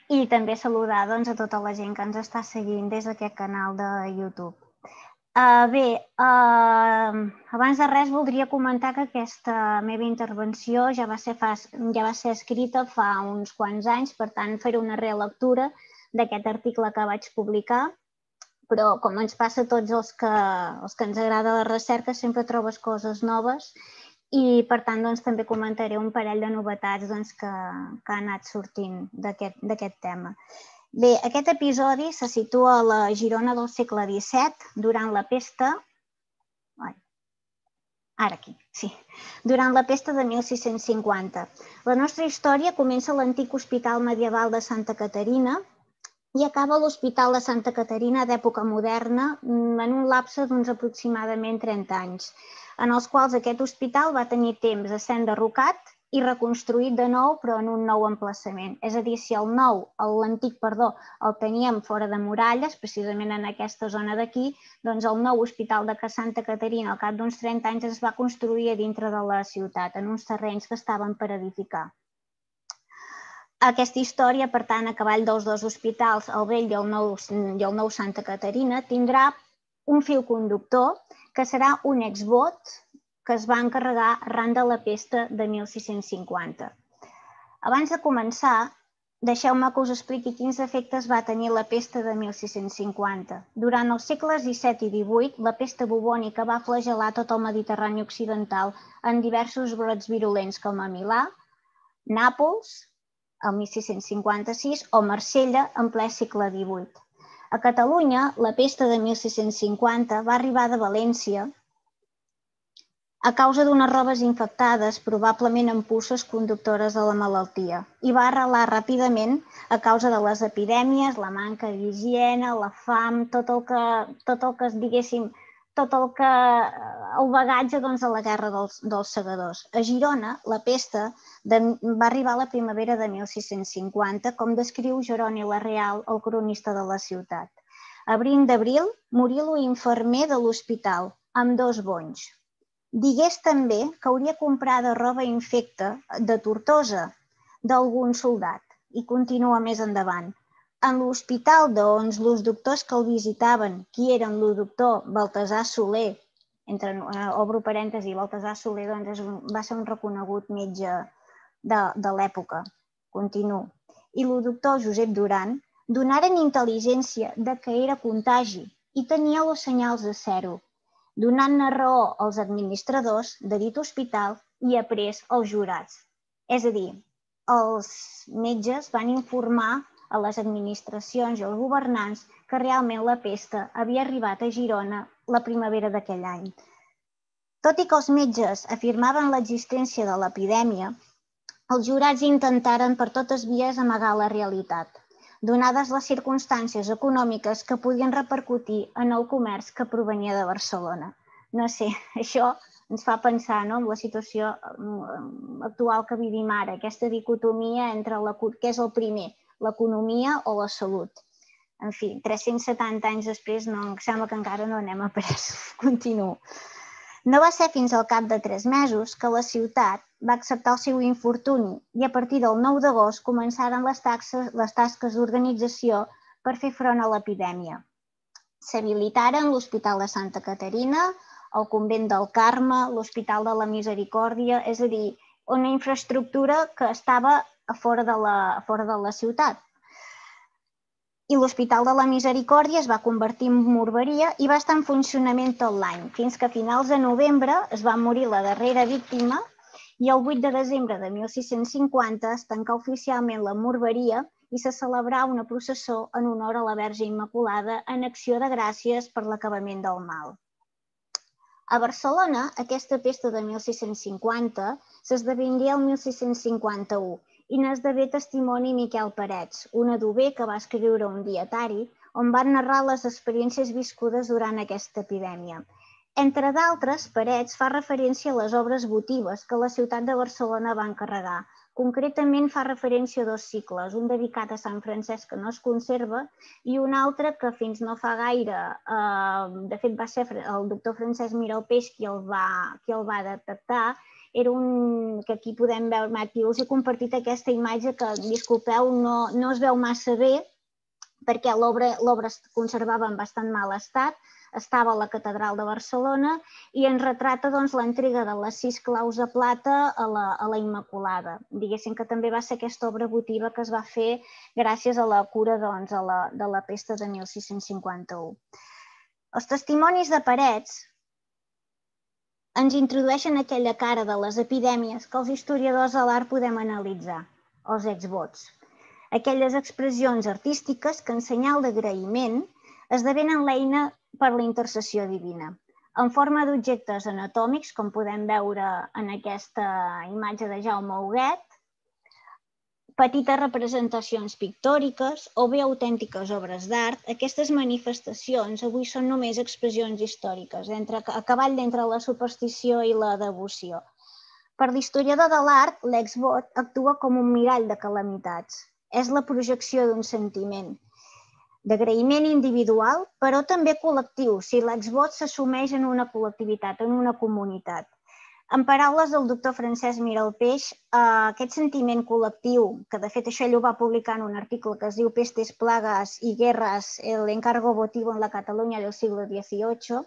i també saludar doncs, a tota la gent que ens està seguint des d'aquest canal de YouTube. Uh, bé, uh, abans de res voldria comentar que aquesta meva intervenció ja va ser, fa, ja va ser escrita fa uns quants anys, per tant, fer una relectura d'aquest article que vaig publicar, però com ens passa a tots els que, els que ens agrada la recerca, sempre trobes coses noves i per tant doncs, també comentaré un parell de novetats doncs, que, que ha anat sortint d'aquest tema. Bé, aquest episodi se situa a la Girona del segle XVII, durant la pesta... Ai, ara aquí, sí. Durant la pesta de 1650. La nostra història comença a l'antic hospital medieval de Santa Caterina i acaba a l'Hospital de Santa Caterina d'època moderna en un lapse d'uns aproximadament 30 anys en els quals aquest hospital va tenir temps de ser enderrocat i reconstruït de nou, però en un nou emplaçament. És a dir, si el nou, l'antic, perdó, el teníem fora de muralles, precisament en aquesta zona d'aquí, doncs el nou hospital de Santa Caterina, al cap d'uns 30 anys, es va construir a dintre de la ciutat, en uns terrenys que estaven per edificar. Aquesta història, per tant, a cavall dels dos hospitals, el vell i el nou, i el nou Santa Caterina, tindrà un fil conductor que serà un exvot que es va encarregar arran de la pesta de 1650. Abans de començar, deixeu-me que us expliqui quins efectes va tenir la pesta de 1650. Durant els segles XVII i XVIII, la pesta bubònica va flagelar tot el Mediterrani occidental en diversos brots virulents com a Milà, Nàpols, el 1656, o Marsella en ple segle XVIII. A Catalunya, la pesta de 1650 va arribar de València a causa d'unes robes infectades, probablement amb puces conductores de la malaltia, i va arrelar ràpidament a causa de les epidèmies, la manca d'higiene, la fam, tot el que, tot el que diguéssim, tot el que el bagatge doncs, de la guerra dels, dels segadors. A Girona, la pesta de, va arribar a la primavera de 1650, com descriu Jeroni la Real, el cronista de la ciutat. A brin d'abril morí l'infermer de l'hospital, amb dos bonys. Digués també que hauria comprada roba infecta de Tortosa d'algun soldat i continua més endavant. En l'hospital doncs, els doctors que el visitaven, qui eren el doctor Baltasar Soler, entre, eh, obro parèntesi, Baltasar Soler doncs, és un, va ser un reconegut metge de, de l'època, continuo, i el doctor Josep Duran, donaren intel·ligència de que era contagi i tenia els senyals de zero, donant-ne raó als administradors de dit hospital i après als jurats. És a dir, els metges van informar a les administracions i als governants que realment la pesta havia arribat a Girona la primavera d'aquell any. Tot i que els metges afirmaven l'existència de l'epidèmia, els jurats intentaren per totes vies amagar la realitat, donades les circumstàncies econòmiques que podien repercutir en el comerç que provenia de Barcelona. No sé, això ens fa pensar no, en la situació mm, actual que vivim ara, aquesta dicotomia entre la, què és el primer, l'economia o la salut. En fi, 370 anys després no, em sembla que encara no n'hem après. Continuo. No va ser fins al cap de tres mesos que la ciutat va acceptar el seu infortuni i a partir del 9 d'agost començaren les, taxes, les tasques d'organització per fer front a l'epidèmia. S'habilitaren l'Hospital de Santa Caterina, el Convent del Carme, l'Hospital de la Misericòrdia, és a dir, una infraestructura que estava a fora de la, a fora de la ciutat. I l'Hospital de la Misericòrdia es va convertir en morberia i va estar en funcionament tot l'any, fins que a finals de novembre es va morir la darrera víctima i el 8 de desembre de 1650 es tancà oficialment la morberia i se celebrà una processó en honor a la Verge Immaculada en acció de gràcies per l'acabament del mal. A Barcelona, aquesta pesta de 1650 s'esdevingué el 1651 i n'esdevé testimoni Miquel Parets, un adober que va escriure un dietari on van narrar les experiències viscudes durant aquesta epidèmia. Entre d'altres, Parets fa referència a les obres votives que la ciutat de Barcelona va encarregar. Concretament fa referència a dos cicles, un dedicat a Sant Francesc que no es conserva i un altre que fins no fa gaire, eh, de fet va ser el doctor Francesc Miralpeix qui el va, qui el va detectar, era un que aquí podem veure, aquí us he compartit aquesta imatge que, disculpeu, no, no es veu massa bé perquè l'obra es conservava en bastant mal estat, estava a la Catedral de Barcelona i ens retrata doncs, l'entrega de les sis claus de plata a la, a la Immaculada. Diguéssim que també va ser aquesta obra votiva que es va fer gràcies a la cura doncs, a la, de la pesta de 1651. Els testimonis de Parets ens introdueixen aquella cara de les epidèmies que els historiadors de l'art podem analitzar, els exvots. Aquelles expressions artístiques que en senyal d'agraïment esdevenen l'eina per la intercessió divina. En forma d'objectes anatòmics, com podem veure en aquesta imatge de Jaume Huguet, petites representacions pictòriques o bé autèntiques obres d'art, aquestes manifestacions avui són només expressions històriques, entre, a cavall d'entre la superstició i la devoció. Per l'historiador de l'art, l'exvot actua com un mirall de calamitats. És la projecció d'un sentiment, d'agraïment individual, però també col·lectiu, si l'exvot s'assumeix en una col·lectivitat, en una comunitat. En paraules del doctor Francesc Miralpeix, eh, aquest sentiment col·lectiu, que de fet això ell ho va publicar en un article que es diu Pestes, plagas i guerras, el encargo votivo en la Catalunya del siglo XVIII,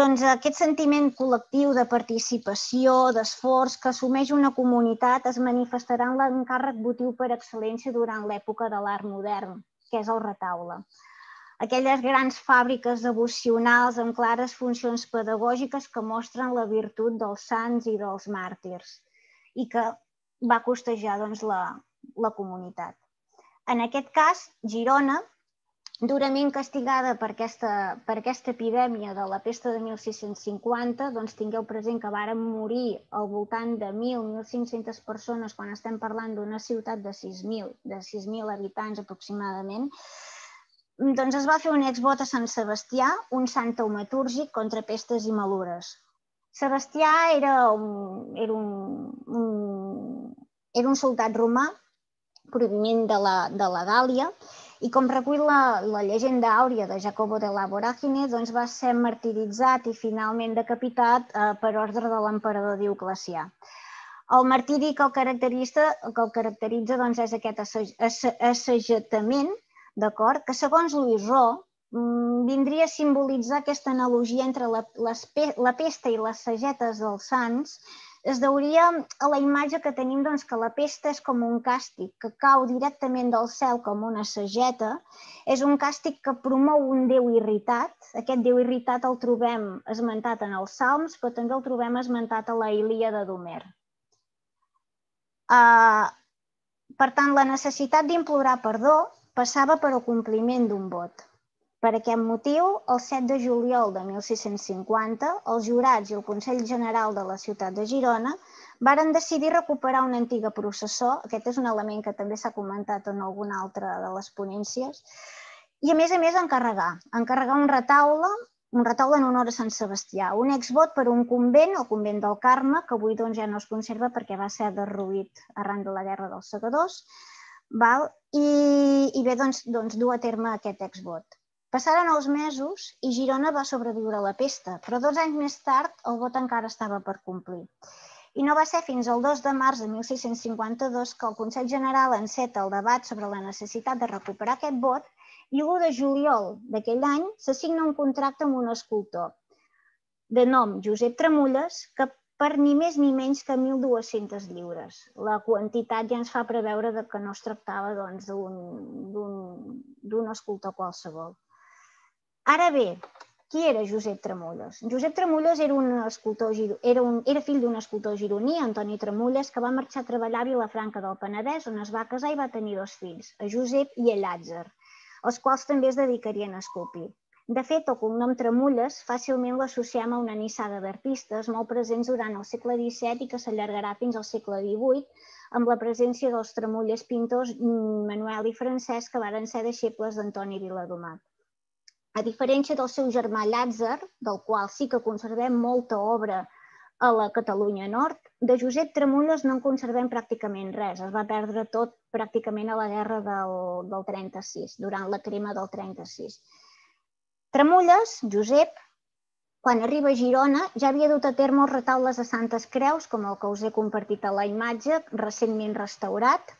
doncs aquest sentiment col·lectiu de participació, d'esforç que assumeix una comunitat es manifestarà en l'encàrrec votiu per excel·lència durant l'època de l'art modern que és el retaule. Aquelles grans fàbriques devocionals amb clares funcions pedagògiques que mostren la virtut dels sants i dels màrtirs i que va costejar doncs, la, la comunitat. En aquest cas, Girona, durament castigada per aquesta, per aquesta epidèmia de la pesta de 1650, doncs tingueu present que varen morir al voltant de 1.000-1.500 persones quan estem parlant d'una ciutat de 6.000 de 6.000 habitants aproximadament, doncs es va fer un exvot a Sant Sebastià, un sant taumatúrgic contra pestes i malures. Sebastià era un, era un, un, era un soldat romà provinent de la, de la Gàlia i com recull la, la llegenda àurea de Jacobo de la Voràgine, doncs va ser martiritzat i finalment decapitat eh, per ordre de l'emperador Dioclecià. El martiri que el caracteritza, que el caracteritza doncs, és aquest assagetament, d'acord? que segons Louis Ro, mm, vindria a simbolitzar aquesta analogia entre la, les, la pesta i les sagetes dels sants, es deuria a la imatge que tenim doncs, que la pesta és com un càstig que cau directament del cel com una sageta. És un càstig que promou un déu irritat. Aquest déu irritat el trobem esmentat en els Salms, però també el trobem esmentat a la Ilíada d'Homer. Uh, per tant, la necessitat d'implorar perdó passava per el compliment d'un vot. Per aquest motiu, el 7 de juliol de 1650, els jurats i el Consell General de la ciutat de Girona varen decidir recuperar una antiga processó, aquest és un element que també s'ha comentat en alguna altra de les ponències, i a més a més encarregar, encarregar un retaule, un retaule en honor a Sant Sebastià, un exvot per un convent, el convent del Carme, que avui doncs, ja no es conserva perquè va ser derruït arran de la Guerra dels Segadors, val? I, i bé, doncs, doncs dur a terme aquest exvot. Passaren els mesos i Girona va sobreviure a la pesta, però dos anys més tard el vot encara estava per complir. I no va ser fins al 2 de març de 1652 que el Consell General enceta el debat sobre la necessitat de recuperar aquest vot i l'1 de juliol d'aquell any s'assigna un contracte amb un escultor de nom Josep Tremulles que per ni més ni menys que 1.200 lliures. La quantitat ja ens fa preveure que no es tractava doncs, d'un doncs, escultor qualsevol. Ara bé, qui era Josep Tremulles? Josep Tremulles era, un escultor, era, un, era fill d'un escultor gironí, Antoni Tremulles, que va marxar a treballar a Vilafranca del Penedès, on es va casar i va tenir dos fills, a Josep i a Llàtzer, els quals també es dedicarien a esculpir. De fet, el cognom Tremulles fàcilment l'associem a una nissada d'artistes molt presents durant el segle XVII i que s'allargarà fins al segle XVIII, amb la presència dels Tremolles pintors Manuel i Francesc, que varen ser deixebles d'Antoni Viladomat. A diferència del seu germà Llàtzer, del qual sí que conservem molta obra a la Catalunya Nord, de Josep Tremolles no en conservem pràcticament res. Es va perdre tot pràcticament a la guerra del, del 36, durant la crema del 36. Tremolles, Josep, quan arriba a Girona, ja havia dut a terme els retaules de Santes Creus, com el que us he compartit a la imatge, recentment restaurat,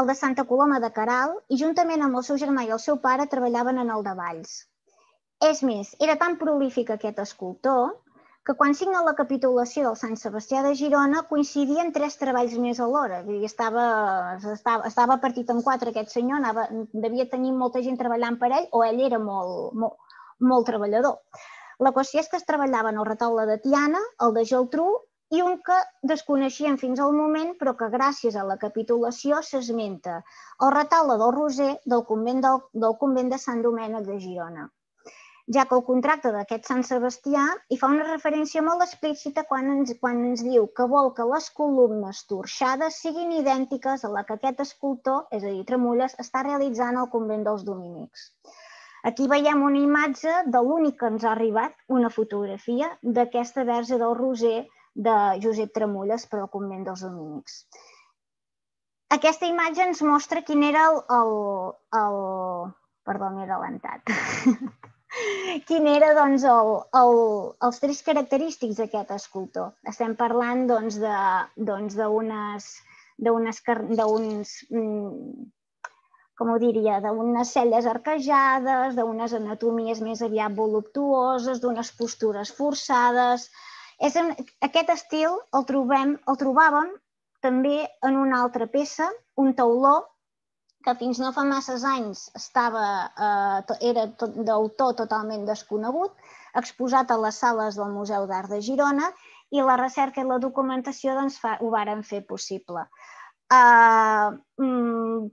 el de Santa Coloma de Caral, i juntament amb el seu germà i el seu pare treballaven en el de Valls. És més, era tan prolífic aquest escultor que quan signa la capitulació del Sant Sebastià de Girona coincidien tres treballs més alhora. Dir, estava, estava, estava partit en quatre aquest senyor, anava, devia tenir molta gent treballant per ell o ell era molt, molt, molt treballador. La qüestió és que es treballaven el retaule de Tiana, el de Geltrú i un que desconeixien fins al moment, però que gràcies a la capitulació s'esmenta, el retaule del Roser del convent, del, del convent de Sant Domènec de Girona ja que el contracte d'aquest Sant Sebastià hi fa una referència molt explícita quan ens, quan ens diu que vol que les columnes torxades siguin idèntiques a la que aquest escultor, és a dir, Tremulles, està realitzant al convent dels Dominics. Aquí veiem una imatge de l'únic que ens ha arribat, una fotografia d'aquesta verge del Roser de Josep Tremulles per al convent dels Dominics. Aquesta imatge ens mostra quin era el... el, el... Perdó, m'he adelantat. quin era doncs, el, el, els tres característics d'aquest escultor. Estem parlant doncs, doncs, d'unes doncs, d'uns mm, com ho diria, d'unes celles arquejades, d'unes anatomies més aviat voluptuoses, d'unes postures forçades. És en, aquest estil el, trobem, el trobàvem també en una altra peça, un tauló que fins no fa masses anys estava, eh, era d'autor totalment desconegut, exposat a les sales del Museu d'Art de Girona i la recerca i la documentació doncs, fa, ho varen fer possible. Uh,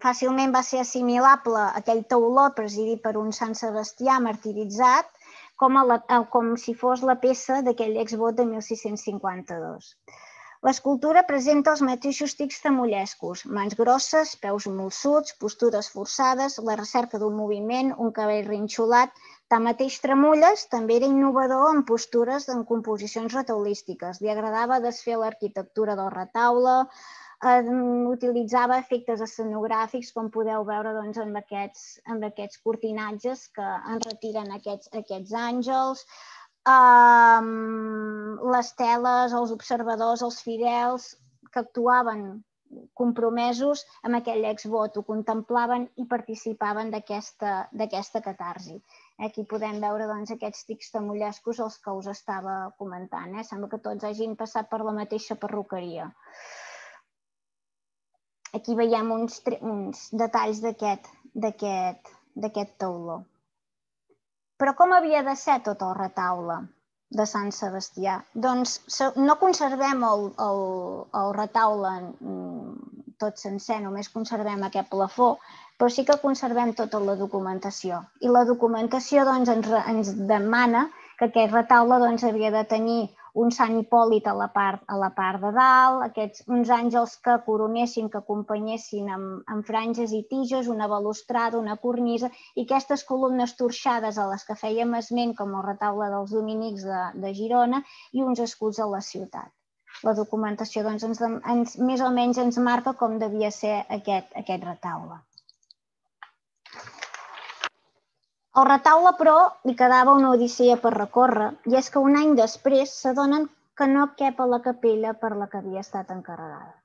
fàcilment va ser assimilable aquell tauló presidit per un Sant Sebastià martiritzat com, a la, com si fos la peça d'aquell exvot de 1652. L'escultura presenta els mateixos tics tamollescos, mans grosses, peus molsuts, postures forçades, la recerca d'un moviment, un cabell rinxolat. Tanmateix Tremulles també era innovador en postures en composicions retaulístiques. Li agradava desfer l'arquitectura del retaule, eh, utilitzava efectes escenogràfics, com podeu veure doncs, amb, aquests, amb aquests cortinatges que en retiren aquests, aquests àngels, um, les teles, els observadors, els fidels que actuaven compromesos amb aquell exvot, ho contemplaven i participaven d'aquesta catarsi. Aquí podem veure doncs, aquests tics tamollescos els que us estava comentant. Eh? Sembla que tots hagin passat per la mateixa perruqueria. Aquí veiem uns, uns detalls d'aquest tauló. Però com havia de ser tot el retaule de Sant Sebastià? Doncs no conservem el, el, el retaule mm, tot sencer, només conservem aquest plafó, però sí que conservem tota la documentació. I la documentació doncs, ens, ens demana que aquest retaule doncs, havia de tenir un Sant Hipòlit a la part, a la part de dalt, aquests, uns àngels que coronessin, que acompanyessin amb, amb franges i tiges, una balustrada, una cornisa, i aquestes columnes torxades a les que fèiem esment, com el retaule dels dominics de, de Girona, i uns escuts a la ciutat. La documentació doncs, ens, ens, més o menys ens marca com devia ser aquest, aquest retaule. Al retaule, però, li quedava una odissea per recórrer, i és que un any després s'adonen que no cap a la capella per la que havia estat encarregada.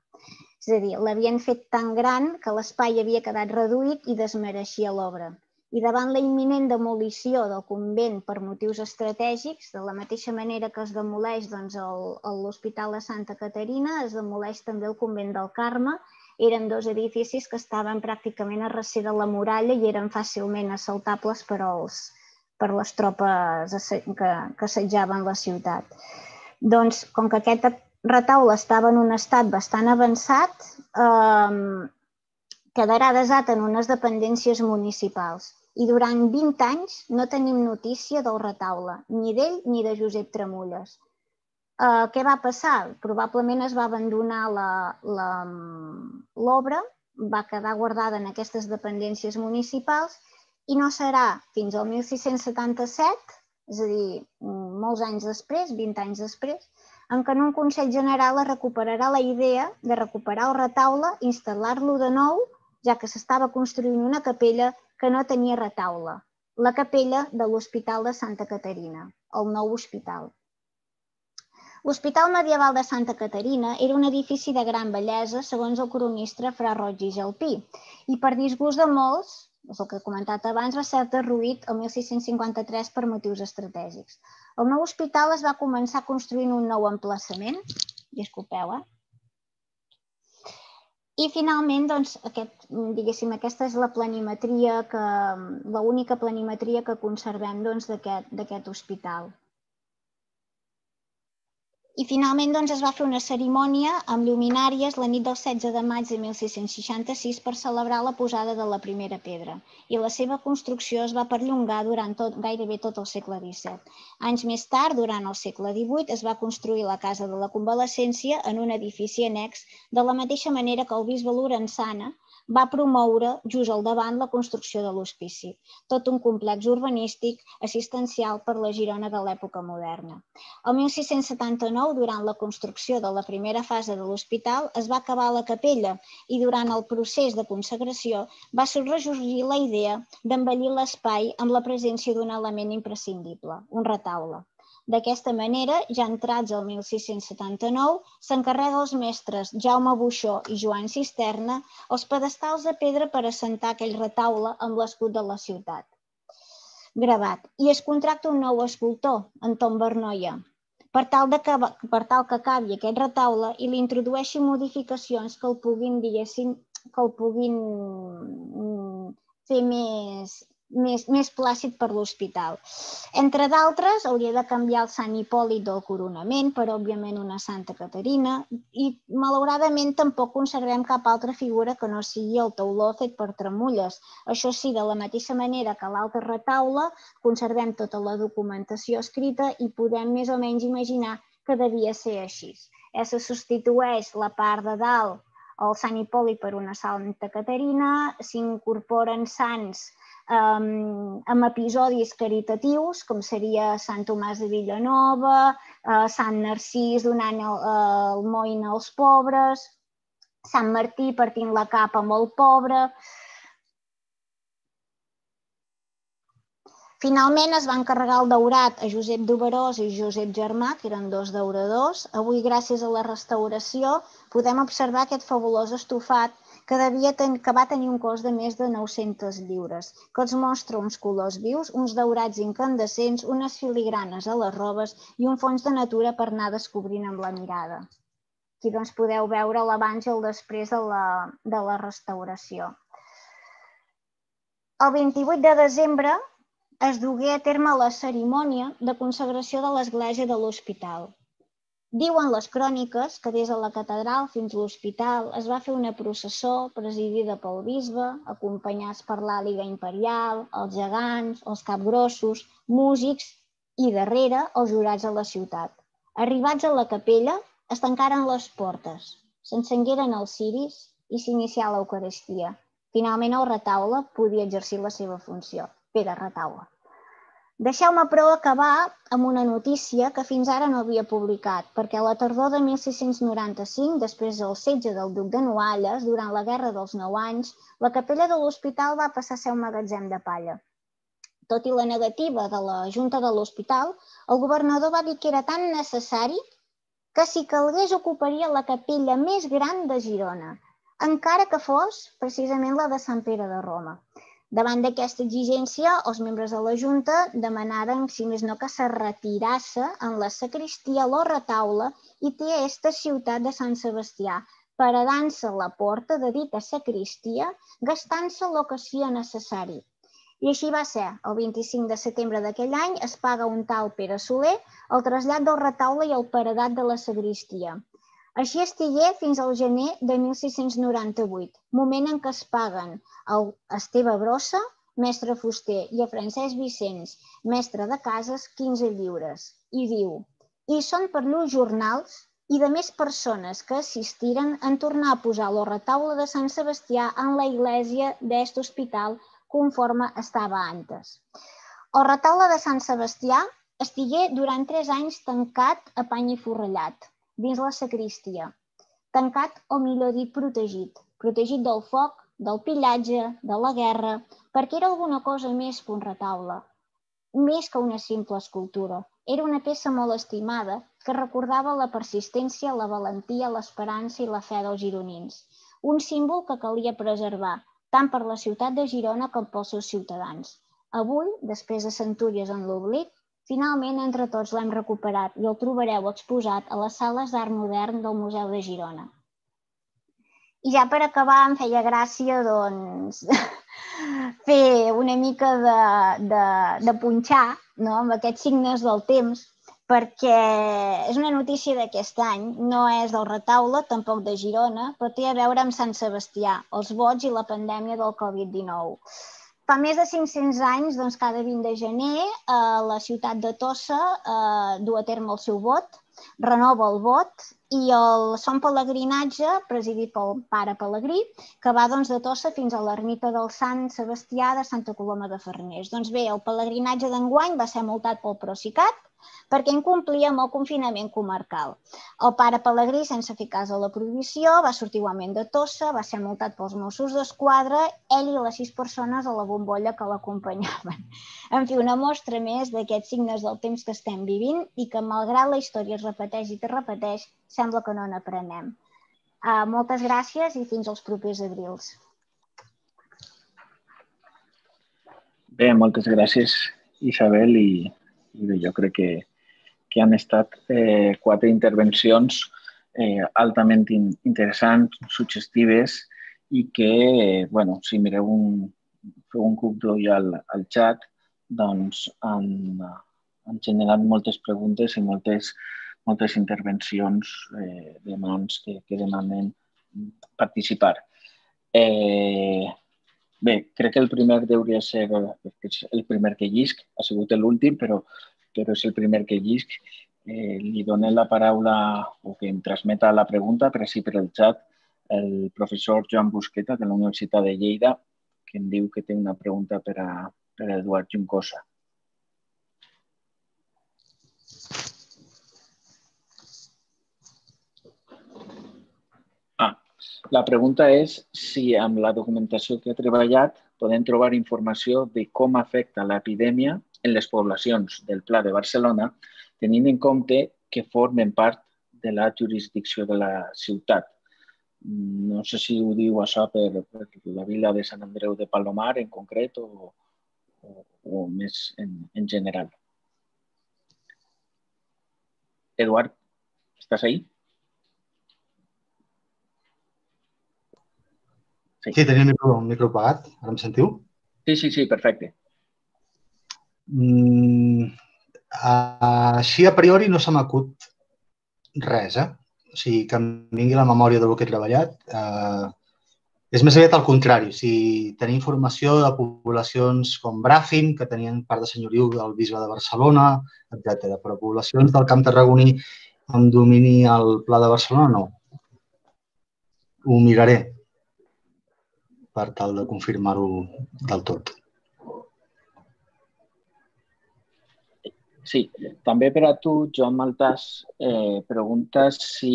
És a dir, l'havien fet tan gran que l'espai havia quedat reduït i desmereixia l'obra. I davant la imminent demolició del convent per motius estratègics, de la mateixa manera que es demoleix doncs, l'Hospital de Santa Caterina, es demoleix també el convent del Carme eren dos edificis que estaven pràcticament a recer de la muralla i eren fàcilment assaltables per, als, per les tropes que, que assetjaven la ciutat. Doncs, com que aquest retaule estava en un estat bastant avançat, eh, quedarà desat en unes dependències municipals. I durant 20 anys no tenim notícia del retaule, ni d'ell ni de Josep Tremulles. Eh, què va passar? Probablement es va abandonar l'obra, va quedar guardada en aquestes dependències municipals i no serà fins al 1677, és a dir, molts anys després, 20 anys després, en què en un Consell General es recuperarà la idea de recuperar el retaule, instal·lar-lo de nou, ja que s'estava construint una capella que no tenia retaule, la capella de l'Hospital de Santa Caterina, el nou hospital. L'Hospital Medieval de Santa Caterina era un edifici de gran bellesa, segons el cronista Fra Roig i Gelpí, i per disgust de molts, és el que he comentat abans, va ser derruït el 1653 per motius estratègics. El nou hospital es va començar construint un nou emplaçament, disculpeu, eh? I finalment, doncs, aquest, diguéssim, aquesta és la planimetria, que, l'única planimetria que conservem doncs, d'aquest hospital. I finalment doncs, es va fer una cerimònia amb lluminàries la nit del 16 de maig de 1666 per celebrar la posada de la primera pedra i la seva construcció es va perllongar durant tot, gairebé tot el segle XVII. Anys més tard, durant el segle XVIII, es va construir la Casa de la Convalescència en un edifici annex de la mateixa manera que el bisbe Lorenzana va promoure just al davant la construcció de l'hospici, tot un complex urbanístic assistencial per la Girona de l'època moderna. El 1679, durant la construcció de la primera fase de l'hospital, es va acabar la capella i durant el procés de consagració va sorregir la idea d'embellir l'espai amb la presència d'un element imprescindible, un retaule. D'aquesta manera, ja entrats al 1679, s'encarrega als mestres Jaume Buixó i Joan Cisterna els pedestals de pedra per assentar aquell retaule amb l'escut de la ciutat. Gravat. I es contracta un nou escultor, Anton Bernoia, per tal, de que, per tal que acabi aquest retaule i li introdueixi modificacions que el puguin, diguéssim, que el puguin mm, fer més, més, més plàcid per l'hospital. Entre d'altres, hauria de canviar el Sant Hipòlit del coronament per, òbviament, una Santa Caterina i, malauradament, tampoc conservem cap altra figura que no sigui el tauló fet per tremulles. Això sí, de la mateixa manera que l'altre retaule, conservem tota la documentació escrita i podem més o menys imaginar que devia ser així. Eh, se substitueix la part de dalt el Sant Hipòlit per una Santa Caterina, s'incorporen sants um, amb episodis caritatius, com seria Sant Tomàs de Villanova, uh, Sant Narcís donant el, uh, el moïn als pobres, Sant Martí partint la capa el pobre. Finalment es va encarregar el daurat a Josep Duberós i Josep Germà, que eren dos dauradors. Avui, gràcies a la restauració, podem observar aquest fabulós estofat que, devia ten que va tenir un cost de més de 900 lliures, que ens mostra uns colors vius, uns daurats incandescents, unes filigranes a les robes i un fons de natura per anar descobrint amb la mirada. Aquí doncs, podeu veure l'abans i el després de la, de la restauració. El 28 de desembre es dugué a terme la cerimònia de consagració de l'església de l'hospital. Diuen les cròniques que des de la catedral fins a l'hospital es va fer una processó presidida pel bisbe, acompanyats per l'àliga imperial, els gegants, els capgrossos, músics i darrere els jurats de la ciutat. Arribats a la capella, es tancaren les portes, s'encengueren els ciris i s'inicià l'Eucaristia. Finalment el retaule podia exercir la seva funció. Pere Retaule. Deixeu-me, però, acabar amb una notícia que fins ara no havia publicat, perquè a la tardor de 1695, després del setge del duc de Nualles, durant la Guerra dels Nou anys, la capella de l'hospital va passar a ser un magatzem de palla. Tot i la negativa de la Junta de l'Hospital, el governador va dir que era tan necessari que si calgués ocuparia la capella més gran de Girona, encara que fos precisament la de Sant Pere de Roma. Davant d'aquesta exigència, els membres de la Junta demanaren, si més no, que se retirassa en la sacristia o retaula i té aquesta ciutat de Sant Sebastià, paredant-se la porta de dita sacristia, gastant-se el que sia necessari. I així va ser. El 25 de setembre d'aquell any es paga un tal Pere Soler el trasllat del retaule i el paredat de la sagristia. Així estigué fins al gener de 1698, moment en què es paguen a Esteve Brossa, mestre fuster, i a Francesc Vicenç, mestre de cases, 15 lliures. I diu, i són per l'ús jornals i de més persones que assistiren en tornar a posar la retaula de Sant Sebastià en la iglesia d'est hospital conforme estava antes. El retaule de Sant Sebastià estigué durant tres anys tancat a pany i forrellat, dins la sacristia. Tancat o millor dit protegit, protegit del foc, del pillatge, de la guerra, perquè era alguna cosa més que un retaule, més que una simple escultura. Era una peça molt estimada que recordava la persistència, la valentia, l'esperança i la fe dels gironins. Un símbol que calia preservar, tant per la ciutat de Girona com pels seus ciutadans. Avui, després de centúries en l'oblit, finalment entre tots l'hem recuperat i el trobareu exposat a les sales d'art modern del Museu de Girona. I ja per acabar em feia gràcia doncs, fer una mica de, de, de punxar no? amb aquests signes del temps, perquè és una notícia d'aquest any, no és del retaule, tampoc de Girona, però té a veure amb Sant Sebastià, els vots i la pandèmia del Covid-19. Fa més de 500 anys, doncs, cada 20 de gener, eh, la ciutat de Tossa eh, du a terme el seu vot, renova el vot i el Son Pelegrinatge, presidit pel pare Pelegrí, que va doncs, de Tossa fins a l'ermita del Sant Sebastià de Santa Coloma de Farners. Doncs bé, el pelegrinatge d'enguany va ser multat pel Procicat perquè incomplia amb el confinament comarcal. El pare Pelegrí, sense fer cas a la prohibició, va sortir igualment de Tossa, va ser multat pels Mossos d'Esquadra, ell i les sis persones a la bombolla que l'acompanyaven. En fi, una mostra més d'aquests signes del temps que estem vivint i que, malgrat la història es repeteix i es repeteix, sembla que no n'aprenem. Uh, moltes gràcies i fins als propers abrils. Bé, moltes gràcies, Isabel, i jo crec que, que han estat eh, quatre intervencions eh, altament in, interessants, suggestives i que, eh, bueno, si mireu un, feu un cop d'ull al, al xat, doncs han, han generat moltes preguntes i moltes, moltes intervencions eh, de mans que, que demanen participar. Eh, Bé, crec que el primer deuria ser el primer que llisc, ha sigut l'últim, però, però és el primer que llisc. Eh, li donem la paraula o que em transmeta la pregunta, per així per el xat, el professor Joan Busqueta de la Universitat de Lleida, que em diu que té una pregunta per a, per a Eduard Juncosa. La pregunta és si amb la documentació que ha treballat podem trobar informació de com afecta l'epidèmia en les poblacions del Pla de Barcelona, tenint en compte que formen part de la jurisdicció de la ciutat. No sé si ho diu això per, per la vila de Sant Andreu de Palomar en concret o, o, o més en, en general. Eduard, estàs ahí? Sí, sí tenia el micro, el micro apagat. Ara em sentiu? Sí, sí, sí, perfecte. Mm, així a priori no se m'acut res, eh? O sigui, que em vingui la memòria del que he treballat. Eh, és més aviat al contrari. O sigui, tenir informació de poblacions com Bràfim, que tenien part de senyoriu del bisbe de Barcelona, etc. Però poblacions del Camp Tarragoní amb domini al Pla de Barcelona, no. Ho miraré per tal de confirmar-ho del tot. Sí, també per a tu, Joan Maltàs, eh, preguntes si...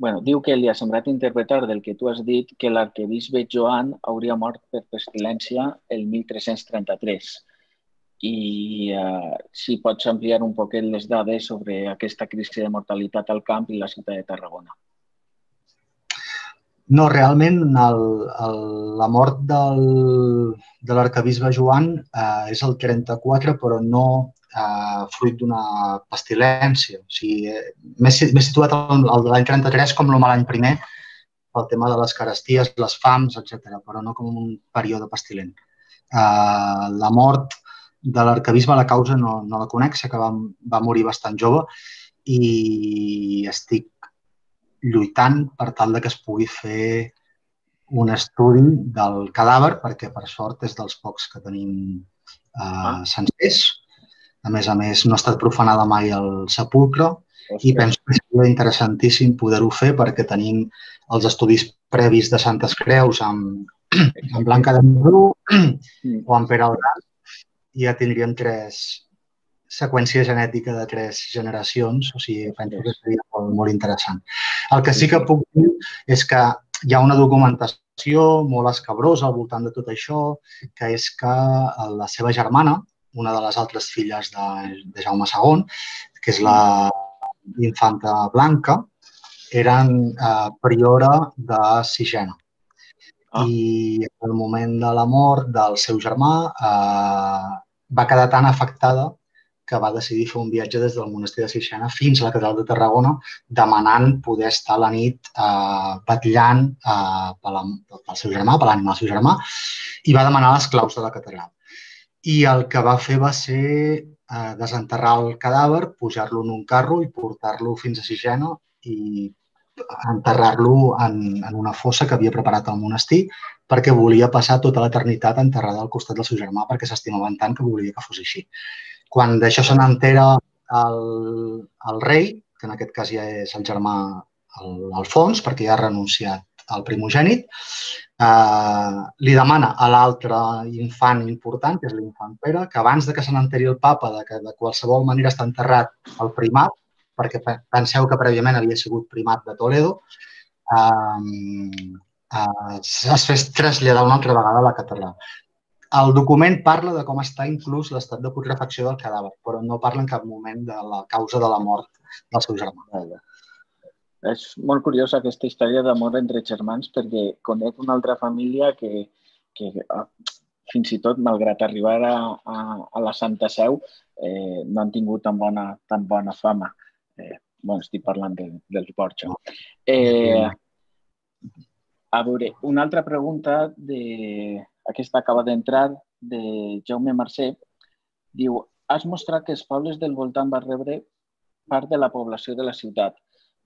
bueno, diu que li ha semblat interpretar del que tu has dit que l'arquebisbe Joan hauria mort per pestilència el 1333. I eh, si pots ampliar un poquet les dades sobre aquesta crisi de mortalitat al camp i la ciutat de Tarragona. No, realment el, el, la mort del, de l'arcabisbe Joan eh, és el 34, però no eh, fruit d'una pestilència. O sigui, eh, m'he situat el, el de l'any 33 com l'home l'any primer, pel tema de les caresties, les fams, etc, però no com un període pestilent. Eh, la mort de l'arcabisbe, la causa no, no la conec, sé que va, va morir bastant jove i estic lluitant per tal de que es pugui fer un estudi del cadàver, perquè per sort és dels pocs que tenim eh, sencers, A més a més, no ha estat profanada mai el sepulcre i penso que seria interessantíssim poder-ho fer perquè tenim els estudis previs de Santes Creus amb, amb Blanca de Morú o amb Pere Gran i ja tindríem tres seqüència genètica de tres generacions, o sigui, penso que seria molt, molt interessant. El que sí que puc dir és que hi ha una documentació molt escabrosa al voltant de tot això, que és que la seva germana, una de les altres filles de, de Jaume II, que és la infanta Blanca, eren eh, priora de Sigena. Ah. I al moment de la mort del seu germà eh, va quedar tan afectada que va decidir fer un viatge des del monestir de Sixena fins a la catedral de Tarragona demanant poder estar a la nit eh, batllant eh, pel, pel seu germà, per l'ànima del seu germà, i va demanar les claus de la catedral. I el que va fer va ser eh, desenterrar el cadàver, pujar-lo en un carro i portar-lo fins a Sixena i enterrar-lo en, en una fossa que havia preparat el monestir perquè volia passar tota l'eternitat enterrada al costat del seu germà perquè s'estimaven tant que volia que fos així. Quan d'això se n'entera el, el rei, que en aquest cas ja és el germà Alfons, perquè ja ha renunciat al primogènit, eh, li demana a l'altre infant important, que és l'infant Pere, que abans de que se n'enteri el papa de que de qualsevol manera està enterrat el primat, perquè penseu que prèviament havia sigut primat de Toledo, eh, eh, es fes traslladar una altra vegada a la catedral. El document parla de com està inclús l'estat de putrefacció del cadàver, però no parla en cap moment de la causa de la mort del seu germà. És molt curiosa aquesta història d'amor entre germans perquè conec una altra família que, que ah, fins i tot, malgrat arribar a, a, a la Santa Seu, eh, no han tingut tan bona, tan bona fama. Eh, bueno, estic parlant de, del Porxo. Eh, a veure, una altra pregunta de, aquesta acaba d'entrar, de Jaume Mercè, diu, has mostrat que els pobles del voltant van rebre part de la població de la ciutat.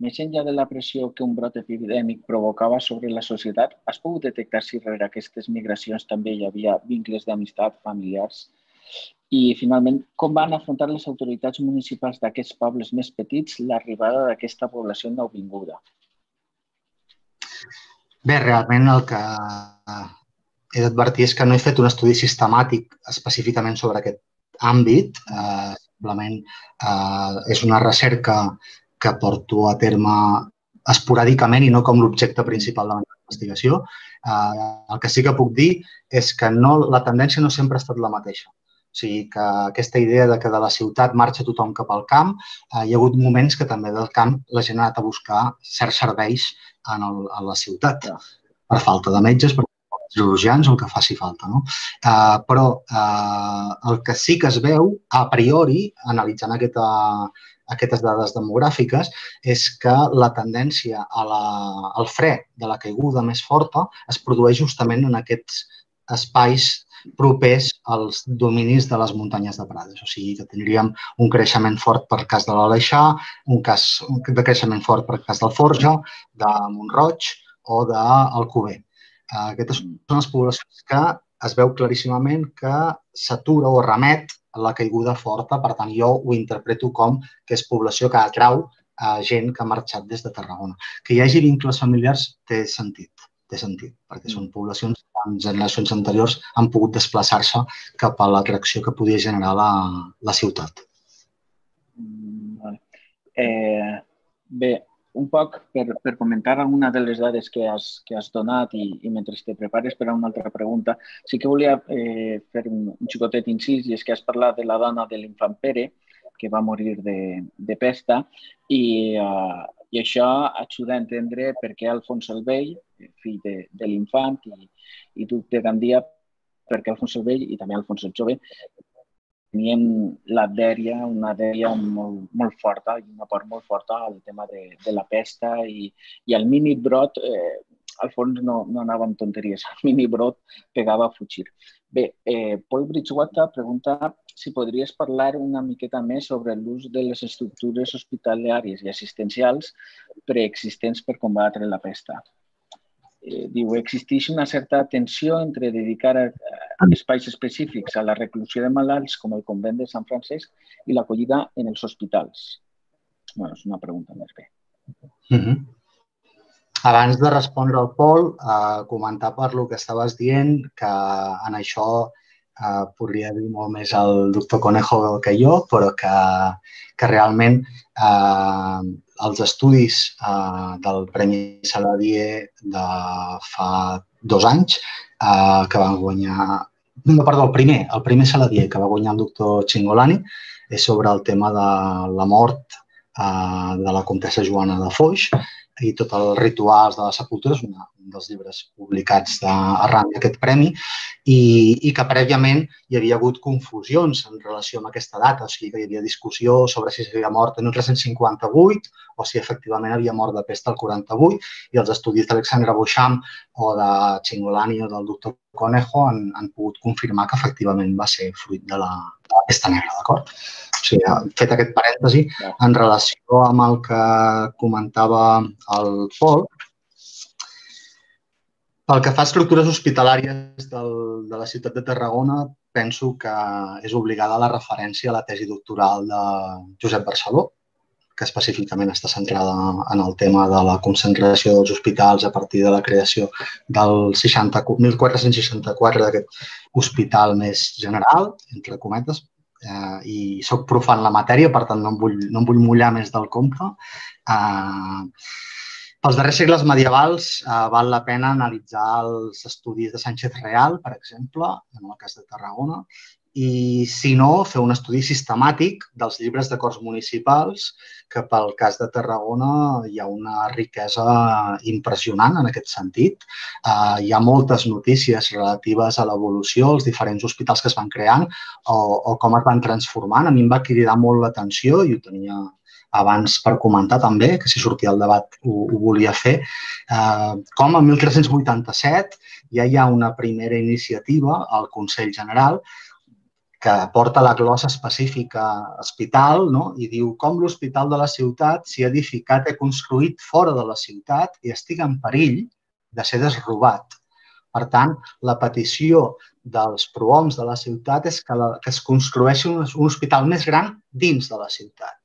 Més enllà de la pressió que un brot epidèmic provocava sobre la societat, has pogut detectar si rere aquestes migracions també hi havia vincles d'amistat familiars? I, finalment, com van afrontar les autoritats municipals d'aquests pobles més petits l'arribada d'aquesta població nouvinguda? Bé, realment el que he d'advertir és que no he fet un estudi sistemàtic específicament sobre aquest àmbit. Eh, simplement eh, és una recerca que porto a terme esporàdicament i no com l'objecte principal de la investigació. Eh, el que sí que puc dir és que no, la tendència no sempre ha estat la mateixa. O sigui que aquesta idea de que de la ciutat marxa tothom cap al camp, eh, hi ha hagut moments que també del camp la gent ha anat a buscar certs serveis en, el, a la ciutat per falta de metges, per cirurgians o el que faci falta. No? Uh, però uh, el que sí que es veu, a priori, analitzant aquesta, aquestes dades demogràfiques, és que la tendència a la, al fre de la caiguda més forta es produeix justament en aquests espais propers als dominis de les muntanyes de Prades. O sigui que tindríem un creixement fort per cas de l'Aleixà, un cas de creixement fort per cas del Forja, de Montroig o d'Alcover. Aquestes són les poblacions que es veu claríssimament que s'atura o remet la caiguda forta. Per tant, jo ho interpreto com que és població que atrau a gent que ha marxat des de Tarragona. Que hi hagi vincles familiars té sentit, té sentit, perquè són poblacions que en generacions anteriors han pogut desplaçar-se cap a l'atracció que podia generar la, la ciutat. Mm, eh, bé, un poc per, per comentar alguna de les dades que has, que has donat i, i mentre te prepares per a una altra pregunta, sí que volia eh, fer un, un xicotet incís i és que has parlat de la dona de l'infant Pere, que va morir de, de pesta i, uh, i això ajuda a entendre per què Alfons el Vell, fill de, de l'infant i, i duc de Gandia, perquè Alfons el Vell i també Alfons el Jove tenien la dèria, una dèria molt, molt forta i una por molt forta al tema de, de la pesta i, i el mini brot, eh, al fons no, no anava amb tonteries, el mini brot pegava a fugir. Bé, eh, Paul Bridgewater pregunta si podries parlar una miqueta més sobre l'ús de les estructures hospitalàries i assistencials preexistents per combatre la pesta. Eh, diu, existeix una certa tensió entre dedicar a, a espais específics a la reclusió de malalts com el convent de Sant Francesc i l'acollida en els hospitals. bueno, és una pregunta més bé. Mm -hmm. Abans de respondre al Pol, eh, comentar per lo que estaves dient que en això eh, podria dir molt més el doctor Conejo que jo, però que, que realment eh, els estudis eh, del Premi Saladier de fa dos anys eh, que van guanyar... No, perdó, el primer, el primer Saladier que va guanyar el doctor Chingolani és sobre el tema de la mort eh, de la comtessa Joana de Foix i tots els rituals de la sepultura, és una, un dels llibres publicats de, arran d'aquest premi, i, i que prèviament hi havia hagut confusions en relació amb aquesta data, o sigui que hi havia discussió sobre si s'havia mort en 1358 o si efectivament havia mort de pesta el 48, i els estudis d'Alexandre Boucham o de Chingolani o del doctor Conejo han, han pogut confirmar que efectivament va ser fruit de la, de la pesta negra, d'acord? O sigui, fet aquest parèntesi, en relació amb el que comentava el Pol, pel que fa a estructures hospitalàries del, de la ciutat de Tarragona, penso que és obligada la referència a la tesi doctoral de Josep Barceló, que específicament està centrada en el tema de la concentració dels hospitals a partir de la creació del 60, 1464 d'aquest hospital més general, entre cometes, eh, i sóc profan la matèria, per tant no em vull, no em vull mullar més del compte. Eh, pels darrers segles medievals eh, val la pena analitzar els estudis de Sánchez Real, per exemple, en el cas de Tarragona, i, si no, fer un estudi sistemàtic dels llibres de cors municipals, que pel cas de Tarragona hi ha una riquesa impressionant en aquest sentit. Uh, hi ha moltes notícies relatives a l'evolució, els diferents hospitals que es van creant o, o com es van transformant. A mi em va cridar molt l'atenció i ho tenia abans per comentar també, que si sortia el debat ho, ho volia fer, eh, com en 1387 ja hi ha una primera iniciativa al Consell General que porta la glossa específica hospital no? i diu com l'hospital de la ciutat, si edificat i construït fora de la ciutat i estigui en perill de ser desrobat. Per tant, la petició dels prohoms de la ciutat és que, la, que es construeixi un, un hospital més gran dins de la ciutat.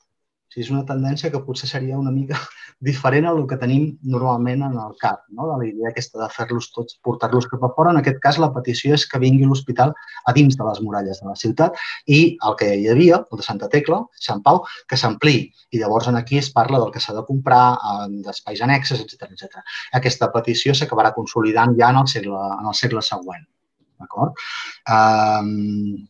O sigui, és una tendència que potser seria una mica diferent a que tenim normalment en el cap, no? de la idea aquesta de fer-los tots, portar-los cap a fora. En aquest cas, la petició és que vingui l'hospital a dins de les muralles de la ciutat i el que hi havia, el de Santa Tecla, Sant Pau, que s'ampliï. I llavors aquí es parla del que s'ha de comprar, d'espais annexes, etc etc. Aquesta petició s'acabarà consolidant ja en el segle, en el segle següent. D'acord? Um,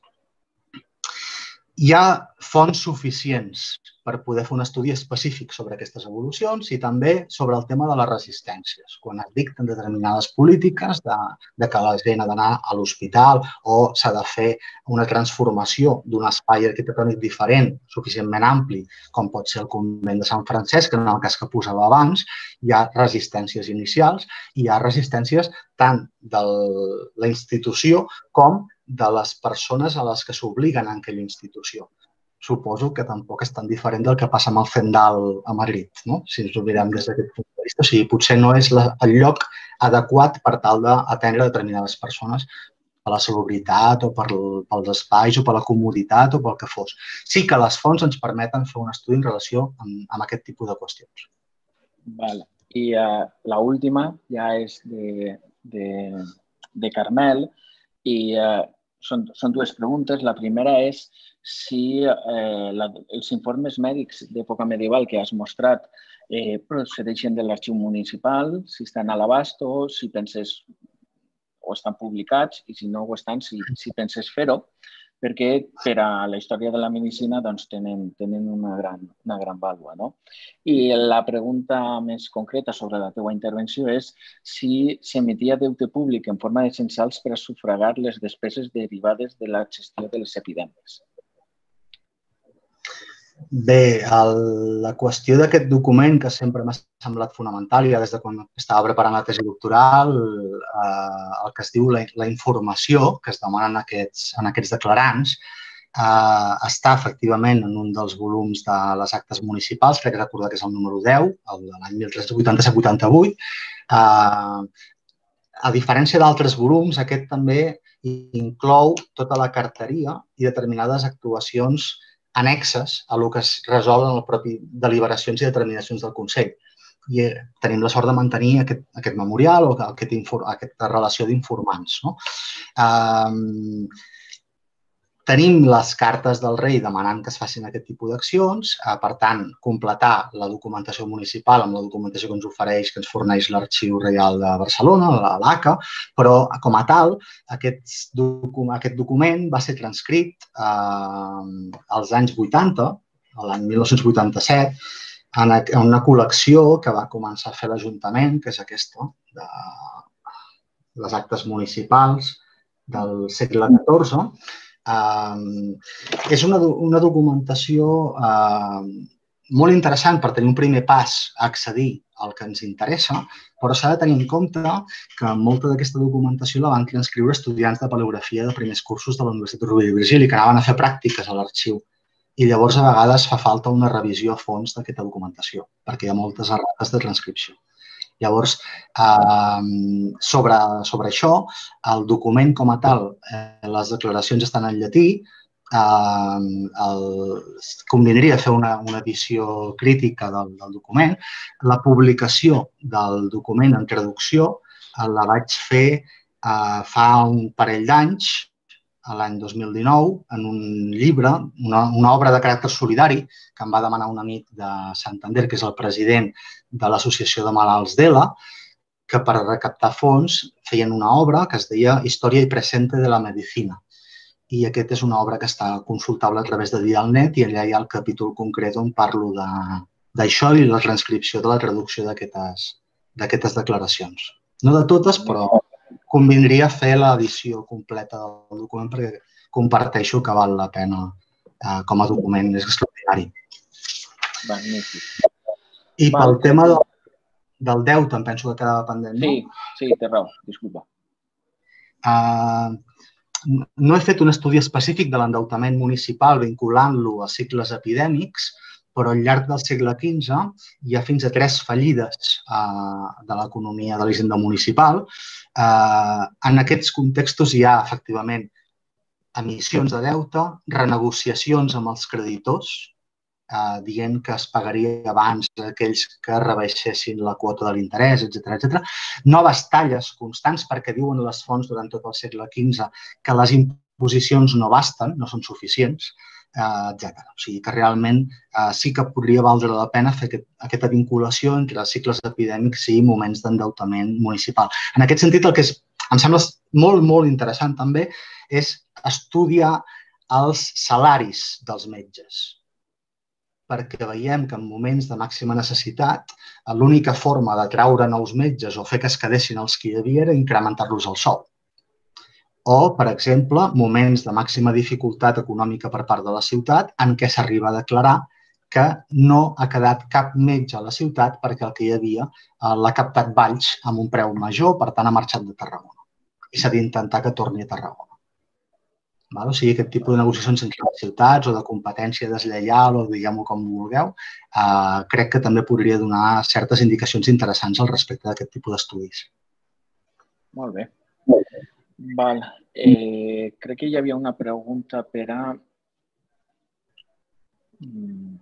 hi ha fonts suficients per poder fer un estudi específic sobre aquestes evolucions i també sobre el tema de les resistències. Quan es dicten determinades polítiques de, de que la gent ha d'anar a l'hospital o s'ha de fer una transformació d'un espai arquitectònic diferent, suficientment ampli, com pot ser el convent de Sant Francesc, en el cas que posava abans, hi ha resistències inicials i hi ha resistències tant de la institució com de les persones a les que s'obliguen en aquella institució. Suposo que tampoc és tan diferent del que passa amb el Fendal a Madrid, no? si ens ho mirem des d'aquest punt de vista. O sigui, potser no és la, el lloc adequat per tal d'atendre determinades persones per la salubritat o per, pels espais o per la comoditat o pel que fos. Sí que les fonts ens permeten fer un estudi en relació amb, amb aquest tipus de qüestions. Vale. I uh, la última ja és de, de, de Carmel i uh, són, són dues preguntes. La primera és si eh, la, els informes mèdics d'època medieval que has mostrat eh, procedeixen de l'arxiu municipal, si estan a l'abast o si penses o estan publicats i si no ho estan, si, si penses fer-ho perquè per a la història de la medicina doncs, tenen, tenen una, gran, una gran vàlua. No? I la pregunta més concreta sobre la teva intervenció és si s'emetia deute públic en forma de censals per a sufragar les despeses derivades de la gestió de les epidèmies. Bé, el, la qüestió d'aquest document, que sempre m'ha semblat fonamental, ja des de quan estava preparant la tesi doctoral, eh, el que es diu la, la informació que es demana en aquests, en aquests declarants, eh, està efectivament en un dels volums de les actes municipals, crec que recordar que és el número 10, el de l'any 1387-88, eh, a diferència d'altres volums, aquest també inclou tota la carteria i determinades actuacions annexes a el que es resol en el propi deliberacions i determinacions del Consell. I eh, tenim la sort de mantenir aquest, aquest memorial o aquest, aquesta relació d'informants. No? Um, Tenim les cartes del rei demanant que es facin aquest tipus d'accions, eh, per tant, completar la documentació municipal amb la documentació que ens ofereix, que ens forneix l'Arxiu Reial de Barcelona, l'ACA, però com a tal, aquest, docu aquest document va ser transcrit eh, als anys 80, l'any 1987, en una col·lecció que va començar a fer l'Ajuntament, que és aquesta, de les actes municipals del segle XIV, Uh, és una, una documentació uh, molt interessant per tenir un primer pas a accedir al que ens interessa, però s'ha de tenir en compte que molta d'aquesta documentació la van transcriure estudiants de paleografia de primers cursos de la Universitat Rovira i Virgili, que anaven a fer pràctiques a l'arxiu. I llavors a vegades fa falta una revisió a fons d'aquesta documentació, perquè hi ha moltes errades de transcripció. Llavors, eh, sobre, sobre això, el document com a tal, eh, les declaracions estan en llatí, eh, el, convindria fer una, una edició crítica del, del document. La publicació del document en traducció eh, la vaig fer eh, fa un parell d'anys l'any 2019 en un llibre, una, una obra de caràcter solidari que em va demanar un amic de Santander, que és el president de l'Associació de Malalts d'ELA, que per recaptar fons feien una obra que es deia Història i presente de la medicina. I aquest és una obra que està consultable a través de Dialnet i allà hi ha el capítol concret on parlo d'això i la transcripció de la traducció d'aquestes declaracions. No de totes, però convindria fer l'edició completa del document perquè comparteixo que val la pena eh, com a document, és extraordinari. Magnífic. I pel tema del, del deute, em penso que quedava pendent, no? Sí, sí, té raó, disculpa. Uh, no he fet un estudi específic de l'endeutament municipal vinculant-lo a cicles epidèmics, però al llarg del segle XV hi ha fins a tres fallides eh, de l'economia de l'hisenda municipal. Eh, en aquests contextos hi ha, efectivament, emissions de deute, renegociacions amb els creditors, eh, dient que es pagaria abans aquells que rebaixessin la quota de l'interès, etc etc. Noves talles constants, perquè diuen les fonts durant tot el segle XV que les imposicions no basten, no són suficients, eh, etc. O sigui que realment eh, sí que podria valdre la pena fer aquest, aquesta vinculació entre cicles epidèmics i moments d'endeutament municipal. En aquest sentit, el que és, em sembla molt, molt interessant també és estudiar els salaris dels metges perquè veiem que en moments de màxima necessitat l'única forma de traure nous metges o fer que es quedessin els que hi havia era incrementar-los el sou o, per exemple, moments de màxima dificultat econòmica per part de la ciutat en què s'arriba a declarar que no ha quedat cap metge a la ciutat perquè el que hi havia eh, l'ha captat Valls amb un preu major, per tant ha marxat de Tarragona. I s'ha d'intentar que torni a Tarragona. Val? O sigui, aquest tipus de negociacions entre les ciutats o de competència deslleial o diguem-ho com vulgueu, eh, crec que també podria donar certes indicacions interessants al respecte d'aquest tipus d'estudis. Molt bé. Val. Eh, crec que hi havia una pregunta per a... Mm,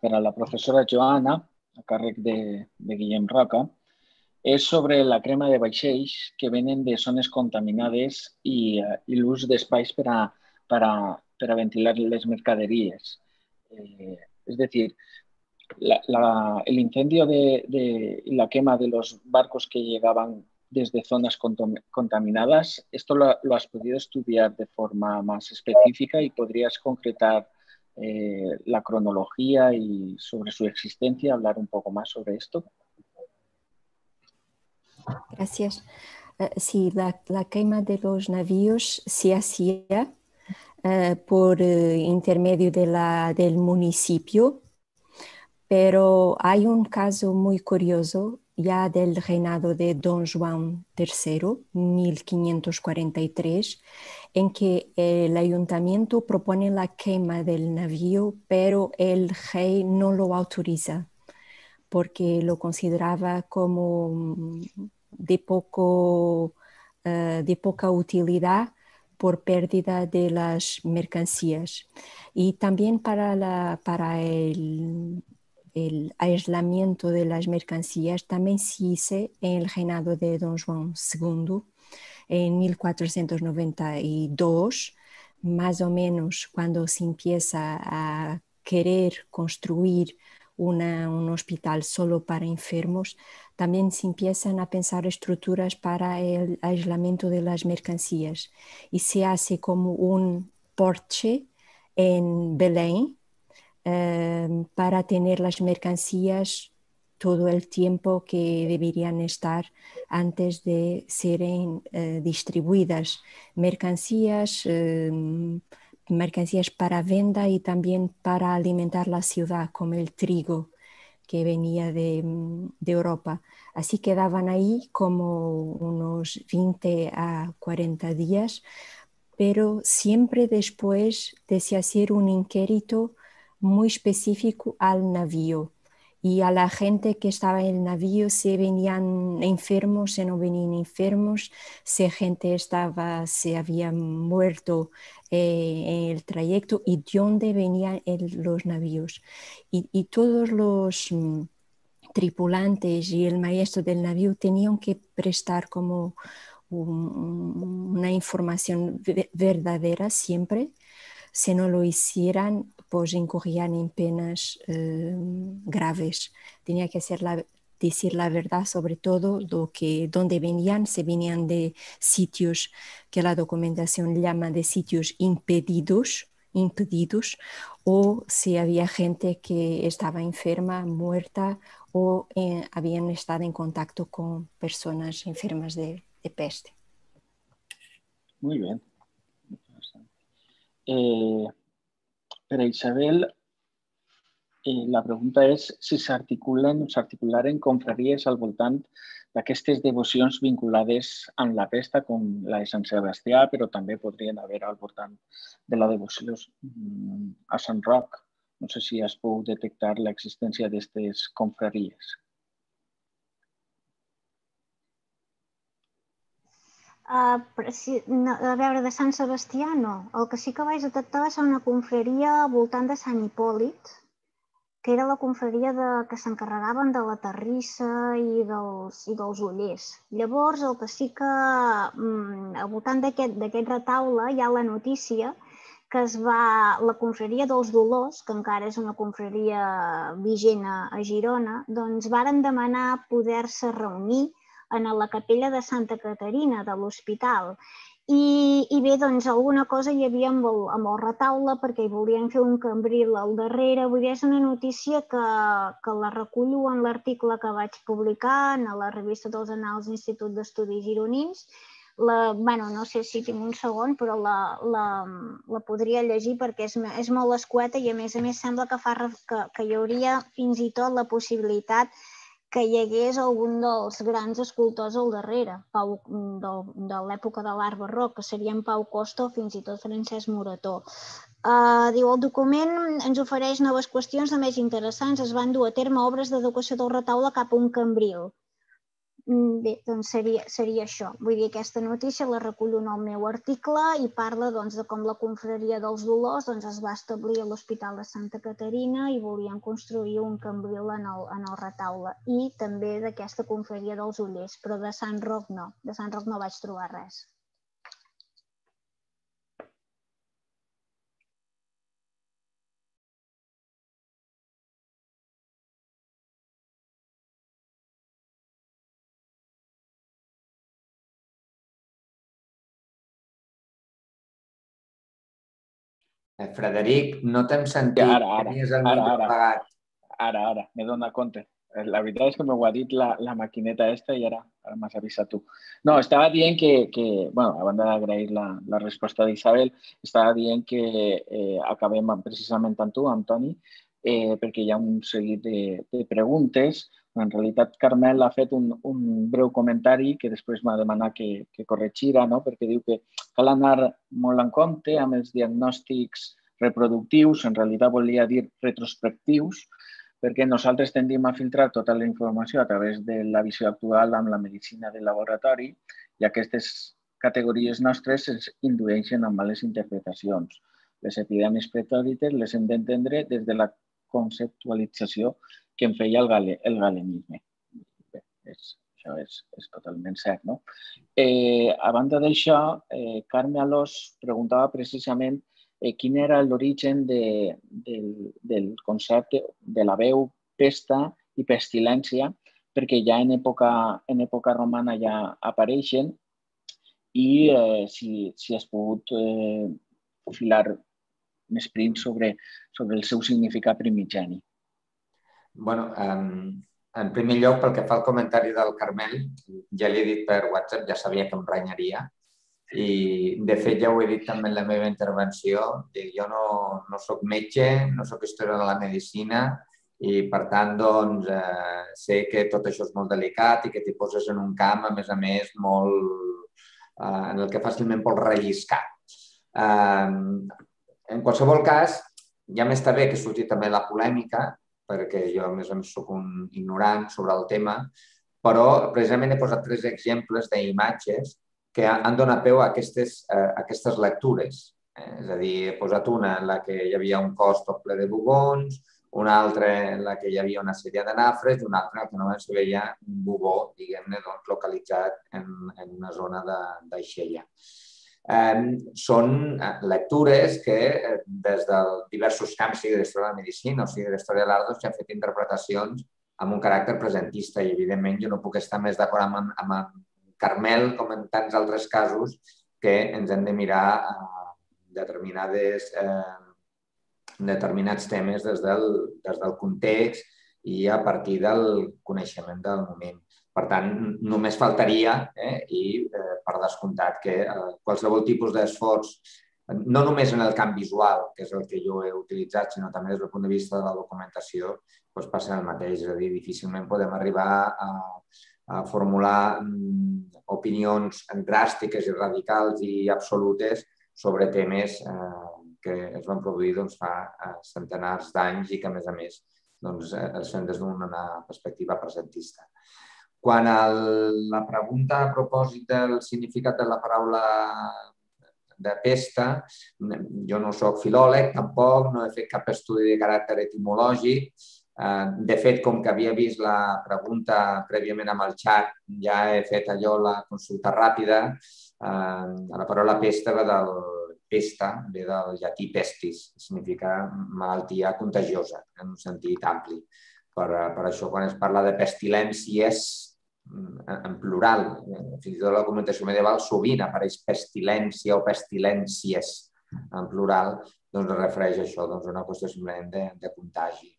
per a la professora Joana, a càrrec de, de Guillem Roca, és sobre la crema de vaixells que venen de zones contaminades i, eh, i l'ús d'espais per, a, ventilar les mercaderies. Eh, es decir, la, la, el incendio de, la quema de los barcos que llegaban desde zonas contaminadas. Esto lo, lo, has podido estudiar de forma más específica y podrías concretar eh, la cronología y sobre su existencia, hablar un poco más sobre esto. Gracias. Uh, sí, la, la, quema de los navíos se hacía uh, por uh, intermedio de la, del municipio, pero hay un caso muy curioso ya del reinado de Don Juan III, 1543, en que el ayuntamiento propone la quema del navío, pero el rey no lo autoriza, porque lo consideraba como de, poco, uh, de poca utilidad por pérdida de las mercancías. Y también para, la, para el, el aislamiento de las mercancías también se hizo en el reinado de Don Juan II en 1492, más o menos cuando se empieza a querer construir un hospital solo para enfermos, también se empiezan a pensar estructuras para el aislamiento de las mercancías y se hace como un porche en Belén eh, para tener las mercancías todo el tiempo que deberían estar antes de ser eh, distribuidas. Mercancías, eh, mercancías para venta y también para alimentar la ciudad, como el trigo que venía de, de, Europa. Así quedaban ahí como unos 20 a 40 días, pero siempre después de hacer un inquérito muy específico al navío y a la gente que estaba en el navío, si venían enfermos, si no venían enfermos, si gente estaba, se había muerto eh, en el trayecto y de dónde venían los navíos. Y, todos los mm, tripulantes y el maestro del navío tenían que prestar como un, una información verdadera siempre. Si no lo hicieran, pues incurrían en penas eh, graves. Tenía que decir la verdad sobre todo lo que dónde venían, se venían de sitios que la documentación llama de sitios impedidos, impedidos o si había gente que estaba enferma, muerta o eh, habían estado en contacto con personas enfermas de, de peste. Muy bien. Eh, per a Isabel, eh, la pregunta és si s'articulen o s'articularen confraries al voltant d'aquestes devocions vinculades amb la pesta, com la de Sant Sebastià, però també podrien haver al voltant de la devoció mm, a Sant Roc. No sé si es pou detectar l'existència d'aquestes confraries. Uh, si, no, a veure, de Sant Sebastià no. El que sí que vaig detectar va ser una confraria al voltant de Sant Hipòlit, que era la confraria de, que s'encarregaven de la terrissa i dels, i dels ullers. Llavors, el que sí que mm, al voltant d'aquest retaule hi ha la notícia que es va, la confraria dels Dolors, que encara és una confraria vigent a, a Girona, doncs varen demanar poder-se reunir en la capella de Santa Caterina de l'hospital. I, I bé, doncs alguna cosa hi havia amb el, amb el retaule perquè hi volien fer un cambril al darrere. Vull dir, és una notícia que, que la recullo en l'article que vaig publicar en la revista dels Anals Institut d'Estudis Gironins. La, bueno, no sé si tinc un segon, però la, la, la podria llegir perquè és, és molt escueta i a més a més sembla que, fa, que, que hi hauria fins i tot la possibilitat que hi hagués algun dels grans escultors al darrere, Pau, de, de l'època de l'art barroc, que serien Pau Costa o fins i tot Francesc Morató. Uh, diu, el document ens ofereix noves qüestions de més interessants. Es van dur a terme obres d'educació del retaule cap a un cambril. Mm, bé, doncs seria, seria això. Vull dir, aquesta notícia la recullo en el meu article i parla doncs, de com la confraria dels Dolors doncs, es va establir a l'Hospital de Santa Caterina i volien construir un cambril en el, en el retaule. I també d'aquesta confraria dels Ullers, però de Sant Roc no. De Sant Roc no vaig trobar res. Eh, Frederic, no t'hem sentit. ara, ara, el ara, ara, apagat. Ara, ara, m'he donat compte. Eh, la veritat és que m'ho ha dit la, la maquineta esta i ara, ara m'has avisat tu. No, estava dient que, que bueno, a banda d'agrair la, la resposta d'Isabel, estava dient que eh, acabem precisament amb tu, amb Toni, eh, perquè hi ha un seguit de, de preguntes. En realitat, Carmel ha fet un, un breu comentari que després m'ha demanat que, que corregirà, no? perquè diu que cal anar molt en compte amb els diagnòstics reproductius, en realitat volia dir retrospectius, perquè nosaltres tendim a filtrar tota la informació a través de la visió actual amb la medicina de laboratori i aquestes categories nostres ens indueixen a males interpretacions. Les epidèmies pretòrites les hem d'entendre des de la conceptualització que en feia el, gale, el galenisme. És, això és, és totalment cert. No? Eh, a banda d'això, eh, Carme Alós preguntava precisament eh, quin era l'origen de, del, del concepte de la veu pesta i pestilència, perquè ja en època, en època romana ja apareixen i eh, si, si has pogut eh, filar més prim sobre, sobre el seu significat primigeni. Bueno, um, en primer lloc, pel que fa al comentari del Carmel, ja li he dit per WhatsApp, ja sabia que em renyaria, i de fet ja ho he dit també en la meva intervenció, jo no, no sóc metge, no sóc historiador de la medicina i per tant doncs, eh, sé que tot això és molt delicat i que t'hi poses en un camp, a més a més, molt, eh, en el que fàcilment pots relliscar. Eh, en qualsevol cas, ja m'està bé que surti també la polèmica, perquè jo, a més a més, sóc un ignorant sobre el tema, però precisament he posat tres exemples d'imatges que han donat peu a aquestes, a aquestes lectures. Eh? És a dir, he posat una en la que hi havia un cos tot ple de bubons, una altra en la que hi havia una sèrie de nafres i una altra en la que només se veia un bubó, diguem-ne, doncs, localitzat en, en una zona d'Aixella. Eh, són eh, lectures que eh, des de diversos camps, sigui de l'història de la medicina o sigui de l'història de l'art, doncs, s'han fet interpretacions amb un caràcter presentista i, evidentment, jo no puc estar més d'acord amb, amb en Carmel, com en tants altres casos, que ens hem de mirar determinades, eh, determinats temes des del, des del context i a partir del coneixement del moment. Per tant, només faltaria, eh, i eh, per descomptat, que eh, qualsevol tipus d'esforç, no només en el camp visual, que és el que jo he utilitzat, sinó també des del punt de vista de la documentació, doncs passa el mateix. És a dir, difícilment podem arribar a, a formular mm, opinions dràstiques i radicals i absolutes sobre temes eh, que es van produir doncs, fa eh, centenars d'anys i que, a més a més, doncs, eh, els fem des d'una perspectiva presentista. Quan el, la pregunta a propòsit del significat de la paraula de pesta, jo no sóc filòleg tampoc, no he fet cap estudi de caràcter etimològic. Eh, de fet, com que havia vist la pregunta prèviament amb el xat, ja he fet allò, la consulta ràpida. Eh, la paraula pesta ve del pesta, ve del llatí pestis, significa malaltia contagiosa, en un sentit ampli. Per, per això, quan es parla de pestilències, en plural, fins i tot la documentació medieval sovint apareix pestilència o pestilències en plural, doncs es refereix a això, doncs una qüestió simplement de, de contagi.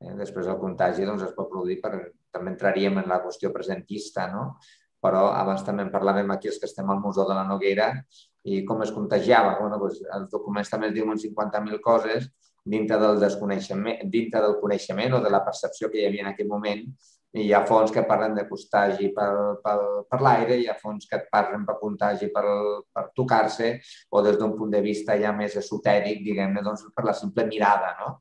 Eh? Després el contagi doncs, es pot produir per... També entraríem en la qüestió presentista, no? però abans també en parlàvem aquí els que estem al Museu de la Noguera i com es contagiava. Bueno, doncs, els documents també es diuen 50.000 coses dintre del desconeixement, dintre del coneixement o de la percepció que hi havia en aquell moment i hi ha fons que parlen de contagi per, per, per l'aire, hi ha fons que et parlen per contagi per, per tocar-se o des d'un punt de vista ja més esotèric, diguem-ne, doncs per la simple mirada, no?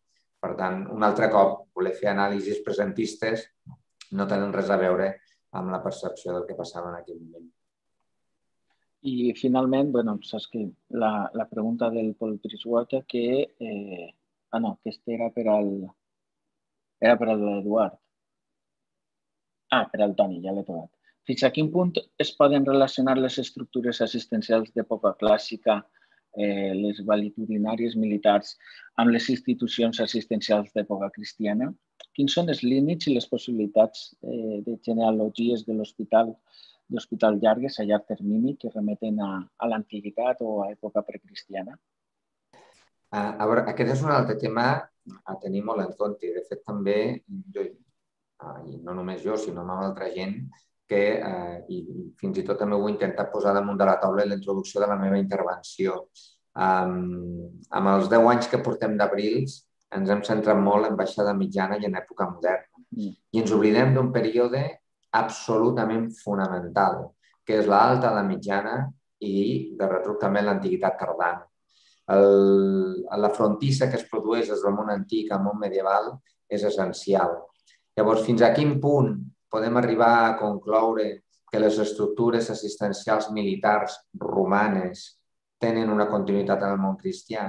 Per tant, un altre cop, voler fer anàlisis presentistes no tenen res a veure amb la percepció del que passava en aquell moment. I finalment, bueno, saps que la, la pregunta del Paul Triswater que... Eh, ah, no, que este era per al, era per a l'Eduard Ah, per al Toni, ja l'he trobat. Fins a quin punt es poden relacionar les estructures assistencials d'època clàssica, eh, les valitudinàries militars, amb les institucions assistencials d'època cristiana? Quins són els límits i les possibilitats eh, de genealogies de l'hospital d'hospital llargues a llarg termini que remeten a, a l'antiguitat o a època precristiana? A veure, aquest és un altre tema a tenir molt en compte. De fet, també jo eh, i no només jo, sinó amb altra gent, que, eh, i fins i tot també ho he intentat posar damunt de la taula en la introducció de la meva intervenció. Um, amb els 10 anys que portem d'abrils, ens hem centrat molt en baixada mitjana i en època moderna. Mm. I ens oblidem d'un període absolutament fonamental, que és l'alta, la mitjana i, de retruc, també l'antiguitat tardana. el, la frontissa que es produeix des del món antic al món medieval és essencial. Llavors, fins a quin punt podem arribar a concloure que les estructures assistencials militars romanes tenen una continuïtat en el món cristià?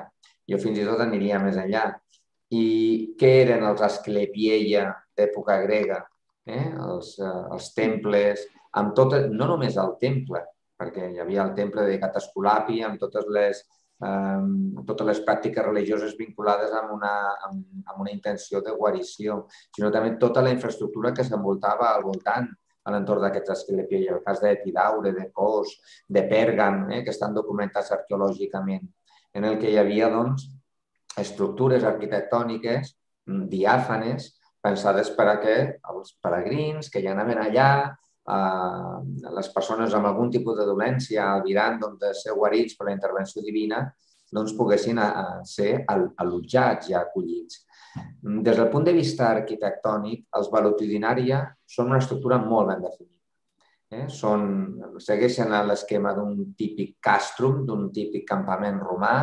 Jo fins i tot aniria més enllà. I què eren els asclepieia d'època grega? Eh? Els, eh, els temples, amb tot, no només el temple, perquè hi havia el temple dedicat a Esculapi, amb totes les totes les pràctiques religioses vinculades amb una, amb, amb una intenció de guarició, sinó també tota la infraestructura que s'envoltava al voltant a l'entorn d'aquests esclepia. I el cas d'Etidaure, de Cos, de Pèrgam, eh, que estan documentats arqueològicament, en el que hi havia doncs, estructures arquitectòniques mm, diàfanes pensades per a que els peregrins que ja anaven allà eh, les persones amb algun tipus de dolència albirant doncs, de ser guarits per la intervenció divina doncs, poguessin a, a ser allotjats i acollits. Des del punt de vista arquitectònic, els balotidinària són una estructura molt ben definida. Eh? Són, segueixen l'esquema d'un típic castrum, d'un típic campament romà,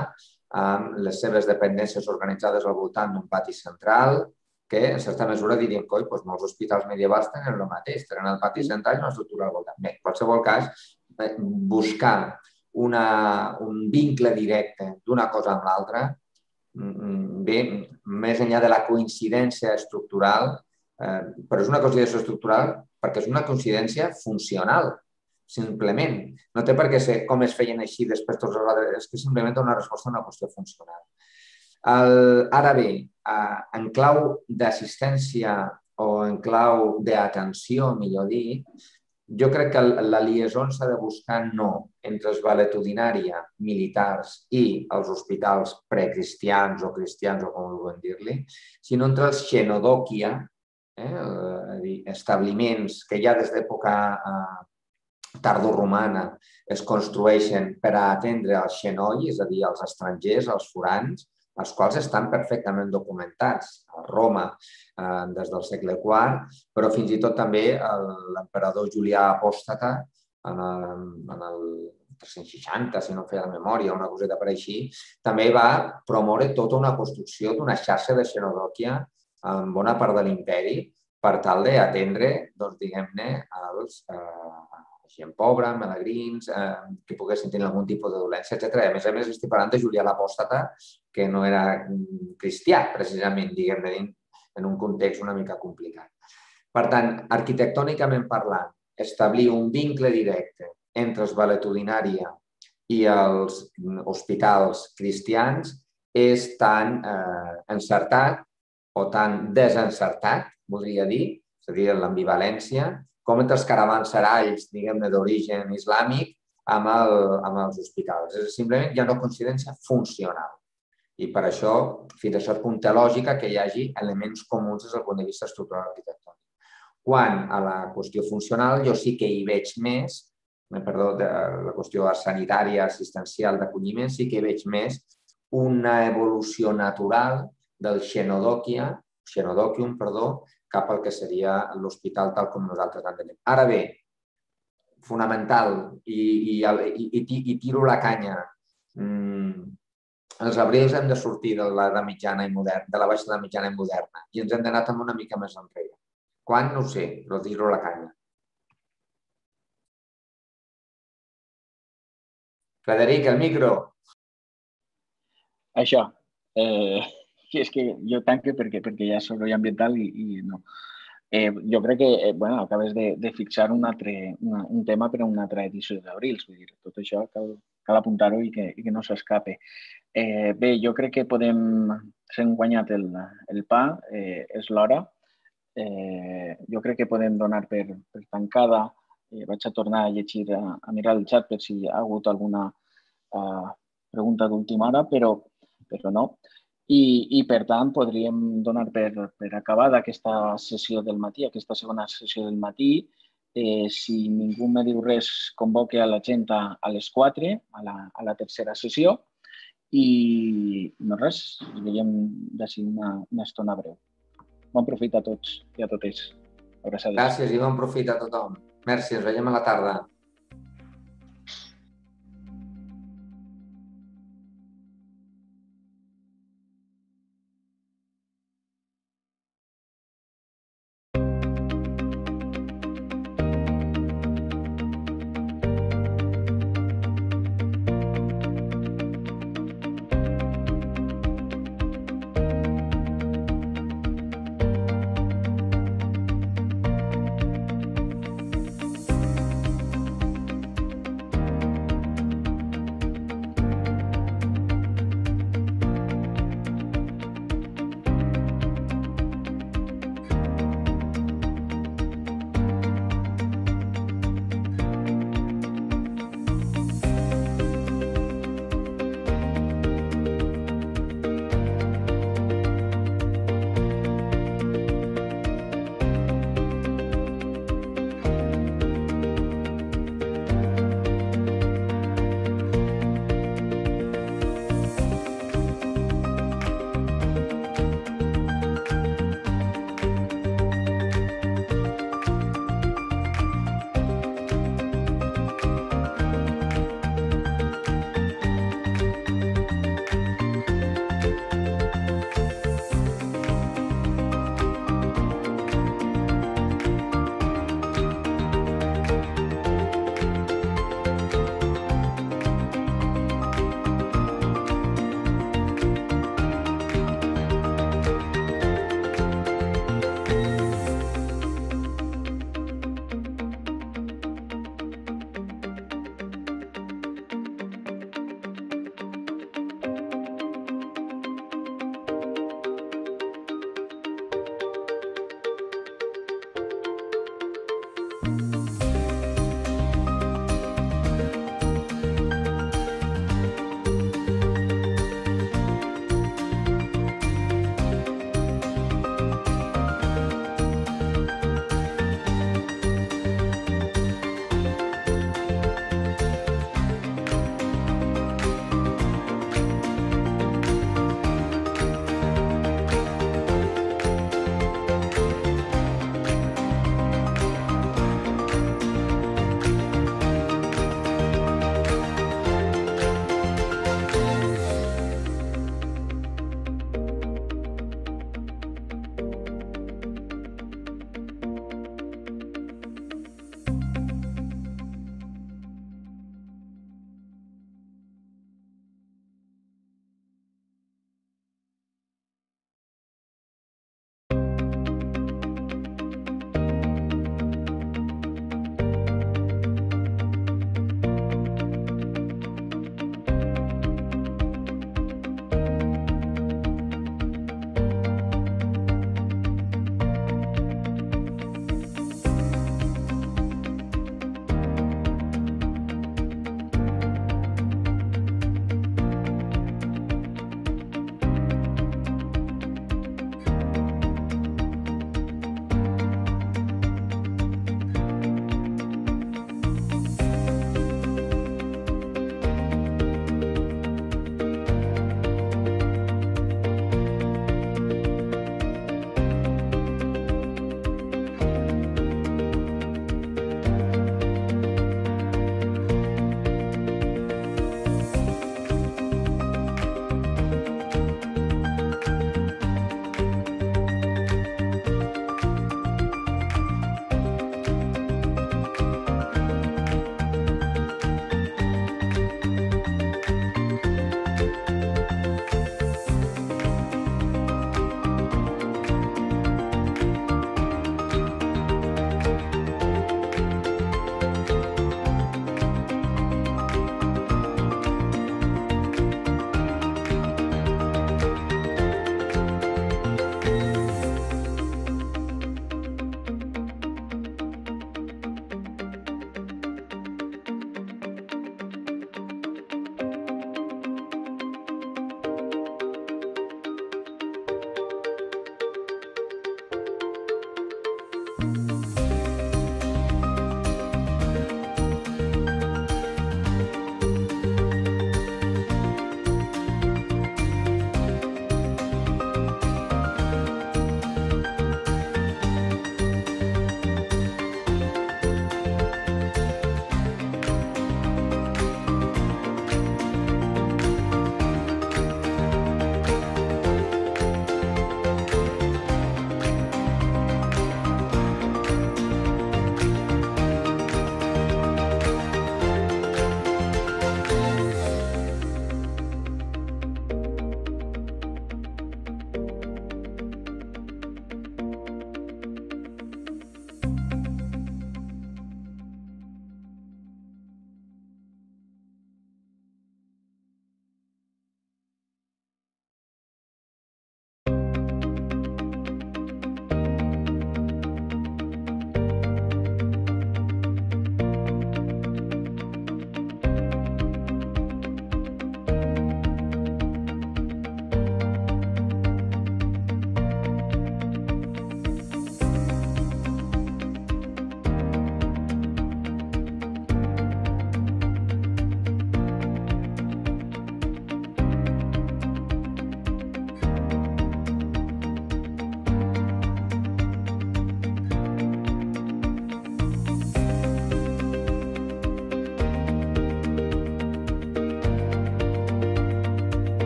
amb les seves dependències organitzades al voltant d'un pati central, que en certa mesura diríem que doncs, molts hospitals medievals tenen el mateix, tenen el pati central i una estructura al voltant. Bé, en qualsevol cas, eh, buscar una, un vincle directe d'una cosa amb l'altra, mm, mm, bé, més enllà de la coincidència estructural, eh, però és una coincidència estructural perquè és una coincidència funcional, simplement. No té per què ser com es feien així després tots els altres, és que simplement una resposta a una qüestió funcional. El, ara bé, eh, en clau d'assistència o en clau d'atenció, millor dir, jo crec que la liaison s'ha de buscar no entre els valetudinària militars i els hospitals precristians o cristians o com vulguem dir-li, sinó entre els xenodòquia, eh, dir, establiments que ja des d'època eh, tardoromana es construeixen per a atendre els xenoi, és a dir, els estrangers, els forans, els quals estan perfectament documentats a Roma eh, des del segle IV, però fins i tot també l'emperador Julià Apòstata en el, en el 360, si no feia la memòria, una coseta per així, també va promoure tota una construcció d'una xarxa de xenodòquia en bona part de l'imperi per tal d'atendre, doncs, diguem-ne, als, eh, gent pobra, melegrins, eh, que poguessin tenir algun tipus de dolència, etc. A més a més, estic parlant de Julià l'Apòstata, que no era cristià, precisament, diguem-ne, en un context una mica complicat. Per tant, arquitectònicament parlant, establir un vincle directe entre els valetudinària i els hospitals cristians és tan eh, encertat o tan desencertat, voldria dir, és a dir, l'ambivalència, com entre els caravanseralls, diguem-ne, d'origen islàmic amb, el, amb els hospitals. És simplement hi ha una coincidència funcional. I per això, fins a cert punt, té lògica que hi hagi elements comuns des del punt de vista estructural arquitectònic. Quan a la qüestió funcional jo sí que hi veig més, eh, perdó, de la qüestió sanitària, assistencial, d'acolliment, sí que hi veig més una evolució natural del xenodòquia, xenodòquium, perdó, cap al que seria l'hospital tal com nosaltres l'entenem. Ara bé, fonamental, i, i, i, i, i tiro la canya, mm, els abrils hem de sortir de l'edat mitjana i moderna, de la baixa edat mitjana i moderna, i ens hem d'anar també una mica més enrere. Quan? No ho sé, però tiro la canya. Frederic, el micro. Això. Eh, és que jo tanque perquè, perquè ja soroll ambiental i, i no. Eh, jo crec que eh, bueno, acabes de, de fixar un, altre, una, un tema per a una altra edició d'Abrils. Tot això cal, cal apuntar-ho i, que, i que no s'escape. Eh, bé, jo crec que podem... S'hem guanyat el, el pa, eh, és l'hora. Eh, jo crec que podem donar per, per tancada. Eh, vaig a tornar a llegir, a, a mirar el xat per si hi ha hagut alguna uh, pregunta d'última hora, però, però no. I, i per tant, podríem donar per, per acabada aquesta sessió del matí, aquesta segona sessió del matí. Eh, si ningú me diu res, convoque a la gent a, a les 4, a la, a la tercera sessió. I no res, ens veiem d'ací una, una estona breu. Bon profit a tots i a totes. Abraçades. Gràcies i bon profit a tothom. Merci, ens veiem a la tarda.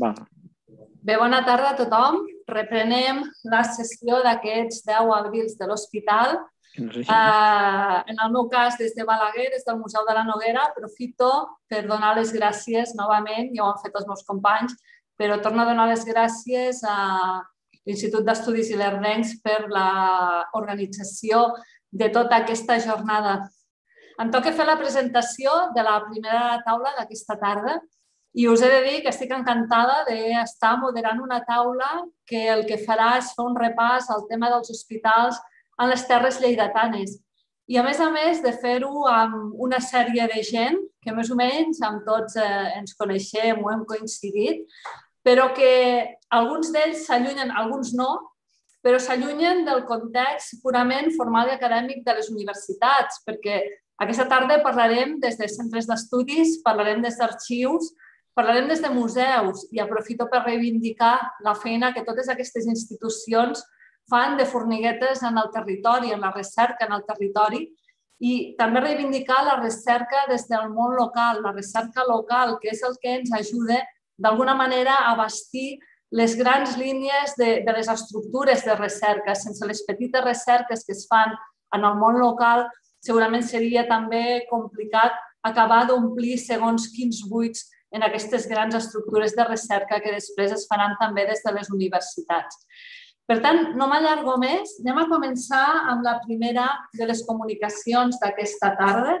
Va. Bé, bona tarda a tothom. Reprenem la sessió d'aquests 10 abrils de l'hospital. Uh, en el meu cas, des de Balaguer, des del Museu de la Noguera, aprofito per donar les gràcies novament, ja ho han fet els meus companys, però torno a donar les gràcies a l'Institut d'Estudis Ilerdencs per l'organització de tota aquesta jornada. Em toca fer la presentació de la primera taula d'aquesta tarda, i us he de dir que estic encantada d'estar moderant una taula que el que farà és fer un repàs al tema dels hospitals en les terres lleidatanes. I a més a més de fer-ho amb una sèrie de gent que més o menys amb tots eh, ens coneixem o hem coincidit, però que alguns d'ells s'allunyen, alguns no, però s'allunyen del context purament formal i acadèmic de les universitats, perquè aquesta tarda parlarem des de centres d'estudis, parlarem des d'arxius, Parlarem des de museus i aprofito per reivindicar la feina que totes aquestes institucions fan de formiguetes en el territori, en la recerca en el territori i també reivindicar la recerca des del món local, la recerca local, que és el que ens ajuda d'alguna manera a bastir les grans línies de, de les estructures de recerca. Sense les petites recerques que es fan en el món local, segurament seria també complicat acabar d'omplir segons quins buits en aquestes grans estructures de recerca que després es faran també des de les universitats. Per tant, no m'allargo més. Anem a començar amb la primera de les comunicacions d'aquesta tarda.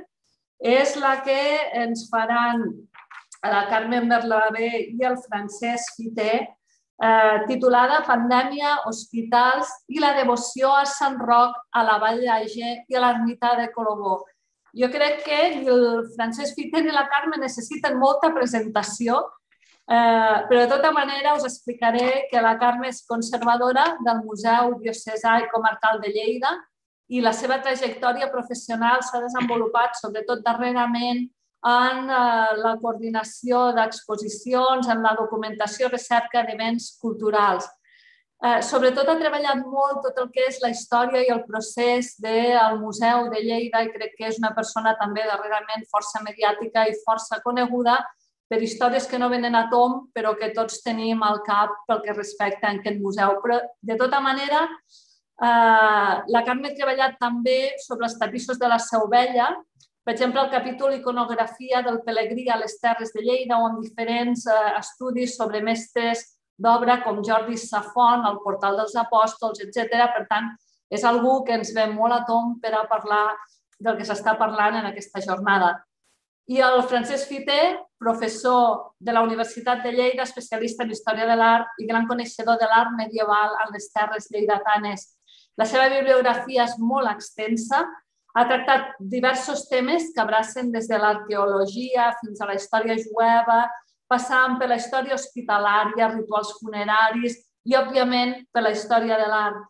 És la que ens faran la Carmen Berlabé i el Francesc Fité, eh, titulada Pandèmia, hospitals i la devoció a Sant Roc, a la Vall d'Age i a l'ermita de Colobó. Jo crec que el Francesc Fiter i la Carme necessiten molta presentació, eh, però de tota manera us explicaré que la Carme és conservadora del Museu Diocesà i Comarcal de Lleida i la seva trajectòria professional s'ha desenvolupat sobretot darrerament en eh, la coordinació d'exposicions, en la documentació i recerca d'events culturals. Eh, sobretot ha treballat molt tot el que és la història i el procés del Museu de Lleida i crec que és una persona també darrerament força mediàtica i força coneguda per històries que no venen a tom, però que tots tenim al cap pel que respecta a aquest museu. Però, de tota manera, eh, la Carme ha treballat també sobre els tapissos de la Seu Vella, per exemple, el capítol Iconografia del Pelegrí a les Terres de Lleida, o amb diferents eh, estudis sobre mestres d'obra com Jordi Safon, el Portal dels Apòstols, etc. Per tant, és algú que ens ve molt a tom per a parlar del que s'està parlant en aquesta jornada. I el Francesc Fité, professor de la Universitat de Lleida, especialista en Història de l'Art i gran coneixedor de l'art medieval a les terres lleidatanes. La seva bibliografia és molt extensa, ha tractat diversos temes que abracen des de l'arqueologia fins a la història jueva, passant per la història hospitalària, rituals funeraris i, òbviament, per la història de l'art.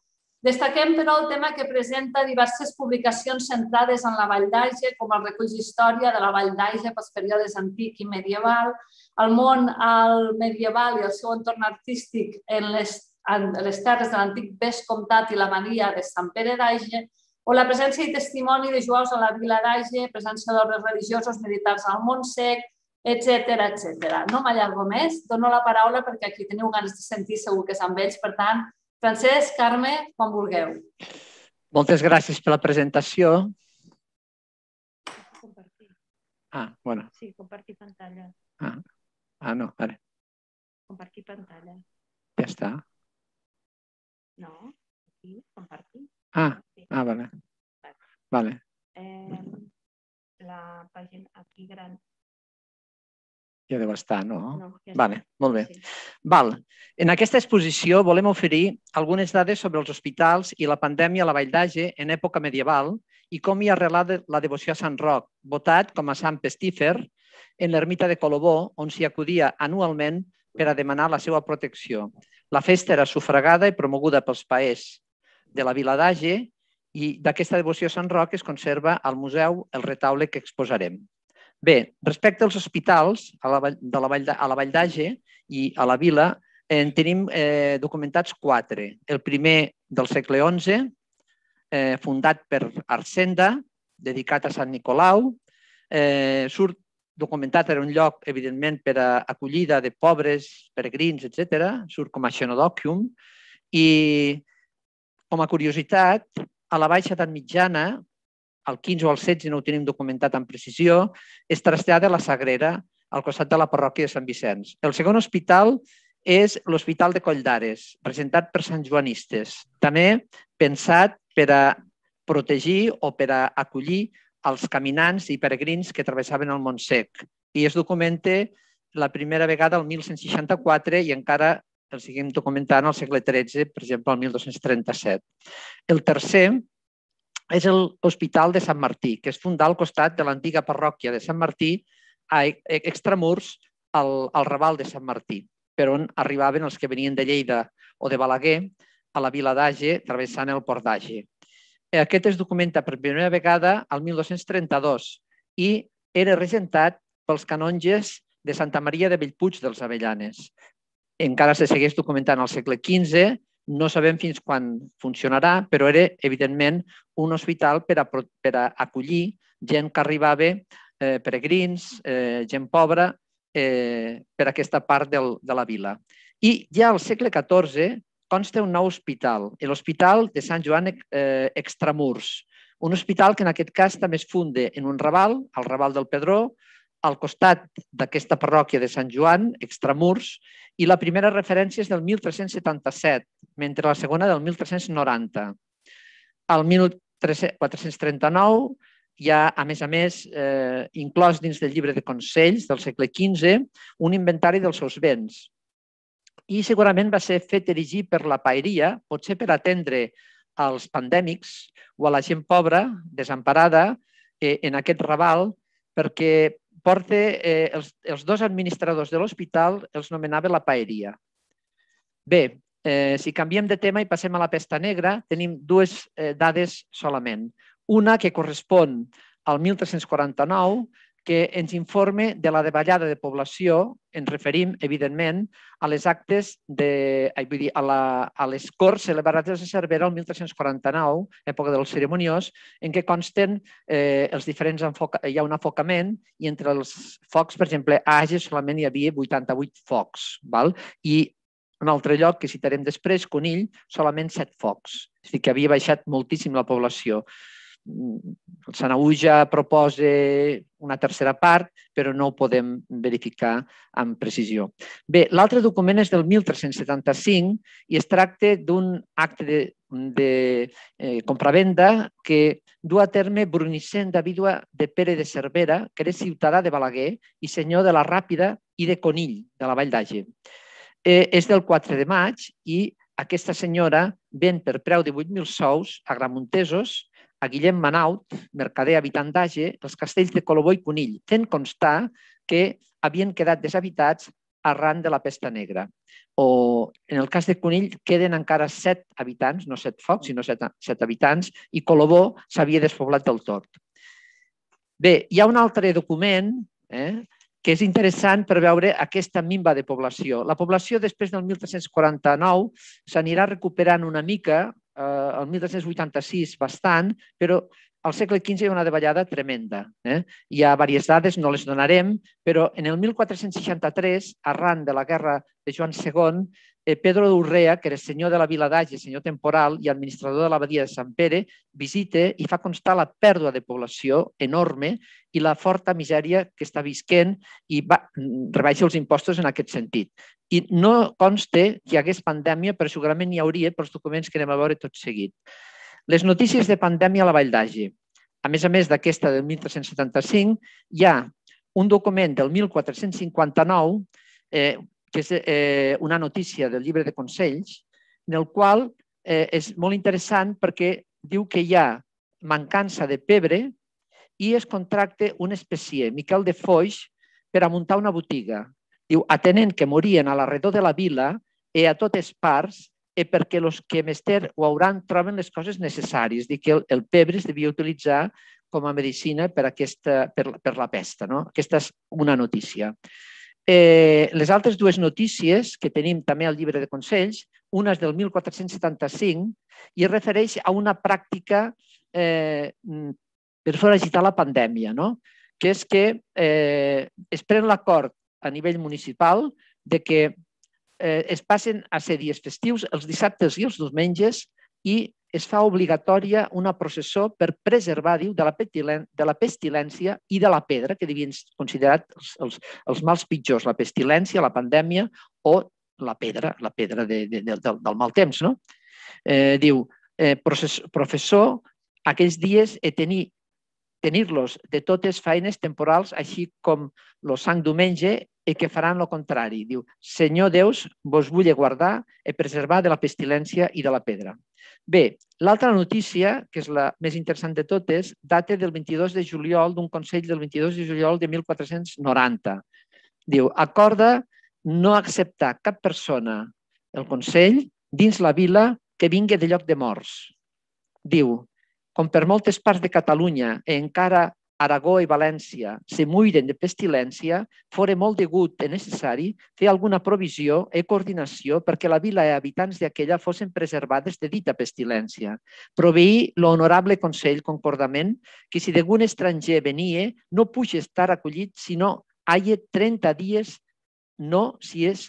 Destaquem, però, el tema que presenta diverses publicacions centrades en la Vall d'Aige, com el recull d'història de la Vall d'Aige pels períodes antic i medieval, el món al medieval i el seu entorn artístic en les, en les terres de l'antic Vescomtat i la Maria de Sant Pere d'Aige, o la presència i testimoni de jueus a la vila d'Aige, presència d'obres religiosos militars al Montsec, etc etc. No m'allargo més, dono la paraula perquè aquí teniu ganes de sentir segur que és amb ells. Per tant, Francesc, Carme, quan vulgueu. Moltes gràcies per la presentació. Compartir. Ah, bueno. Sí, compartir pantalla. Ah, ah no, vale. Compartir pantalla. Ja està. No, aquí, compartir. Ah, ah vale. Vale. Eh, la pàgina aquí gran, ja deu estar, no? no ja vale, molt bé. Sí. Val. En aquesta exposició volem oferir algunes dades sobre els hospitals i la pandèmia a la Vall d'Age en època medieval i com hi ha arrelat la devoció a Sant Roc, votat com a Sant Pestífer en l'ermita de Colobó, on s'hi acudia anualment per a demanar la seva protecció. La festa era sufragada i promoguda pels paers de la Vila d'Age i d'aquesta devoció a Sant Roc es conserva al museu el retaule que exposarem. Bé, respecte als hospitals a la, de la Vall a la Vall d'Age i a la Vila, en tenim eh, documentats quatre. El primer del segle XI, eh, fundat per Arsenda, dedicat a Sant Nicolau, eh, surt documentat, era un lloc, evidentment, per a acollida de pobres, peregrins, etc. Surt com a xenodòcium. I, com a curiositat, a la Baixa Edat Mitjana, al 15 o al 16, no ho tenim documentat amb precisió, es trasllada a la Sagrera, al costat de la parròquia de Sant Vicenç. El segon hospital és l'Hospital de Coll d'Ares, presentat per Sant Joanistes, també pensat per a protegir o per a acollir els caminants i peregrins que travessaven el Montsec. I es documenta la primera vegada el 1164 i encara el seguim documentant al segle XIII, per exemple, el 1237. El tercer és l'Hospital de Sant Martí, que es fundà al costat de l'antiga parròquia de Sant Martí, a extramurs al, al Raval de Sant Martí, per on arribaven els que venien de Lleida o de Balaguer a la vila d'Age, travessant el port d'Age. Aquest es documenta per primera vegada al 1232 i era regentat pels canonges de Santa Maria de Bellpuig dels Avellanes. Encara se segueix documentant al segle XV, no sabem fins quan funcionarà, però era, evidentment, un hospital per a, per a acollir gent que arribava, eh, peregrins, eh, gent pobra, eh, per aquesta part del, de la vila. I ja al segle XIV consta un nou hospital, l'Hospital de Sant Joan eh, Extramurs, un hospital que en aquest cas també es funde en un raval, al raval del Pedró, al costat d'aquesta parròquia de Sant Joan, Extramurs, i la primera referència és del 1377, mentre la segona del 1390. Al 1439 hi ha, a més a més, eh, inclòs dins del llibre de consells del segle XV, un inventari dels seus béns, i segurament va ser fet erigir per la paeria, potser per atendre als pandèmics o a la gent pobra, desemparada, eh, en aquest raval, perquè porta, eh, els, els dos administradors de l'hospital els nomenava la paeria. Bé, eh, si canviem de tema i passem a la pesta negra, tenim dues eh, dades solament. Una que correspon al 1349, que ens informe de la davallada de població, ens referim, evidentment, a les actes de, vull dir, a, la, a les corts celebrades a Cervera el 1349, època del ceremoniós, en què consten eh, els diferents enfoca... hi ha un enfocament i entre els focs, per exemple, a Ages solament hi havia 88 focs, val? i un altre lloc que citarem després, Conill, solament 7 focs. És dir, que havia baixat moltíssim la població. El Sanauja proposa una tercera part, però no ho podem verificar amb precisió. Bé, l'altre document és del 1375 i es tracta d'un acte de, de eh, compravenda que du a terme Brunicent vídua de Pere de Cervera, que era ciutadà de Balaguer i senyor de la Ràpida i de Conill, de la Vall d'Age. Eh, és del 4 de maig i aquesta senyora ven per preu de 8.000 sous a Gramontesos a Guillem Manaut, mercader habitant d'Age, els castells de Colobó i Conill, fent constar que havien quedat deshabitats arran de la pesta negra. O en el cas de Conill queden encara set habitants, no set focs, sinó set, set habitants, i Colobó s'havia despoblat del tot. Bé, hi ha un altre document eh, que és interessant per veure aquesta minva de població. La població després del 1349 s'anirà recuperant una mica eh, el 1386 bastant, però al segle XV hi ha una davallada tremenda. Eh? Hi ha diverses dades, no les donarem, però en el 1463, arran de la guerra de Joan II, Pedro d'Urrea, que era senyor de la Vila d'Age, senyor temporal i administrador de l'abadia de Sant Pere, visita i fa constar la pèrdua de població enorme i la forta misèria que està visquent i va, rebaixa els impostos en aquest sentit. I no conste que hi hagués pandèmia, però segurament hi hauria pels documents que anem a veure tot seguit. Les notícies de pandèmia a la Vall d'Age. A més a més d'aquesta del 1375, hi ha un document del 1459 eh, que és eh, una notícia del llibre de consells, en el qual eh, és molt interessant perquè diu que hi ha mancança de pebre i es contracta un especier, Miquel de Foix, per a muntar una botiga. Diu, atenent que morien a l'arredor de la vila i a totes parts i perquè els que mester ho hauran troben les coses necessàries. Dic que el, el pebre es devia utilitzar com a medicina per, aquesta, per, per la pesta. No? Aquesta és una notícia. Eh, les altres dues notícies que tenim també al llibre de consells, una és del 1475 i es refereix a una pràctica eh, per foragitar la pandèmia. No? que és que eh, es pren l'acord a nivell municipal de que eh, es passen a ser dies festius els dissabtes i els diumenges i es fa obligatòria una processó per preservar, diu, de la, de la pestilència i de la pedra, que devien considerat els, els, els mals pitjors, la pestilència, la pandèmia o la pedra, la pedra de, de, de, del, del mal temps. No? Eh, diu, eh, process, professor, aquells dies he tenir tenir-los de totes feines temporals, així com lo sang diumenge, i que faran lo contrari. Diu, Senyor Déus, vos vull guardar i preservar de la pestilència i de la pedra. Bé, l'altra notícia, que és la més interessant de totes, data del 22 de juliol, d'un Consell del 22 de juliol de 1490. Diu, acorda no acceptar cap persona, el Consell, dins la vila que vingui de lloc de morts. Diu, com per moltes parts de Catalunya, encara Aragó i València se muiren de pestilència, fora molt degut i necessari fer alguna provisió i coordinació perquè la vila i habitants d'aquella fossin preservades de dita pestilència. Proveir l'honorable Consell concordament que si d'algun estranger venia no puja estar acollit sinó haia 30 dies no si és,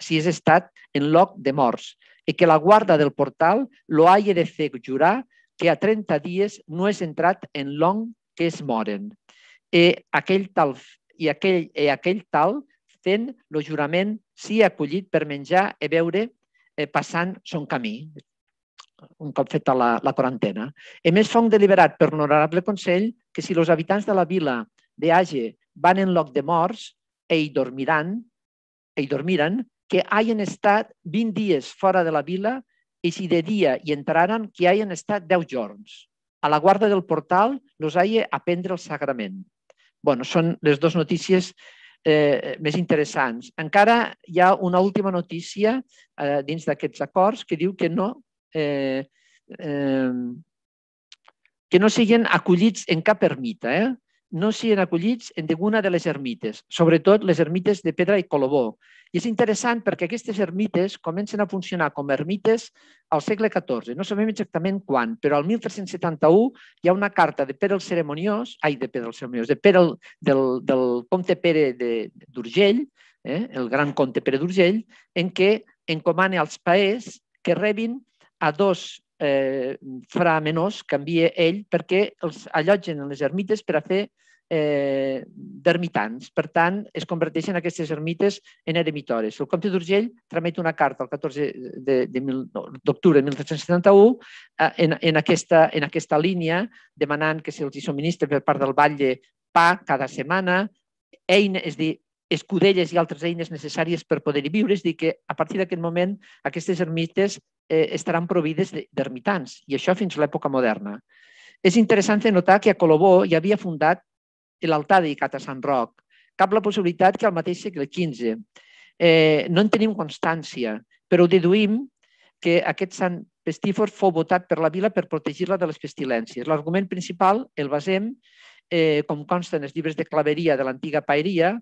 si és estat en lloc de morts i que la guarda del portal lo hagi de fer jurar que a 30 dies no és entrat en long que es moren. I aquell tal, i aquell, i aquell tal fent el jurament sí acollit per menjar i beure eh, passant son camí, un cop feta la, la quarantena. I més fa un deliberat per l'honorable Consell que si els habitants de la vila de Age van en lloc de morts, ell dormiran, ell dormiran, que hagin estat 20 dies fora de la vila i si de dia hi entraran, que hagin estat 10 jorns a la guarda del portal los haia a prendre el sagrament. bueno, són les dues notícies eh, més interessants. Encara hi ha una última notícia eh, dins d'aquests acords que diu que no, eh, eh, que no siguin acollits en cap ermita. Eh? No siguin acollits en alguna de les ermites, sobretot les ermites de pedra i colobó. I és interessant perquè aquestes ermites comencen a funcionar com a ermites al segle XIV. No sabem exactament quan, però al 1371 hi ha una carta de Pere el Ceremoniós, ai, de Pere el Ceremoniós, de Pere el, del, del comte Pere d'Urgell, eh, el gran comte Pere d'Urgell, en què encomana als paers que rebin a dos eh, fra menors que ell perquè els allotgen en les ermites per a fer eh, d'ermitans. Per tant, es converteixen aquestes ermites en eremitores. El comte d'Urgell tramet una carta el 14 d'octubre de, de 1371 eh, en, en, aquesta, en aquesta línia demanant que se'ls subministri per part del Batlle pa cada setmana, eina, és dir, escudelles i altres eines necessàries per poder-hi viure, és dir, que a partir d'aquest moment aquestes ermites eh, estaran provides d'ermitans, i això fins a l'època moderna. És interessant notar que a Colobó hi havia fundat l'altar dedicat a Sant Roc. Cap la possibilitat que al mateix segle XV. Eh, no en tenim constància, però deduïm que aquest sant pestífor fou votat per la vila per protegir-la de les pestilències. L'argument principal el basem, eh, com consta en els llibres de claveria de l'antiga paeria,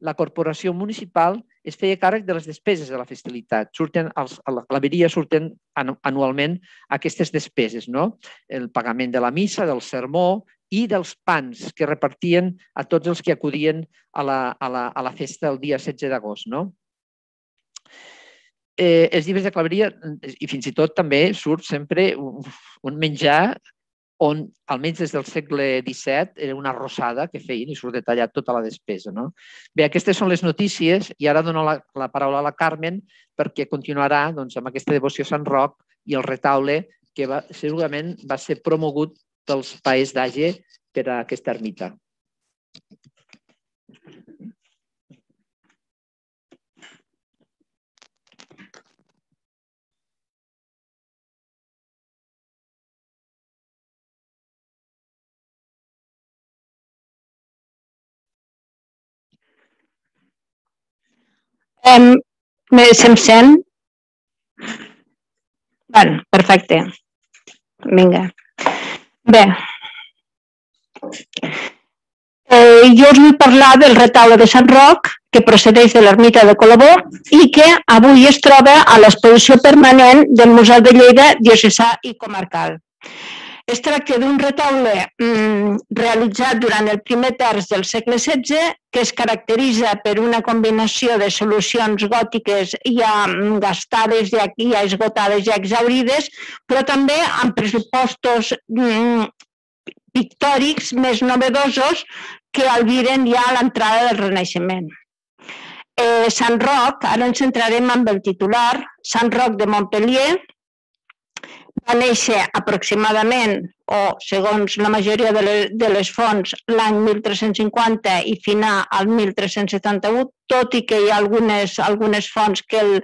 la corporació municipal es feia càrrec de les despeses de la festivitat. Surten als, a la claveria surten anualment aquestes despeses, no? el pagament de la missa, del sermó i dels pans que repartien a tots els que acudien a la, a la, a la festa el dia 16 d'agost. No? Eh, els llibres de claveria, i fins i tot també surt sempre un, un menjar on, almenys des del segle XVII, era una rosada que feien i surt detallat tota la despesa. No? Bé, aquestes són les notícies i ara dono la, la paraula a la Carmen perquè continuarà doncs, amb aquesta devoció a Sant Roc i el retaule que va, segurament va ser promogut dels païs d'Age per a aquesta ermita. Um, se'm sent? Bueno, perfecte. Vinga. Bé, eh, jo us vull parlar del retaule de Sant Roc, que procedeix de l'ermita de Colobó i que avui es troba a l'exposició permanent del Museu de Lleida Diocesà i Comarcal. Es tracta d'un retaule mm, realitzat durant el primer terç del segle XVI que es caracteritza per una combinació de solucions gòtiques ja gastades, ja, ja esgotades, ja exaurides, però també amb pressupostos mm, pictòrics més novedosos que albiren ja l'entrada del Renaixement. Eh, Sant Roc, ara ens centrarem amb el titular, Sant Roc de Montpellier, va néixer aproximadament, o segons la majoria de les, de les fonts, l'any 1350 i final al 1371, tot i que hi ha algunes, algunes fonts que el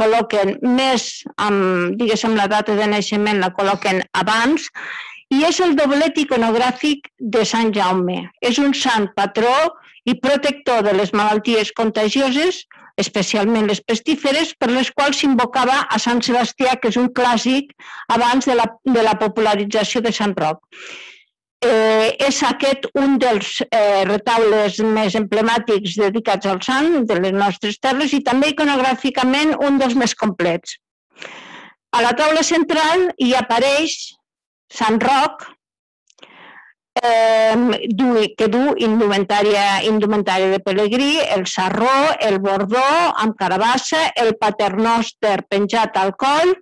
col·loquen més amb, diguéssim, la data de naixement la col·loquen abans, i és el doblet iconogràfic de Sant Jaume. És un sant patró i protector de les malalties contagioses, especialment les pestíferes, per les quals s'invocava a Sant Sebastià, que és un clàssic abans de la, de la popularització de Sant Roc. Eh, és aquest un dels eh, retaules més emblemàtics dedicats al sant de les nostres terres i també iconogràficament un dels més complets. A la taula central hi apareix Sant Roc, eh, du, que du indumentària, indumentària de pelegrí, el sarró, el bordó amb carabassa, el paternòster penjat al coll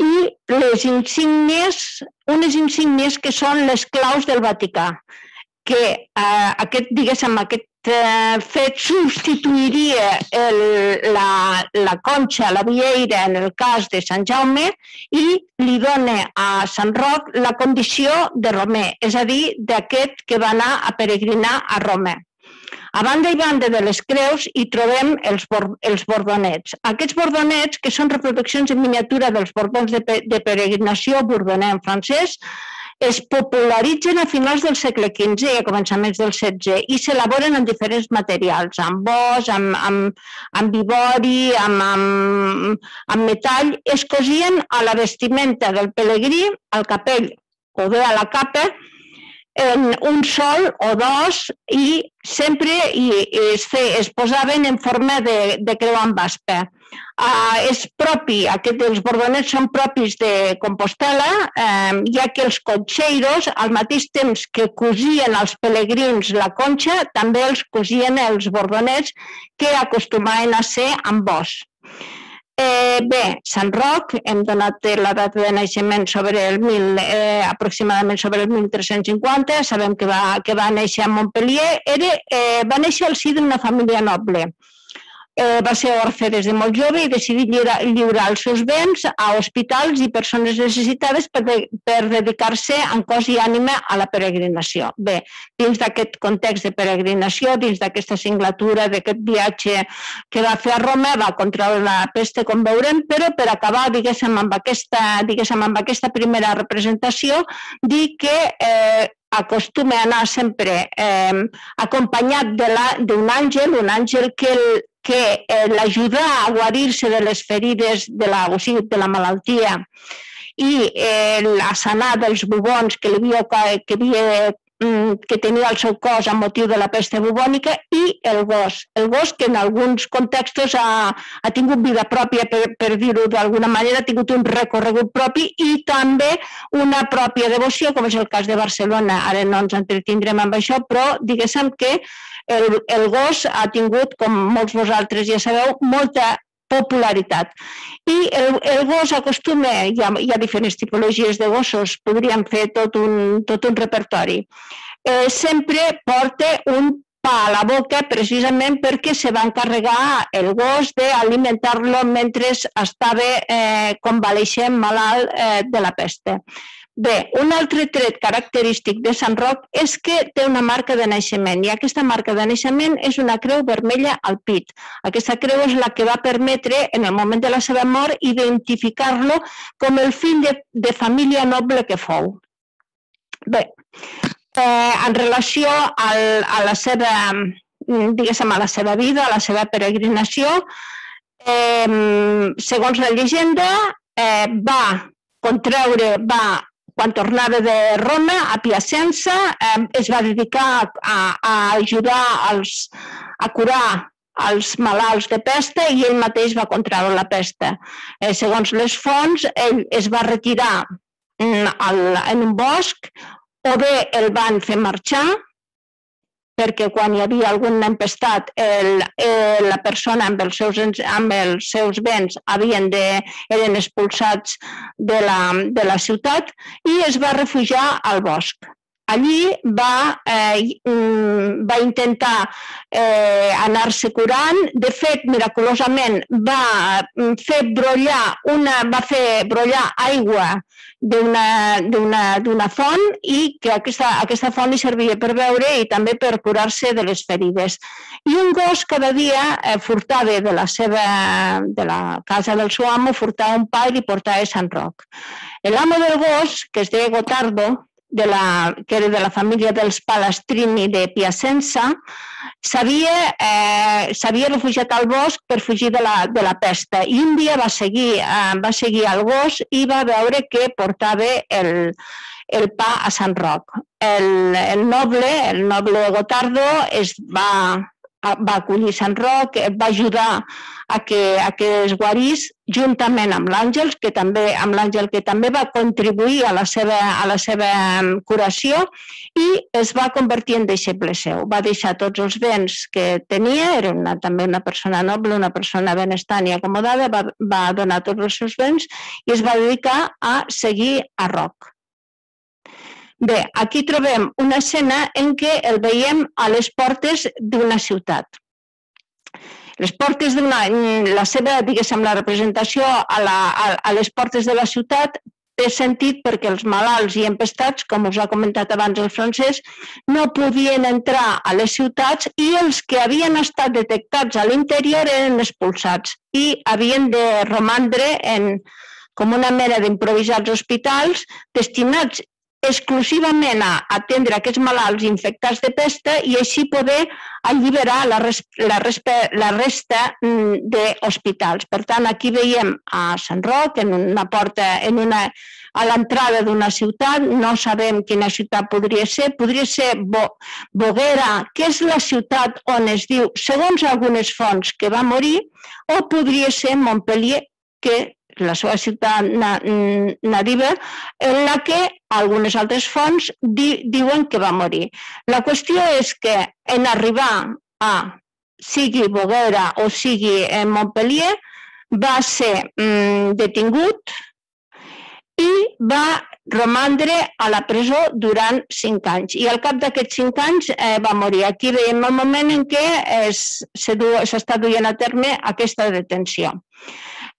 i les insígnies, unes insígnies que són les claus del Vaticà que eh, aquest, diguéssim, aquest eh, fet substituiria el, la, la conxa, la vieira, en el cas de Sant Jaume, i li dona a Sant Roc la condició de romer, és a dir, d'aquest que va anar a peregrinar a Roma. A banda i banda de les creus hi trobem els, els bordonets. Aquests bordonets, que són reproduccions en miniatura dels bordons de, de peregrinació bordoner en francès, es popularitzen a finals del segle XV i a començaments del XVI i s'elaboren en diferents materials, amb bos, amb, amb, amb vivori, amb, amb, amb metall. Es cosien a la vestimenta del pelegrí, al capell o bé a la capa, en un sol o dos i sempre i es, fe, es posaven en forma de, de creu amb aspa. Uh, és propi, aquest, els bordonets són propis de Compostela, eh, ja que els conxeiros, al mateix temps que cosien els pelegrins la conxa, també els cosien els bordonets que acostumaven a ser amb bosc. Eh, bé, Sant Roc, hem donat la data de naixement sobre el 1000, eh, aproximadament sobre el 1350, sabem que va, que va néixer a Montpellier, era, eh, va néixer al si d'una família noble eh, va ser orfe des de molt jove i decidí lliurar, lliurar els seus béns a hospitals i persones necessitades per, de, per dedicar-se en cos i ànima a la peregrinació. Bé, dins d'aquest context de peregrinació, dins d'aquesta singlatura, d'aquest viatge que va fer a Roma, va contra la peste, com veurem, però per acabar, diguéssim, amb aquesta, diguéssim, amb aquesta primera representació, dir que eh, acostuma a anar sempre eh, acompanyat d'un àngel, un àngel que el, que eh, l'ajuda a guarir-se de les ferides de la, o sigui, de la malaltia i eh, la sanar dels bubons que, havia, que, havia, mm, que tenia al seu cos amb motiu de la peste bubònica i el gos. El gos que en alguns contextos ha, ha tingut vida pròpia, per, per dir-ho d'alguna manera, ha tingut un recorregut propi i també una pròpia devoció, com és el cas de Barcelona. Ara no ens entretindrem amb això, però diguéssim que el, el gos ha tingut, com molts vosaltres ja sabeu, molta popularitat. I el, el gos acostuma, hi ha, hi ha diferents tipologies de gossos, podríem fer tot un, tot un repertori. Eh, sempre porta un pa a la boca precisament perquè se va encarregar el gos d'alimentar-lo mentre estava eh, convaleixent malalt eh, de la peste. Bé, un altre tret característic de Sant Roc és que té una marca de naixement i aquesta marca de naixement és una creu vermella al pit. Aquesta creu és la que va permetre, en el moment de la seva mort, identificar-lo com el fill de, de família noble que fou. Bé, eh, en relació al, a la seva, diguéssim, a la seva vida, a la seva peregrinació, eh, segons la llegenda, eh, va contraure, va quan tornava de Roma, a Piacenza, eh, es va dedicar a, a ajudar als, a curar els malalts de pesta i ell mateix va contraure la pesta. Eh, segons les fonts, ell es va retirar en un bosc o bé el van fer marxar perquè quan hi havia algun empestat el, eh, la persona amb els, seus, amb els seus béns havien de, eren expulsats de la, de la ciutat i es va refugiar al bosc. Allí va, eh, mm, va intentar eh, anar-se curant. De fet, miraculosament, va mm, fer brollar, una, va fer brollar aigua d'una font i que aquesta, aquesta font li servia per beure i també per curar-se de les ferides. I un gos cada dia eh, furtava de la, seva, de la casa del seu amo, furtava un pa i li portava a Sant Roc. L'amo del gos, que es deia Gotardo, de la, que era de la família dels Palastrini de Piacenza, s'havia eh, refugiat al bosc per fugir de la, de la pesta i un dia va seguir, eh, va seguir al gos i va veure que portava el, el pa a Sant Roc. El, el noble, el noble Gotardo, es va, va acollir Sant Roc, va ajudar a que, a que es guarís juntament amb l'Àngel, que també amb l'Àngel que també va contribuir a la seva, a la seva mm, curació i es va convertir en deixeble seu. Va deixar tots els béns que tenia, era una, també una persona noble, una persona benestant i acomodada, va, va donar tots els seus béns i es va dedicar a seguir a Roc. Bé, aquí trobem una escena en què el veiem a les portes d'una ciutat. Les portes d'una... La seva, diguéssim, la representació a, la, a, a les portes de la ciutat té sentit perquè els malalts i empestats, com us ha comentat abans el francès, no podien entrar a les ciutats i els que havien estat detectats a l'interior eren expulsats i havien de romandre en, com una mena d'improvisats hospitals destinats exclusivament a atendre aquests malalts infectats de pesta i així poder alliberar la, res, la, respe, la resta mm, d'hospitals. Per tant, aquí veiem a Sant Roc, en una porta, en una, a l'entrada d'una ciutat, no sabem quina ciutat podria ser, podria ser Bo, Boguera, que és la ciutat on es diu, segons algunes fonts, que va morir, o podria ser Montpellier, que la seva ciutat nadiva, en la que algunes altres fonts di, diuen que va morir. La qüestió és que en arribar a sigui Boguera o sigui en Montpellier, va ser mm, detingut i va romandre a la presó durant cinc anys. I al cap d'aquests cinc anys eh, va morir. Aquí veiem el moment en què s'està duent a terme aquesta detenció.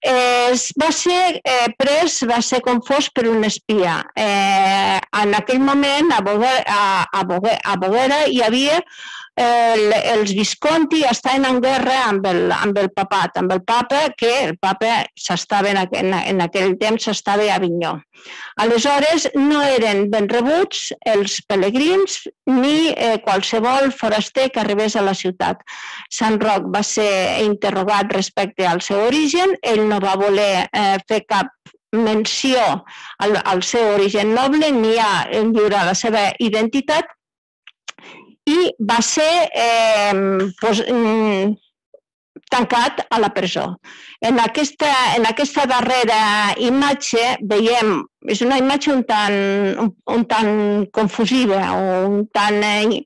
Eh, va ser eh, pres, va ser confós per un espia. Eh, en aquell moment, a Boguera, a, a Boguera, a Boguera hi havia el, els Visconti estaven en guerra amb el, amb el papat, amb el papa, que el papa s'estava en, en, en aquell temps s'estava a Avinyó. Aleshores, no eren ben rebuts els pelegrins ni eh, qualsevol foraster que arribés a la ciutat. Sant Roc va ser interrogat respecte al seu origen, ell no va voler eh, fer cap menció al, al seu origen noble ni a lliurar la seva identitat i va ser eh, pues, mm, tancat a la presó. En aquesta, en aquesta darrera imatge veiem, és una imatge un tant, un, un tant confusiva o un tant eh,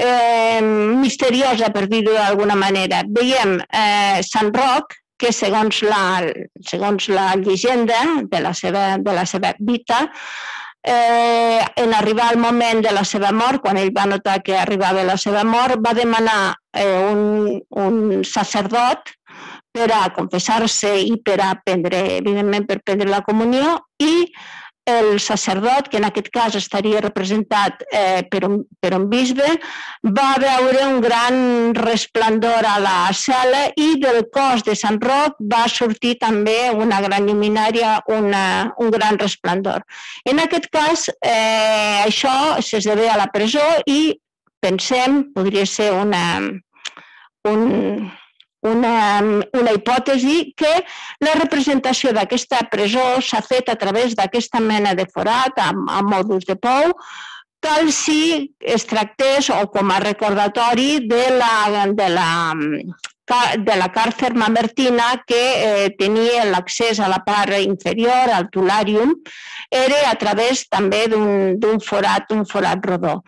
eh, misteriosa, per dir-ho d'alguna manera. Veiem eh, Sant Roc, que segons la, segons la llegenda de la seva, de la seva vida, eh, en arribar al moment de la seva mort, quan ell va notar que arribava la seva mort, va demanar eh, un, un sacerdot per a confessar-se i per a prendre, evidentment, per prendre la comunió i el sacerdot, que en aquest cas estaria representat eh, per, un, per un bisbe, va veure un gran resplendor a la cel·la i del cos de Sant Roc va sortir també una gran luminària, una, un gran resplendor. En aquest cas, eh, això s'esdevé a la presó i pensem, podria ser una, un, una, una hipòtesi que la representació d'aquesta presó s'ha fet a través d'aquesta mena de forat amb, amb mòduls de pou, tal si es tractés o com a recordatori de la, de la, de la càrcer mamertina que eh, tenia l'accés a la part inferior, al tulàrium, era a través també d'un forat, un forat rodó.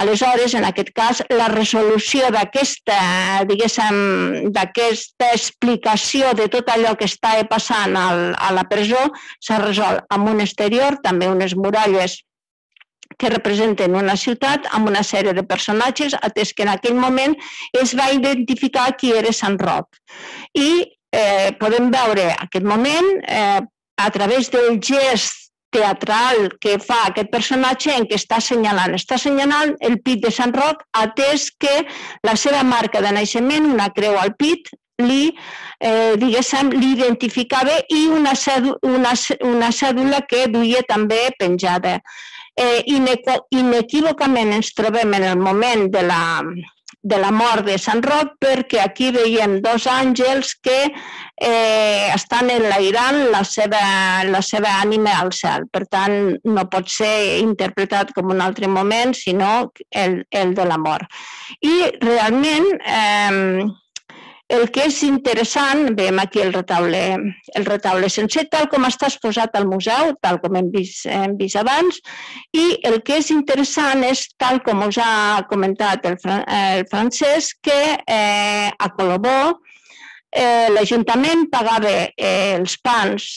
Aleshores, en aquest cas, la resolució d'aquesta, diguéssim, d'aquesta explicació de tot allò que està passant al, a la presó s'ha resolt amb un exterior, també unes muralles que representen una ciutat amb una sèrie de personatges, atès que en aquell moment es va identificar qui era Sant Roc. I eh, podem veure aquest moment eh, a través del gest teatral que fa aquest personatge en què està assenyalant. Està assenyalant el pit de Sant Roc, atès que la seva marca de naixement, una creu al pit, li, eh, diguéssim, l'identificava i una, cèdula, una, una cèdula que duia també penjada eh, inequívocament ens trobem en el moment de la, de la mort de Sant Roc perquè aquí veiem dos àngels que eh, estan enlairant la seva, la seva ànima al cel. Per tant, no pot ser interpretat com un altre moment, sinó el, el de la mort. I realment eh, el que és interessant, veiem aquí el retaule, el retaule sencer, tal com està exposat al museu, tal com hem vist, hem vist abans, i el que és interessant és, tal com us ha comentat el, el francès, que eh, a Colobó eh, l'Ajuntament pagava eh, els pans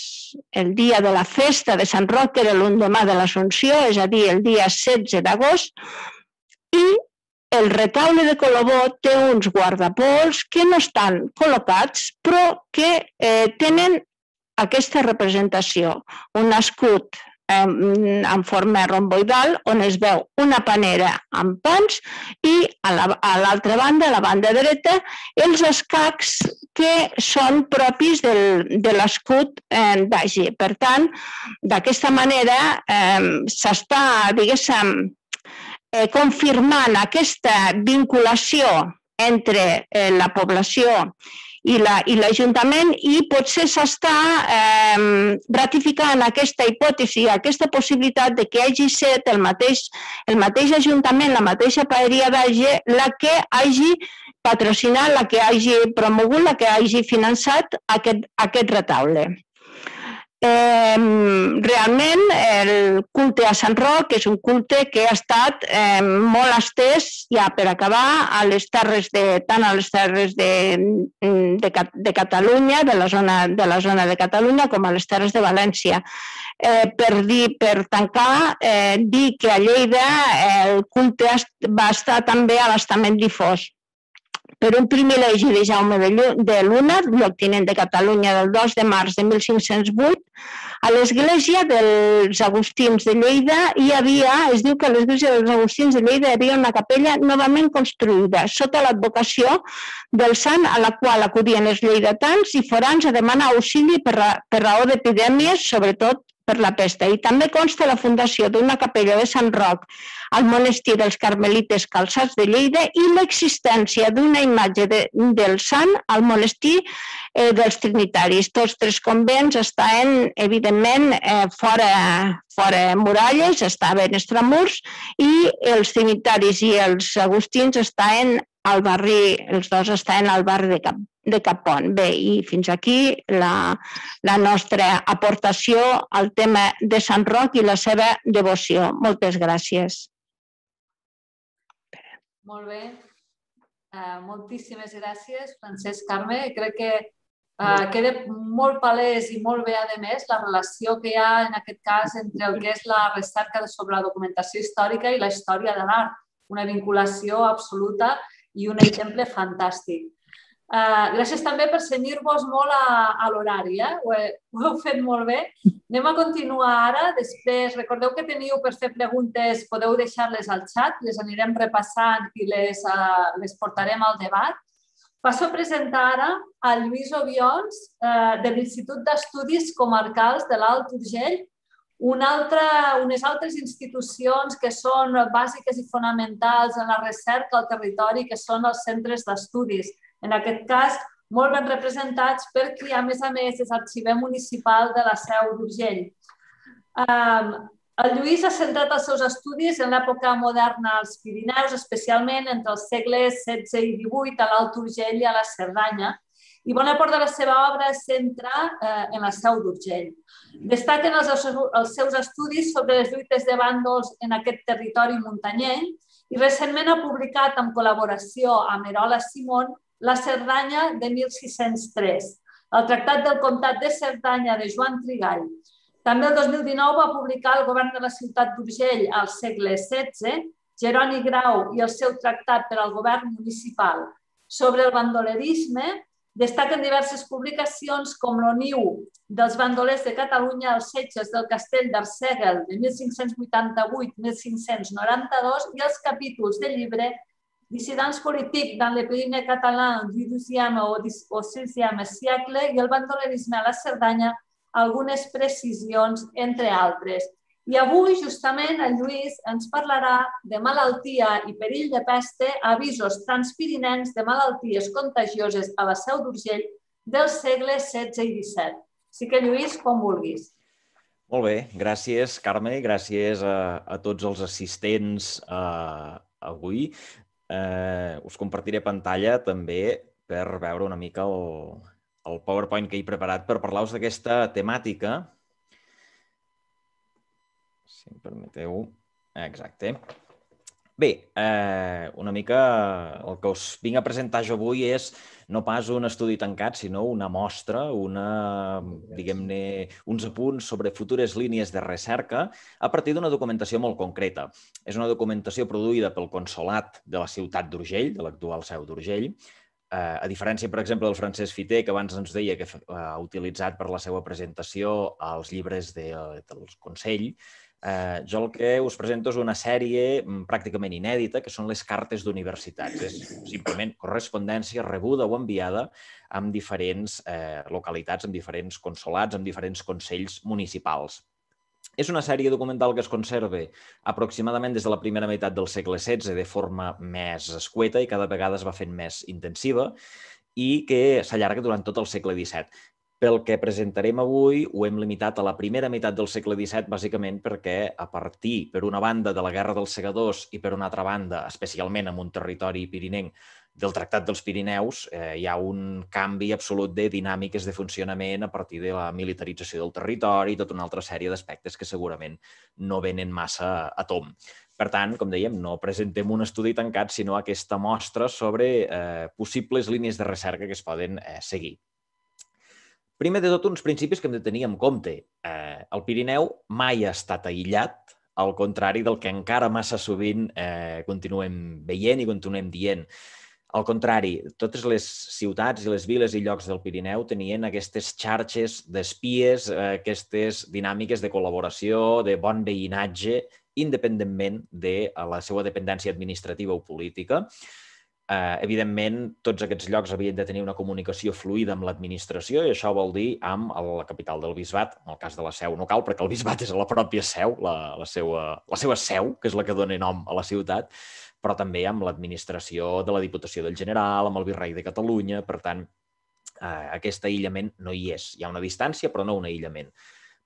el dia de la festa de Sant Roc, que era l'endemà de l'Assumpció, és a dir, el dia 16 d'agost, i el retaule de Colobó té uns guardapols que no estan col·locats, però que eh, tenen aquesta representació, un escut eh, en forma romboidal on es veu una panera amb pans i a l'altra la, banda, a la banda dreta, els escacs que són propis del, de l'escut eh, d'Agi. Per tant, d'aquesta manera eh, s'està, diguéssim, eh, confirmant aquesta vinculació entre eh, la població i l'Ajuntament la, i, i potser s'està eh, ratificant aquesta hipòtesi, aquesta possibilitat de que hagi set el mateix, el mateix Ajuntament, la mateixa paeria d'Age, la que hagi patrocinat, la que hagi promogut, la que hagi finançat aquest, aquest retaule. Eh, realment el culte a Sant Roc és un culte que ha estat eh, molt estès ja per acabar a les terres de, tant a les terres de, de, de Catalunya, de la, zona, de la zona de Catalunya, com a les terres de València. Eh, per, dir, per tancar, eh, dir que a Lleida el culte va estar també a l'estament difós per un privilegi de Jaume de Luna, lloctinent de Catalunya del 2 de març de 1508, a l'església dels Agustins de Lleida hi havia, es diu que a l'església dels Agustins de Lleida hi havia una capella novament construïda sota l'advocació del sant a la qual acudien els lleidatans i forans a demanar auxili per, per raó d'epidèmies, sobretot per la pesta. I també consta la fundació d'una capella de Sant Roc al monestir dels Carmelites Calçats de Lleida i l'existència d'una imatge de, del sant al monestir eh, dels Trinitaris. Tots tres convents estaven, evidentment, eh, fora, fora muralles, estaven extramurs i els Trinitaris i els Agustins estaven al barri, els dos estaven al barri de Cap, de Capon. Bé, i fins aquí la, la nostra aportació al tema de Sant Roc i la seva devoció. Moltes gràcies. Molt bé. Uh, moltíssimes gràcies, Francesc Carme. Crec que uh, queda molt palès i molt bé, a més, la relació que hi ha en aquest cas entre el que és la recerca sobre la documentació històrica i la història de l'art. Una vinculació absoluta i un exemple fantàstic. Uh, gràcies també per cenyir-vos molt a, a l'horari, eh? ho, ho heu fet molt bé. Anem a continuar ara, després recordeu que teniu per fer preguntes, podeu deixar-les al xat, les anirem repassant i les, uh, les portarem al debat. Passo a presentar ara a Lluís Obions, uh, de l'Institut d'Estudis Comarcals de l'Alt Urgell, una altra, unes altres institucions que són bàsiques i fonamentals en la recerca al territori, que són els centres d'estudis. En aquest cas, molt ben representats per qui, a més a més, és arxiver municipal de la Seu d'Urgell. El Lluís ha centrat els seus estudis en l'època moderna als Pirineus, especialment entre els segles XVI i XVIII, a l'Alt Urgell i a la Cerdanya, i bona part de la seva obra es centra eh, en la Seu d'Urgell. Destaquen els, els seus estudis sobre les lluites de bàndols en aquest territori muntanyell i recentment ha publicat en col·laboració amb Erola Simón la Cerdanya de 1603, el Tractat del Comtat de Cerdanya de Joan Trigall. També el 2019 va publicar el govern de la ciutat d'Urgell al segle XVI, Jeroni Grau i el seu tractat per al govern municipal sobre el bandolerisme Destaquen diverses publicacions com l'Oniu dels bandolers de Catalunya als setges del castell d'Arsèguel de 1588-1592 i els capítols del llibre Dissidents polítics dans le pays català du XIIe au XVIe siècle i el bandolerisme a la Cerdanya, algunes precisions, entre altres. I avui, justament, el Lluís ens parlarà de malaltia i perill de peste, avisos transpirinencs de malalties contagioses a la Seu d'Urgell del segle XVI i XVII. Sí que, Lluís, com vulguis. Molt bé, gràcies, Carme, gràcies a, a tots els assistents uh, avui. Uh, us compartiré pantalla també per veure una mica el, el PowerPoint que he preparat per parlar-vos d'aquesta temàtica si em permeteu. Exacte. Bé, eh, una mica el que us vinc a presentar jo avui és no pas un estudi tancat, sinó una mostra, una, diguem-ne, uns apunts sobre futures línies de recerca a partir d'una documentació molt concreta. És una documentació produïda pel Consolat de la ciutat d'Urgell, de l'actual seu d'Urgell, eh, a diferència, per exemple, del Francesc Fiter, que abans ens deia que ha utilitzat per la seva presentació els llibres de, del Consell, Eh, jo el que us presento és una sèrie mm, pràcticament inèdita, que són les cartes d'universitats. És simplement correspondència rebuda o enviada amb diferents eh, localitats, amb diferents consolats, amb diferents consells municipals. És una sèrie documental que es conserva aproximadament des de la primera meitat del segle XVI de forma més escueta i cada vegada es va fent més intensiva i que s'allarga durant tot el segle XVII. Pel que presentarem avui, ho hem limitat a la primera meitat del segle XVII, bàsicament perquè a partir, per una banda, de la Guerra dels Segadors i per una altra banda, especialment en un territori pirinenc, del Tractat dels Pirineus, eh, hi ha un canvi absolut de dinàmiques de funcionament a partir de la militarització del territori i tota una altra sèrie d'aspectes que segurament no venen massa a tom. Per tant, com dèiem, no presentem un estudi tancat, sinó aquesta mostra sobre eh, possibles línies de recerca que es poden eh, seguir. Primer de tot, uns principis que hem de tenir en compte. Eh, el Pirineu mai ha estat aïllat, al contrari del que encara massa sovint eh, continuem veient i continuem dient. Al contrari, totes les ciutats i les viles i llocs del Pirineu tenien aquestes xarxes d'espies, eh, aquestes dinàmiques de col·laboració, de bon veïnatge, independentment de la seva dependència administrativa o política. Eh, evidentment, tots aquests llocs havien de tenir una comunicació fluida amb l'administració i això vol dir amb la capital del bisbat. En el cas de la seu no cal, perquè el bisbat és la pròpia seu, la, la, seva, la seva seu, que és la que dona nom a la ciutat, però també amb l'administració de la Diputació del General, amb el virrei de Catalunya. Per tant, eh, aquest aïllament no hi és. Hi ha una distància, però no un aïllament.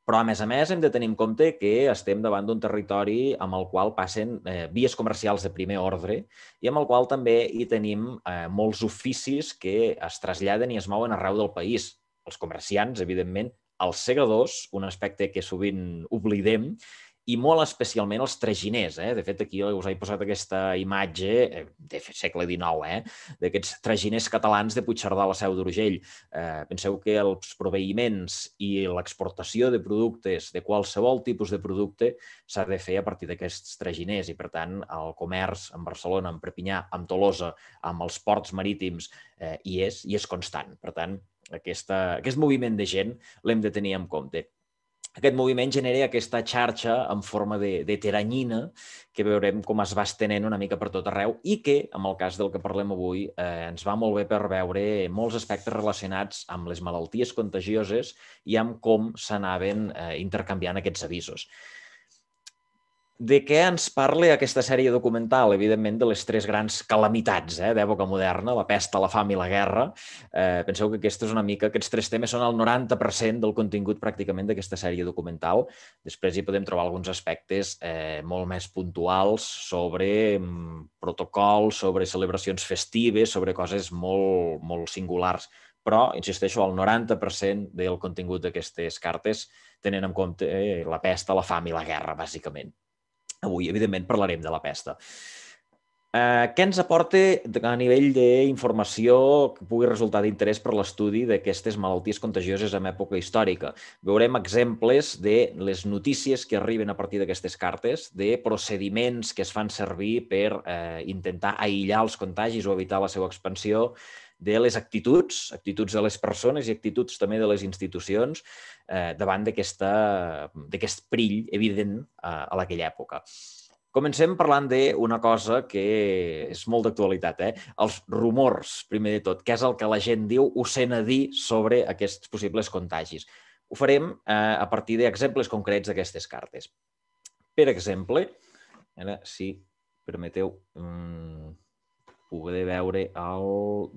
Però, a més a més, hem de tenir en compte que estem davant d'un territori amb el qual passen eh, vies comercials de primer ordre i amb el qual també hi tenim eh, molts oficis que es traslladen i es mouen arreu del país. Els comerciants, evidentment, els segadors, un aspecte que sovint oblidem, i molt especialment els traginers. Eh? De fet, aquí us he posat aquesta imatge eh, de segle XIX, eh? d'aquests traginers catalans de Puigcerdà a la Seu d'Urgell. Eh, penseu que els proveïments i l'exportació de productes, de qualsevol tipus de producte, s'ha de fer a partir d'aquests traginers i, per tant, el comerç en Barcelona, en Perpinyà, amb Tolosa, amb els ports marítims, eh, hi és, i és constant. Per tant, aquesta, aquest moviment de gent l'hem de tenir en compte aquest moviment genera aquesta xarxa en forma de, de teranyina que veurem com es va estenent una mica per tot arreu i que, en el cas del que parlem avui, eh, ens va molt bé per veure molts aspectes relacionats amb les malalties contagioses i amb com s'anaven eh, intercanviant aquests avisos. De què ens parla aquesta sèrie documental? Evidentment, de les tres grans calamitats eh, d'època moderna, la pesta, la fam i la guerra. Eh, penseu que aquesta és una mica, aquests tres temes són el 90% del contingut pràcticament d'aquesta sèrie documental. Després hi podem trobar alguns aspectes eh, molt més puntuals sobre mm, protocols, sobre celebracions festives, sobre coses molt, molt singulars. Però, insisteixo, el 90% del contingut d'aquestes cartes tenen en compte eh, la pesta, la fam i la guerra, bàsicament. Avui, evidentment, parlarem de la pesta. Eh, què ens aporta a nivell d'informació que pugui resultar d'interès per l'estudi d'aquestes malalties contagioses en època històrica? Veurem exemples de les notícies que arriben a partir d'aquestes cartes, de procediments que es fan servir per eh, intentar aïllar els contagis o evitar la seva expansió, de les actituds, actituds de les persones i actituds també de les institucions eh, davant d'aquest perill evident a, a aquella època. Comencem parlant d'una cosa que és molt d'actualitat, eh? els rumors, primer de tot. Què és el que la gent diu o sent a dir sobre aquests possibles contagis? Ho farem eh, a partir d'exemples concrets d'aquestes cartes. Per exemple, ara, si permeteu... Mm, poder veure el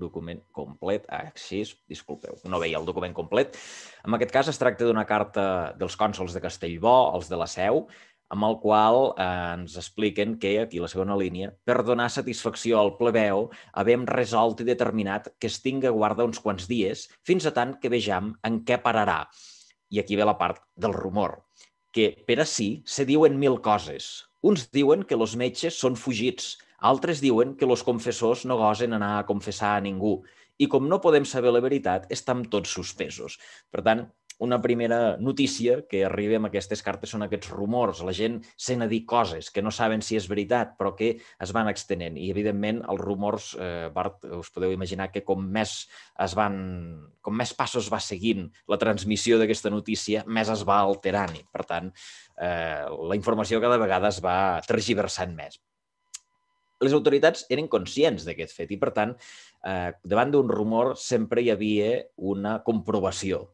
document complet. Així, disculpeu, no veia el document complet. En aquest cas es tracta d'una carta dels cònsols de Castellbó, els de la Seu, amb el qual eh, ens expliquen que, aquí la segona línia, per donar satisfacció al plebeu, havem resolt i determinat que es tinga guarda uns quants dies, fins a tant que vejam en què pararà. I aquí ve la part del rumor, que per a si se diuen mil coses. Uns diuen que els metges són fugits, altres diuen que els confessors no gosen anar a confessar a ningú i com no podem saber la veritat, estem tots suspesos. Per tant, una primera notícia que arriba amb aquestes cartes són aquests rumors. La gent sent a dir coses que no saben si és veritat, però que es van extenent. I, evidentment, els rumors, eh, Bart, us podeu imaginar que com més, es van, com més passos va seguint la transmissió d'aquesta notícia, més es va alterant. I, per tant, eh, la informació cada vegada es va tergiversant més les autoritats eren conscients d'aquest fet i, per tant, eh, davant d'un rumor sempre hi havia una comprovació.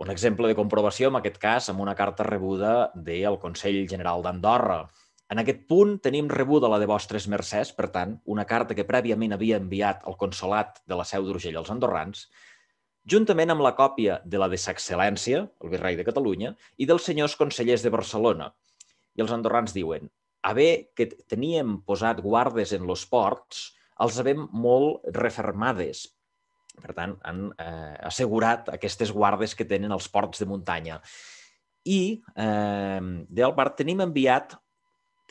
Un exemple de comprovació, en aquest cas, amb una carta rebuda del Consell General d'Andorra. En aquest punt tenim rebuda la de vostres mercès, per tant, una carta que prèviament havia enviat al Consolat de la Seu d'Urgell als andorrans, juntament amb la còpia de la de Sa Excel·lència, el virrei de Catalunya, i dels senyors consellers de Barcelona. I els andorrans diuen, haver que teníem posat guardes en els ports, els havem molt refermades. Per tant, han eh, assegurat aquestes guardes que tenen els ports de muntanya. I, eh, del part, tenim enviat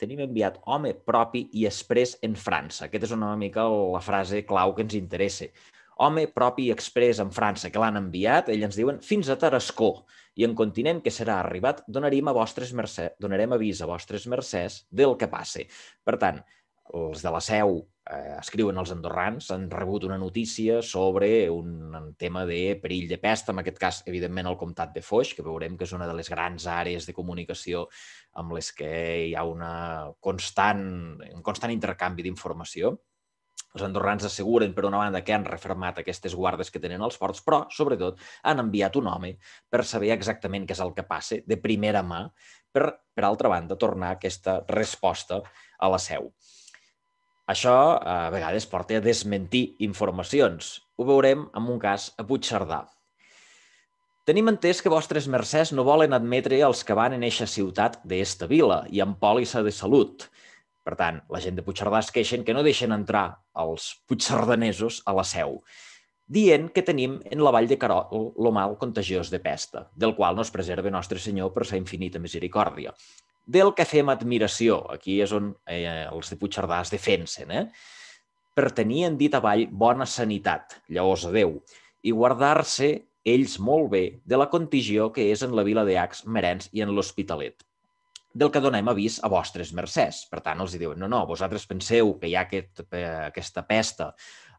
tenim enviat home propi i express en França. Aquesta és una mica la frase clau que ens interessa. Home propi i express en França, que l'han enviat, ells ens diuen, fins a Tarascó i en continent que serà arribat donarem, a vostres mercè, donarem avís a vostres mercès del que passe. Per tant, els de la seu eh, escriuen els andorrans, han rebut una notícia sobre un, tema de perill de pesta, en aquest cas, evidentment, el comtat de Foix, que veurem que és una de les grans àrees de comunicació amb les que hi ha una constant, un constant intercanvi d'informació. Els andorrans asseguren, per una banda, que han refermat aquestes guardes que tenen als ports, però, sobretot, han enviat un home per saber exactament què és el que passa de primera mà, per, per altra banda, tornar aquesta resposta a la seu. Això a vegades porta a desmentir informacions. Ho veurem en un cas a Puigcerdà. Tenim entès que vostres mercès no volen admetre els que van en eixa ciutat d'esta vila i amb pòlissa de salut, per tant, la gent de Puigcerdà es queixen que no deixen entrar els puigcerdanesos a la seu, dient que tenim en la vall de Carol lo mal contagiós de pesta, del qual no es preserva Nostre Senyor per sa infinita misericòrdia. Del que fem admiració, aquí és on eh, els de Puigcerdà es defensen, eh? per tenir en dit avall bona sanitat, llavors a Déu, i guardar-se ells molt bé de la contigió que és en la vila d'Acs, Merens i en l'Hospitalet del que donem avís a vostres mercès. Per tant, els diuen, no, no, vosaltres penseu que hi ha aquest, eh, aquesta pesta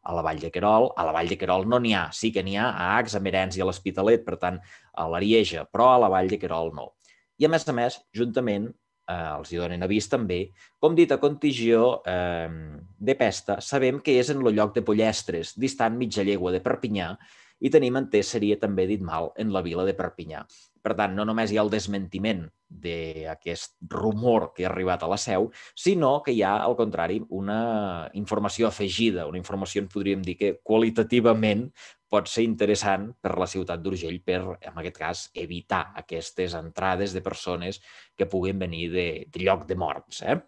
a la Vall de Querol, a la Vall de Querol no n'hi ha, sí que n'hi ha a Acs, a Merens i a l'Hospitalet, per tant, a l'Arieja, però a la Vall de Querol no. I a més a més, juntament, eh, els hi donen avís també, com dit a contigió eh, de pesta, sabem que és en el lloc de Pollestres, distant mitja llegua de Perpinyà, i tenim entès seria també dit mal en la vila de Perpinyà. Per tant, no només hi ha el desmentiment d'aquest rumor que ha arribat a la seu, sinó que hi ha, al contrari, una informació afegida, una informació, en podríem dir que qualitativament pot ser interessant per la ciutat d'Urgell per, en aquest cas, evitar aquestes entrades de persones que puguin venir de, de lloc de morts. Eh?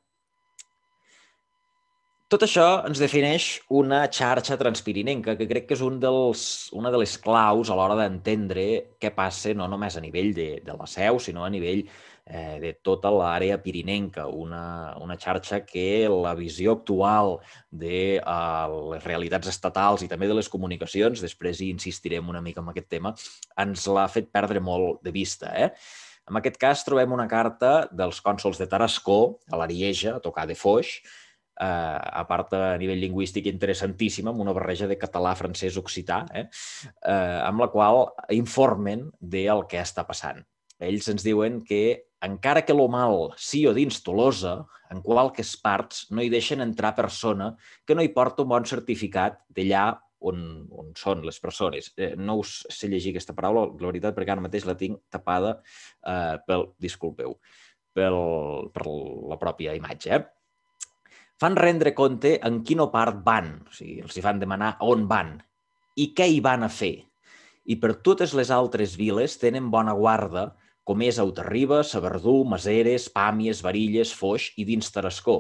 Tot això ens defineix una xarxa transpirinenca, que crec que és un dels, una de les claus a l'hora d'entendre què passa no només a nivell de, de la seu, sinó a nivell eh, de tota l'àrea pirinenca, una, una xarxa que la visió actual de uh, les realitats estatals i també de les comunicacions, després hi insistirem una mica en aquest tema, ens l'ha fet perdre molt de vista. Eh? En aquest cas trobem una carta dels cònsols de Tarascó, a l'Arieja, a tocar de Foix, eh, a part a nivell lingüístic interessantíssima, amb una barreja de català, francès, occità, eh, eh, amb la qual informen del que està passant. Ells ens diuen que, encara que lo mal o dins Tolosa, en qualques parts no hi deixen entrar persona que no hi porta un bon certificat d'allà on, on són les persones. Eh, no us sé llegir aquesta paraula, la veritat, perquè ara mateix la tinc tapada eh, pel, disculpeu, pel, per la pròpia imatge. Eh? Fan rendre compte en quina part van, o sigui, els hi fan demanar on van i què hi van a fer. I per totes les altres viles tenen bona guarda, com és Autarriba, Saberdú, Maseres, Pàmies, Varilles, Foix i dins Tarascó.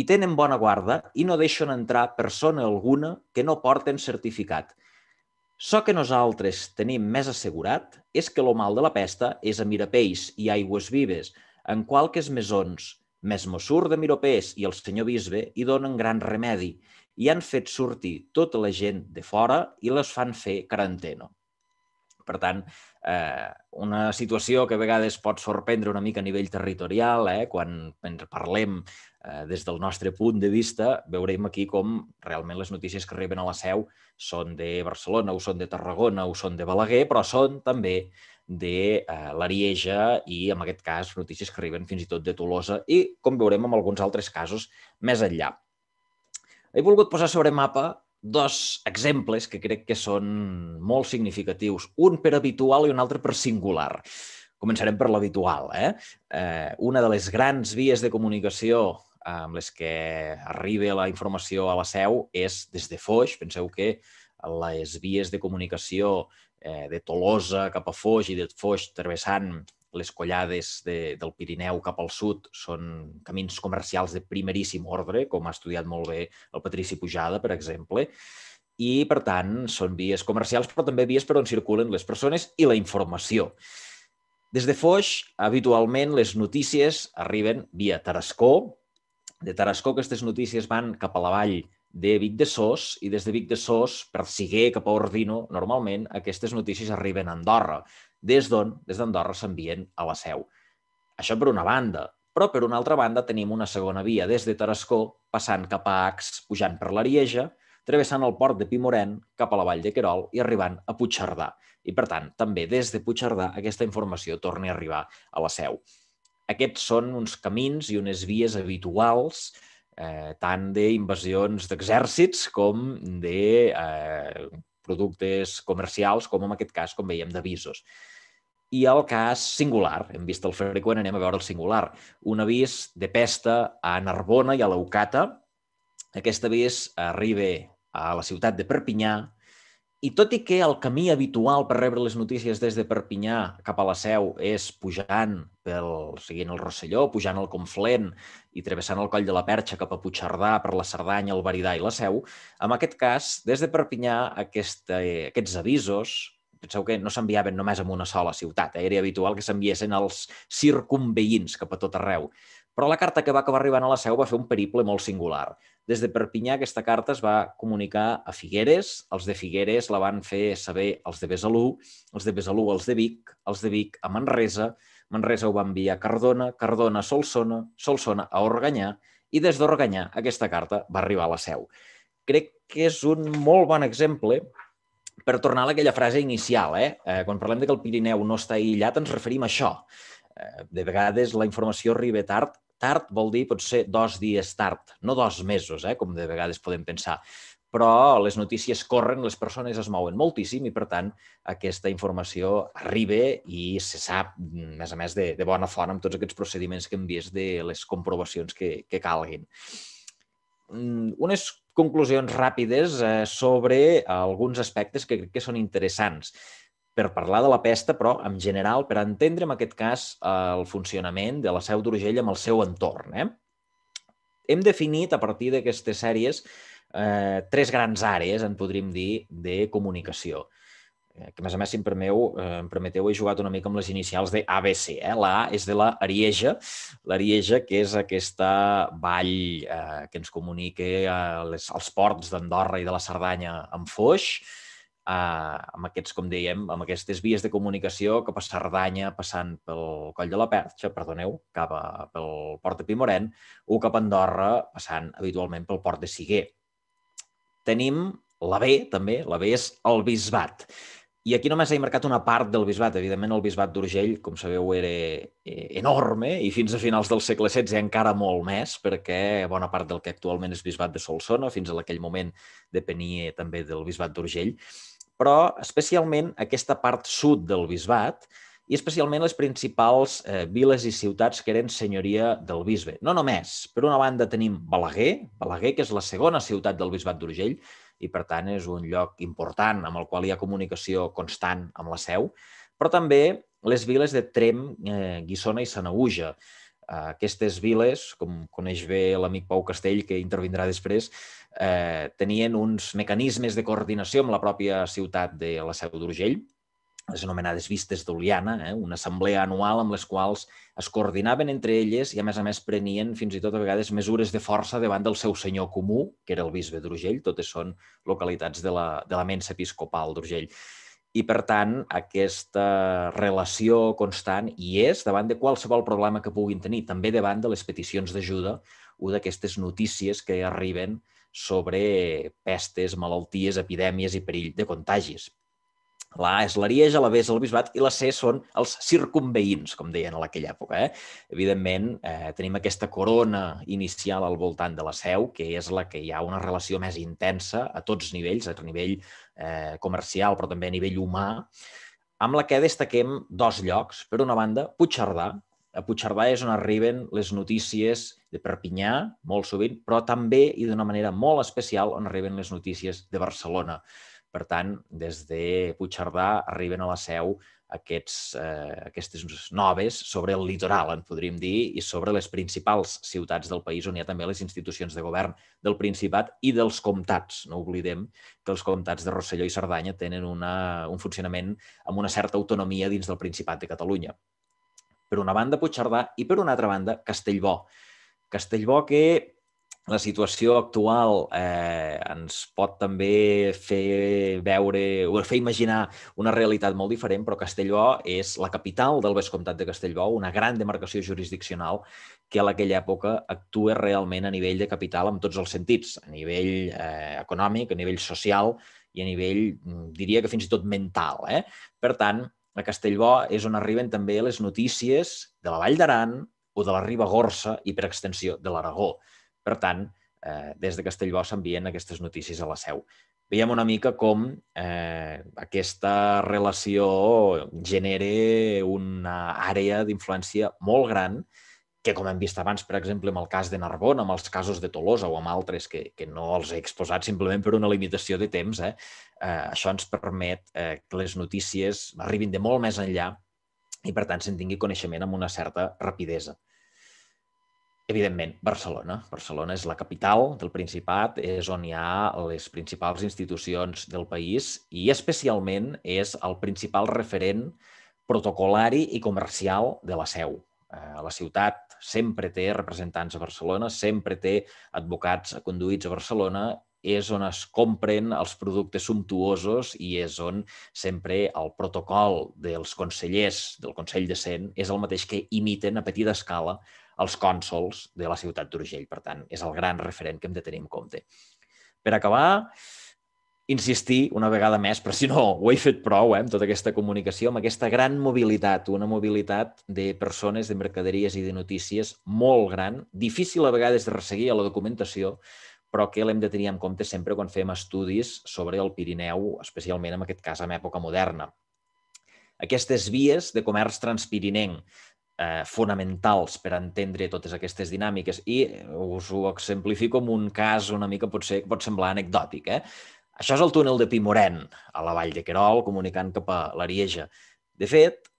I tenen bona guarda i no deixen entrar persona alguna que no porten certificat. So que nosaltres tenim més assegurat és que lo mal de la pesta és a Mirapeix i Aigües Vives, en qualques mesons, Mes Mossur de Miropés i el senyor bisbe hi donen gran remedi i han fet sortir tota la gent de fora i les fan fer quarantena. Per tant, eh, una situació que a vegades pot sorprendre una mica a nivell territorial, eh, quan parlem eh, des del nostre punt de vista, veurem aquí com realment les notícies que arriben a la seu són de Barcelona, o són de Tarragona, o són de Balaguer, però són també de eh, l'Arieja i, en aquest cas, notícies que arriben fins i tot de Tolosa i, com veurem, en alguns altres casos més enllà. He volgut posar sobre mapa dos exemples que crec que són molt significatius, un per habitual i un altre per singular. Començarem per l'habitual. Eh? Eh, una de les grans vies de comunicació amb les que arriba la informació a la seu és des de Foix. Penseu que les vies de comunicació eh, de Tolosa cap a Foix i de Foix travessant les collades de, del Pirineu cap al sud són camins comercials de primeríssim ordre, com ha estudiat molt bé el Patrici Pujada, per exemple, i, per tant, són vies comercials, però també vies per on circulen les persones i la informació. Des de Foix, habitualment, les notícies arriben via Tarascó. De Tarascó, aquestes notícies van cap a la vall de Vic de Sos i des de Vic de Sos per Siguer cap a Ordino, normalment aquestes notícies arriben a Andorra, des d'on, des d'Andorra, s'envien a la seu. Això per una banda, però per una altra banda tenim una segona via des de Tarascó, passant cap a Ax, pujant per l'Arieja, travessant el port de Pimoren cap a la vall de Querol i arribant a Puigcerdà. I, per tant, també des de Puigcerdà aquesta informació torni a arribar a la seu. Aquests són uns camins i unes vies habituals eh, tant d'invasions d'exèrcits com de eh, productes comercials, com en aquest cas, com veiem, d'avisos. I el cas singular, hem vist el freqüent, anem a veure el singular. Un avís de pesta a Narbona i a l'Eucata. Aquest avís arriba a la ciutat de Perpinyà i tot i que el camí habitual per rebre les notícies des de Perpinyà cap a la Seu és pujant pel, seguint el Rosselló, pujant el Conflent i travessant el Coll de la Perxa cap a Puigcerdà per la Cerdanya, el Baridà i la Seu, en aquest cas, des de Perpinyà, aquest, eh, aquests avisos, penseu que no s'enviaven només en una sola ciutat, eh? era habitual que s'enviessin als circumveïns cap a tot arreu. Però la carta que va acabar arribant a la Seu va fer un periple molt singular. Des de Perpinyà aquesta carta es va comunicar a Figueres, els de Figueres la van fer saber els de Besalú, els de Besalú els de Vic, els de Vic a Manresa, Manresa ho va enviar a Cardona, Cardona a Solsona, Solsona a Organyà i des d'Organyà aquesta carta va arribar a la Seu. Crec que és un molt bon exemple per tornar a aquella frase inicial. Eh? Eh, quan parlem de que el Pirineu no està aïllat, ens referim a això. Eh, de vegades la informació arriba tard Tard vol dir potser dos dies tard, no dos mesos, eh, com de vegades podem pensar. però les notícies corren, les persones es mouen moltíssim i, per tant, aquesta informació arriba i se sap, a més a més, de, de bona font amb tots aquests procediments que hem vist de les comprovacions que, que calguin. Mm, unes conclusions ràpides eh, sobre alguns aspectes que crec que són interessants per parlar de la pesta, però en general per entendre en aquest cas el funcionament de la Seu d'Urgell amb el seu entorn. Eh? Hem definit a partir d'aquestes sèries eh, tres grans àrees, en podríem dir, de comunicació eh, que a més a més, si em, permeu, eh, em permeteu, he jugat una mica amb les inicials de ABC. Eh? La A és de la Arieja, l'Arieja, que és aquesta vall eh, que ens comunica eh, les, els ports d'Andorra i de la Cerdanya amb Foix, eh, amb aquests, com dèiem, amb aquestes vies de comunicació cap a Cerdanya, passant pel Coll de la Perxa, perdoneu, cap a, pel port de Pimoren, o cap a Andorra, passant habitualment pel port de Siguer. Tenim la B, també, la B és el Bisbat. I aquí només he marcat una part del bisbat. Evidentment, el bisbat d'Urgell, com sabeu, era eh, enorme i fins a finals del segle XVI encara molt més, perquè bona part del que actualment és bisbat de Solsona, fins a aquell moment depenia també del bisbat d'Urgell però especialment aquesta part sud del bisbat i especialment les principals eh, viles i ciutats que eren senyoria del bisbe. No només. Per una banda tenim Balaguer, Balaguer, que és la segona ciutat del bisbat d'Urgell, i per tant és un lloc important amb el qual hi ha comunicació constant amb la seu, però també les viles de Trem, eh, Guissona i Sanauja. Eh, aquestes viles, com coneix bé l'amic Pau Castell, que intervindrà després, eh, tenien uns mecanismes de coordinació amb la pròpia ciutat de la Seu d'Urgell, les anomenades vistes d'Oliana, eh? una assemblea anual amb les quals es coordinaven entre elles i, a més a més, prenien fins i tot a vegades mesures de força davant del seu senyor comú, que era el bisbe d'Urgell, totes són localitats de la, de la mensa episcopal d'Urgell. I, per tant, aquesta relació constant hi és davant de qualsevol problema que puguin tenir, també davant de les peticions d'ajuda o d'aquestes notícies que arriben sobre pestes, malalties, epidèmies i perill de contagis. La A és l'Arieja, la B és el Bisbat i la C són els circumveïns, com deien a aquella època. Eh? Evidentment, eh, tenim aquesta corona inicial al voltant de la seu, que és la que hi ha una relació més intensa a tots nivells, a nivell eh, comercial, però també a nivell humà, amb la que destaquem dos llocs. Per una banda, Puigcerdà, a Puigcerdà és on arriben les notícies de Perpinyà, molt sovint, però també i d'una manera molt especial on arriben les notícies de Barcelona. Per tant, des de Puigcerdà arriben a la seu aquests, eh, aquestes noves sobre el litoral, en podríem dir, i sobre les principals ciutats del país on hi ha també les institucions de govern del Principat i dels comtats. No oblidem que els comtats de Rosselló i Cerdanya tenen una, un funcionament amb una certa autonomia dins del Principat de Catalunya. Per una banda, Puigcerdà i per una altra banda, Castellbò. Castellbò que la situació actual eh, ens pot també fer veure o fer imaginar una realitat molt diferent, però Castellbò és la capital del Vescomtat de Castellbò, una gran demarcació jurisdiccional que a aquella època actua realment a nivell de capital en tots els sentits, a nivell eh, econòmic, a nivell social i a nivell, mm, diria que fins i tot mental. Eh? Per tant, a Castellbò és on arriben també les notícies de la Vall d'Aran o de la Ribagorça i, per extensió, de l'Aragó. Per tant, eh, des de Castellbò s'envien aquestes notícies a la seu. Veiem una mica com eh, aquesta relació genera una àrea d'influència molt gran que, com hem vist abans, per exemple, amb el cas de Narbona, amb els casos de Tolosa o amb altres que, que no els he exposat simplement per una limitació de temps, eh, eh, això ens permet eh, que les notícies arribin de molt més enllà i, per tant, se'n tingui coneixement amb una certa rapidesa. Evidentment, Barcelona. Barcelona és la capital del Principat, és on hi ha les principals institucions del país i especialment és el principal referent protocolari i comercial de la seu. Eh, la ciutat sempre té representants a Barcelona, sempre té advocats conduïts a Barcelona és on es compren els productes sumptuosos i és on sempre el protocol dels consellers del Consell de Cent és el mateix que imiten a petita escala els cònsols de la ciutat d'Urgell. Per tant, és el gran referent que hem de tenir en compte. Per acabar, insistir una vegada més, però si no, ho he fet prou, eh, amb tota aquesta comunicació, amb aquesta gran mobilitat, una mobilitat de persones, de mercaderies i de notícies molt gran, difícil a vegades de resseguir a la documentació, però que l'hem de tenir en compte sempre quan fem estudis sobre el Pirineu, especialment en aquest cas en època moderna. Aquestes vies de comerç transpirinenc eh, fonamentals per entendre totes aquestes dinàmiques i us ho exemplifico amb un cas una mica potser pot semblar anecdòtic. Eh? Això és el túnel de Pimoren, a la vall de Querol, comunicant cap a l'Arieja. De fet,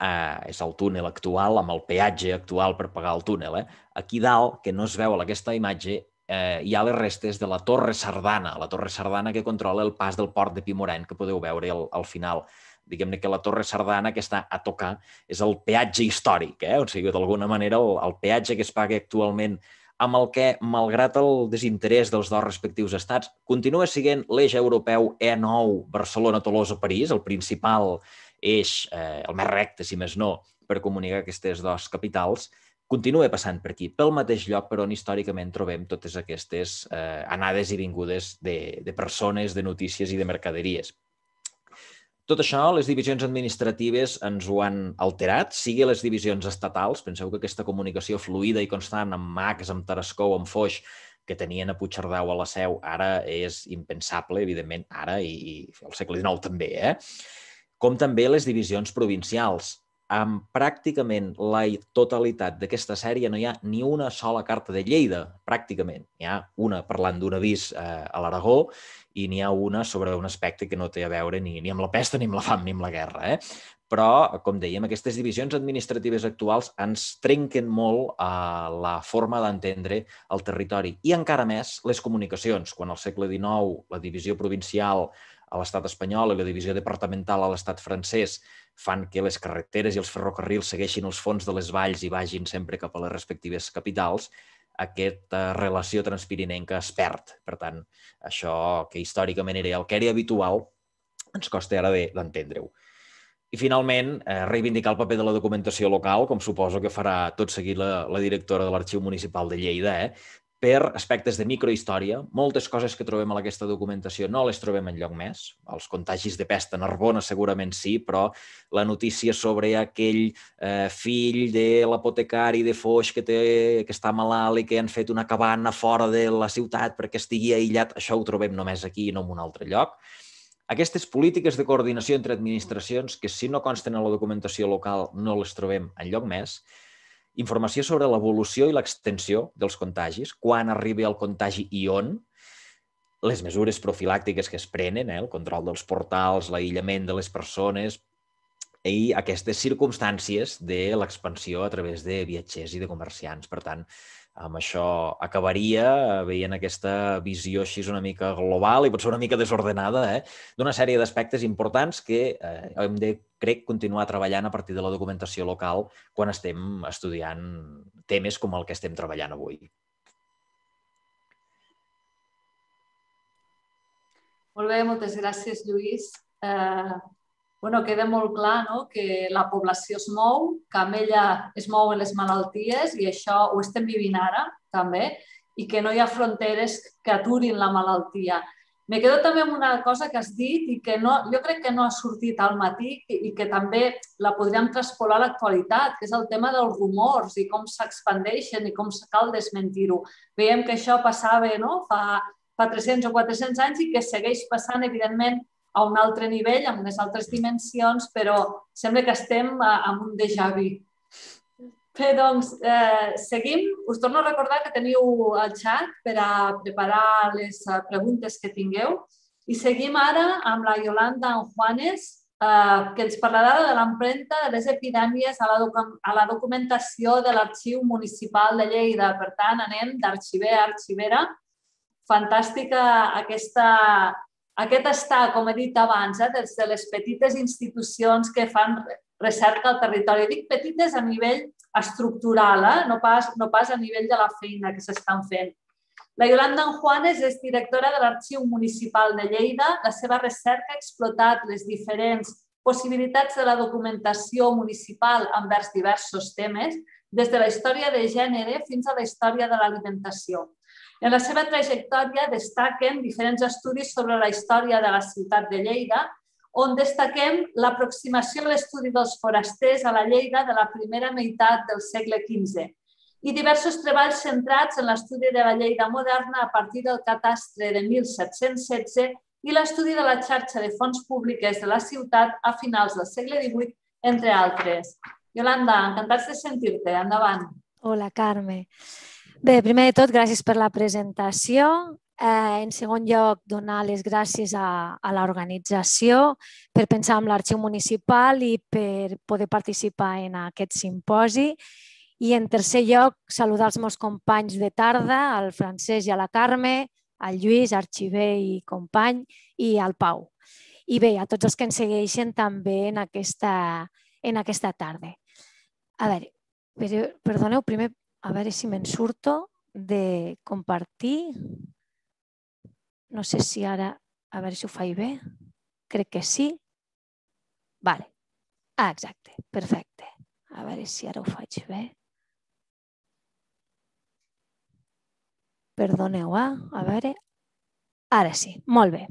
eh, és el túnel actual, amb el peatge actual per pagar el túnel. Eh? Aquí dalt, que no es veu a aquesta imatge, eh, hi ha les restes de la Torre Sardana, la Torre Sardana que controla el pas del port de Pimoren, que podeu veure al, al final. Diguem-ne que la Torre Sardana, que està a tocar, és el peatge històric, eh? o sigui, d'alguna manera el, el peatge que es paga actualment amb el que, malgrat el desinterès dels dos respectius estats, continua sent l'eix europeu E9 Barcelona-Tolosa-París, el principal eix, eh, el més recte, si més no, per comunicar aquestes dues capitals, continua passant per aquí, pel mateix lloc per on històricament trobem totes aquestes eh, anades i vingudes de, de persones, de notícies i de mercaderies. Tot això, les divisions administratives ens ho han alterat, sigui les divisions estatals, penseu que aquesta comunicació fluida i constant amb Max, amb Tarascou, amb Foix, que tenien a Puigcerdau a la seu, ara és impensable, evidentment, ara i, i al segle XIX també, eh? com també les divisions provincials. Amb pràcticament la totalitat d'aquesta sèrie no hi ha ni una sola carta de Lleida, pràcticament. Hi ha una parlant d'un avís eh, a l'Aragó i n'hi ha una sobre un aspecte que no té a veure ni, ni amb la pesta, ni amb la fam, ni amb la guerra. Eh? Però, com dèiem, aquestes divisions administratives actuals ens trenquen molt eh, la forma d'entendre el territori i encara més les comunicacions. Quan al segle XIX la divisió provincial a l'estat espanyol i la divisió departamental a l'estat francès fan que les carreteres i els ferrocarrils segueixin els fons de les valls i vagin sempre cap a les respectives capitals, aquesta relació transpirinenca es perd. Per tant, això que històricament era el que era habitual, ens costa ara d'entendre-ho. I finalment, eh, reivindicar el paper de la documentació local, com suposo que farà tot seguit la, la directora de l'Arxiu Municipal de Lleida, eh? Per aspectes de microhistòria. Moltes coses que trobem a aquesta documentació no les trobem en lloc més. Els contagis de pesta a Narbona segurament sí, però la notícia sobre aquell eh, fill de l'apotecari de Foix que, té, que està malalt i que han fet una cabana fora de la ciutat perquè estigui aïllat, això ho trobem només aquí i no en un altre lloc. Aquestes polítiques de coordinació entre administracions, que si no consten a la documentació local no les trobem en lloc més, informació sobre l'evolució i l'extensió dels contagis, quan arriba el contagi i on, les mesures profilàctiques que es prenen, eh, el control dels portals, l'aïllament de les persones i aquestes circumstàncies de l'expansió a través de viatgers i de comerciants. Per tant, amb això acabaria veient aquesta visió així una mica global i potser una mica desordenada eh? d'una sèrie d'aspectes importants que eh, hem de, crec, continuar treballant a partir de la documentació local quan estem estudiant temes com el que estem treballant avui. Molt bé, moltes gràcies, Lluís. Eh, bueno, queda molt clar no? que la població es mou, que amb ella es mouen les malalties i això ho estem vivint ara també i que no hi ha fronteres que aturin la malaltia. Me quedo també amb una cosa que has dit i que no, jo crec que no ha sortit al matí i que també la podríem traspolar a l'actualitat, que és el tema dels rumors i com s'expandeixen i com cal desmentir-ho. Veiem que això passava no? fa, fa 300 o 400 anys i que segueix passant, evidentment, a un altre nivell, amb unes altres dimensions, però sembla que estem en un déjà vu. Bé, doncs, eh, seguim. Us torno a recordar que teniu el xat per a preparar les eh, preguntes que tingueu. I seguim ara amb la Yolanda Juanes, eh, que ens parlarà de l'empremta de les epidèmies a la, a la documentació de l'Arxiu Municipal de Lleida. Per tant, anem d'arxiver a arxivera. Fantàstica aquesta aquest està, com he dit abans, eh, des de les petites institucions que fan recerca al territori. Dic petites a nivell estructural, eh? no, pas, no pas a nivell de la feina que s'estan fent. La Yolanda Juanes és directora de l'Arxiu Municipal de Lleida. La seva recerca ha explotat les diferents possibilitats de la documentació municipal envers diversos temes, des de la història de gènere fins a la història de l'alimentació. En la seva trajectòria destaquen diferents estudis sobre la història de la ciutat de Lleida, on destaquem l'aproximació a l'estudi dels forasters a la Lleida de la primera meitat del segle XV. i diversos treballs centrats en l'estudi de la Lleida moderna a partir del catastre de 1716 i l'estudi de la xarxa de fonts públiques de la ciutat a finals del segle XVIII, entre altres. Yolanda, encantats de sentir-te. Endavant. Hola, Carme. Bé, primer de tot, gràcies per la presentació. Eh, en segon lloc, donar les gràcies a, a l'organització per pensar en l'arxiu municipal i per poder participar en aquest simposi. I en tercer lloc, saludar els meus companys de tarda, el Francesc i a la Carme, al Lluís, arxiver i company, i al Pau. I bé, a tots els que ens segueixen també en aquesta, en aquesta tarda. A veure, perdoneu, primer, a veure si me'n surto de compartir. No sé si ara, a veure si ho faig bé. Crec que sí. Vale. Ah, exacte, perfecte. A veure si ara ho faig bé. Perdoneu, eh? a veure. Ara sí, molt bé.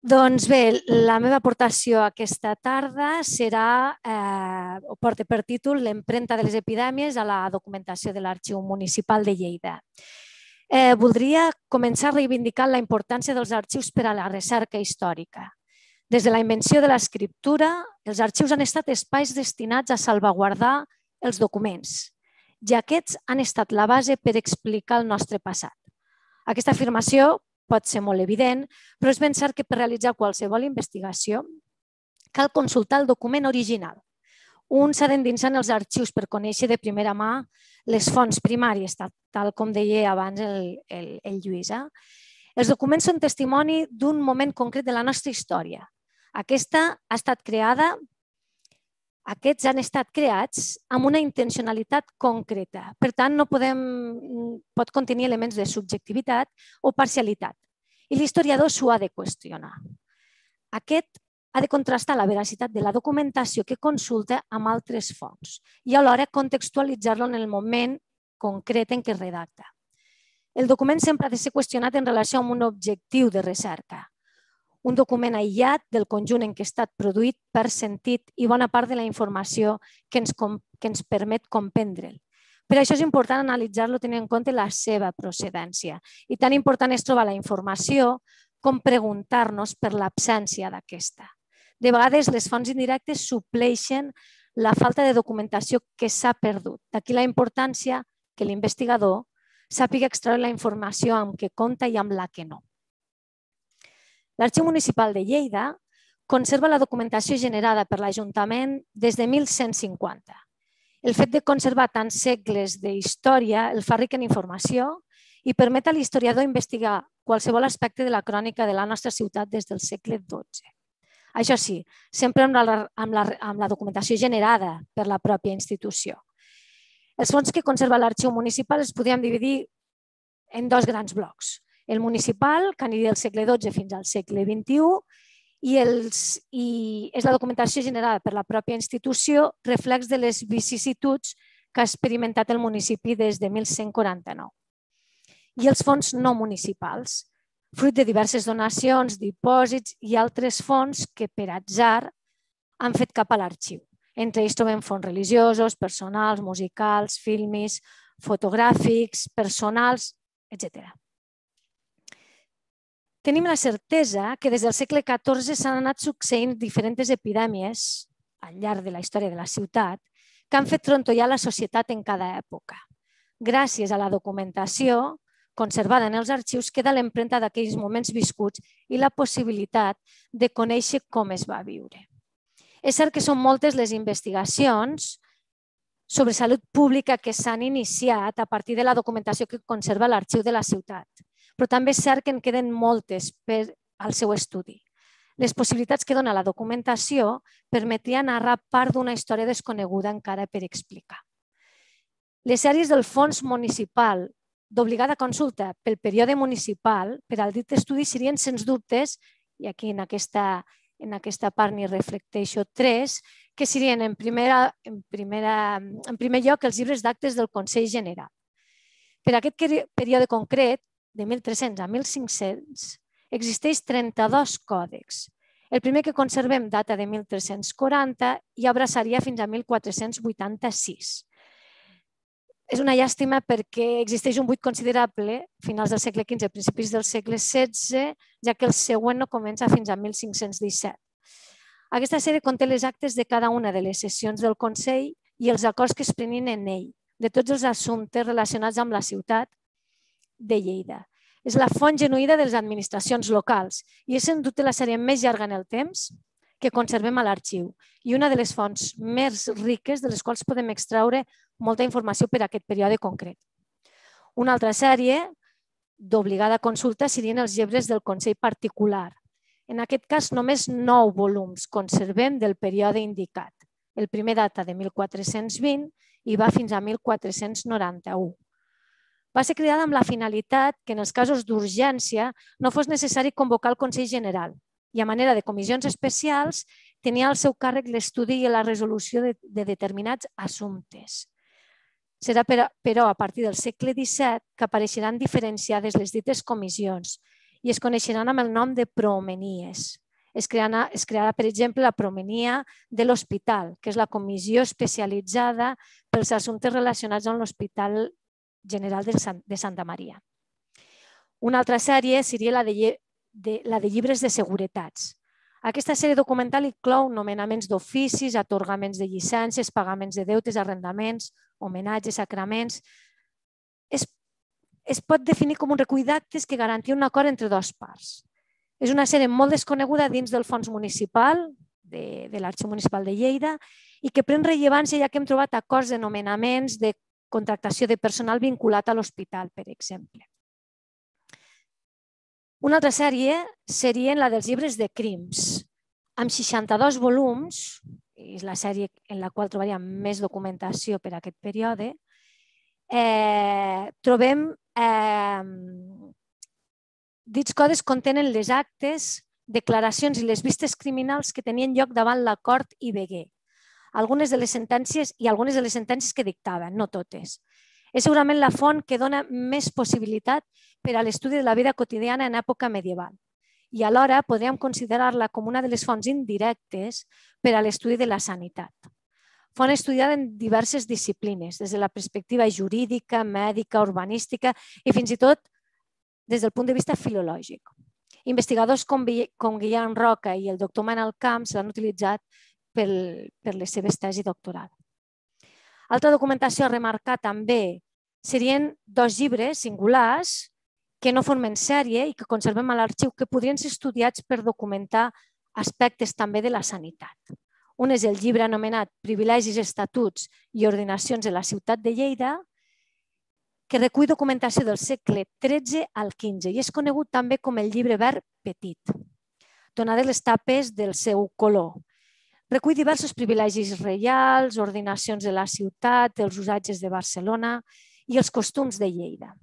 Doncs bé, la meva aportació aquesta tarda serà, eh, o porta per títol, l'empremta de les epidèmies a la documentació de l'Arxiu Municipal de Lleida. Eh, voldria començar reivindicant la importància dels arxius per a la recerca històrica. Des de la invenció de l'escriptura, els arxius han estat espais destinats a salvaguardar els documents, ja aquests han estat la base per explicar el nostre passat. Aquesta afirmació pot ser molt evident, però és ben cert que per realitzar qualsevol investigació cal consultar el document original. Un s'ha d'endinsar en els arxius per conèixer de primera mà les fonts primàries, tal, com deia abans el, el, el Lluís. Eh? Els documents són testimoni d'un moment concret de la nostra història. Aquesta ha estat creada aquests han estat creats amb una intencionalitat concreta. Per tant, no podem, pot contenir elements de subjectivitat o parcialitat. I l'historiador s'ho ha de qüestionar. Aquest ha de contrastar la veracitat de la documentació que consulta amb altres fonts i alhora contextualitzar-lo en el moment concret en què es redacta. El document sempre ha de ser qüestionat en relació amb un objectiu de recerca, un document aïllat del conjunt en què ha estat produït per sentit i bona part de la informació que ens, que ens permet comprendre'l. Per això és important analitzar-lo tenint en compte la seva procedència. I tan important és trobar la informació com preguntar-nos per l'absència d'aquesta. De vegades les fonts indirectes supleixen la falta de documentació que s'ha perdut. D'aquí la importància que l'investigador sàpiga extraure la informació amb què compta i amb la que no. L'Arxiu Municipal de Lleida conserva la documentació generada per l'Ajuntament des de 1150. El fet de conservar tants segles d'història el fa ric en informació i permet a l'historiador investigar qualsevol aspecte de la crònica de la nostra ciutat des del segle XII. Això sí, sempre amb la, amb la, amb la documentació generada per la pròpia institució. Els fons que conserva l'arxiu municipal es podrien dividir en dos grans blocs el municipal, que aniria del segle XII fins al segle XXI, i, els, i és la documentació generada per la pròpia institució reflex de les vicissituds que ha experimentat el municipi des de 1149. I els fons no municipals, fruit de diverses donacions, dipòsits i altres fons que per atzar han fet cap a l'arxiu. Entre ells trobem fons religiosos, personals, musicals, filmis, fotogràfics, personals, etc. Tenim la certesa que des del segle XIV s'han anat succeint diferents epidèmies al llarg de la història de la ciutat que han fet trontollar la societat en cada època. Gràcies a la documentació conservada en els arxius queda l'empremta d'aquells moments viscuts i la possibilitat de conèixer com es va viure. És cert que són moltes les investigacions sobre salut pública que s'han iniciat a partir de la documentació que conserva l'arxiu de la ciutat però també és cert que en queden moltes per al seu estudi. Les possibilitats que dona la documentació permetrien narrar part d'una història desconeguda encara per explicar. Les sèries del fons municipal d'obligada consulta pel període municipal per al dit estudi serien, sens dubtes, i aquí en aquesta, en aquesta part n'hi reflecteixo tres, que serien en, primera, en, primera, en primer lloc els llibres d'actes del Consell General. Per aquest període concret, de 1.300 a 1.500, existeix 32 còdecs. El primer que conservem data de 1340 i abraçaria fins a 1486. és una llàstima perquè existeix un buit considerable, finals del segle XV, principis del segle XVI, ja que el següent no comença fins a 1517. Aquesta sèrie conté les actes de cada una de les sessions del Consell i els acords que es prenien en ell, de tots els assumptes relacionats amb la ciutat de Lleida. És la font genuïda de les administracions locals i és sens dubte la sèrie més llarga en el temps que conservem a l'arxiu i una de les fonts més riques de les quals podem extraure molta informació per a aquest període concret. Una altra sèrie d'obligada consulta serien els llibres del Consell particular. En aquest cas, només nou volums conservem del període indicat. El primer data de 1420 i va fins a 1491. Va ser creada amb la finalitat que en els casos d'urgència no fos necessari convocar el Consell General i a manera de comissions especials tenia al seu càrrec l'estudi i la resolució de, de determinats assumptes. Serà però a partir del segle XVII que apareixeran diferenciades les dites comissions i es coneixeran amb el nom de promenies. Es crearà, es crearà, per exemple, la promenia de l'hospital, que és la comissió especialitzada pels assumptes relacionats amb l'Hospital General de, Sant, de Santa Maria. Una altra sèrie seria la de, de, la de llibres de seguretats. Aquesta sèrie documental inclou nomenaments d'oficis, atorgaments de llicències, pagaments de deutes, arrendaments, homenatges, sacraments, es, es pot definir com un recull d'actes que garantia un acord entre dues parts. És una sèrie molt desconeguda dins del fons municipal, de, de l'Arxiu Municipal de Lleida, i que pren rellevància ja que hem trobat acords de nomenaments, de contractació de personal vinculat a l'hospital, per exemple. Una altra sèrie serien la dels llibres de crims, amb 62 volums, és la sèrie en la qual trobaríem més documentació per a aquest període, eh, trobem eh, dits codes contenen les actes, declaracions i les vistes criminals que tenien lloc davant la Cort i Beguer. Algunes de les sentències i algunes de les sentències que dictaven, no totes. És segurament la font que dona més possibilitat per a l'estudi de la vida quotidiana en època medieval i alhora podríem considerar-la com una de les fonts indirectes per a l'estudi de la sanitat. Font estudiada en diverses disciplines, des de la perspectiva jurídica, mèdica, urbanística i fins i tot des del punt de vista filològic. Investigadors com, Guillem Roca i el doctor Manel Camps l'han utilitzat pel, per les seves tesis doctoral. Altra documentació a remarcar també serien dos llibres singulars que no formen sèrie i que conservem a l'arxiu que podrien ser estudiats per documentar aspectes també de la sanitat. Un és el llibre anomenat Privilegis, Estatuts i Ordinacions de la ciutat de Lleida, que recull documentació del segle XIII al XV i és conegut també com el llibre verd petit, donades les tapes del seu color. Recull diversos privilegis reials, ordinacions de la ciutat, els usatges de Barcelona i els costums de Lleida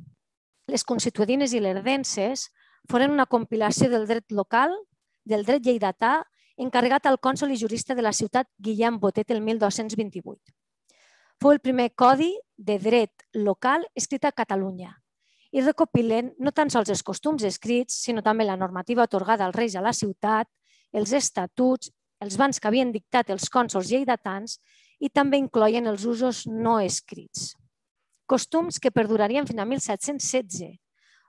les constituïdines i l'herdenses foren una compilació del dret local, del dret lleidatà, encarregat al cònsol i jurista de la ciutat Guillem Botet el 1228. Fou el primer codi de dret local escrit a Catalunya i recopilen no tan sols els costums escrits, sinó també la normativa otorgada als reis a la ciutat, els estatuts, els bans que havien dictat els cònsols lleidatans i també incloien els usos no escrits costums que perdurarien fins a 1716,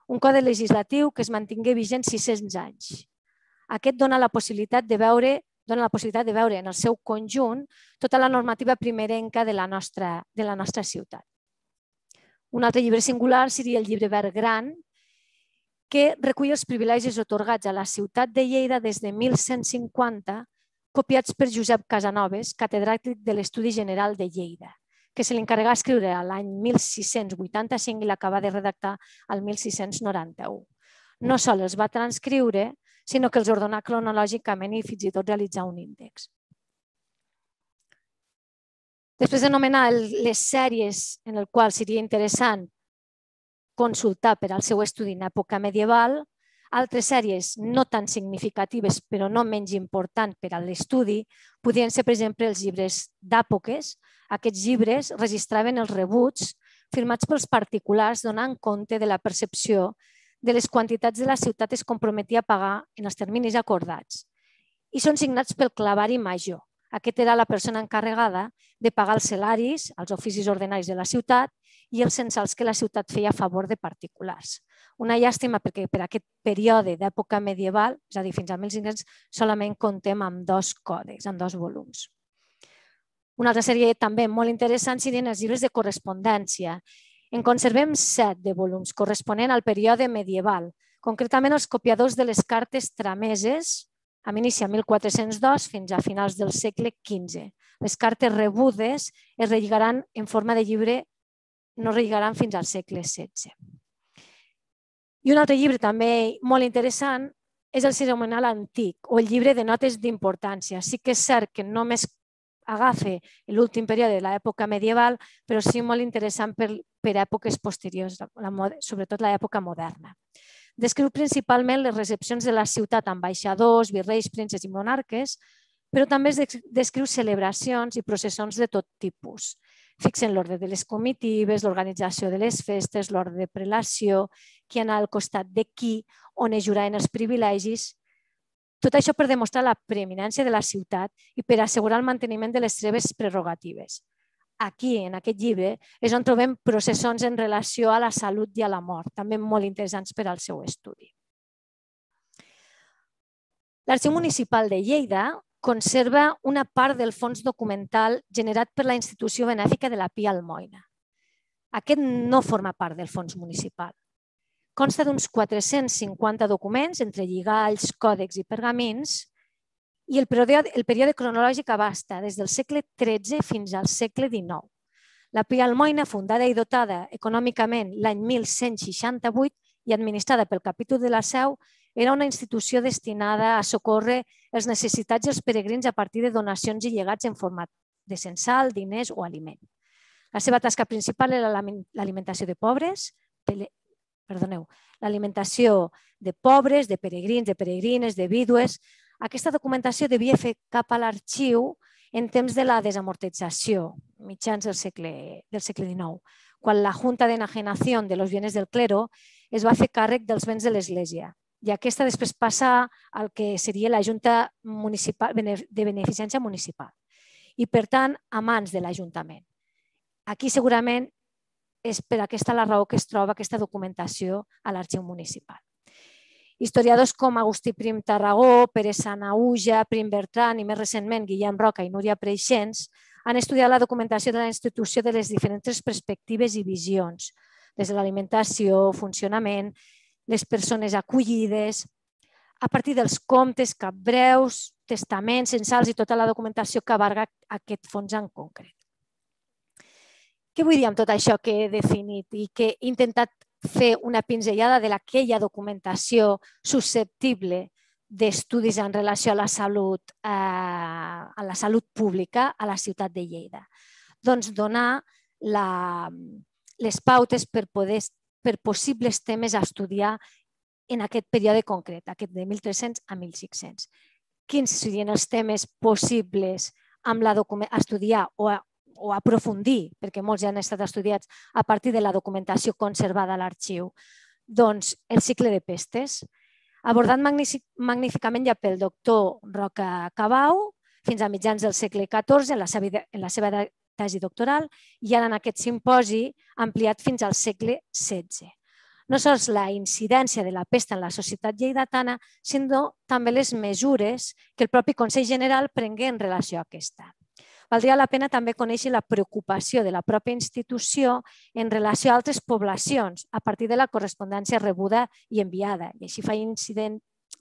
un codi legislatiu que es mantingué vigent 600 anys. Aquest dona la possibilitat de veure dona la possibilitat de veure en el seu conjunt tota la normativa primerenca de la nostra, de la nostra ciutat. Un altre llibre singular seria el llibre verd gran, que recull els privilegis otorgats a la ciutat de Lleida des de 1150, copiats per Josep Casanovas, catedràtic de l'Estudi General de Lleida que se li encarregà escriure l'any 1685 i l'acaba de redactar al 1691. No sol els va transcriure, sinó que els ordenà cronològicament i fins i tot realitzar un índex. Després d'anomenar les sèries en el qual seria interessant consultar per al seu estudi en època medieval, altres sèries no tan significatives però no menys important per a l'estudi podrien ser, per exemple, els llibres d'èpoques, aquests llibres registraven els rebuts firmats pels particulars donant compte de la percepció de les quantitats de la ciutat es comprometia a pagar en els terminis acordats i són signats pel clavari major. Aquest era la persona encarregada de pagar els salaris als oficis ordenaris de la ciutat i els censals que la ciutat feia a favor de particulars. Una llàstima perquè per aquest període d'època medieval, és a dir, fins al 1500, solament contem amb dos còdecs, amb dos volums. Una altra sèrie també molt interessant serien els llibres de correspondència. En conservem set de volums corresponent al període medieval, concretament els copiadors de les cartes trameses, a inici a 1402 fins a finals del segle XV. Les cartes rebudes es relligaran en forma de llibre, no relligaran fins al segle XVI. I un altre llibre també molt interessant és el ceremonial antic o el llibre de notes d'importància. Sí que és cert que només agafa l'últim període de l'època medieval, però sí molt interessant per, per èpoques posteriors, la, sobretot l'època moderna. Descriu principalment les recepcions de la ciutat amb ambaixadors, virreis, prínceps i monarques, però també es descriu celebracions i processons de tot tipus. Fixen l'ordre de les comitives, l'organització de les festes, l'ordre de prelació, qui anar al costat de qui, on es juraven els privilegis. Tot això per demostrar la preeminència de la ciutat i per assegurar el manteniment de les seves prerrogatives aquí, en aquest llibre, és on trobem processons en relació a la salut i a la mort, també molt interessants per al seu estudi. L'Arxiu Municipal de Lleida conserva una part del fons documental generat per la institució benèfica de la Pia Almoina. Aquest no forma part del fons municipal. Consta d'uns 450 documents entre lligalls, còdecs i pergamins i el període, el període cronològic abasta des del segle XIII fins al segle XIX. La Pia Almoina, fundada i dotada econòmicament l'any 1168 i administrada pel capítol de la Seu, era una institució destinada a socórrer els necessitats dels peregrins a partir de donacions i llegats en format de censal, diners o aliment. La seva tasca principal era l'alimentació de pobres, perdoneu, l'alimentació de pobres, de peregrins, de peregrines, de vídues, aquesta documentació devia fer cap a l'arxiu en temps de la desamortització, mitjans del segle, del segle XIX, quan la Junta de Enajenació de los Bienes del Clero es va fer càrrec dels béns de l'Església i aquesta després passa al que seria la Junta municipal, de Beneficència Municipal i, per tant, a mans de l'Ajuntament. Aquí segurament és per aquesta la raó que es troba aquesta documentació a l'arxiu municipal. Historiadors com Agustí Prim Tarragó, Pere Sanauja, Prim Bertran i més recentment Guillem Roca i Núria Preixens han estudiat la documentació de la institució de les diferents perspectives i visions, des de l'alimentació, funcionament, les persones acollides, a partir dels comptes, capbreus, testaments, censals i tota la documentació que abarga aquest fons en concret. Què vull dir amb tot això que he definit i que he intentat fer una pinzellada de aquella documentació susceptible d'estudis en relació a la salut, eh, a la salut pública a la ciutat de Lleida. Doncs donar la, les pautes per, poder, per possibles temes a estudiar en aquest període concret, aquest de 1300 a 1600. Quins serien els temes possibles amb la a estudiar o a, o aprofundir, perquè molts ja han estat estudiats a partir de la documentació conservada a l'arxiu, doncs el cicle de pestes, abordat magníficament ja pel doctor Roca Cabau fins a mitjans del segle XIV en la seva, en la seva tesi doctoral i ara en aquest simposi ampliat fins al segle XVI. No sols la incidència de la pesta en la societat lleidatana, sinó també les mesures que el propi Consell General prengué en relació a aquesta. Valdria la pena també conèixer la preocupació de la pròpia institució en relació a altres poblacions a partir de la correspondència rebuda i enviada. I així fa incident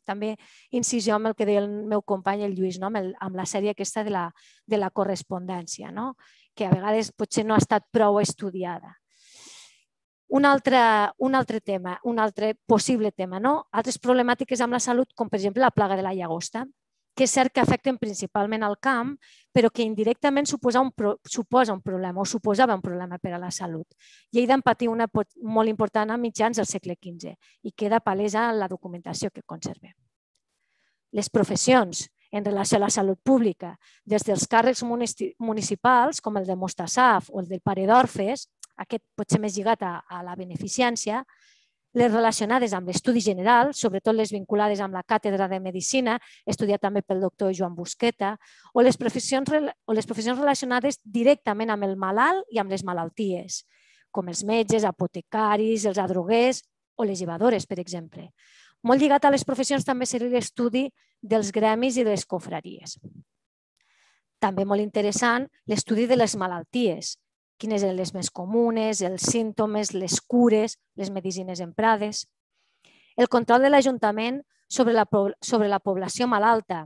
també incisió amb el que deia el meu company, el Lluís, no? amb, amb la sèrie aquesta de la, de la correspondència, no? Que a vegades potser no ha estat prou estudiada. Un altre, un altre tema, un altre possible tema, no? altres problemàtiques amb la salut, com per exemple la plaga de la llagosta que és cert que afecten principalment al camp, però que indirectament suposa un, suposa un problema o suposava un problema per a la salut. Lleida en patir una molt important a mitjans del segle XV i queda palesa en la documentació que conservem. Les professions en relació a la salut pública, des dels càrrecs municipals, com el de Mostasaf o el del Pare d'Orfes, aquest pot ser més lligat a, a la beneficència, les relacionades amb l'estudi general, sobretot les vinculades amb la càtedra de Medicina, estudiat també pel doctor Joan Busqueta, o les professions, o les professions relacionades directament amb el malalt i amb les malalties, com els metges, apotecaris, els adroguers o les llevadores, per exemple. Molt lligat a les professions també seria l'estudi dels gremis i de les confraries. També molt interessant l'estudi de les malalties, quines eren les més comunes, els símptomes, les cures, les medicines emprades. El control de l'Ajuntament sobre, la, sobre la població malalta,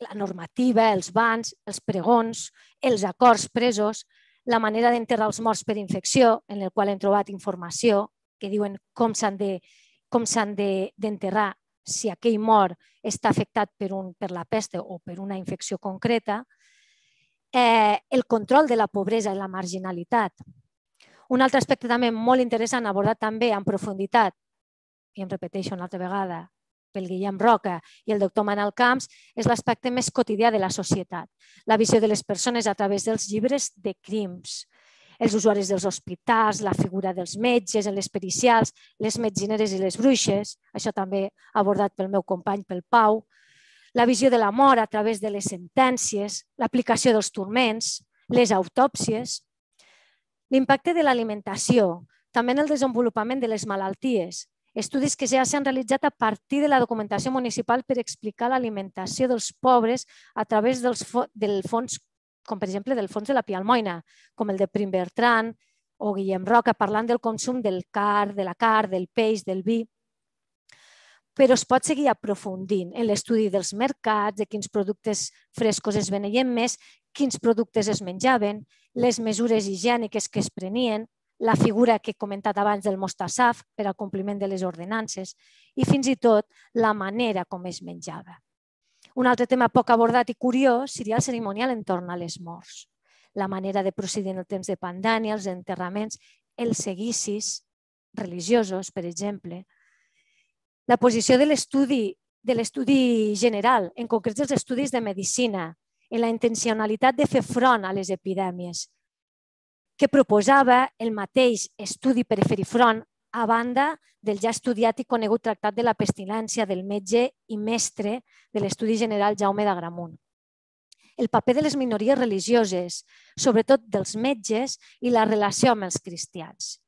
la normativa, els bans, els pregons, els acords presos, la manera d'enterrar els morts per infecció, en el qual hem trobat informació que diuen com s'han d'enterrar de, si aquell mort està afectat per, un, per la pesta o per una infecció concreta, eh, el control de la pobresa i la marginalitat. Un altre aspecte també molt interessant, abordat també en profunditat, i em repeteixo una altra vegada, pel Guillem Roca i el doctor Manel Camps, és l'aspecte més quotidià de la societat. La visió de les persones a través dels llibres de crims, els usuaris dels hospitals, la figura dels metges, les pericials, les metgineres i les bruixes, això també abordat pel meu company, pel Pau, la visió de la mort a través de les sentències, l'aplicació dels turments, les autòpsies, l'impacte de l'alimentació, també en el desenvolupament de les malalties, estudis que ja s'han realitzat a partir de la documentació municipal per explicar l'alimentació dels pobres a través dels, del fons com per exemple del fons de la Pialmoina, com el de Prim Bertran o Guillem Roca, parlant del consum del car, de la car, del peix, del vi. Però es pot seguir aprofundint en l'estudi dels mercats, de quins productes frescos es veneien més, quins productes es menjaven, les mesures higièniques que es prenien, la figura que he comentat abans del Mostassaf per al compliment de les ordenances i fins i tot la manera com es menjava. Un altre tema poc abordat i curiós seria el cerimonial entorn a les morts. La manera de procedir en el temps de pandèmia, els enterraments, els seguicis religiosos, per exemple. La posició de l'estudi de l'estudi general, en concret els estudis de medicina, en la intencionalitat de fer front a les epidèmies, que proposava el mateix estudi per fer-hi front a banda del ja estudiat i conegut Tractat de la Pestilència del metge i mestre de l'Estudi General Jaume d'Agramunt. El paper de les minories religioses, sobretot dels metges i la relació amb els cristians.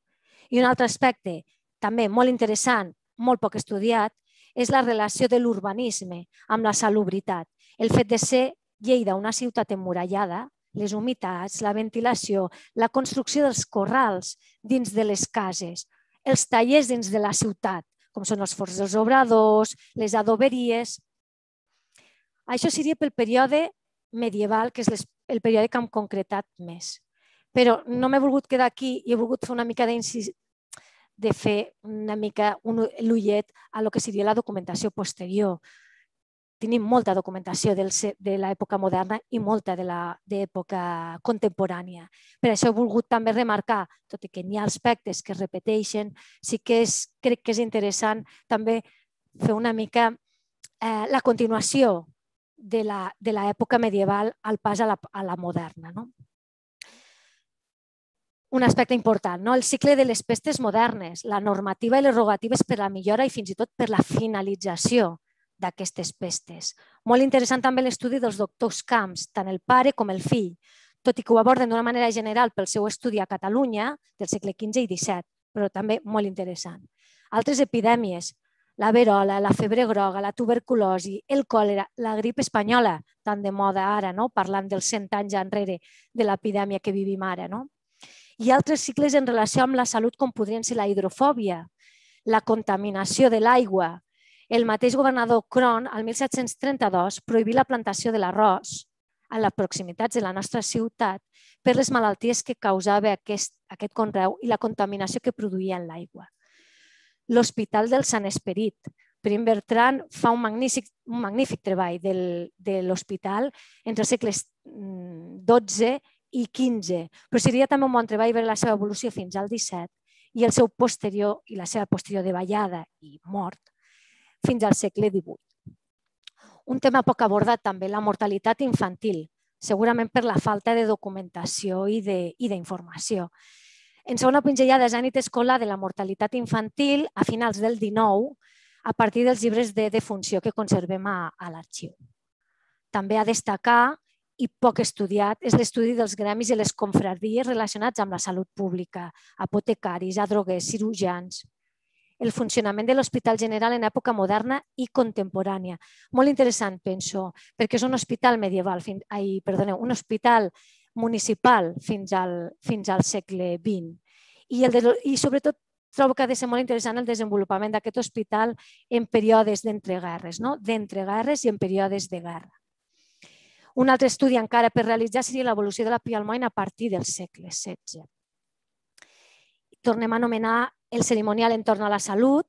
I un altre aspecte també molt interessant, molt poc estudiat, és la relació de l'urbanisme amb la salubritat. El fet de ser Lleida una ciutat emmurallada, les humitats, la ventilació, la construcció dels corrals dins de les cases, els tallers dins de la ciutat, com són els forts dels obradors, les adoberies. Això seria pel període medieval, que és el període que hem concretat més. Però no m'he volgut quedar aquí i he volgut fer una mica de fer una mica un l'ullet a lo que seria la documentació posterior tenim molta documentació del, de l'època moderna i molta de l'època contemporània. Per això he volgut també remarcar, tot i que n'hi ha aspectes que es repeteixen, sí que és, crec que és interessant també fer una mica eh, la continuació de l'època medieval al pas a la, a la moderna. No? un aspecte important, no? el cicle de les pestes modernes, la normativa i les rogatives per la millora i fins i tot per la finalització d'aquestes pestes. Molt interessant també l'estudi dels doctors Camps, tant el pare com el fill, tot i que ho aborden d'una manera general pel seu estudi a Catalunya del segle XV i XVII, però també molt interessant. Altres epidèmies, la verola, la febre groga, la tuberculosi, el còlera, la grip espanyola, tan de moda ara, no? parlant dels 100 anys enrere de l'epidèmia que vivim ara. No? I altres cicles en relació amb la salut com podrien ser la hidrofòbia, la contaminació de l'aigua, el mateix governador Cron, al 1732, prohibí la plantació de l'arròs a les proximitats de la nostra ciutat per les malalties que causava aquest, aquest conreu i la contaminació que produïa en l'aigua. L'Hospital del Sant Esperit. Prim Bertran fa un magnífic, un magnífic treball del, de l'hospital entre els segles XII mm, i XV, però seria també un bon treball veure la seva evolució fins al XVII i el seu posterior i la seva posterior davallada i mort fins al segle XVIII. Un tema poc abordat també, la mortalitat infantil, segurament per la falta de documentació i d'informació. En segona pinzellada és ànit escolar de la mortalitat infantil a finals del XIX a partir dels llibres de defunció que conservem a, a l'arxiu. També a destacar i poc estudiat és l'estudi dels gremis i les confraries relacionats amb la salut pública, apotecaris, adroguers, cirurgians, el funcionament de l'Hospital General en època moderna i contemporània. Molt interessant, penso, perquè és un hospital medieval, fin, ai, perdoneu, un hospital municipal fins al, fins al segle XX. I, el de, I sobretot trobo que ha de ser molt interessant el desenvolupament d'aquest hospital en períodes d'entreguerres, no? d'entreguerres i en períodes de guerra. Un altre estudi encara per realitzar seria l'evolució de la pialmoina a partir del segle XVI. Tornem a anomenar el cerimonial entorn a la salut,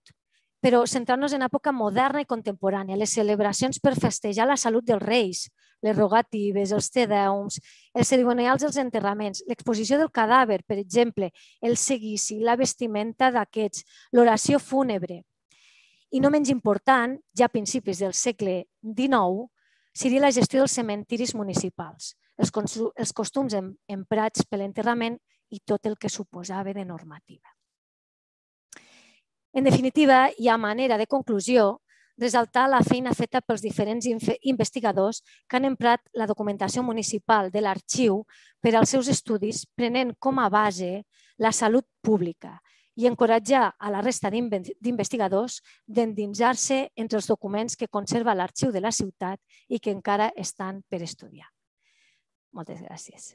però centrant-nos en època moderna i contemporània, les celebracions per festejar la salut dels reis, les rogatives, els tedeums, els cerimonials dels enterraments, l'exposició del cadàver, per exemple, el seguici, la vestimenta d'aquests, l'oració fúnebre. I no menys important, ja a principis del segle XIX, seria la gestió dels cementiris municipals, els, els costums emprats per l'enterrament i tot el que suposava de normativa. En definitiva, hi ha manera de conclusió resaltar la feina feta pels diferents investigadors que han emprat la documentació municipal de l'arxiu per als seus estudis, prenent com a base la salut pública i encoratjar a la resta d'investigadors d'endinsar-se entre els documents que conserva l'arxiu de la ciutat i que encara estan per estudiar. Moltes gràcies.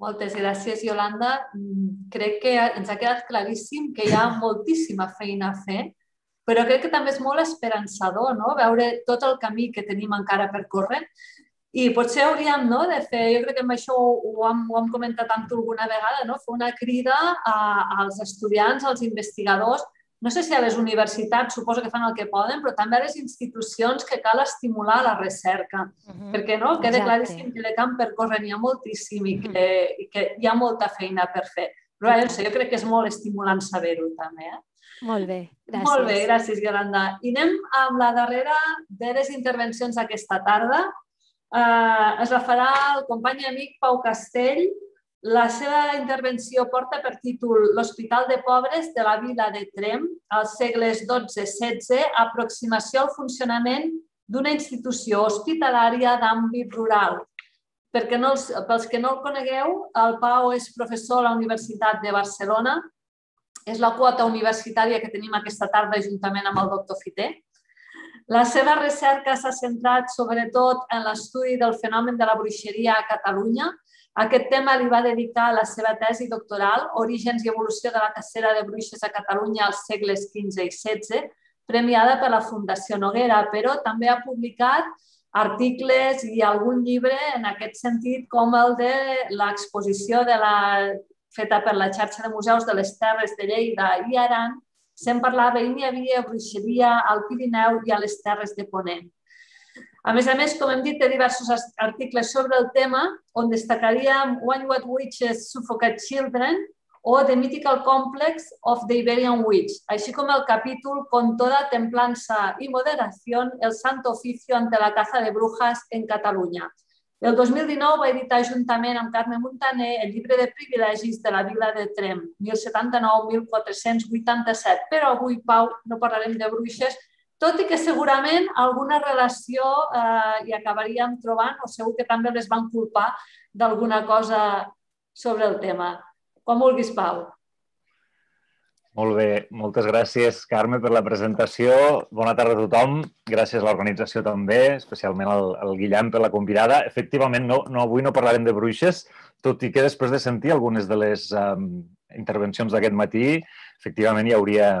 Moltes gràcies, Yolanda. Mm, crec que ens ha quedat claríssim que hi ha moltíssima feina a fer, però crec que també és molt esperançador no? veure tot el camí que tenim encara per córrer i potser hauríem no, de fer, jo crec que amb això ho, hem, ho hem comentat tant alguna vegada, no? fer una crida a, als estudiants, als investigadors, no sé si a les universitats suposo que fan el que poden, però també a les institucions que cal estimular la recerca, uh -huh. perquè no? queda Exacte. claríssim que de camp per córrer n'hi ha moltíssim i que, i que hi ha molta feina per fer. Però eh, jo crec que és molt estimulant saber-ho també. Eh? Molt bé, gràcies. Molt bé, gràcies, Yolanda. I anem amb la darrera de les intervencions d'aquesta tarda. Eh, es la farà el company i amic Pau Castell, la seva intervenció porta per títol L'Hospital de Pobres de la vila de Trem, als segles XII-XVI, aproximació al funcionament d'una institució hospitalària d'àmbit rural. Perquè no els, pels que no el conegueu, el Pau és professor a la Universitat de Barcelona, és la quota universitària que tenim aquesta tarda juntament amb el doctor Fiter. La seva recerca s'ha centrat sobretot en l'estudi del fenomen de la bruixeria a Catalunya, aquest tema li va dedicar la seva tesi doctoral, Orígens i evolució de la cacera de bruixes a Catalunya als segles XV i XVI, premiada per la Fundació Noguera, però també ha publicat articles i algun llibre en aquest sentit, com el de l'exposició de la, feta per la xarxa de museus de les Terres de Lleida i Aran, se'n parlava i n'hi havia bruixeria al Pirineu i a les Terres de Ponent. A més a més, com hem dit, té diversos articles sobre el tema, on destacaríem When What Witches Suffocate Children o The Mythical Complex of the Iberian Witch, així com el capítol Con toda templança i moderació, el santo oficio ante la caza de brujas en Catalunya. El 2019 va editar juntament amb Carme Montaner el llibre de privilegis de la vila de Trem, 1079-1487. Però avui, Pau, no parlarem de bruixes, tot i que segurament alguna relació eh, hi acabaríem trobant o segur que també les van culpar d'alguna cosa sobre el tema. Com vulguis, Pau. Molt bé, moltes gràcies, Carme, per la presentació. Bona tarda a tothom. Gràcies a l'organització també, especialment al, al Guillem per la convidada. Efectivament, no, no, avui no parlarem de bruixes, tot i que després de sentir algunes de les um, intervencions d'aquest matí, efectivament hi hauria,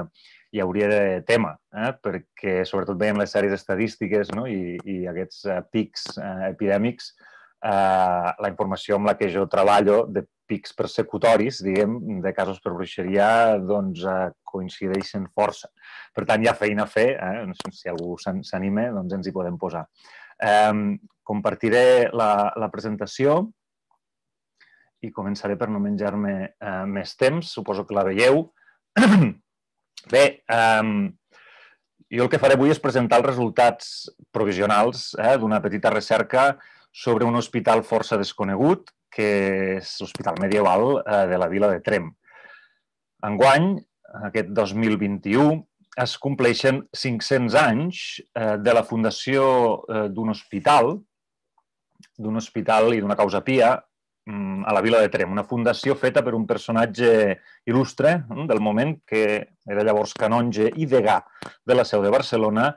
hi hauria de tema, eh? perquè sobretot veiem les sèries estadístiques no? I, i aquests uh, pics uh, epidèmics, uh, la informació amb la que jo treballo de pics persecutoris, diguem, de casos per bruixeria, doncs uh, coincideixen força. Per tant, hi ha feina a fer, eh? si algú s'anima, doncs ens hi podem posar. Um, compartiré la, la presentació i començaré per no menjar-me uh, més temps, suposo que la veieu. Bé, um, jo el que faré avui és presentar els resultats provisionals eh, d'una petita recerca sobre un hospital força desconegut, que és l'Hospital Medieval eh, de la vila de Trem. Enguany, aquest 2021, es compleixen 500 anys eh, de la fundació eh, d'un hospital, d'un hospital i d'una causa pia a la vila de Trem, una fundació feta per un personatge il·lustre mm, del moment que era llavors canonge i degà de la seu de Barcelona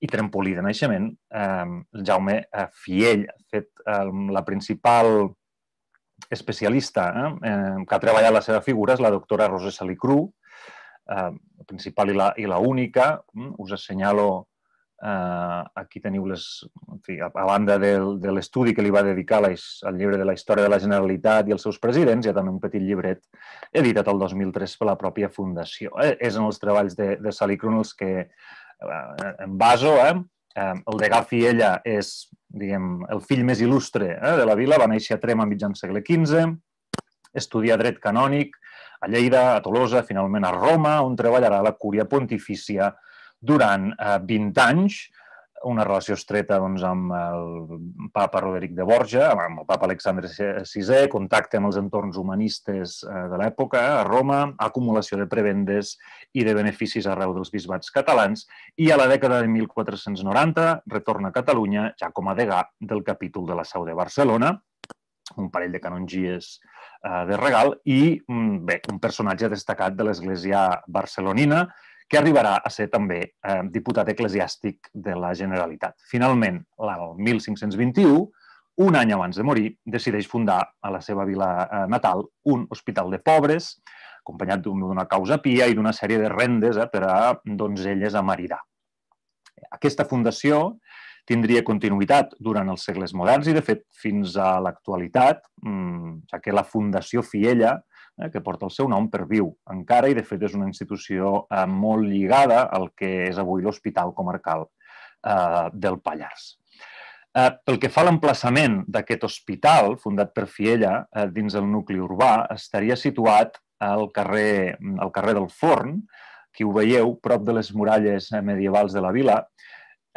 i trempolí de naixement, el Jaume eh, Fiell, fet la principal especialista eh, que ha treballat la seva figura és la doctora Rosa Salicru, eh, la principal i la, i la única. Mm, us assenyalo, eh, aquí teniu les, en fi, a, a banda del, de l'estudi que li va dedicar la, al llibre de la història de la Generalitat i els seus presidents, hi ha també un petit llibret editat el 2003 per la pròpia Fundació. Eh, és en els treballs de, de Salicru els que eh, en baso, eh, eh, el de Gafi ella és diguem, el fill més il·lustre eh, de la vila, va néixer a Trem a mitjan segle XV, estudia dret canònic a Lleida, a Tolosa, finalment a Roma, on treballarà a la cúria pontifícia durant eh, 20 anys, una relació estreta doncs, amb el papa Roderic de Borja, amb el papa Alexandre VI, contacte amb els entorns humanistes eh, de l'època a Roma, acumulació de prebendes i de beneficis arreu dels bisbats catalans i a la dècada de 1490 retorna a Catalunya ja com a degà del capítol de la Sau de Barcelona, un parell de canongies eh, de regal i mm, bé, un personatge destacat de l'Església barcelonina que arribarà a ser també eh, diputat eclesiàstic de la Generalitat. Finalment, l'any 1521, un any abans de morir, decideix fundar a la seva vila eh, natal un hospital de pobres, acompanyat d'una causa pia i d'una sèrie de rendes eh, per a donzelles a maridar. Aquesta fundació tindria continuïtat durant els segles moderns i, de fet, fins a l'actualitat, mm, ja que la Fundació Fiella eh, que porta el seu nom, perviu encara i, de fet, és una institució eh, molt lligada al que és avui l'Hospital Comarcal eh, del Pallars. Eh, pel que fa a l'emplaçament d'aquest hospital, fundat per Fiella, eh, dins el nucli urbà, estaria situat al carrer, al carrer del Forn, que ho veieu, prop de les muralles eh, medievals de la vila,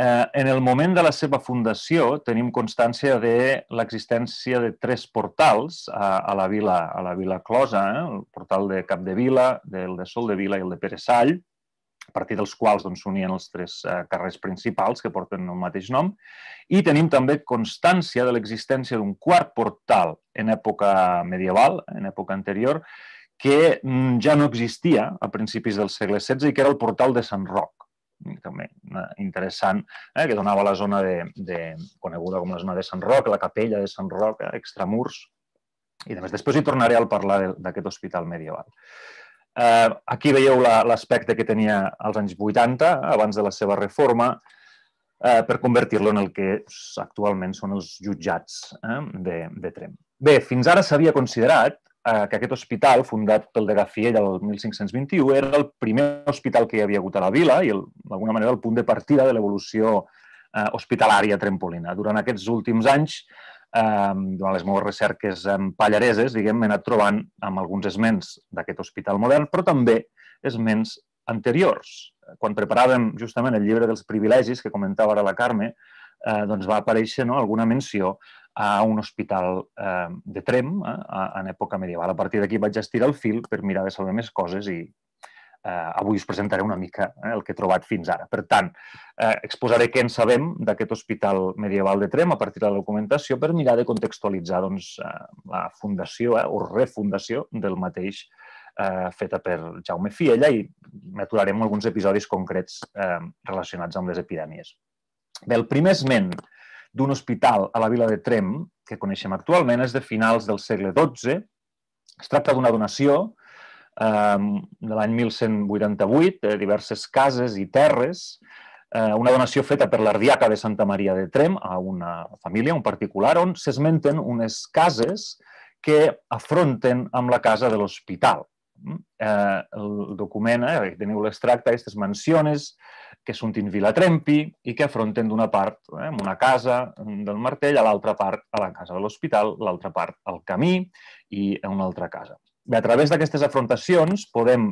Eh, en el moment de la seva fundació tenim constància de l'existència de tres portals a, a, la vila, a la vila closa, eh? el portal de Cap de Vila, del de Sol de Vila i el de Pere Sall, a partir dels quals doncs, s'unien doncs, els tres eh, carrers principals que porten el mateix nom, i tenim també constància de l'existència d'un quart portal en època medieval, en època anterior, que mm, ja no existia a principis del segle XVI i que era el portal de Sant Roc també interessant, eh, que donava la zona de, de, coneguda com la zona de Sant Roc, la capella de Sant Roc, eh, extramurs, i a més després hi tornaré a parlar d'aquest hospital medieval. Eh, aquí veieu l'aspecte que tenia als anys 80, abans de la seva reforma, eh, per convertir-lo en el que actualment són els jutjats eh, de, de Trem. Bé, fins ara s'havia considerat eh, que aquest hospital, fundat pel de Gafiell el 1521, era el primer hospital que hi havia hagut a la vila i, d'alguna manera, el punt de partida de l'evolució eh, hospitalària trempolina. Durant aquests últims anys, eh, durant les meves recerques en pallareses, diguem, m'he anat trobant amb alguns esments d'aquest hospital modern, però també esments anteriors. Quan preparàvem justament el llibre dels privilegis, que comentava ara la Carme, eh, doncs va aparèixer no, alguna menció a un hospital eh, de Trem eh, en època medieval. A partir d'aquí vaig estirar el fil per mirar de saber més coses i eh, avui us presentaré una mica eh, el que he trobat fins ara. Per tant, eh, exposaré què en sabem d'aquest hospital medieval de Trem a partir de la documentació per mirar de contextualitzar doncs, eh, la fundació eh, o refundació del mateix eh, feta per Jaume Fiella i m'aturarem alguns episodis concrets eh, relacionats amb les epidèmies. Bé, el primer esment d'un hospital a la vila de Trem, que coneixem actualment, és de finals del segle XII. Es tracta d'una donació eh, de l'any 1188, de diverses cases i terres, eh, una donació feta per l'ardiaca de Santa Maria de Trem a una família, un particular, on s'esmenten unes cases que afronten amb la casa de l'hospital. Eh, el document, eh, teniu l'extracte, aquestes menciones que són dins Vilatrempi i que afronten d'una part eh, una casa del Martell, a l'altra part a la casa de l'hospital, l'altra part al camí i a una altra casa. Bé, a través d'aquestes afrontacions podem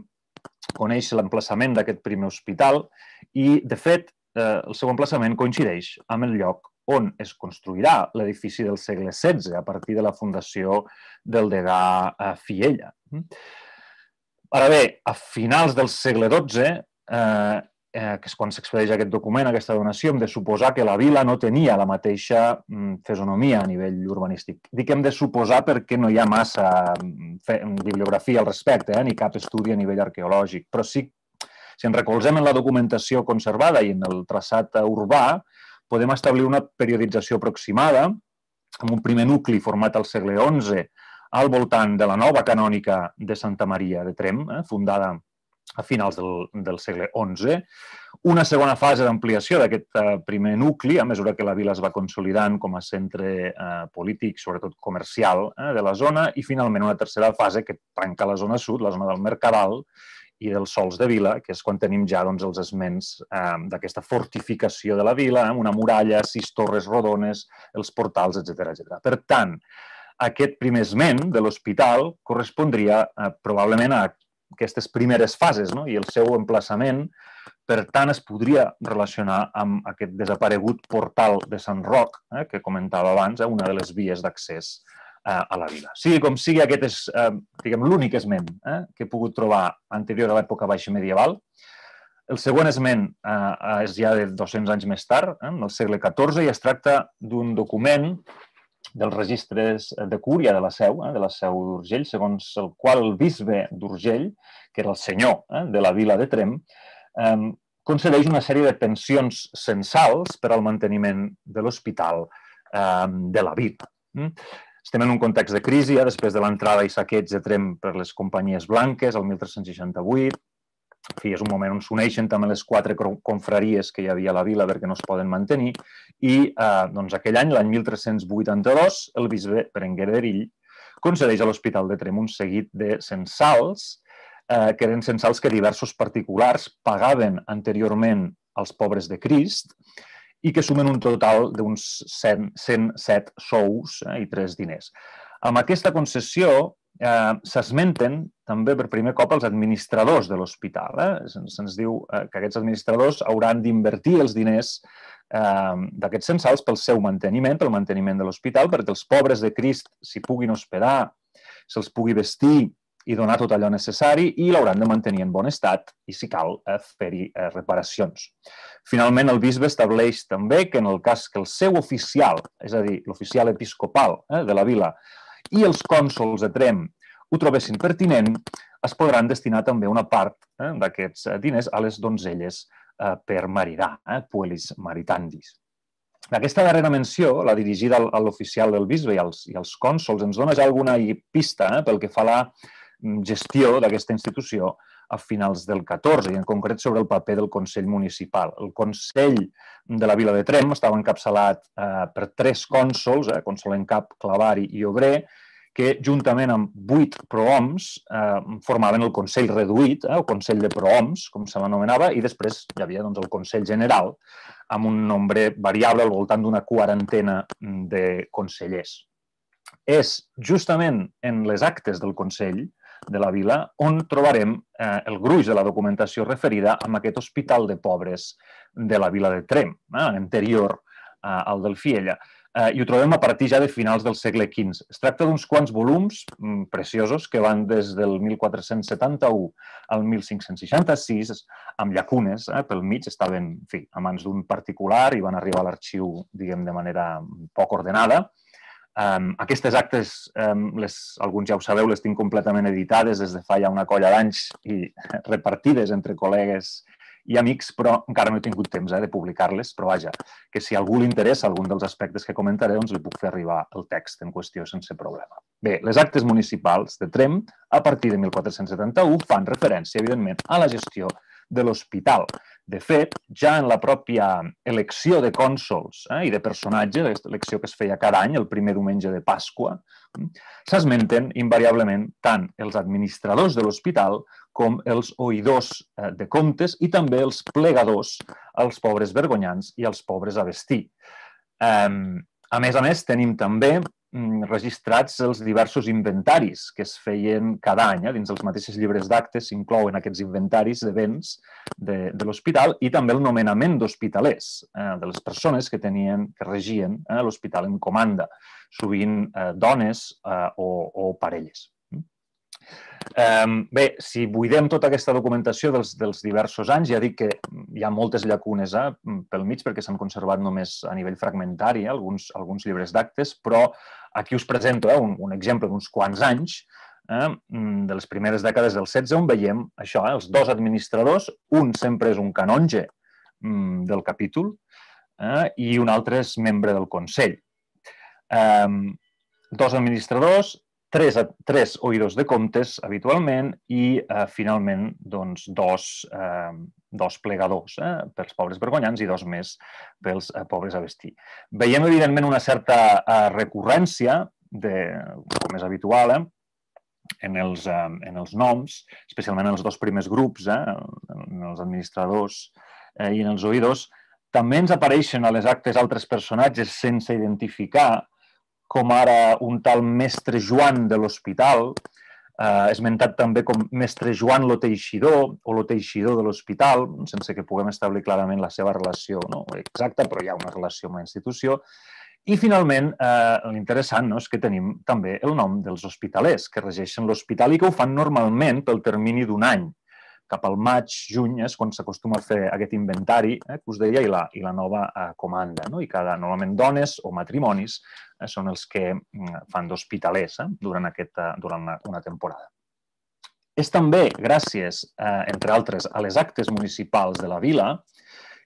conèixer l'emplaçament d'aquest primer hospital i, de fet, eh, el seu emplaçament coincideix amb el lloc on es construirà l'edifici del segle XVI a partir de la fundació del degà eh, Fiella. Ara bé, a finals del segle XII eh, eh, que és quan s'expedeix aquest document, aquesta donació, hem de suposar que la vila no tenia la mateixa mm, fesonomia a nivell urbanístic. Dic hem de suposar perquè no hi ha massa mm, bibliografia al respecte, eh, ni cap estudi a nivell arqueològic, però sí, si ens recolzem en la documentació conservada i en el traçat urbà, podem establir una periodització aproximada amb un primer nucli format al segle XI al voltant de la nova canònica de Santa Maria de Trem, eh, fundada a finals del, del segle XI. Una segona fase d'ampliació d'aquest eh, primer nucli, a mesura que la vila es va consolidant com a centre eh, polític, sobretot comercial, eh, de la zona, i finalment una tercera fase que trenca la zona sud, la zona del Mercadal, i dels sols de vila, que és quan tenim ja doncs, els esments eh, d'aquesta fortificació de la vila, amb una muralla, sis torres rodones, els portals, etc etc. Per tant, aquest primer esment de l'hospital correspondria eh, probablement a aquestes primeres fases no? i el seu emplaçament, per tant, es podria relacionar amb aquest desaparegut portal de Sant Roc, eh, que comentava abans, eh, una de les vies d'accés eh, a la vila. Sigui com sigui, aquest és eh, diguem l'únic esment eh, que he pogut trobar anterior a l'època baixa medieval. El següent esment eh, és ja de 200 anys més tard, eh, en el segle XIV, i es tracta d'un document dels registres de cúria de la Seu, eh, de la Seu d'Urgell, segons el qual el bisbe d'Urgell, que era el senyor eh, de la vila de Trem, eh, concedeix una sèrie de pensions censals per al manteniment de l'hospital eh, de la vila. Mm? Estem en un context de crisi, eh, després de l'entrada i saqueig de Trem per les companyies blanques, el 1368, fi, és un moment on s'uneixen també les quatre confraries que hi havia a la vila perquè no es poden mantenir i eh, doncs aquell any, l'any 1382, el bisbe Berenguer d'Erill concedeix a l'Hospital de Trem un seguit de censals eh, que eren censals que diversos particulars pagaven anteriorment als pobres de Crist i que sumen un total d'uns 107 sous eh, i 3 diners. Amb aquesta concessió eh, s'esmenten també per primer cop els administradors de l'hospital. Eh? Se'ns diu eh, que aquests administradors hauran d'invertir els diners eh, d'aquests censals pel seu manteniment, pel manteniment de l'hospital, perquè els pobres de Crist s'hi puguin hospedar, se'ls pugui vestir i donar tot allò necessari i l'hauran de mantenir en bon estat i, si cal, eh, fer-hi reparacions. Finalment, el bisbe estableix també que en el cas que el seu oficial, és a dir, l'oficial episcopal eh, de la vila, i els cònsols de Trem ho trobessin pertinent, es podran destinar també una part eh, d'aquests eh, diners a les donzelles eh, per maridar, eh, puelis maritandis. Aquesta darrera menció, la dirigida a l'oficial del bisbe i als, i cònsols, ens dona ja alguna pista eh, pel que fa a la mm, gestió d'aquesta institució a finals del 14 i en concret sobre el paper del Consell Municipal. El Consell de la Vila de Trem estava encapçalat eh, per tres cònsols, eh, cònsol en cap, clavari i obrer, que juntament amb vuit prohoms eh, formaven el Consell Reduït, eh, el Consell de Prohoms, com se l'anomenava, i després hi havia doncs, el Consell General, amb un nombre variable al voltant d'una quarantena de consellers. És justament en les actes del Consell de la vila, on trobarem eh, el gruix de la documentació referida a aquest hospital de pobres de la vila de Trem, eh, anterior eh, al del Fiella. Eh, I ho trobem a partir ja de finals del segle XV. Es tracta d'uns quants volums mm, preciosos que van des del 1471 al 1566, amb llacunes eh, pel mig, estaven en fi, a mans d'un particular i van arribar a l'arxiu, diguem, de manera poc ordenada. Um, aquestes actes, um, les, alguns ja ho sabeu, les tinc completament editades des de fa ja una colla d'anys i repartides entre col·legues i amics, però encara no he tingut temps eh, de publicar-les, però vaja, que si algú li interessa algun dels aspectes que comentaré, doncs li puc fer arribar el text en qüestió sense problema. Bé, les actes municipals de Trem, a partir de 1471, fan referència, evidentment, a la gestió de l'hospital. De fet, ja en la pròpia elecció de cònsols eh, i de personatges, elecció que es feia cada any, el primer diumenge de Pasqua, mm, s'esmenten invariablement tant els administradors de l'hospital com els oïdors eh, de comptes i també els plegadors als pobres vergonyants i als pobres a vestir. A més a més, tenim també registrats els diversos inventaris que es feien cada any. Eh? Dins dels mateixos llibres d'actes s'inclouen aquests inventaris de béns de, de l'hospital i també el nomenament d'hospitalers, eh, de les persones que tenien que regien eh, l'hospital en comanda, sovint eh, dones eh, o, o parelles. Bé, si buidem tota aquesta documentació dels, dels diversos anys, ja dic que hi ha moltes llacunes eh, pel mig perquè s'han conservat només a nivell fragmentari eh, alguns, alguns llibres d'actes, però aquí us presento eh, un, un exemple d'uns quants anys eh, de les primeres dècades del 16 on veiem això, eh, els dos administradors, un sempre és un canonge mm, del capítol eh, i un altre és membre del Consell. Eh, dos administradors, tres, tres oïdors de comptes habitualment i eh, finalment doncs, dos, eh, dos plegadors eh, pels pobres vergonyants i dos més pels eh, pobres a vestir. Veiem evidentment una certa eh, recurrència, de, com és habitual, eh, en els, eh, en els noms, especialment en els dos primers grups, eh, en els administradors eh, i en els oïdors, també ens apareixen a les actes altres personatges sense identificar, com ara un tal mestre Joan de l'Hospital, eh, esmentat també com mestre Joan lo Teixidor o lo Teixidor de l'Hospital, sense que puguem establir clarament la seva relació no? exacta, però hi ha una relació amb la institució. I finalment, eh, l'interessant no, és que tenim també el nom dels hospitalers que regeixen l'hospital i que ho fan normalment pel termini d'un any cap al maig, juny, és quan s'acostuma a fer aquest inventari eh, que us deia i la, i la nova eh, comanda. No? I cada, normalment dones o matrimonis eh, són els que mm, fan d'hospitalers eh, durant, aquest, eh, durant una, una temporada. És també gràcies, eh, entre altres, a les actes municipals de la vila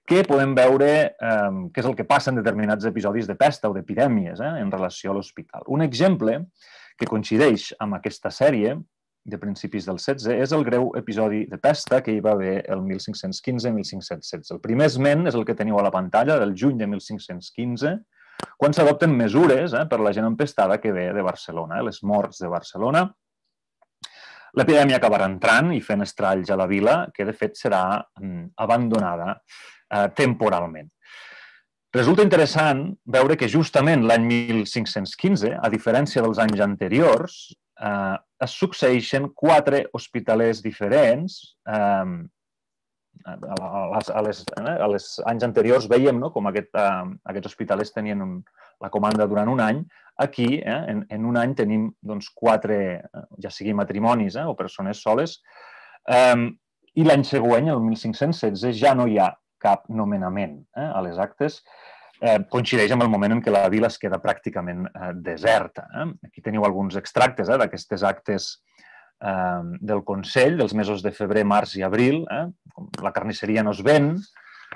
que podem veure eh, què és el que passa en determinats episodis de pesta o d'epidèmies eh, en relació a l'hospital. Un exemple que coincideix amb aquesta sèrie de principis del 16 és el greu episodi de pesta que hi va haver el 1515-1516. El primer esment és el que teniu a la pantalla, del juny de 1515, quan s'adopten mesures eh, per la gent empestada que ve de Barcelona, eh, les morts de Barcelona. L'epidèmia acabarà entrant i fent estralls a la vila, que de fet serà mm, abandonada eh, temporalment. Resulta interessant veure que justament l'any 1515, a diferència dels anys anteriors, eh, es succeeixen quatre hospitalers diferents. Eh, a, les, a, les, eh, a les anys anteriors veiem no, com aquest, eh, aquests hospitalers tenien un, la comanda durant un any. Aquí, eh, en, en un any, tenim doncs, quatre, eh, ja sigui matrimonis eh, o persones soles, eh, i l'any següent, el 1516, ja no hi ha cap nomenament eh, a les actes eh, coincideix amb el moment en què la vila es queda pràcticament eh, deserta. Eh? Aquí teniu alguns extractes eh, d'aquestes actes eh, del Consell dels mesos de febrer, març i abril. Eh? La carnisseria no es ven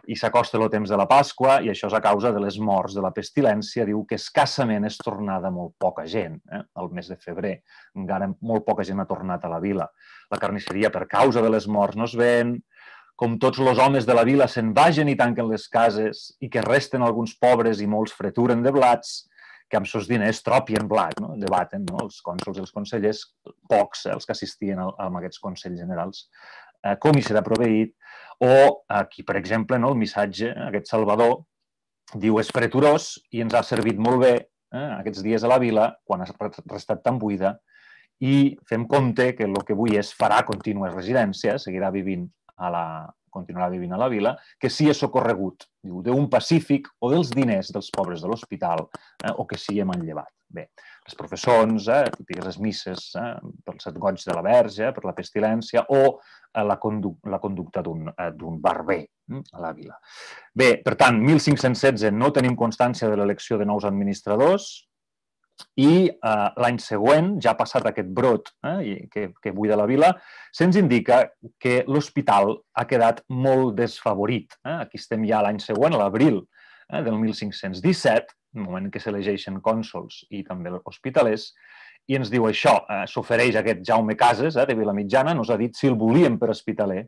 i s'acosta el temps de la Pasqua i això és a causa de les morts de la pestilència. Diu que escassament és tornada molt poca gent. Eh? El mes de febrer encara molt poca gent ha tornat a la vila. La carnisseria per causa de les morts no es ven, com tots els homes de la vila se'n vagin i tanquen les cases i que resten alguns pobres i molts freturen de blats, que amb seus diners tropien blat, no? debaten no? els cònsols i els consellers, pocs eh, els que assistien a, a aquests consells generals, eh, com hi serà proveït, o aquí, per exemple, no? el missatge, aquest Salvador, diu és freturós i ens ha servit molt bé eh, aquests dies a la vila, quan ha restat tan buida, i fem compte que el que avui és farà contínues residències, seguirà vivint a la, continuarà vivint a la vila, que sí és socorregut, diu, d'un pacífic o dels diners dels pobres de l'hospital eh, o que sí hem enllevat. Bé, les professons, eh, les misses eh, pels set goig de la verge, per la pestilència o eh, la, condu la conducta d'un eh, barber eh, a la vila. Bé, per tant, 1516 no tenim constància de l'elecció de nous administradors, i eh, l'any següent, ja ha passat aquest brot eh, que, que buida la vila, se'ns indica que l'hospital ha quedat molt desfavorit. Eh? Aquí estem ja l'any següent, a l'abril eh, del 1517, el moment en què s'elegeixen cònsols i també hospitalers, i ens diu això, eh, s'ofereix aquest Jaume Cases, eh, de Vilamitjana, nos ha dit si el volíem per hospitaler,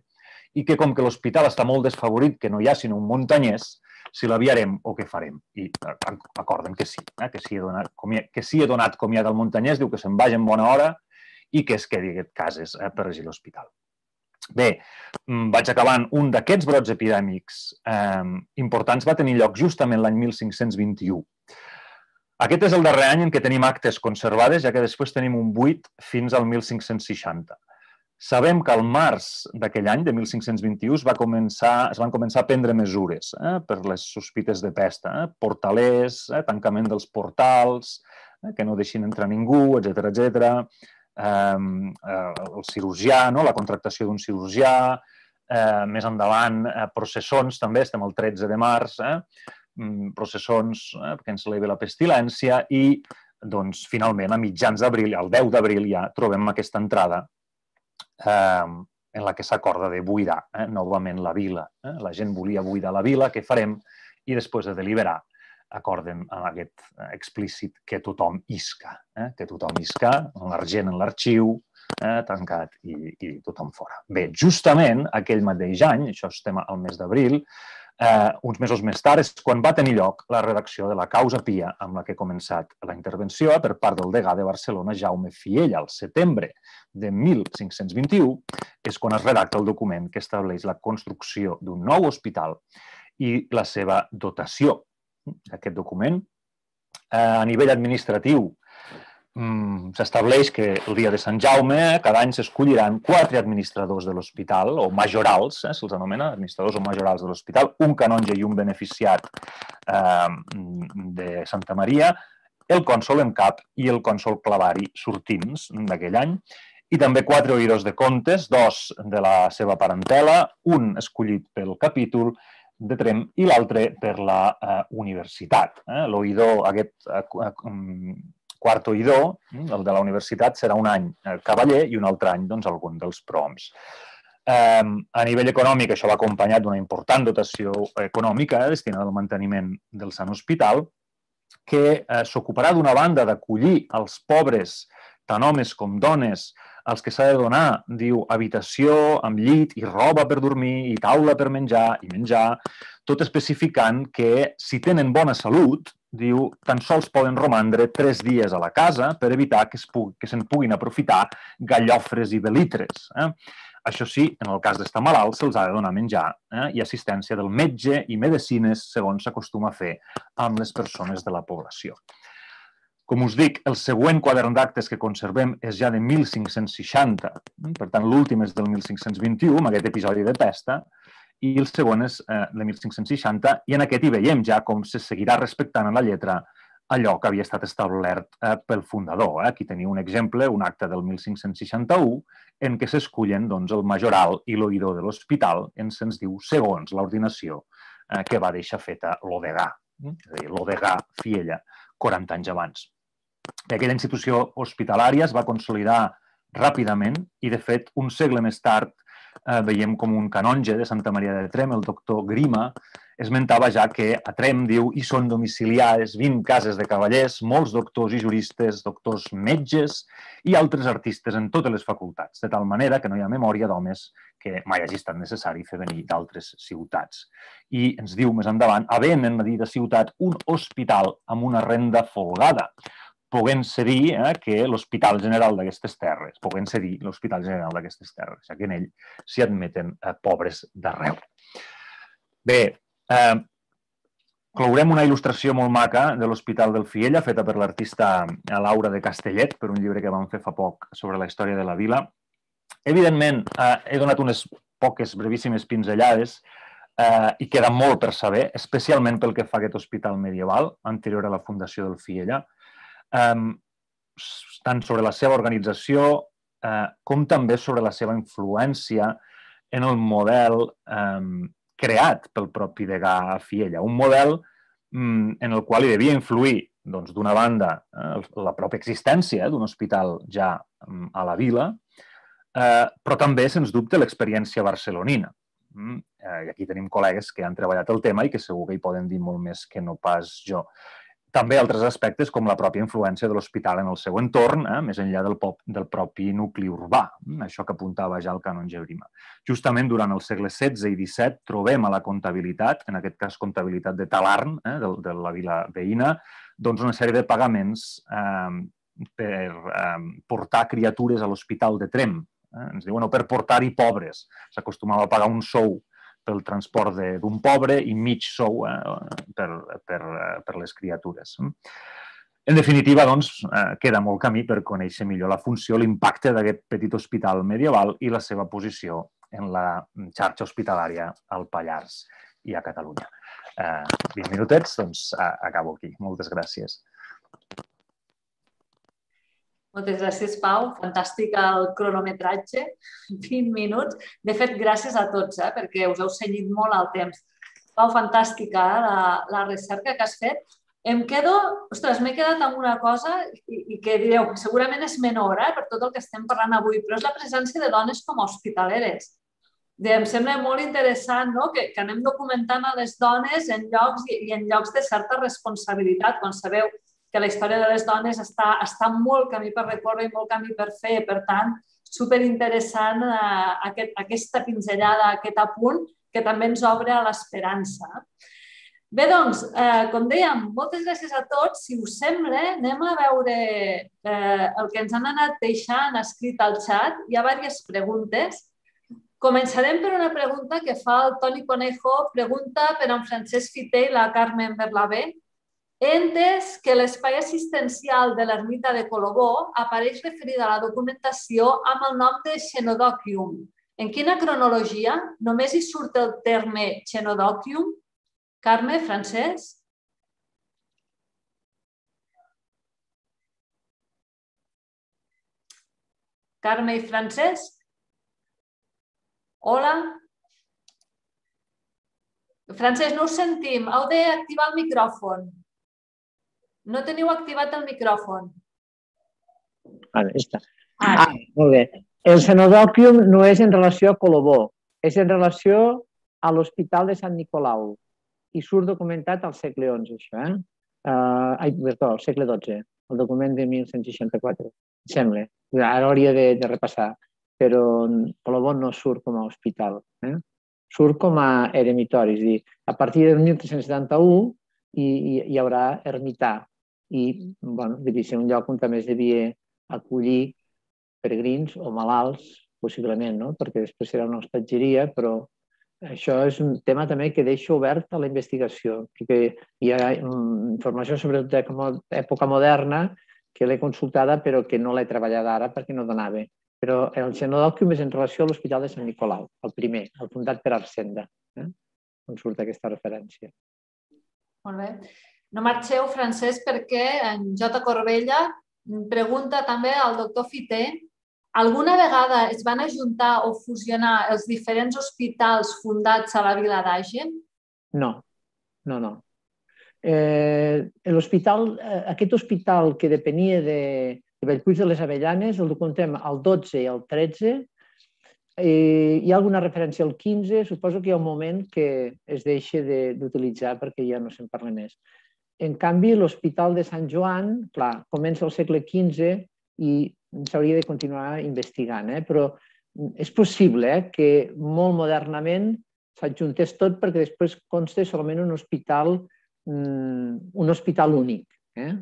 i que com que l'hospital està molt desfavorit, que no hi ha sinó un muntanyès, si l'aviarem o què farem. I eh, acorden que sí, eh? que, sí he donat, que sí he donat comiat al muntanyès, diu que se'n vagi en bona hora i que es quedi aquest cases eh, per regir l'hospital. Bé, mm, vaig acabant. Un d'aquests brots epidèmics eh, importants va tenir lloc justament l'any 1521. Aquest és el darrer any en què tenim actes conservades, ja que després tenim un buit fins al 1560. Sabem que al març d'aquell any, de 1521, es, va començar, es van començar a prendre mesures eh, per les sospites de pesta, eh, portalers, eh, tancament dels portals, eh, que no deixin entrar ningú, etc etc. eh, el cirurgià, no? la contractació d'un cirurgià, eh, més endavant eh, processons també, estem el 13 de març, eh? Mm, processons eh, perquè ens levi la pestilència i doncs, finalment, a mitjans d'abril, el 10 d'abril ja trobem aquesta entrada eh, en la que s'acorda de buidar eh, novament la vila. Eh? La gent volia buidar la vila, què farem? I després de deliberar acorden amb aquest explícit que tothom isca, eh? que tothom isca, l'argent en l'arxiu, eh, tancat i, i tothom fora. Bé, justament aquell mateix any, això estem al mes d'abril, eh, uns mesos més tard és quan va tenir lloc la redacció de la causa Pia amb la que he començat la intervenció per part del degà de Barcelona, Jaume Fiella, al setembre de 1521, és quan es redacta el document que estableix la construcció d'un nou hospital i la seva dotació. Aquest document, eh, a nivell administratiu, s'estableix que el dia de Sant Jaume cada any s'escolliran quatre administradors de l'hospital, o majorals, eh, se'ls anomena, administradors o majorals de l'hospital, un canonge i un beneficiat eh, de Santa Maria, el cònsol en cap i el cònsol clavari sortins d'aquell any, i també quatre oïdors de comptes, dos de la seva parentela, un escollit pel capítol de Trem i l'altre per la eh, universitat. Eh? L'oïdor, aquest eh, mm, quart oïdor, mm, el de la universitat, serà un any eh, cavaller i un altre any doncs, algun dels proms. Eh, a nivell econòmic, això va acompanyat d'una important dotació econòmica eh, destinada al manteniment del Sant Hospital, que eh, s'ocuparà d'una banda d'acollir els pobres, tant homes com dones, als que s'ha de donar, diu, habitació amb llit i roba per dormir i taula per menjar i menjar, tot especificant que si tenen bona salut, diu, tan sols poden romandre tres dies a la casa per evitar que, es pugui, que se'n puguin aprofitar gallofres i belitres. Eh? Això sí, en el cas d'estar malalt, se'ls ha de donar menjar eh? i assistència del metge i medicines, segons s'acostuma a fer amb les persones de la població. Com us dic, el següent quadern d'actes que conservem és ja de 1560, per tant l'últim és del 1521, amb aquest episodi de pesta, i el segon és eh, de 1560, i en aquest hi veiem ja com se seguirà respectant en la lletra allò que havia estat establert eh, pel fundador. Eh? Aquí teniu un exemple, un acte del 1561, en què s'escullen doncs, el majoral i l'oïdor de l'hospital, en se'ns diu segons l'ordinació eh, que va deixar feta l'Odegà, eh? és a dir, l'Odegà Fiella, 40 anys abans. I aquella institució hospitalària es va consolidar ràpidament i, de fet, un segle més tard eh, veiem com un canonge de Santa Maria de Trem, el doctor Grima, esmentava ja que a Trem, diu, hi són domiciliades 20 cases de cavallers, molts doctors i juristes, doctors metges i altres artistes en totes les facultats, de tal manera que no hi ha memòria d'homes que mai hagi estat necessari fer venir d'altres ciutats. I ens diu més endavant, havent en la dita ciutat un hospital amb una renda folgada, poguent cedir eh, que l'Hospital General d'aquestes terres, poguent cedir l'Hospital General d'aquestes terres, ja que en ell s'hi admeten eh, pobres d'arreu. Bé, eh, clourem una il·lustració molt maca de l'Hospital del Fiella, feta per l'artista Laura de Castellet, per un llibre que vam fer fa poc sobre la història de la vila. Evidentment, eh, he donat unes poques brevíssimes pinzellades eh, i queda molt per saber, especialment pel que fa a aquest hospital medieval, anterior a la fundació del Fiella, eh, tant sobre la seva organització eh, com també sobre la seva influència en el model eh, creat pel propi degà Fiella. Un model mm, en el qual hi devia influir, doncs, d'una banda, eh, la pròpia existència d'un hospital ja mm, a la vila, eh, però també, sens dubte, l'experiència barcelonina. Mm, eh, I aquí tenim col·legues que han treballat el tema i que segur que hi poden dir molt més que no pas jo també altres aspectes com la pròpia influència de l'hospital en el seu entorn, eh, més enllà del, pop, del propi nucli urbà, mm, això que apuntava ja el canon Gebrima. Justament durant el segle XVI i XVII trobem a la comptabilitat, en aquest cas comptabilitat de Talarn, eh, de, de la vila veïna, doncs una sèrie de pagaments eh, per eh, portar criatures a l'Hospital de Trem. Eh? Ens diuen, no, per portar-hi pobres. S'acostumava a pagar un sou pel transport d'un pobre i mig sou eh, per, per, per les criatures. En definitiva, doncs, eh, queda molt camí per conèixer millor la funció, l'impacte d'aquest petit hospital medieval i la seva posició en la xarxa hospitalària al Pallars i a Catalunya. Eh, 20 minutets, doncs acabo aquí. Moltes gràcies. Moltes gràcies, Pau. Fantàstic el cronometratge, 20 minuts. De fet, gràcies a tots, eh, perquè us heu senyit molt al temps. Pau, fantàstica eh, la, la recerca que has fet. Em quedo, ostres, m'he quedat amb una cosa i, i que direu, segurament és menor eh, per tot el que estem parlant avui, però és la presència de dones com a hospitaleres. De, em sembla molt interessant no? que, que anem documentant a les dones en llocs i, i en llocs de certa responsabilitat, quan sabeu que la història de les dones està, està molt camí per recórrer i molt camí per fer. Per tant, superinteressant eh, aquest, aquesta pinzellada, aquest apunt, que també ens obre a l'esperança. Bé, doncs, eh, com dèiem, moltes gràcies a tots. Si us sembla, anem a veure eh, el que ens han anat deixant escrit al xat. Hi ha diverses preguntes. Començarem per una pregunta que fa el Toni Conejo, pregunta per en Francesc Fité i la Carmen Berlabé. He entès que l'espai assistencial de l'ermita de Colobó apareix referida a la documentació amb el nom de Xenodòquium. En quina cronologia només hi surt el terme Xenodòquium? Carme, Francesc? Carme i Francesc? Hola? Francesc, no us sentim. Heu d'activar el micròfon. No teniu activat el micròfon. Vale, està. Ah, molt bé. El cenodòquium no és en relació a Colobó, és en relació a l'Hospital de Sant Nicolau i surt documentat al segle XI, això, eh? Uh, ai, perdó, al segle XII, el document de 1164, sembla. Ara hauria de, de repassar, però Colobó no surt com a hospital, eh? surt com a eremitori, és dir, a partir del 1371 hi, hi, hi haurà ermità, i bueno, devia ser un lloc on també es devia acollir peregrins o malalts, possiblement, no? perquè després serà una hostatgeria, però això és un tema també que deixa obert a la investigació, perquè hi ha mm, informació sobre època moderna que l'he consultada però que no l'he treballat ara perquè no donava. Però el genodòquium és en relació a l'Hospital de Sant Nicolau, el primer, el fundat per Arsenda, eh? on surt aquesta referència. Molt bé. No marxeu, Francesc, perquè en J. Corbella pregunta també al doctor Fité alguna vegada es van ajuntar o fusionar els diferents hospitals fundats a la vila d'Agen? No, no, no. Eh, l'hospital, eh, aquest hospital que depenia de, de Bellpuig de les Avellanes, el documentem al 12 i al 13, eh, hi ha alguna referència al 15, suposo que hi ha un moment que es deixa d'utilitzar perquè ja no se'n parla més. En canvi, l'Hospital de Sant Joan, clar, comença al segle XV i s'hauria de continuar investigant, eh? però és possible eh, que molt modernament s'adjuntés tot perquè després consta solament un hospital, mm, un hospital únic. Eh?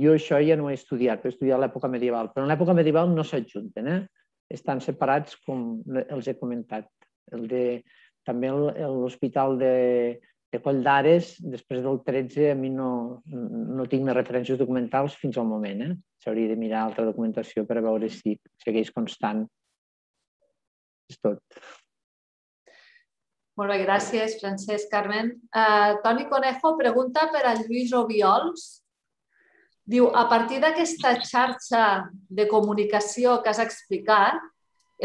Jo això ja no he estudiat, he estudiat l'època medieval, però en l'època medieval no s'adjunten, eh? Estan separats com els he comentat. El de, també l'hospital de, de Coll d'Ares, després del 13, a mi no, no tinc més referències documentals fins al moment. Eh? S'hauria de mirar altra documentació per veure si segueix constant. És tot. Molt bé, gràcies, Francesc Carmen. Uh, Toni Conejo pregunta per a Lluís Obiols. Diu, a partir d'aquesta xarxa de comunicació que has explicat,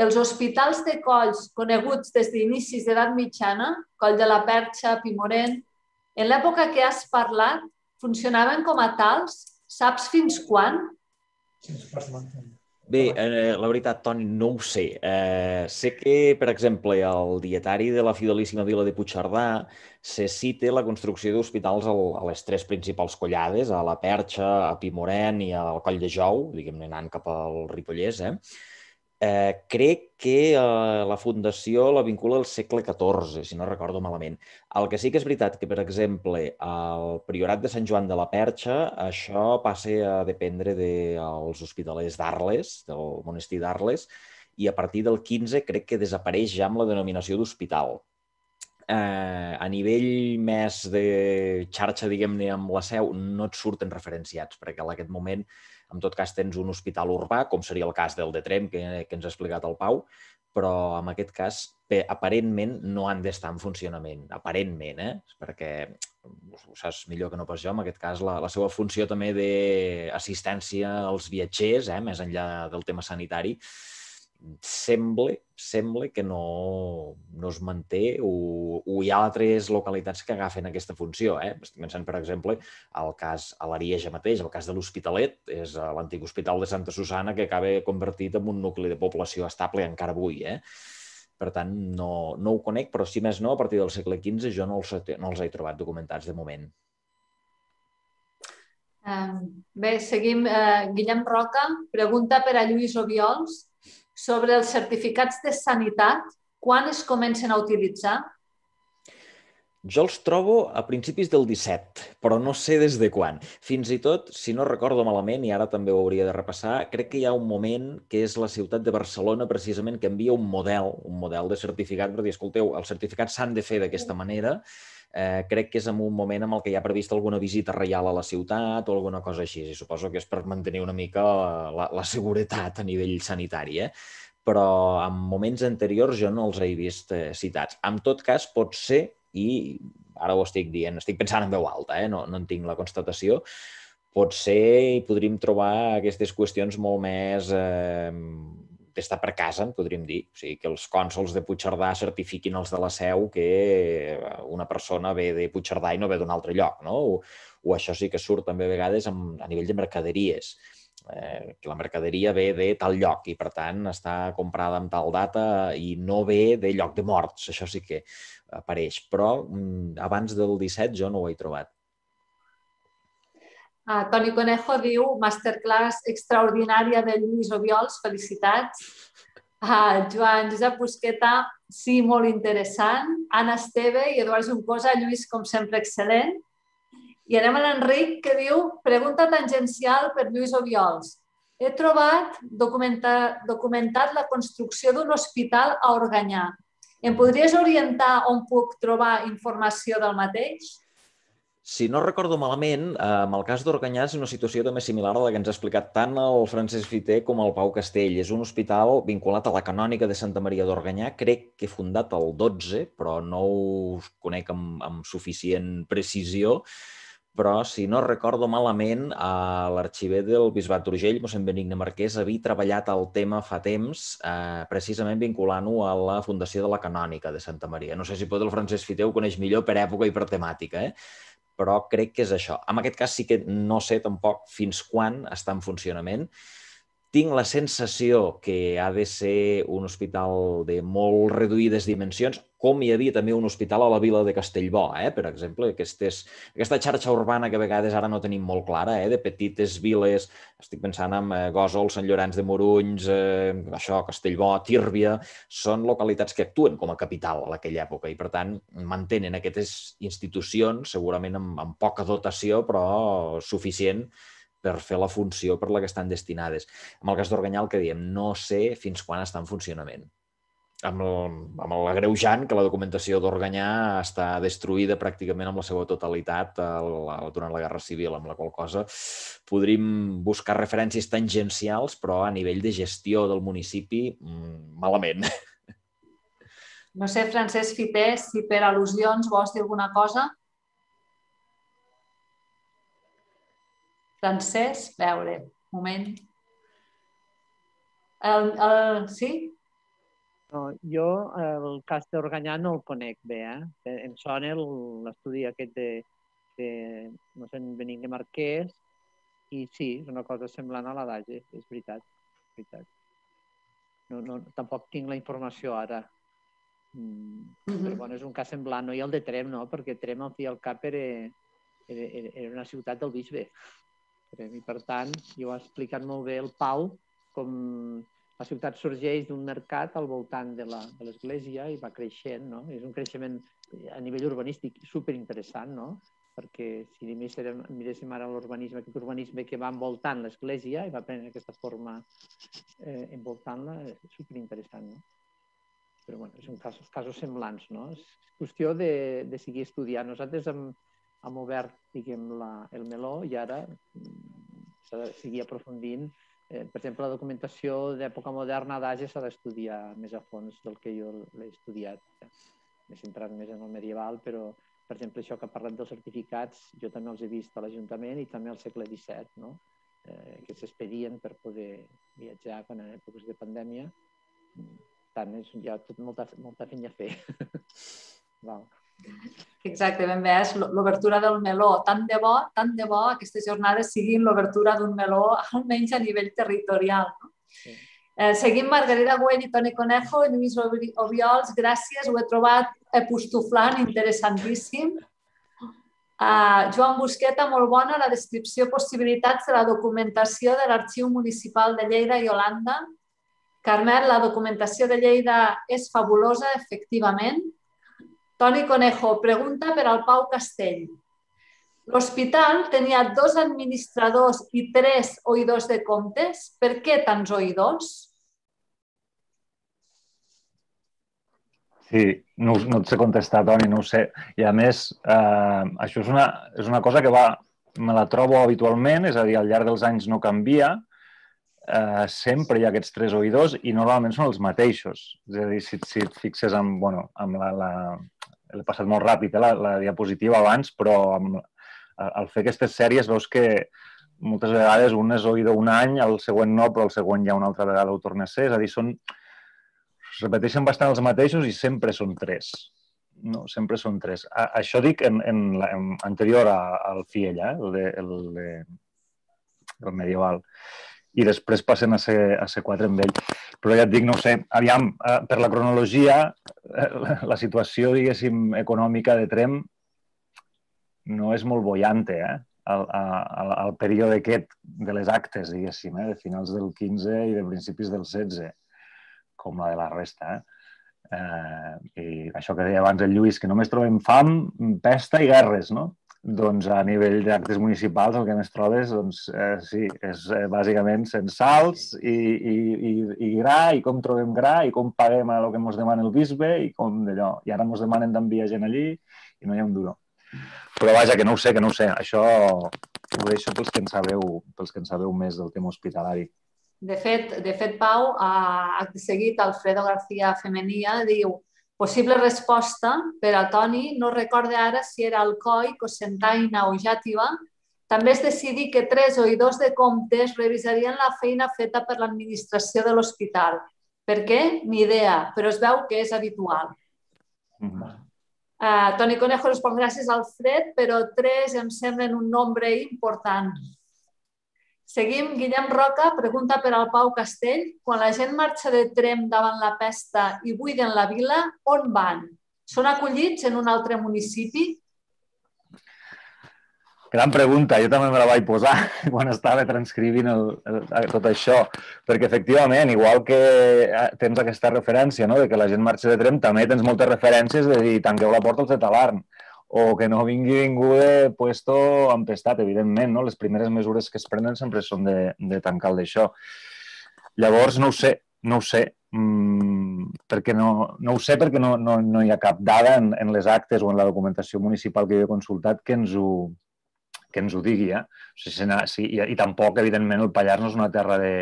els hospitals de colls coneguts des d'inicis d'edat mitjana, Coll de la Perxa, Pimorent, en l'època que has parlat, funcionaven com a tals? Saps fins quan? Bé, eh, la veritat, Toni, no ho sé. Eh, sé que, per exemple, al dietari de la fidelíssima vila de Puigcerdà se cita la construcció d'hospitals a les tres principals collades, a la Perxa, a Pimorent i al Coll de Jou, diguem-ne anant cap al Ripollès, eh? Eh, crec que eh, la fundació la vincula al segle XIV, si no recordo malament. El que sí que és veritat que, per exemple, al Priorat de Sant Joan de la Perxa, això passa a dependre dels hospitalers d'Arles, del monestir d'Arles, i a partir del 15 crec que desapareix ja amb la denominació d'hospital. Eh, a nivell més de xarxa, diguem-ne, amb la seu, no et surten referenciats, perquè en aquest moment en tot cas, tens un hospital urbà, com seria el cas del de Trem, que, que ens ha explicat el Pau, però en aquest cas, aparentment no han d'estar en funcionament, aparentment, eh? perquè ho saps millor que no pas jo, en aquest cas, la, la seva funció també d'assistència als viatgers, eh, més enllà del tema sanitari, sembla, sembla que no, no es manté o, o hi ha altres localitats que agafen aquesta funció. Eh? Estic pensant, per exemple, el cas a l'Arieja mateix, el cas de l'Hospitalet, és l'antic hospital de Santa Susana que acaba convertit en un nucli de població estable encara avui. Eh? Per tant, no, no ho conec, però si més no, a partir del segle XV jo no els, no els he trobat documentats de moment. Bé, seguim. Uh, Guillem Roca pregunta per a Lluís Obiols sobre els certificats de sanitat, quan es comencen a utilitzar? Jo els trobo a principis del 17, però no sé des de quan. Fins i tot, si no recordo malament, i ara també ho hauria de repassar, crec que hi ha un moment que és la ciutat de Barcelona precisament que envia un model, un model de certificat per dir, escolteu, els certificats s'han de fer d'aquesta manera, eh, crec que és en un moment en el que hi ha previst alguna visita reial a la ciutat o alguna cosa així. I suposo que és per mantenir una mica la, la seguretat a nivell sanitari. Eh? Però en moments anteriors jo no els he vist eh, citats. En tot cas, pot ser i ara ho estic dient, estic pensant en veu alta, eh? no, no en tinc la constatació, potser hi podríem trobar aquestes qüestions molt més eh, d'estar per casa, en podríem dir. O sigui, que els cònsols de Puigcerdà certifiquin els de la seu que una persona ve de Puigcerdà i no ve d'un altre lloc, no? O, o això sí que surt també a vegades amb, a nivell de mercaderies eh, que la mercaderia ve de tal lloc i, per tant, està comprada amb tal data i no ve de lloc de morts. Això sí que apareix, però mm, abans del 17 jo no ho he trobat. Uh, Toni Conejo diu masterclass extraordinària de Lluís Obiols, felicitats. Uh, Joan Josep Busqueta, sí, molt interessant. Anna Esteve i Eduard Juncosa, Lluís, com sempre, excel·lent. I anem a l'Enric, que diu pregunta tangencial per Lluís Obiols. He trobat documentat, documentat la construcció d'un hospital a Organyà. Em podries orientar on puc trobar informació del mateix? Si no recordo malament, eh, amb el cas d'Organyà és una situació també similar a la que ens ha explicat tant el Francesc Fiter com el Pau Castell. És un hospital vinculat a la canònica de Santa Maria d'Organyà, crec que fundat el 12, però no ho conec amb, amb suficient precisió però si no recordo malament, a l'arxiver del Bisbat d'Urgell, mossèn Benigne Marquès, havia treballat el tema fa temps, eh, precisament vinculant-ho a la Fundació de la Canònica de Santa Maria. No sé si pot el Francesc Fiteu coneix millor per època i per temàtica, eh? Però crec que és això. En aquest cas sí que no sé tampoc fins quan està en funcionament, tinc la sensació que ha de ser un hospital de molt reduïdes dimensions, com hi havia també un hospital a la vila de Castellbó, eh? per exemple, aquestes, aquesta xarxa urbana que a vegades ara no tenim molt clara, eh? de petites viles, estic pensant en eh, Gòsol, Sant Llorenç de Morunys, eh, això, Castellbó, Tírbia, són localitats que actuen com a capital a aquella època i, per tant, mantenen aquestes institucions, segurament amb, amb poca dotació, però suficient per fer la funció per la que estan destinades. En el cas d'Organyà, el que diem, no sé fins quan està en funcionament. Amb, el, amb l'agreujant que la documentació d'Organyà està destruïda pràcticament amb la seva totalitat el, durant la Guerra Civil, amb la qual cosa podríem buscar referències tangencials, però a nivell de gestió del municipi, mm, malament. No sé, Francesc Fiter, si per al·lusions vols dir alguna cosa? Francesc, veure, moment. El, el, sí? No, jo el cas d'Organyà no el conec bé, eh? Em sona l'estudi aquest de, de mossèn Beningue Marquès i sí, és una cosa semblant a la d'Age, és veritat. És veritat. No, no, tampoc tinc la informació ara. Mm, mm -hmm. Però bueno, és un cas semblant, no? I el de Trem, no? Perquè Trem, al fi al cap, era, era, era una ciutat del bisbe. I per tant, jo ho ha explicat molt bé el Pau, com la ciutat sorgeix d'un mercat al voltant de l'església i va creixent, no? És un creixement a nivell urbanístic superinteressant, no? Perquè si miréssim, miréssim ara l'urbanisme, aquest urbanisme que va envoltant l'església i va prendre aquesta forma eh, envoltant-la, és superinteressant, no? Però bueno, són casos, casos semblants, no? És qüestió de, de seguir estudiant. Nosaltres hem, hem obert, diguem, la, el meló i ara mm, s'ha de seguir aprofundint. Eh, per exemple, la documentació d'època moderna d'Age s'ha d'estudiar més a fons del que jo l'he estudiat. M'he centrat més en el medieval, però Per exemple, això que ha parlat dels certificats, jo també els he vist a l'Ajuntament i també al segle XVII, no? eh, que s'expedien per poder viatjar quan en èpoques de pandèmia. Tant és, hi ha tot molta, molta feina a fer. Val. Exacte, ben bé, és l'obertura del meló. Tant de bo, tant de bo aquestes jornades siguin l'obertura d'un meló, almenys a nivell territorial. No? Sí. Eh, seguim Margarida Güell i Toni Conejo i Lluís Obiols, gràcies, ho he trobat epustuflant, interessantíssim. Uh, Joan Busqueta, molt bona, la descripció possibilitats de la documentació de l'Arxiu Municipal de Lleida i Holanda. Carmel, la documentació de Lleida és fabulosa, efectivament. Toni Conejo, pregunta per al Pau Castell. L'hospital tenia dos administradors i tres oïdors de comptes. Per què tants oïdors? Sí, no, no et sé contestar, Toni, no ho sé. I a més, eh, això és una, és una cosa que va, me la trobo habitualment, és a dir, al llarg dels anys no canvia, eh, sempre hi ha aquests tres oïdors i normalment són els mateixos. És a dir, si, si et fixes en, bueno, amb la, la, l'he passat molt ràpid, eh, la, la diapositiva abans, però amb, al fer aquestes sèries veus que moltes vegades un és oïdor un any, el següent no, però el següent ja una altra vegada ho torna a ser. És a dir, són, es repeteixen bastant els mateixos i sempre són tres. No, sempre són tres. A, això dic en, en, la, en anterior al Fiell, eh? el, de, el, de, el medieval. I després passen a ser, a ser quatre amb ell. Però ja et dic, no sé, aviam, eh, per la cronologia, eh, la situació, diguéssim, econòmica de Trem no és molt boiante, eh? El, el, el període aquest de les actes, diguéssim, eh? de finals del 15 i de principis del 16, com la de la resta. Eh? Eh, I això que deia abans el Lluís, que només trobem fam, pesta i guerres, no? Doncs a nivell d'actes municipals el que més trobes, doncs, eh, sí, és eh, bàsicament censals i, i, i, i gra, i com trobem gra, i com paguem el que ens demana el bisbe, i com d'allò. I ara ens demanen d'enviar gent allí i no hi ha un duro. Però vaja, que no ho sé, que no ho sé. Això ho deixo pels que en sabeu, pels que en sabeu més del tema hospitalari. De fet, de fet Pau, ha seguit Alfredo García Femenia, diu possible resposta per a Toni, no recorde ara si era Alcoi, Cosentaina o Jàtiva, també es decidí que tres oïdors de comptes revisarien la feina feta per l'administració de l'hospital. Per què? Ni idea, però es veu que és habitual. Mm -hmm. Uh, Toni Conejo respon gràcies al fred, però tres em semblen un nombre important. Seguim. Guillem Roca pregunta per al Pau Castell. Quan la gent marxa de Trem davant la pesta i buiden la vila, on van? Són acollits en un altre municipi? Gran pregunta, jo també me la vaig posar quan estava transcrivint el, el, tot això, perquè efectivament, igual que eh, tens aquesta referència no, de que la gent marxa de Trem, també tens moltes referències de dir tanqueu la porta als de Talarn, o que no vingui ningú de puesto empestat, evidentment, no? les primeres mesures que es prenen sempre són de, de tancar el d'això. Llavors, no ho sé, no ho sé, mm, perquè no, no ho sé perquè no, no, no hi ha cap dada en, en les actes o en la documentació municipal que jo he consultat que ens ho, que ens ho digui. Eh? O sigui, sí, i, I tampoc, evidentment, el Pallars no és una terra de,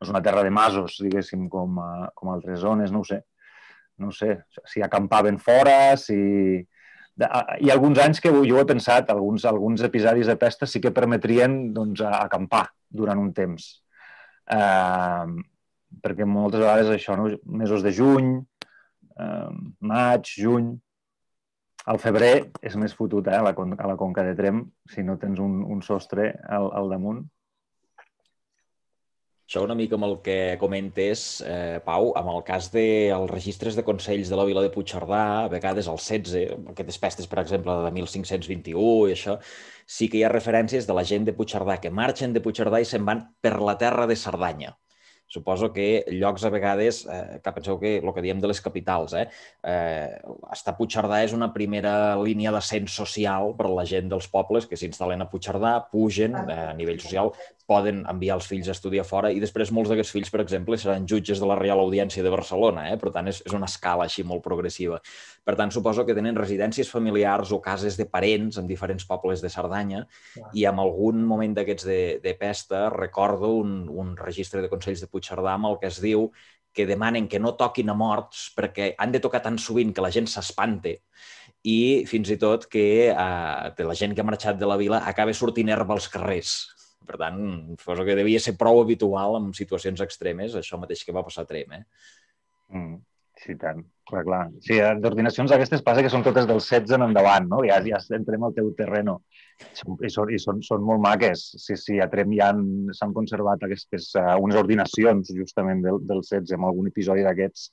no és una terra de masos, diguéssim, com, a, com altres zones, no ho sé. No ho sé, si acampaven fora, si... Hi ha alguns anys que jo he pensat, alguns, alguns episodis de pesta sí que permetrien doncs, acampar durant un temps. Eh, perquè moltes vegades això, no? mesos de juny, eh, maig, juny, al febrer és més fotut eh, a, la, a la conca de Trem si no tens un, un sostre al, al damunt. Això una mica amb el que comentes, eh, Pau, amb el cas dels de, registres de consells de la vila de Puigcerdà, a vegades el 16, aquestes pestes, per exemple, de 1521 i això, sí que hi ha referències de la gent de Puigcerdà que marxen de Puigcerdà i se'n van per la terra de Cerdanya. Suposo que llocs a vegades, eh, que penseu que el que diem de les capitals, eh, eh, estar a Puigcerdà és una primera línia d'ascens social per a la gent dels pobles que s'instal·len a Puigcerdà, pugen eh, a nivell social, poden enviar els fills a estudiar fora i després molts d'aquests fills, per exemple, seran jutges de la Real Audiència de Barcelona. Eh? Per tant, és, és una escala així molt progressiva. Per tant, suposo que tenen residències familiars o cases de parents en diferents pobles de Cerdanya ja. i en algun moment d'aquests de, de pesta recordo un, un registre de consells de Puigcerdà amb el que es diu que demanen que no toquin a morts perquè han de tocar tan sovint que la gent s'espante i fins i tot que eh, la gent que ha marxat de la vila acaba sortint herba als carrers. Per tant, cosa que devia ser prou habitual en situacions extremes, això mateix que va passar a Trem. Eh? Mm, sí, tant. Clar, clar. Sí, d'ordinacions aquestes passa que són totes del 16 en endavant, no? Ja, ja entrem al teu terreno. I són, i són, són molt maques. Sí, sí, a Trem ja s'han conservat aquestes, uh, unes ordinacions justament del, del 16 en algun episodi d'aquests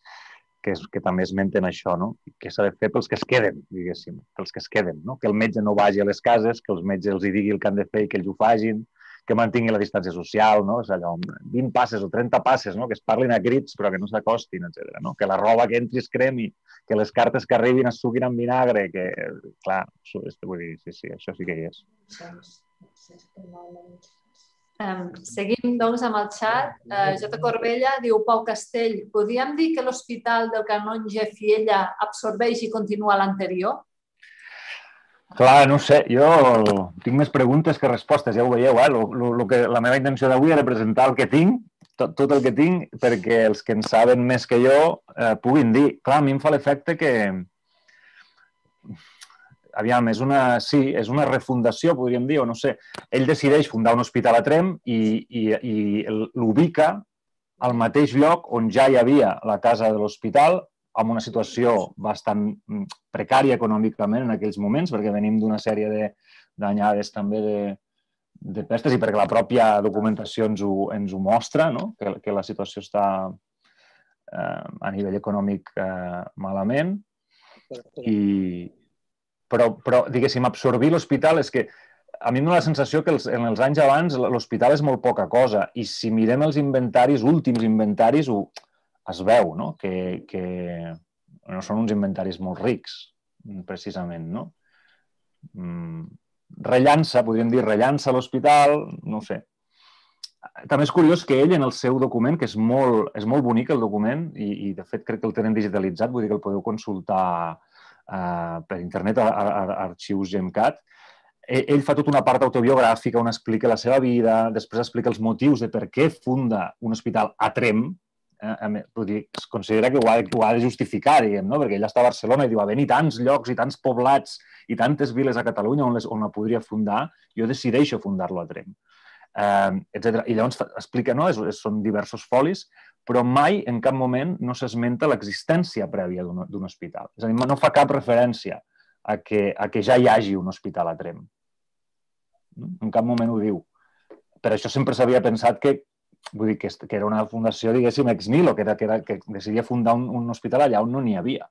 que, és, que també esmenten això, no? que s'ha de fer pels que es queden, diguéssim, pels que es queden, no? que el metge no vagi a les cases, que els metges els hi digui el que han de fer i que ells ho fagin, que mantingui la distància social, no? És allò, 20 passes o 30 passes, no? Que es parlin a crits però que no s'acostin, etc. No? Que la roba que entri es cremi, que les cartes que arribin es suquin amb vinagre, que, clar, vull dir, sí, sí, això sí que hi és. Um, seguim, doncs, amb el xat. Uh, Jota Corbella diu, Pau Castell, podríem dir que l'Hospital del Canonge Fiella absorbeix i continua l'anterior? Clar, no sé, jo tinc més preguntes que respostes, ja ho veieu, eh? Lo, lo, lo que, la meva intenció d'avui era presentar el que tinc, tot, tot el que tinc, perquè els que en saben més que jo eh, puguin dir. Clar, a mi em fa l'efecte que... Aviam, és una, sí, és una refundació, podríem dir, o no sé. Ell decideix fundar un hospital a Trem i, i, i l'ubica al mateix lloc on ja hi havia la casa de l'hospital, amb una situació bastant mm, precària econòmicament en aquells moments, perquè venim d'una sèrie de danyades també de, de pestes i perquè la pròpia documentació ens ho, ens ho mostra, no? que, que la situació està eh, a nivell econòmic eh, malament. I, però, però, diguéssim, absorbir l'hospital és que a mi em dóna la sensació que els, en els anys abans l'hospital és molt poca cosa i si mirem els inventaris, últims inventaris, ho, es veu no? que, que no són uns inventaris molt rics, precisament. No? Mm, rellança, podríem dir, rellança l'hospital, no sé. També és curiós que ell, en el seu document, que és molt, és molt bonic el document, i, i de fet crec que el tenen digitalitzat, vull dir que el podeu consultar uh, per internet a, a, a Arxius GEMCAT, ell, ell fa tota una part autobiogràfica on explica la seva vida, després explica els motius de per què funda un hospital a Trem, eh, vull dir, es considera que ho ha, ho ha de justificar, diguem, no? perquè ella està a Barcelona i diu, havent-hi tants llocs i tants poblats i tantes viles a Catalunya on, les, on la podria fundar, jo decideixo fundar-lo a Trem. Eh, etc. I llavors explica, no? És, són diversos folis, però mai en cap moment no s'esmenta l'existència prèvia d'un hospital. És a dir, no fa cap referència a que, a que ja hi hagi un hospital a Trem. En cap moment ho diu. Per això sempre s'havia pensat que vull dir que, que era una fundació, diguéssim, ex nihilo, que, era, que, era, que decidia fundar un, un hospital allà on no n'hi havia.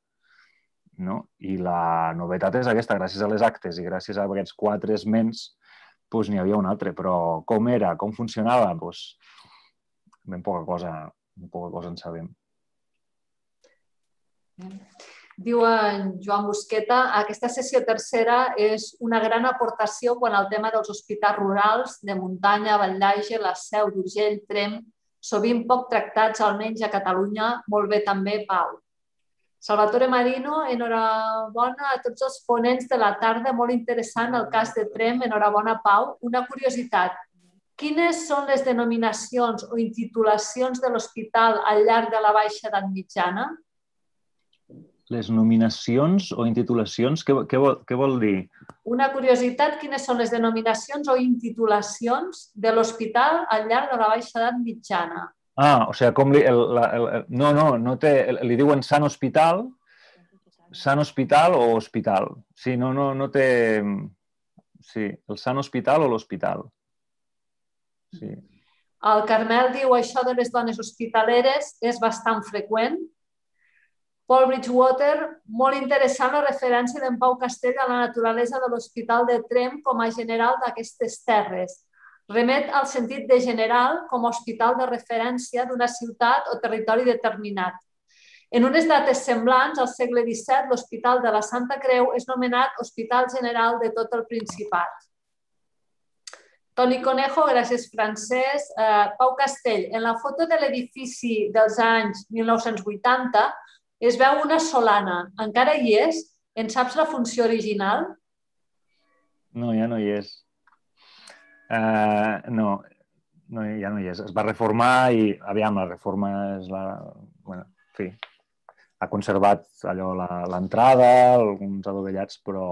No? I la novetat és aquesta, gràcies a les actes i gràcies a aquests quatre esments, doncs n'hi havia un altre. Però com era, com funcionava, doncs ben poca cosa, ben poca cosa en sabem. Diu en Joan Busqueta, aquesta sessió tercera és una gran aportació quan el tema dels hospitals rurals de muntanya, Valldaixa, la Seu d'Urgell, Trem, sovint poc tractats, almenys a Catalunya, molt bé també, Pau. Salvatore Marino, enhorabona a tots els ponents de la tarda, molt interessant el cas de Trem, enhorabona Pau. Una curiositat, quines són les denominacions o intitulacions de l'hospital al llarg de la Baixa Edat Mitjana? Les nominacions o intitulacions, què, què, vol, què vol dir? Una curiositat, quines són les denominacions o intitulacions de l'hospital al llarg de la baixa edat mitjana? Ah, o sigui, com li, el, la, el, no, no, no té, li diuen Sant Hospital, Sant Hospital o Hospital. Sí, no, no, no té... Sí, el Sant Hospital o l'Hospital. Sí. El Carmel diu això de les dones hospitaleres és bastant freqüent Paul Bridgewater, molt interessant la referència d'en Pau Castell a la naturalesa de l'Hospital de Trem com a general d'aquestes terres. Remet al sentit de general com a hospital de referència d'una ciutat o territori determinat. En unes dates semblants, al segle XVII, l'Hospital de la Santa Creu és nomenat Hospital General de tot el Principat. Toni Conejo, gràcies Francesc. Eh, Pau Castell, en la foto de l'edifici dels anys 1980 es veu una solana. Encara hi és? En saps la funció original? No, ja no hi és. Uh, no, no, ja no hi és. Es va reformar i, aviam, la reforma és la... Bueno, en fi, ha conservat allò l'entrada, alguns adovellats, però,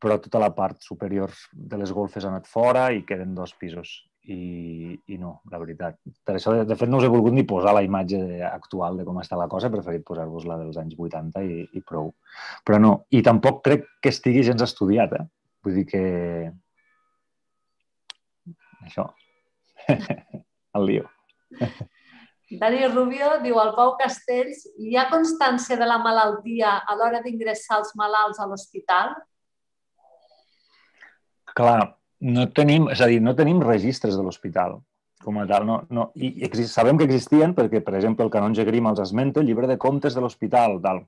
però tota la part superior de les golfes ha anat fora i queden dos pisos. I, i no, la veritat. Per això, de, fet, no us he volgut ni posar la imatge actual de com està la cosa, he preferit posar-vos la dels anys 80 i, i prou. Però no, i tampoc crec que estigui gens estudiat, eh? Vull dir que... Això. El lío. Dani Rubio diu al Pau Castells, hi ha constància de la malaltia a l'hora d'ingressar els malalts a l'hospital? Clar, no tenim, és a dir, no tenim registres de l'hospital com a tal. No, no. I exist, sabem que existien perquè, per exemple, el canonge Grim els esmenta, el llibre de comptes de l'hospital, tal.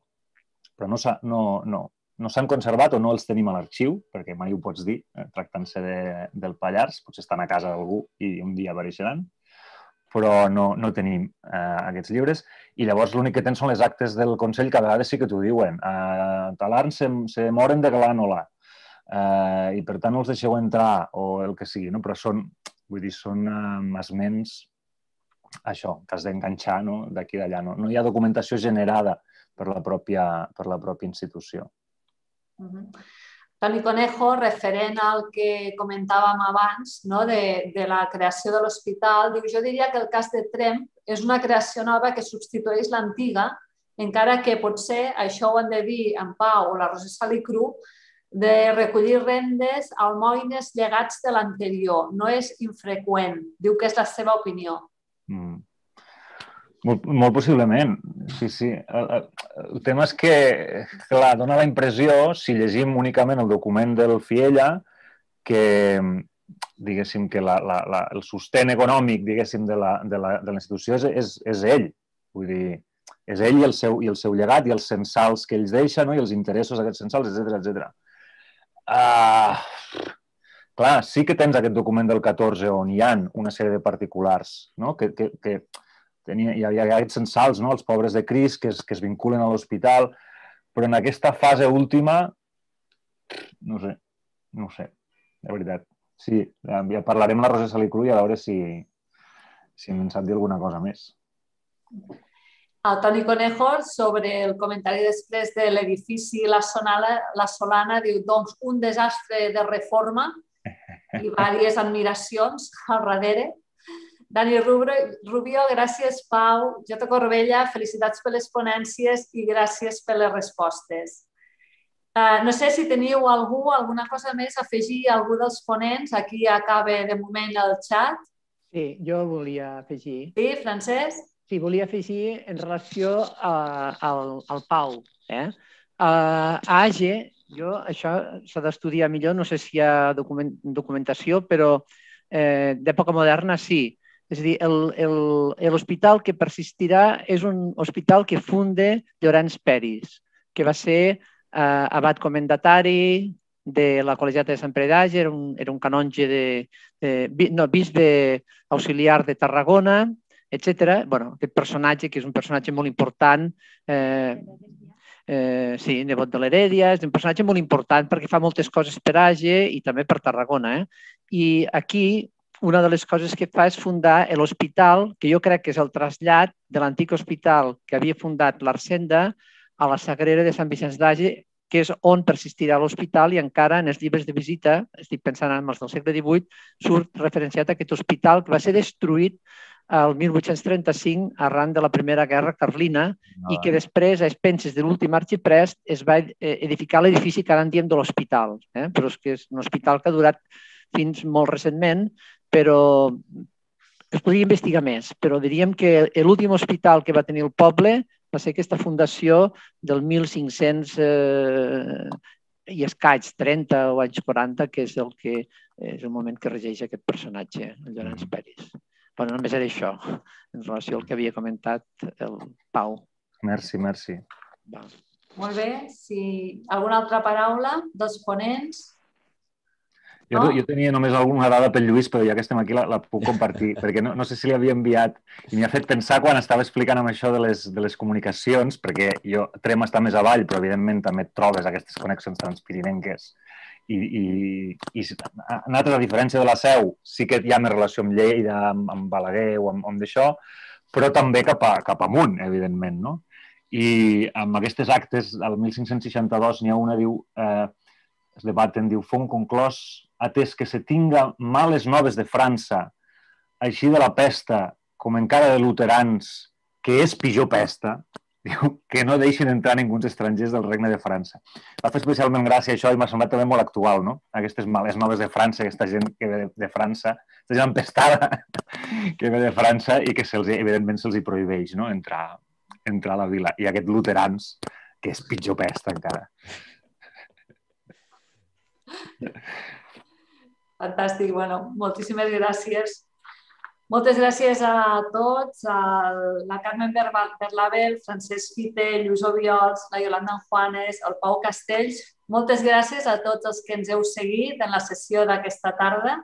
Però no, no, no, no s'han conservat o no els tenim a l'arxiu, perquè mai ho pots dir, eh, tractant-se de, del Pallars, potser estan a casa d'algú i un dia apareixeran però no, no tenim eh, aquests llibres. I llavors l'únic que tens són les actes del Consell, que a vegades sí que t'ho diuen. Eh, Talarn se, se moren de glànula eh, i per tant els deixeu entrar o el que sigui, no? però són, vull dir, són eh, esments això, que has d'enganxar no? d'aquí d'allà. No? no hi ha documentació generada per la pròpia, per la pròpia institució. Uh -huh. Toni Conejo, referent al que comentàvem abans no? de, de la creació de l'hospital, diu jo diria que el cas de Trem és una creació nova que substitueix l'antiga, encara que potser això ho han de dir en Pau o la Rosa Salicru, de recollir rendes almoines llegats de l'anterior. No és infreqüent. Diu que és la seva opinió. Mm. Molt, molt possiblement, sí, sí. El, el tema és que, clar, dona la impressió, si llegim únicament el document del Fiella, que, diguéssim, que la, la, la, el sostén econòmic, diguéssim, de la, de la, de la institució és, és, és ell. Vull dir, és ell i el seu, i el seu llegat i els censals que ells deixen no? i els interessos d'aquests censals, etc etc. Uh, clar, sí que tens aquest document del 14 on hi han una sèrie de particulars no? que, que, que, tenia, hi havia aquests censals, no? els pobres de Cris, que es, que es vinculen a l'hospital, però en aquesta fase última, no sé, no sé, de veritat. Sí, ja parlarem amb la Rosa Salicru i a veure si, si em sap dir alguna cosa més. El Toni Conejo, sobre el comentari després de l'edifici La, Sonala, la Solana, diu, doncs, un desastre de reforma i diverses admiracions al darrere. Dani Rubio, gràcies, Pau. Jota Corbella, felicitats per les ponències i gràcies per les respostes. Uh, no sé si teniu algú, alguna cosa més a afegir a algú dels ponents. Aquí acaba de moment el xat. Sí, jo volia afegir. Sí, Francesc? Sí, volia afegir en relació a, al, al Pau. Eh? A AGE, jo, això s'ha d'estudiar millor, no sé si hi ha document, documentació, però eh, d'època moderna sí és a dir, l'hospital que persistirà és un hospital que funde Llorenç Peris, que va ser eh, abat comendatari de la col·legiata de Sant Pere d'Àger, era, un, era un canonge de, de no, bisbe auxiliar de Tarragona, etc. bueno, aquest personatge, que és un personatge molt important, eh, eh, sí, nebot de l'Heredia, és un personatge molt important perquè fa moltes coses per Àger i també per Tarragona. Eh? I aquí una de les coses que fa és fundar l'hospital, que jo crec que és el trasllat de l'antic hospital que havia fundat l'Arsenda a la Sagrera de Sant Vicenç d'Age, que és on persistirà l'hospital i encara en els llibres de visita, estic pensant en els del segle XVIII, surt referenciat aquest hospital que va ser destruït el 1835 arran de la Primera Guerra Carlina no, i que després, a expenses de l'últim arxiprest, es va eh, edificar l'edifici que ara en diem de l'hospital. Eh? Però és que és un hospital que ha durat fins molt recentment però es podria investigar més, però diríem que l'últim hospital que va tenir el poble va ser aquesta fundació del 1500 eh, i escaig, 30 o anys 40, que és el que és el moment que regeix aquest personatge, el Llorenç mm. Peris. Bueno, només era això, en relació al que havia comentat el Pau. Merci, merci. Va. Molt bé. Si alguna altra paraula dels ponents? Jo, no? jo tenia només alguna dada pel Lluís, però ja que estem aquí la, la puc compartir, perquè no, no sé si l'havia enviat i m'ha fet pensar quan estava explicant amb això de les, de les comunicacions, perquè jo Trem està més avall, però evidentment també et trobes aquestes connexions transpirinenques. I, i, i nosaltres, a diferència de la Seu, sí que hi ha més relació amb Lleida, amb, amb Balaguer o amb, amb d'això, però també cap, a, cap amunt, evidentment, no? i amb aquestes actes, al 1562 n'hi ha una, diu, eh, es debaten, diu, fon conclòs atès que se tinga males noves de França, així de la pesta com encara de luterans, que és pitjor pesta, diu que no deixin entrar ningú estrangers del regne de França. Va fer especialment gràcia això i m'ha semblat també molt actual, no? Aquestes males noves de França, aquesta gent que ve de, França, aquesta gent empestada que ve de França i que se'ls, evidentment se'ls hi prohibeix no? entrar, entrar a la vila. I aquest luterans, que és pitjor pesta encara. Fantàstic. Bueno, moltíssimes gràcies moltes gràcies a tots, a la Carmen Berlabel, Francesc Fite, Lluís Obiols, la Yolanda Juanes, el Pau Castells. Moltes gràcies a tots els que ens heu seguit en la sessió d'aquesta tarda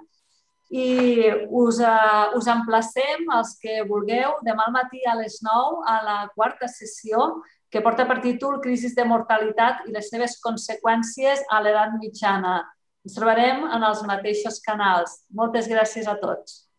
i us, uh, us emplacem, els que vulgueu, demà al matí a les 9 a la quarta sessió que porta per títol Crisis de mortalitat i les seves conseqüències a l'edat mitjana. Ens trobarem en els mateixos canals. Moltes gràcies a tots.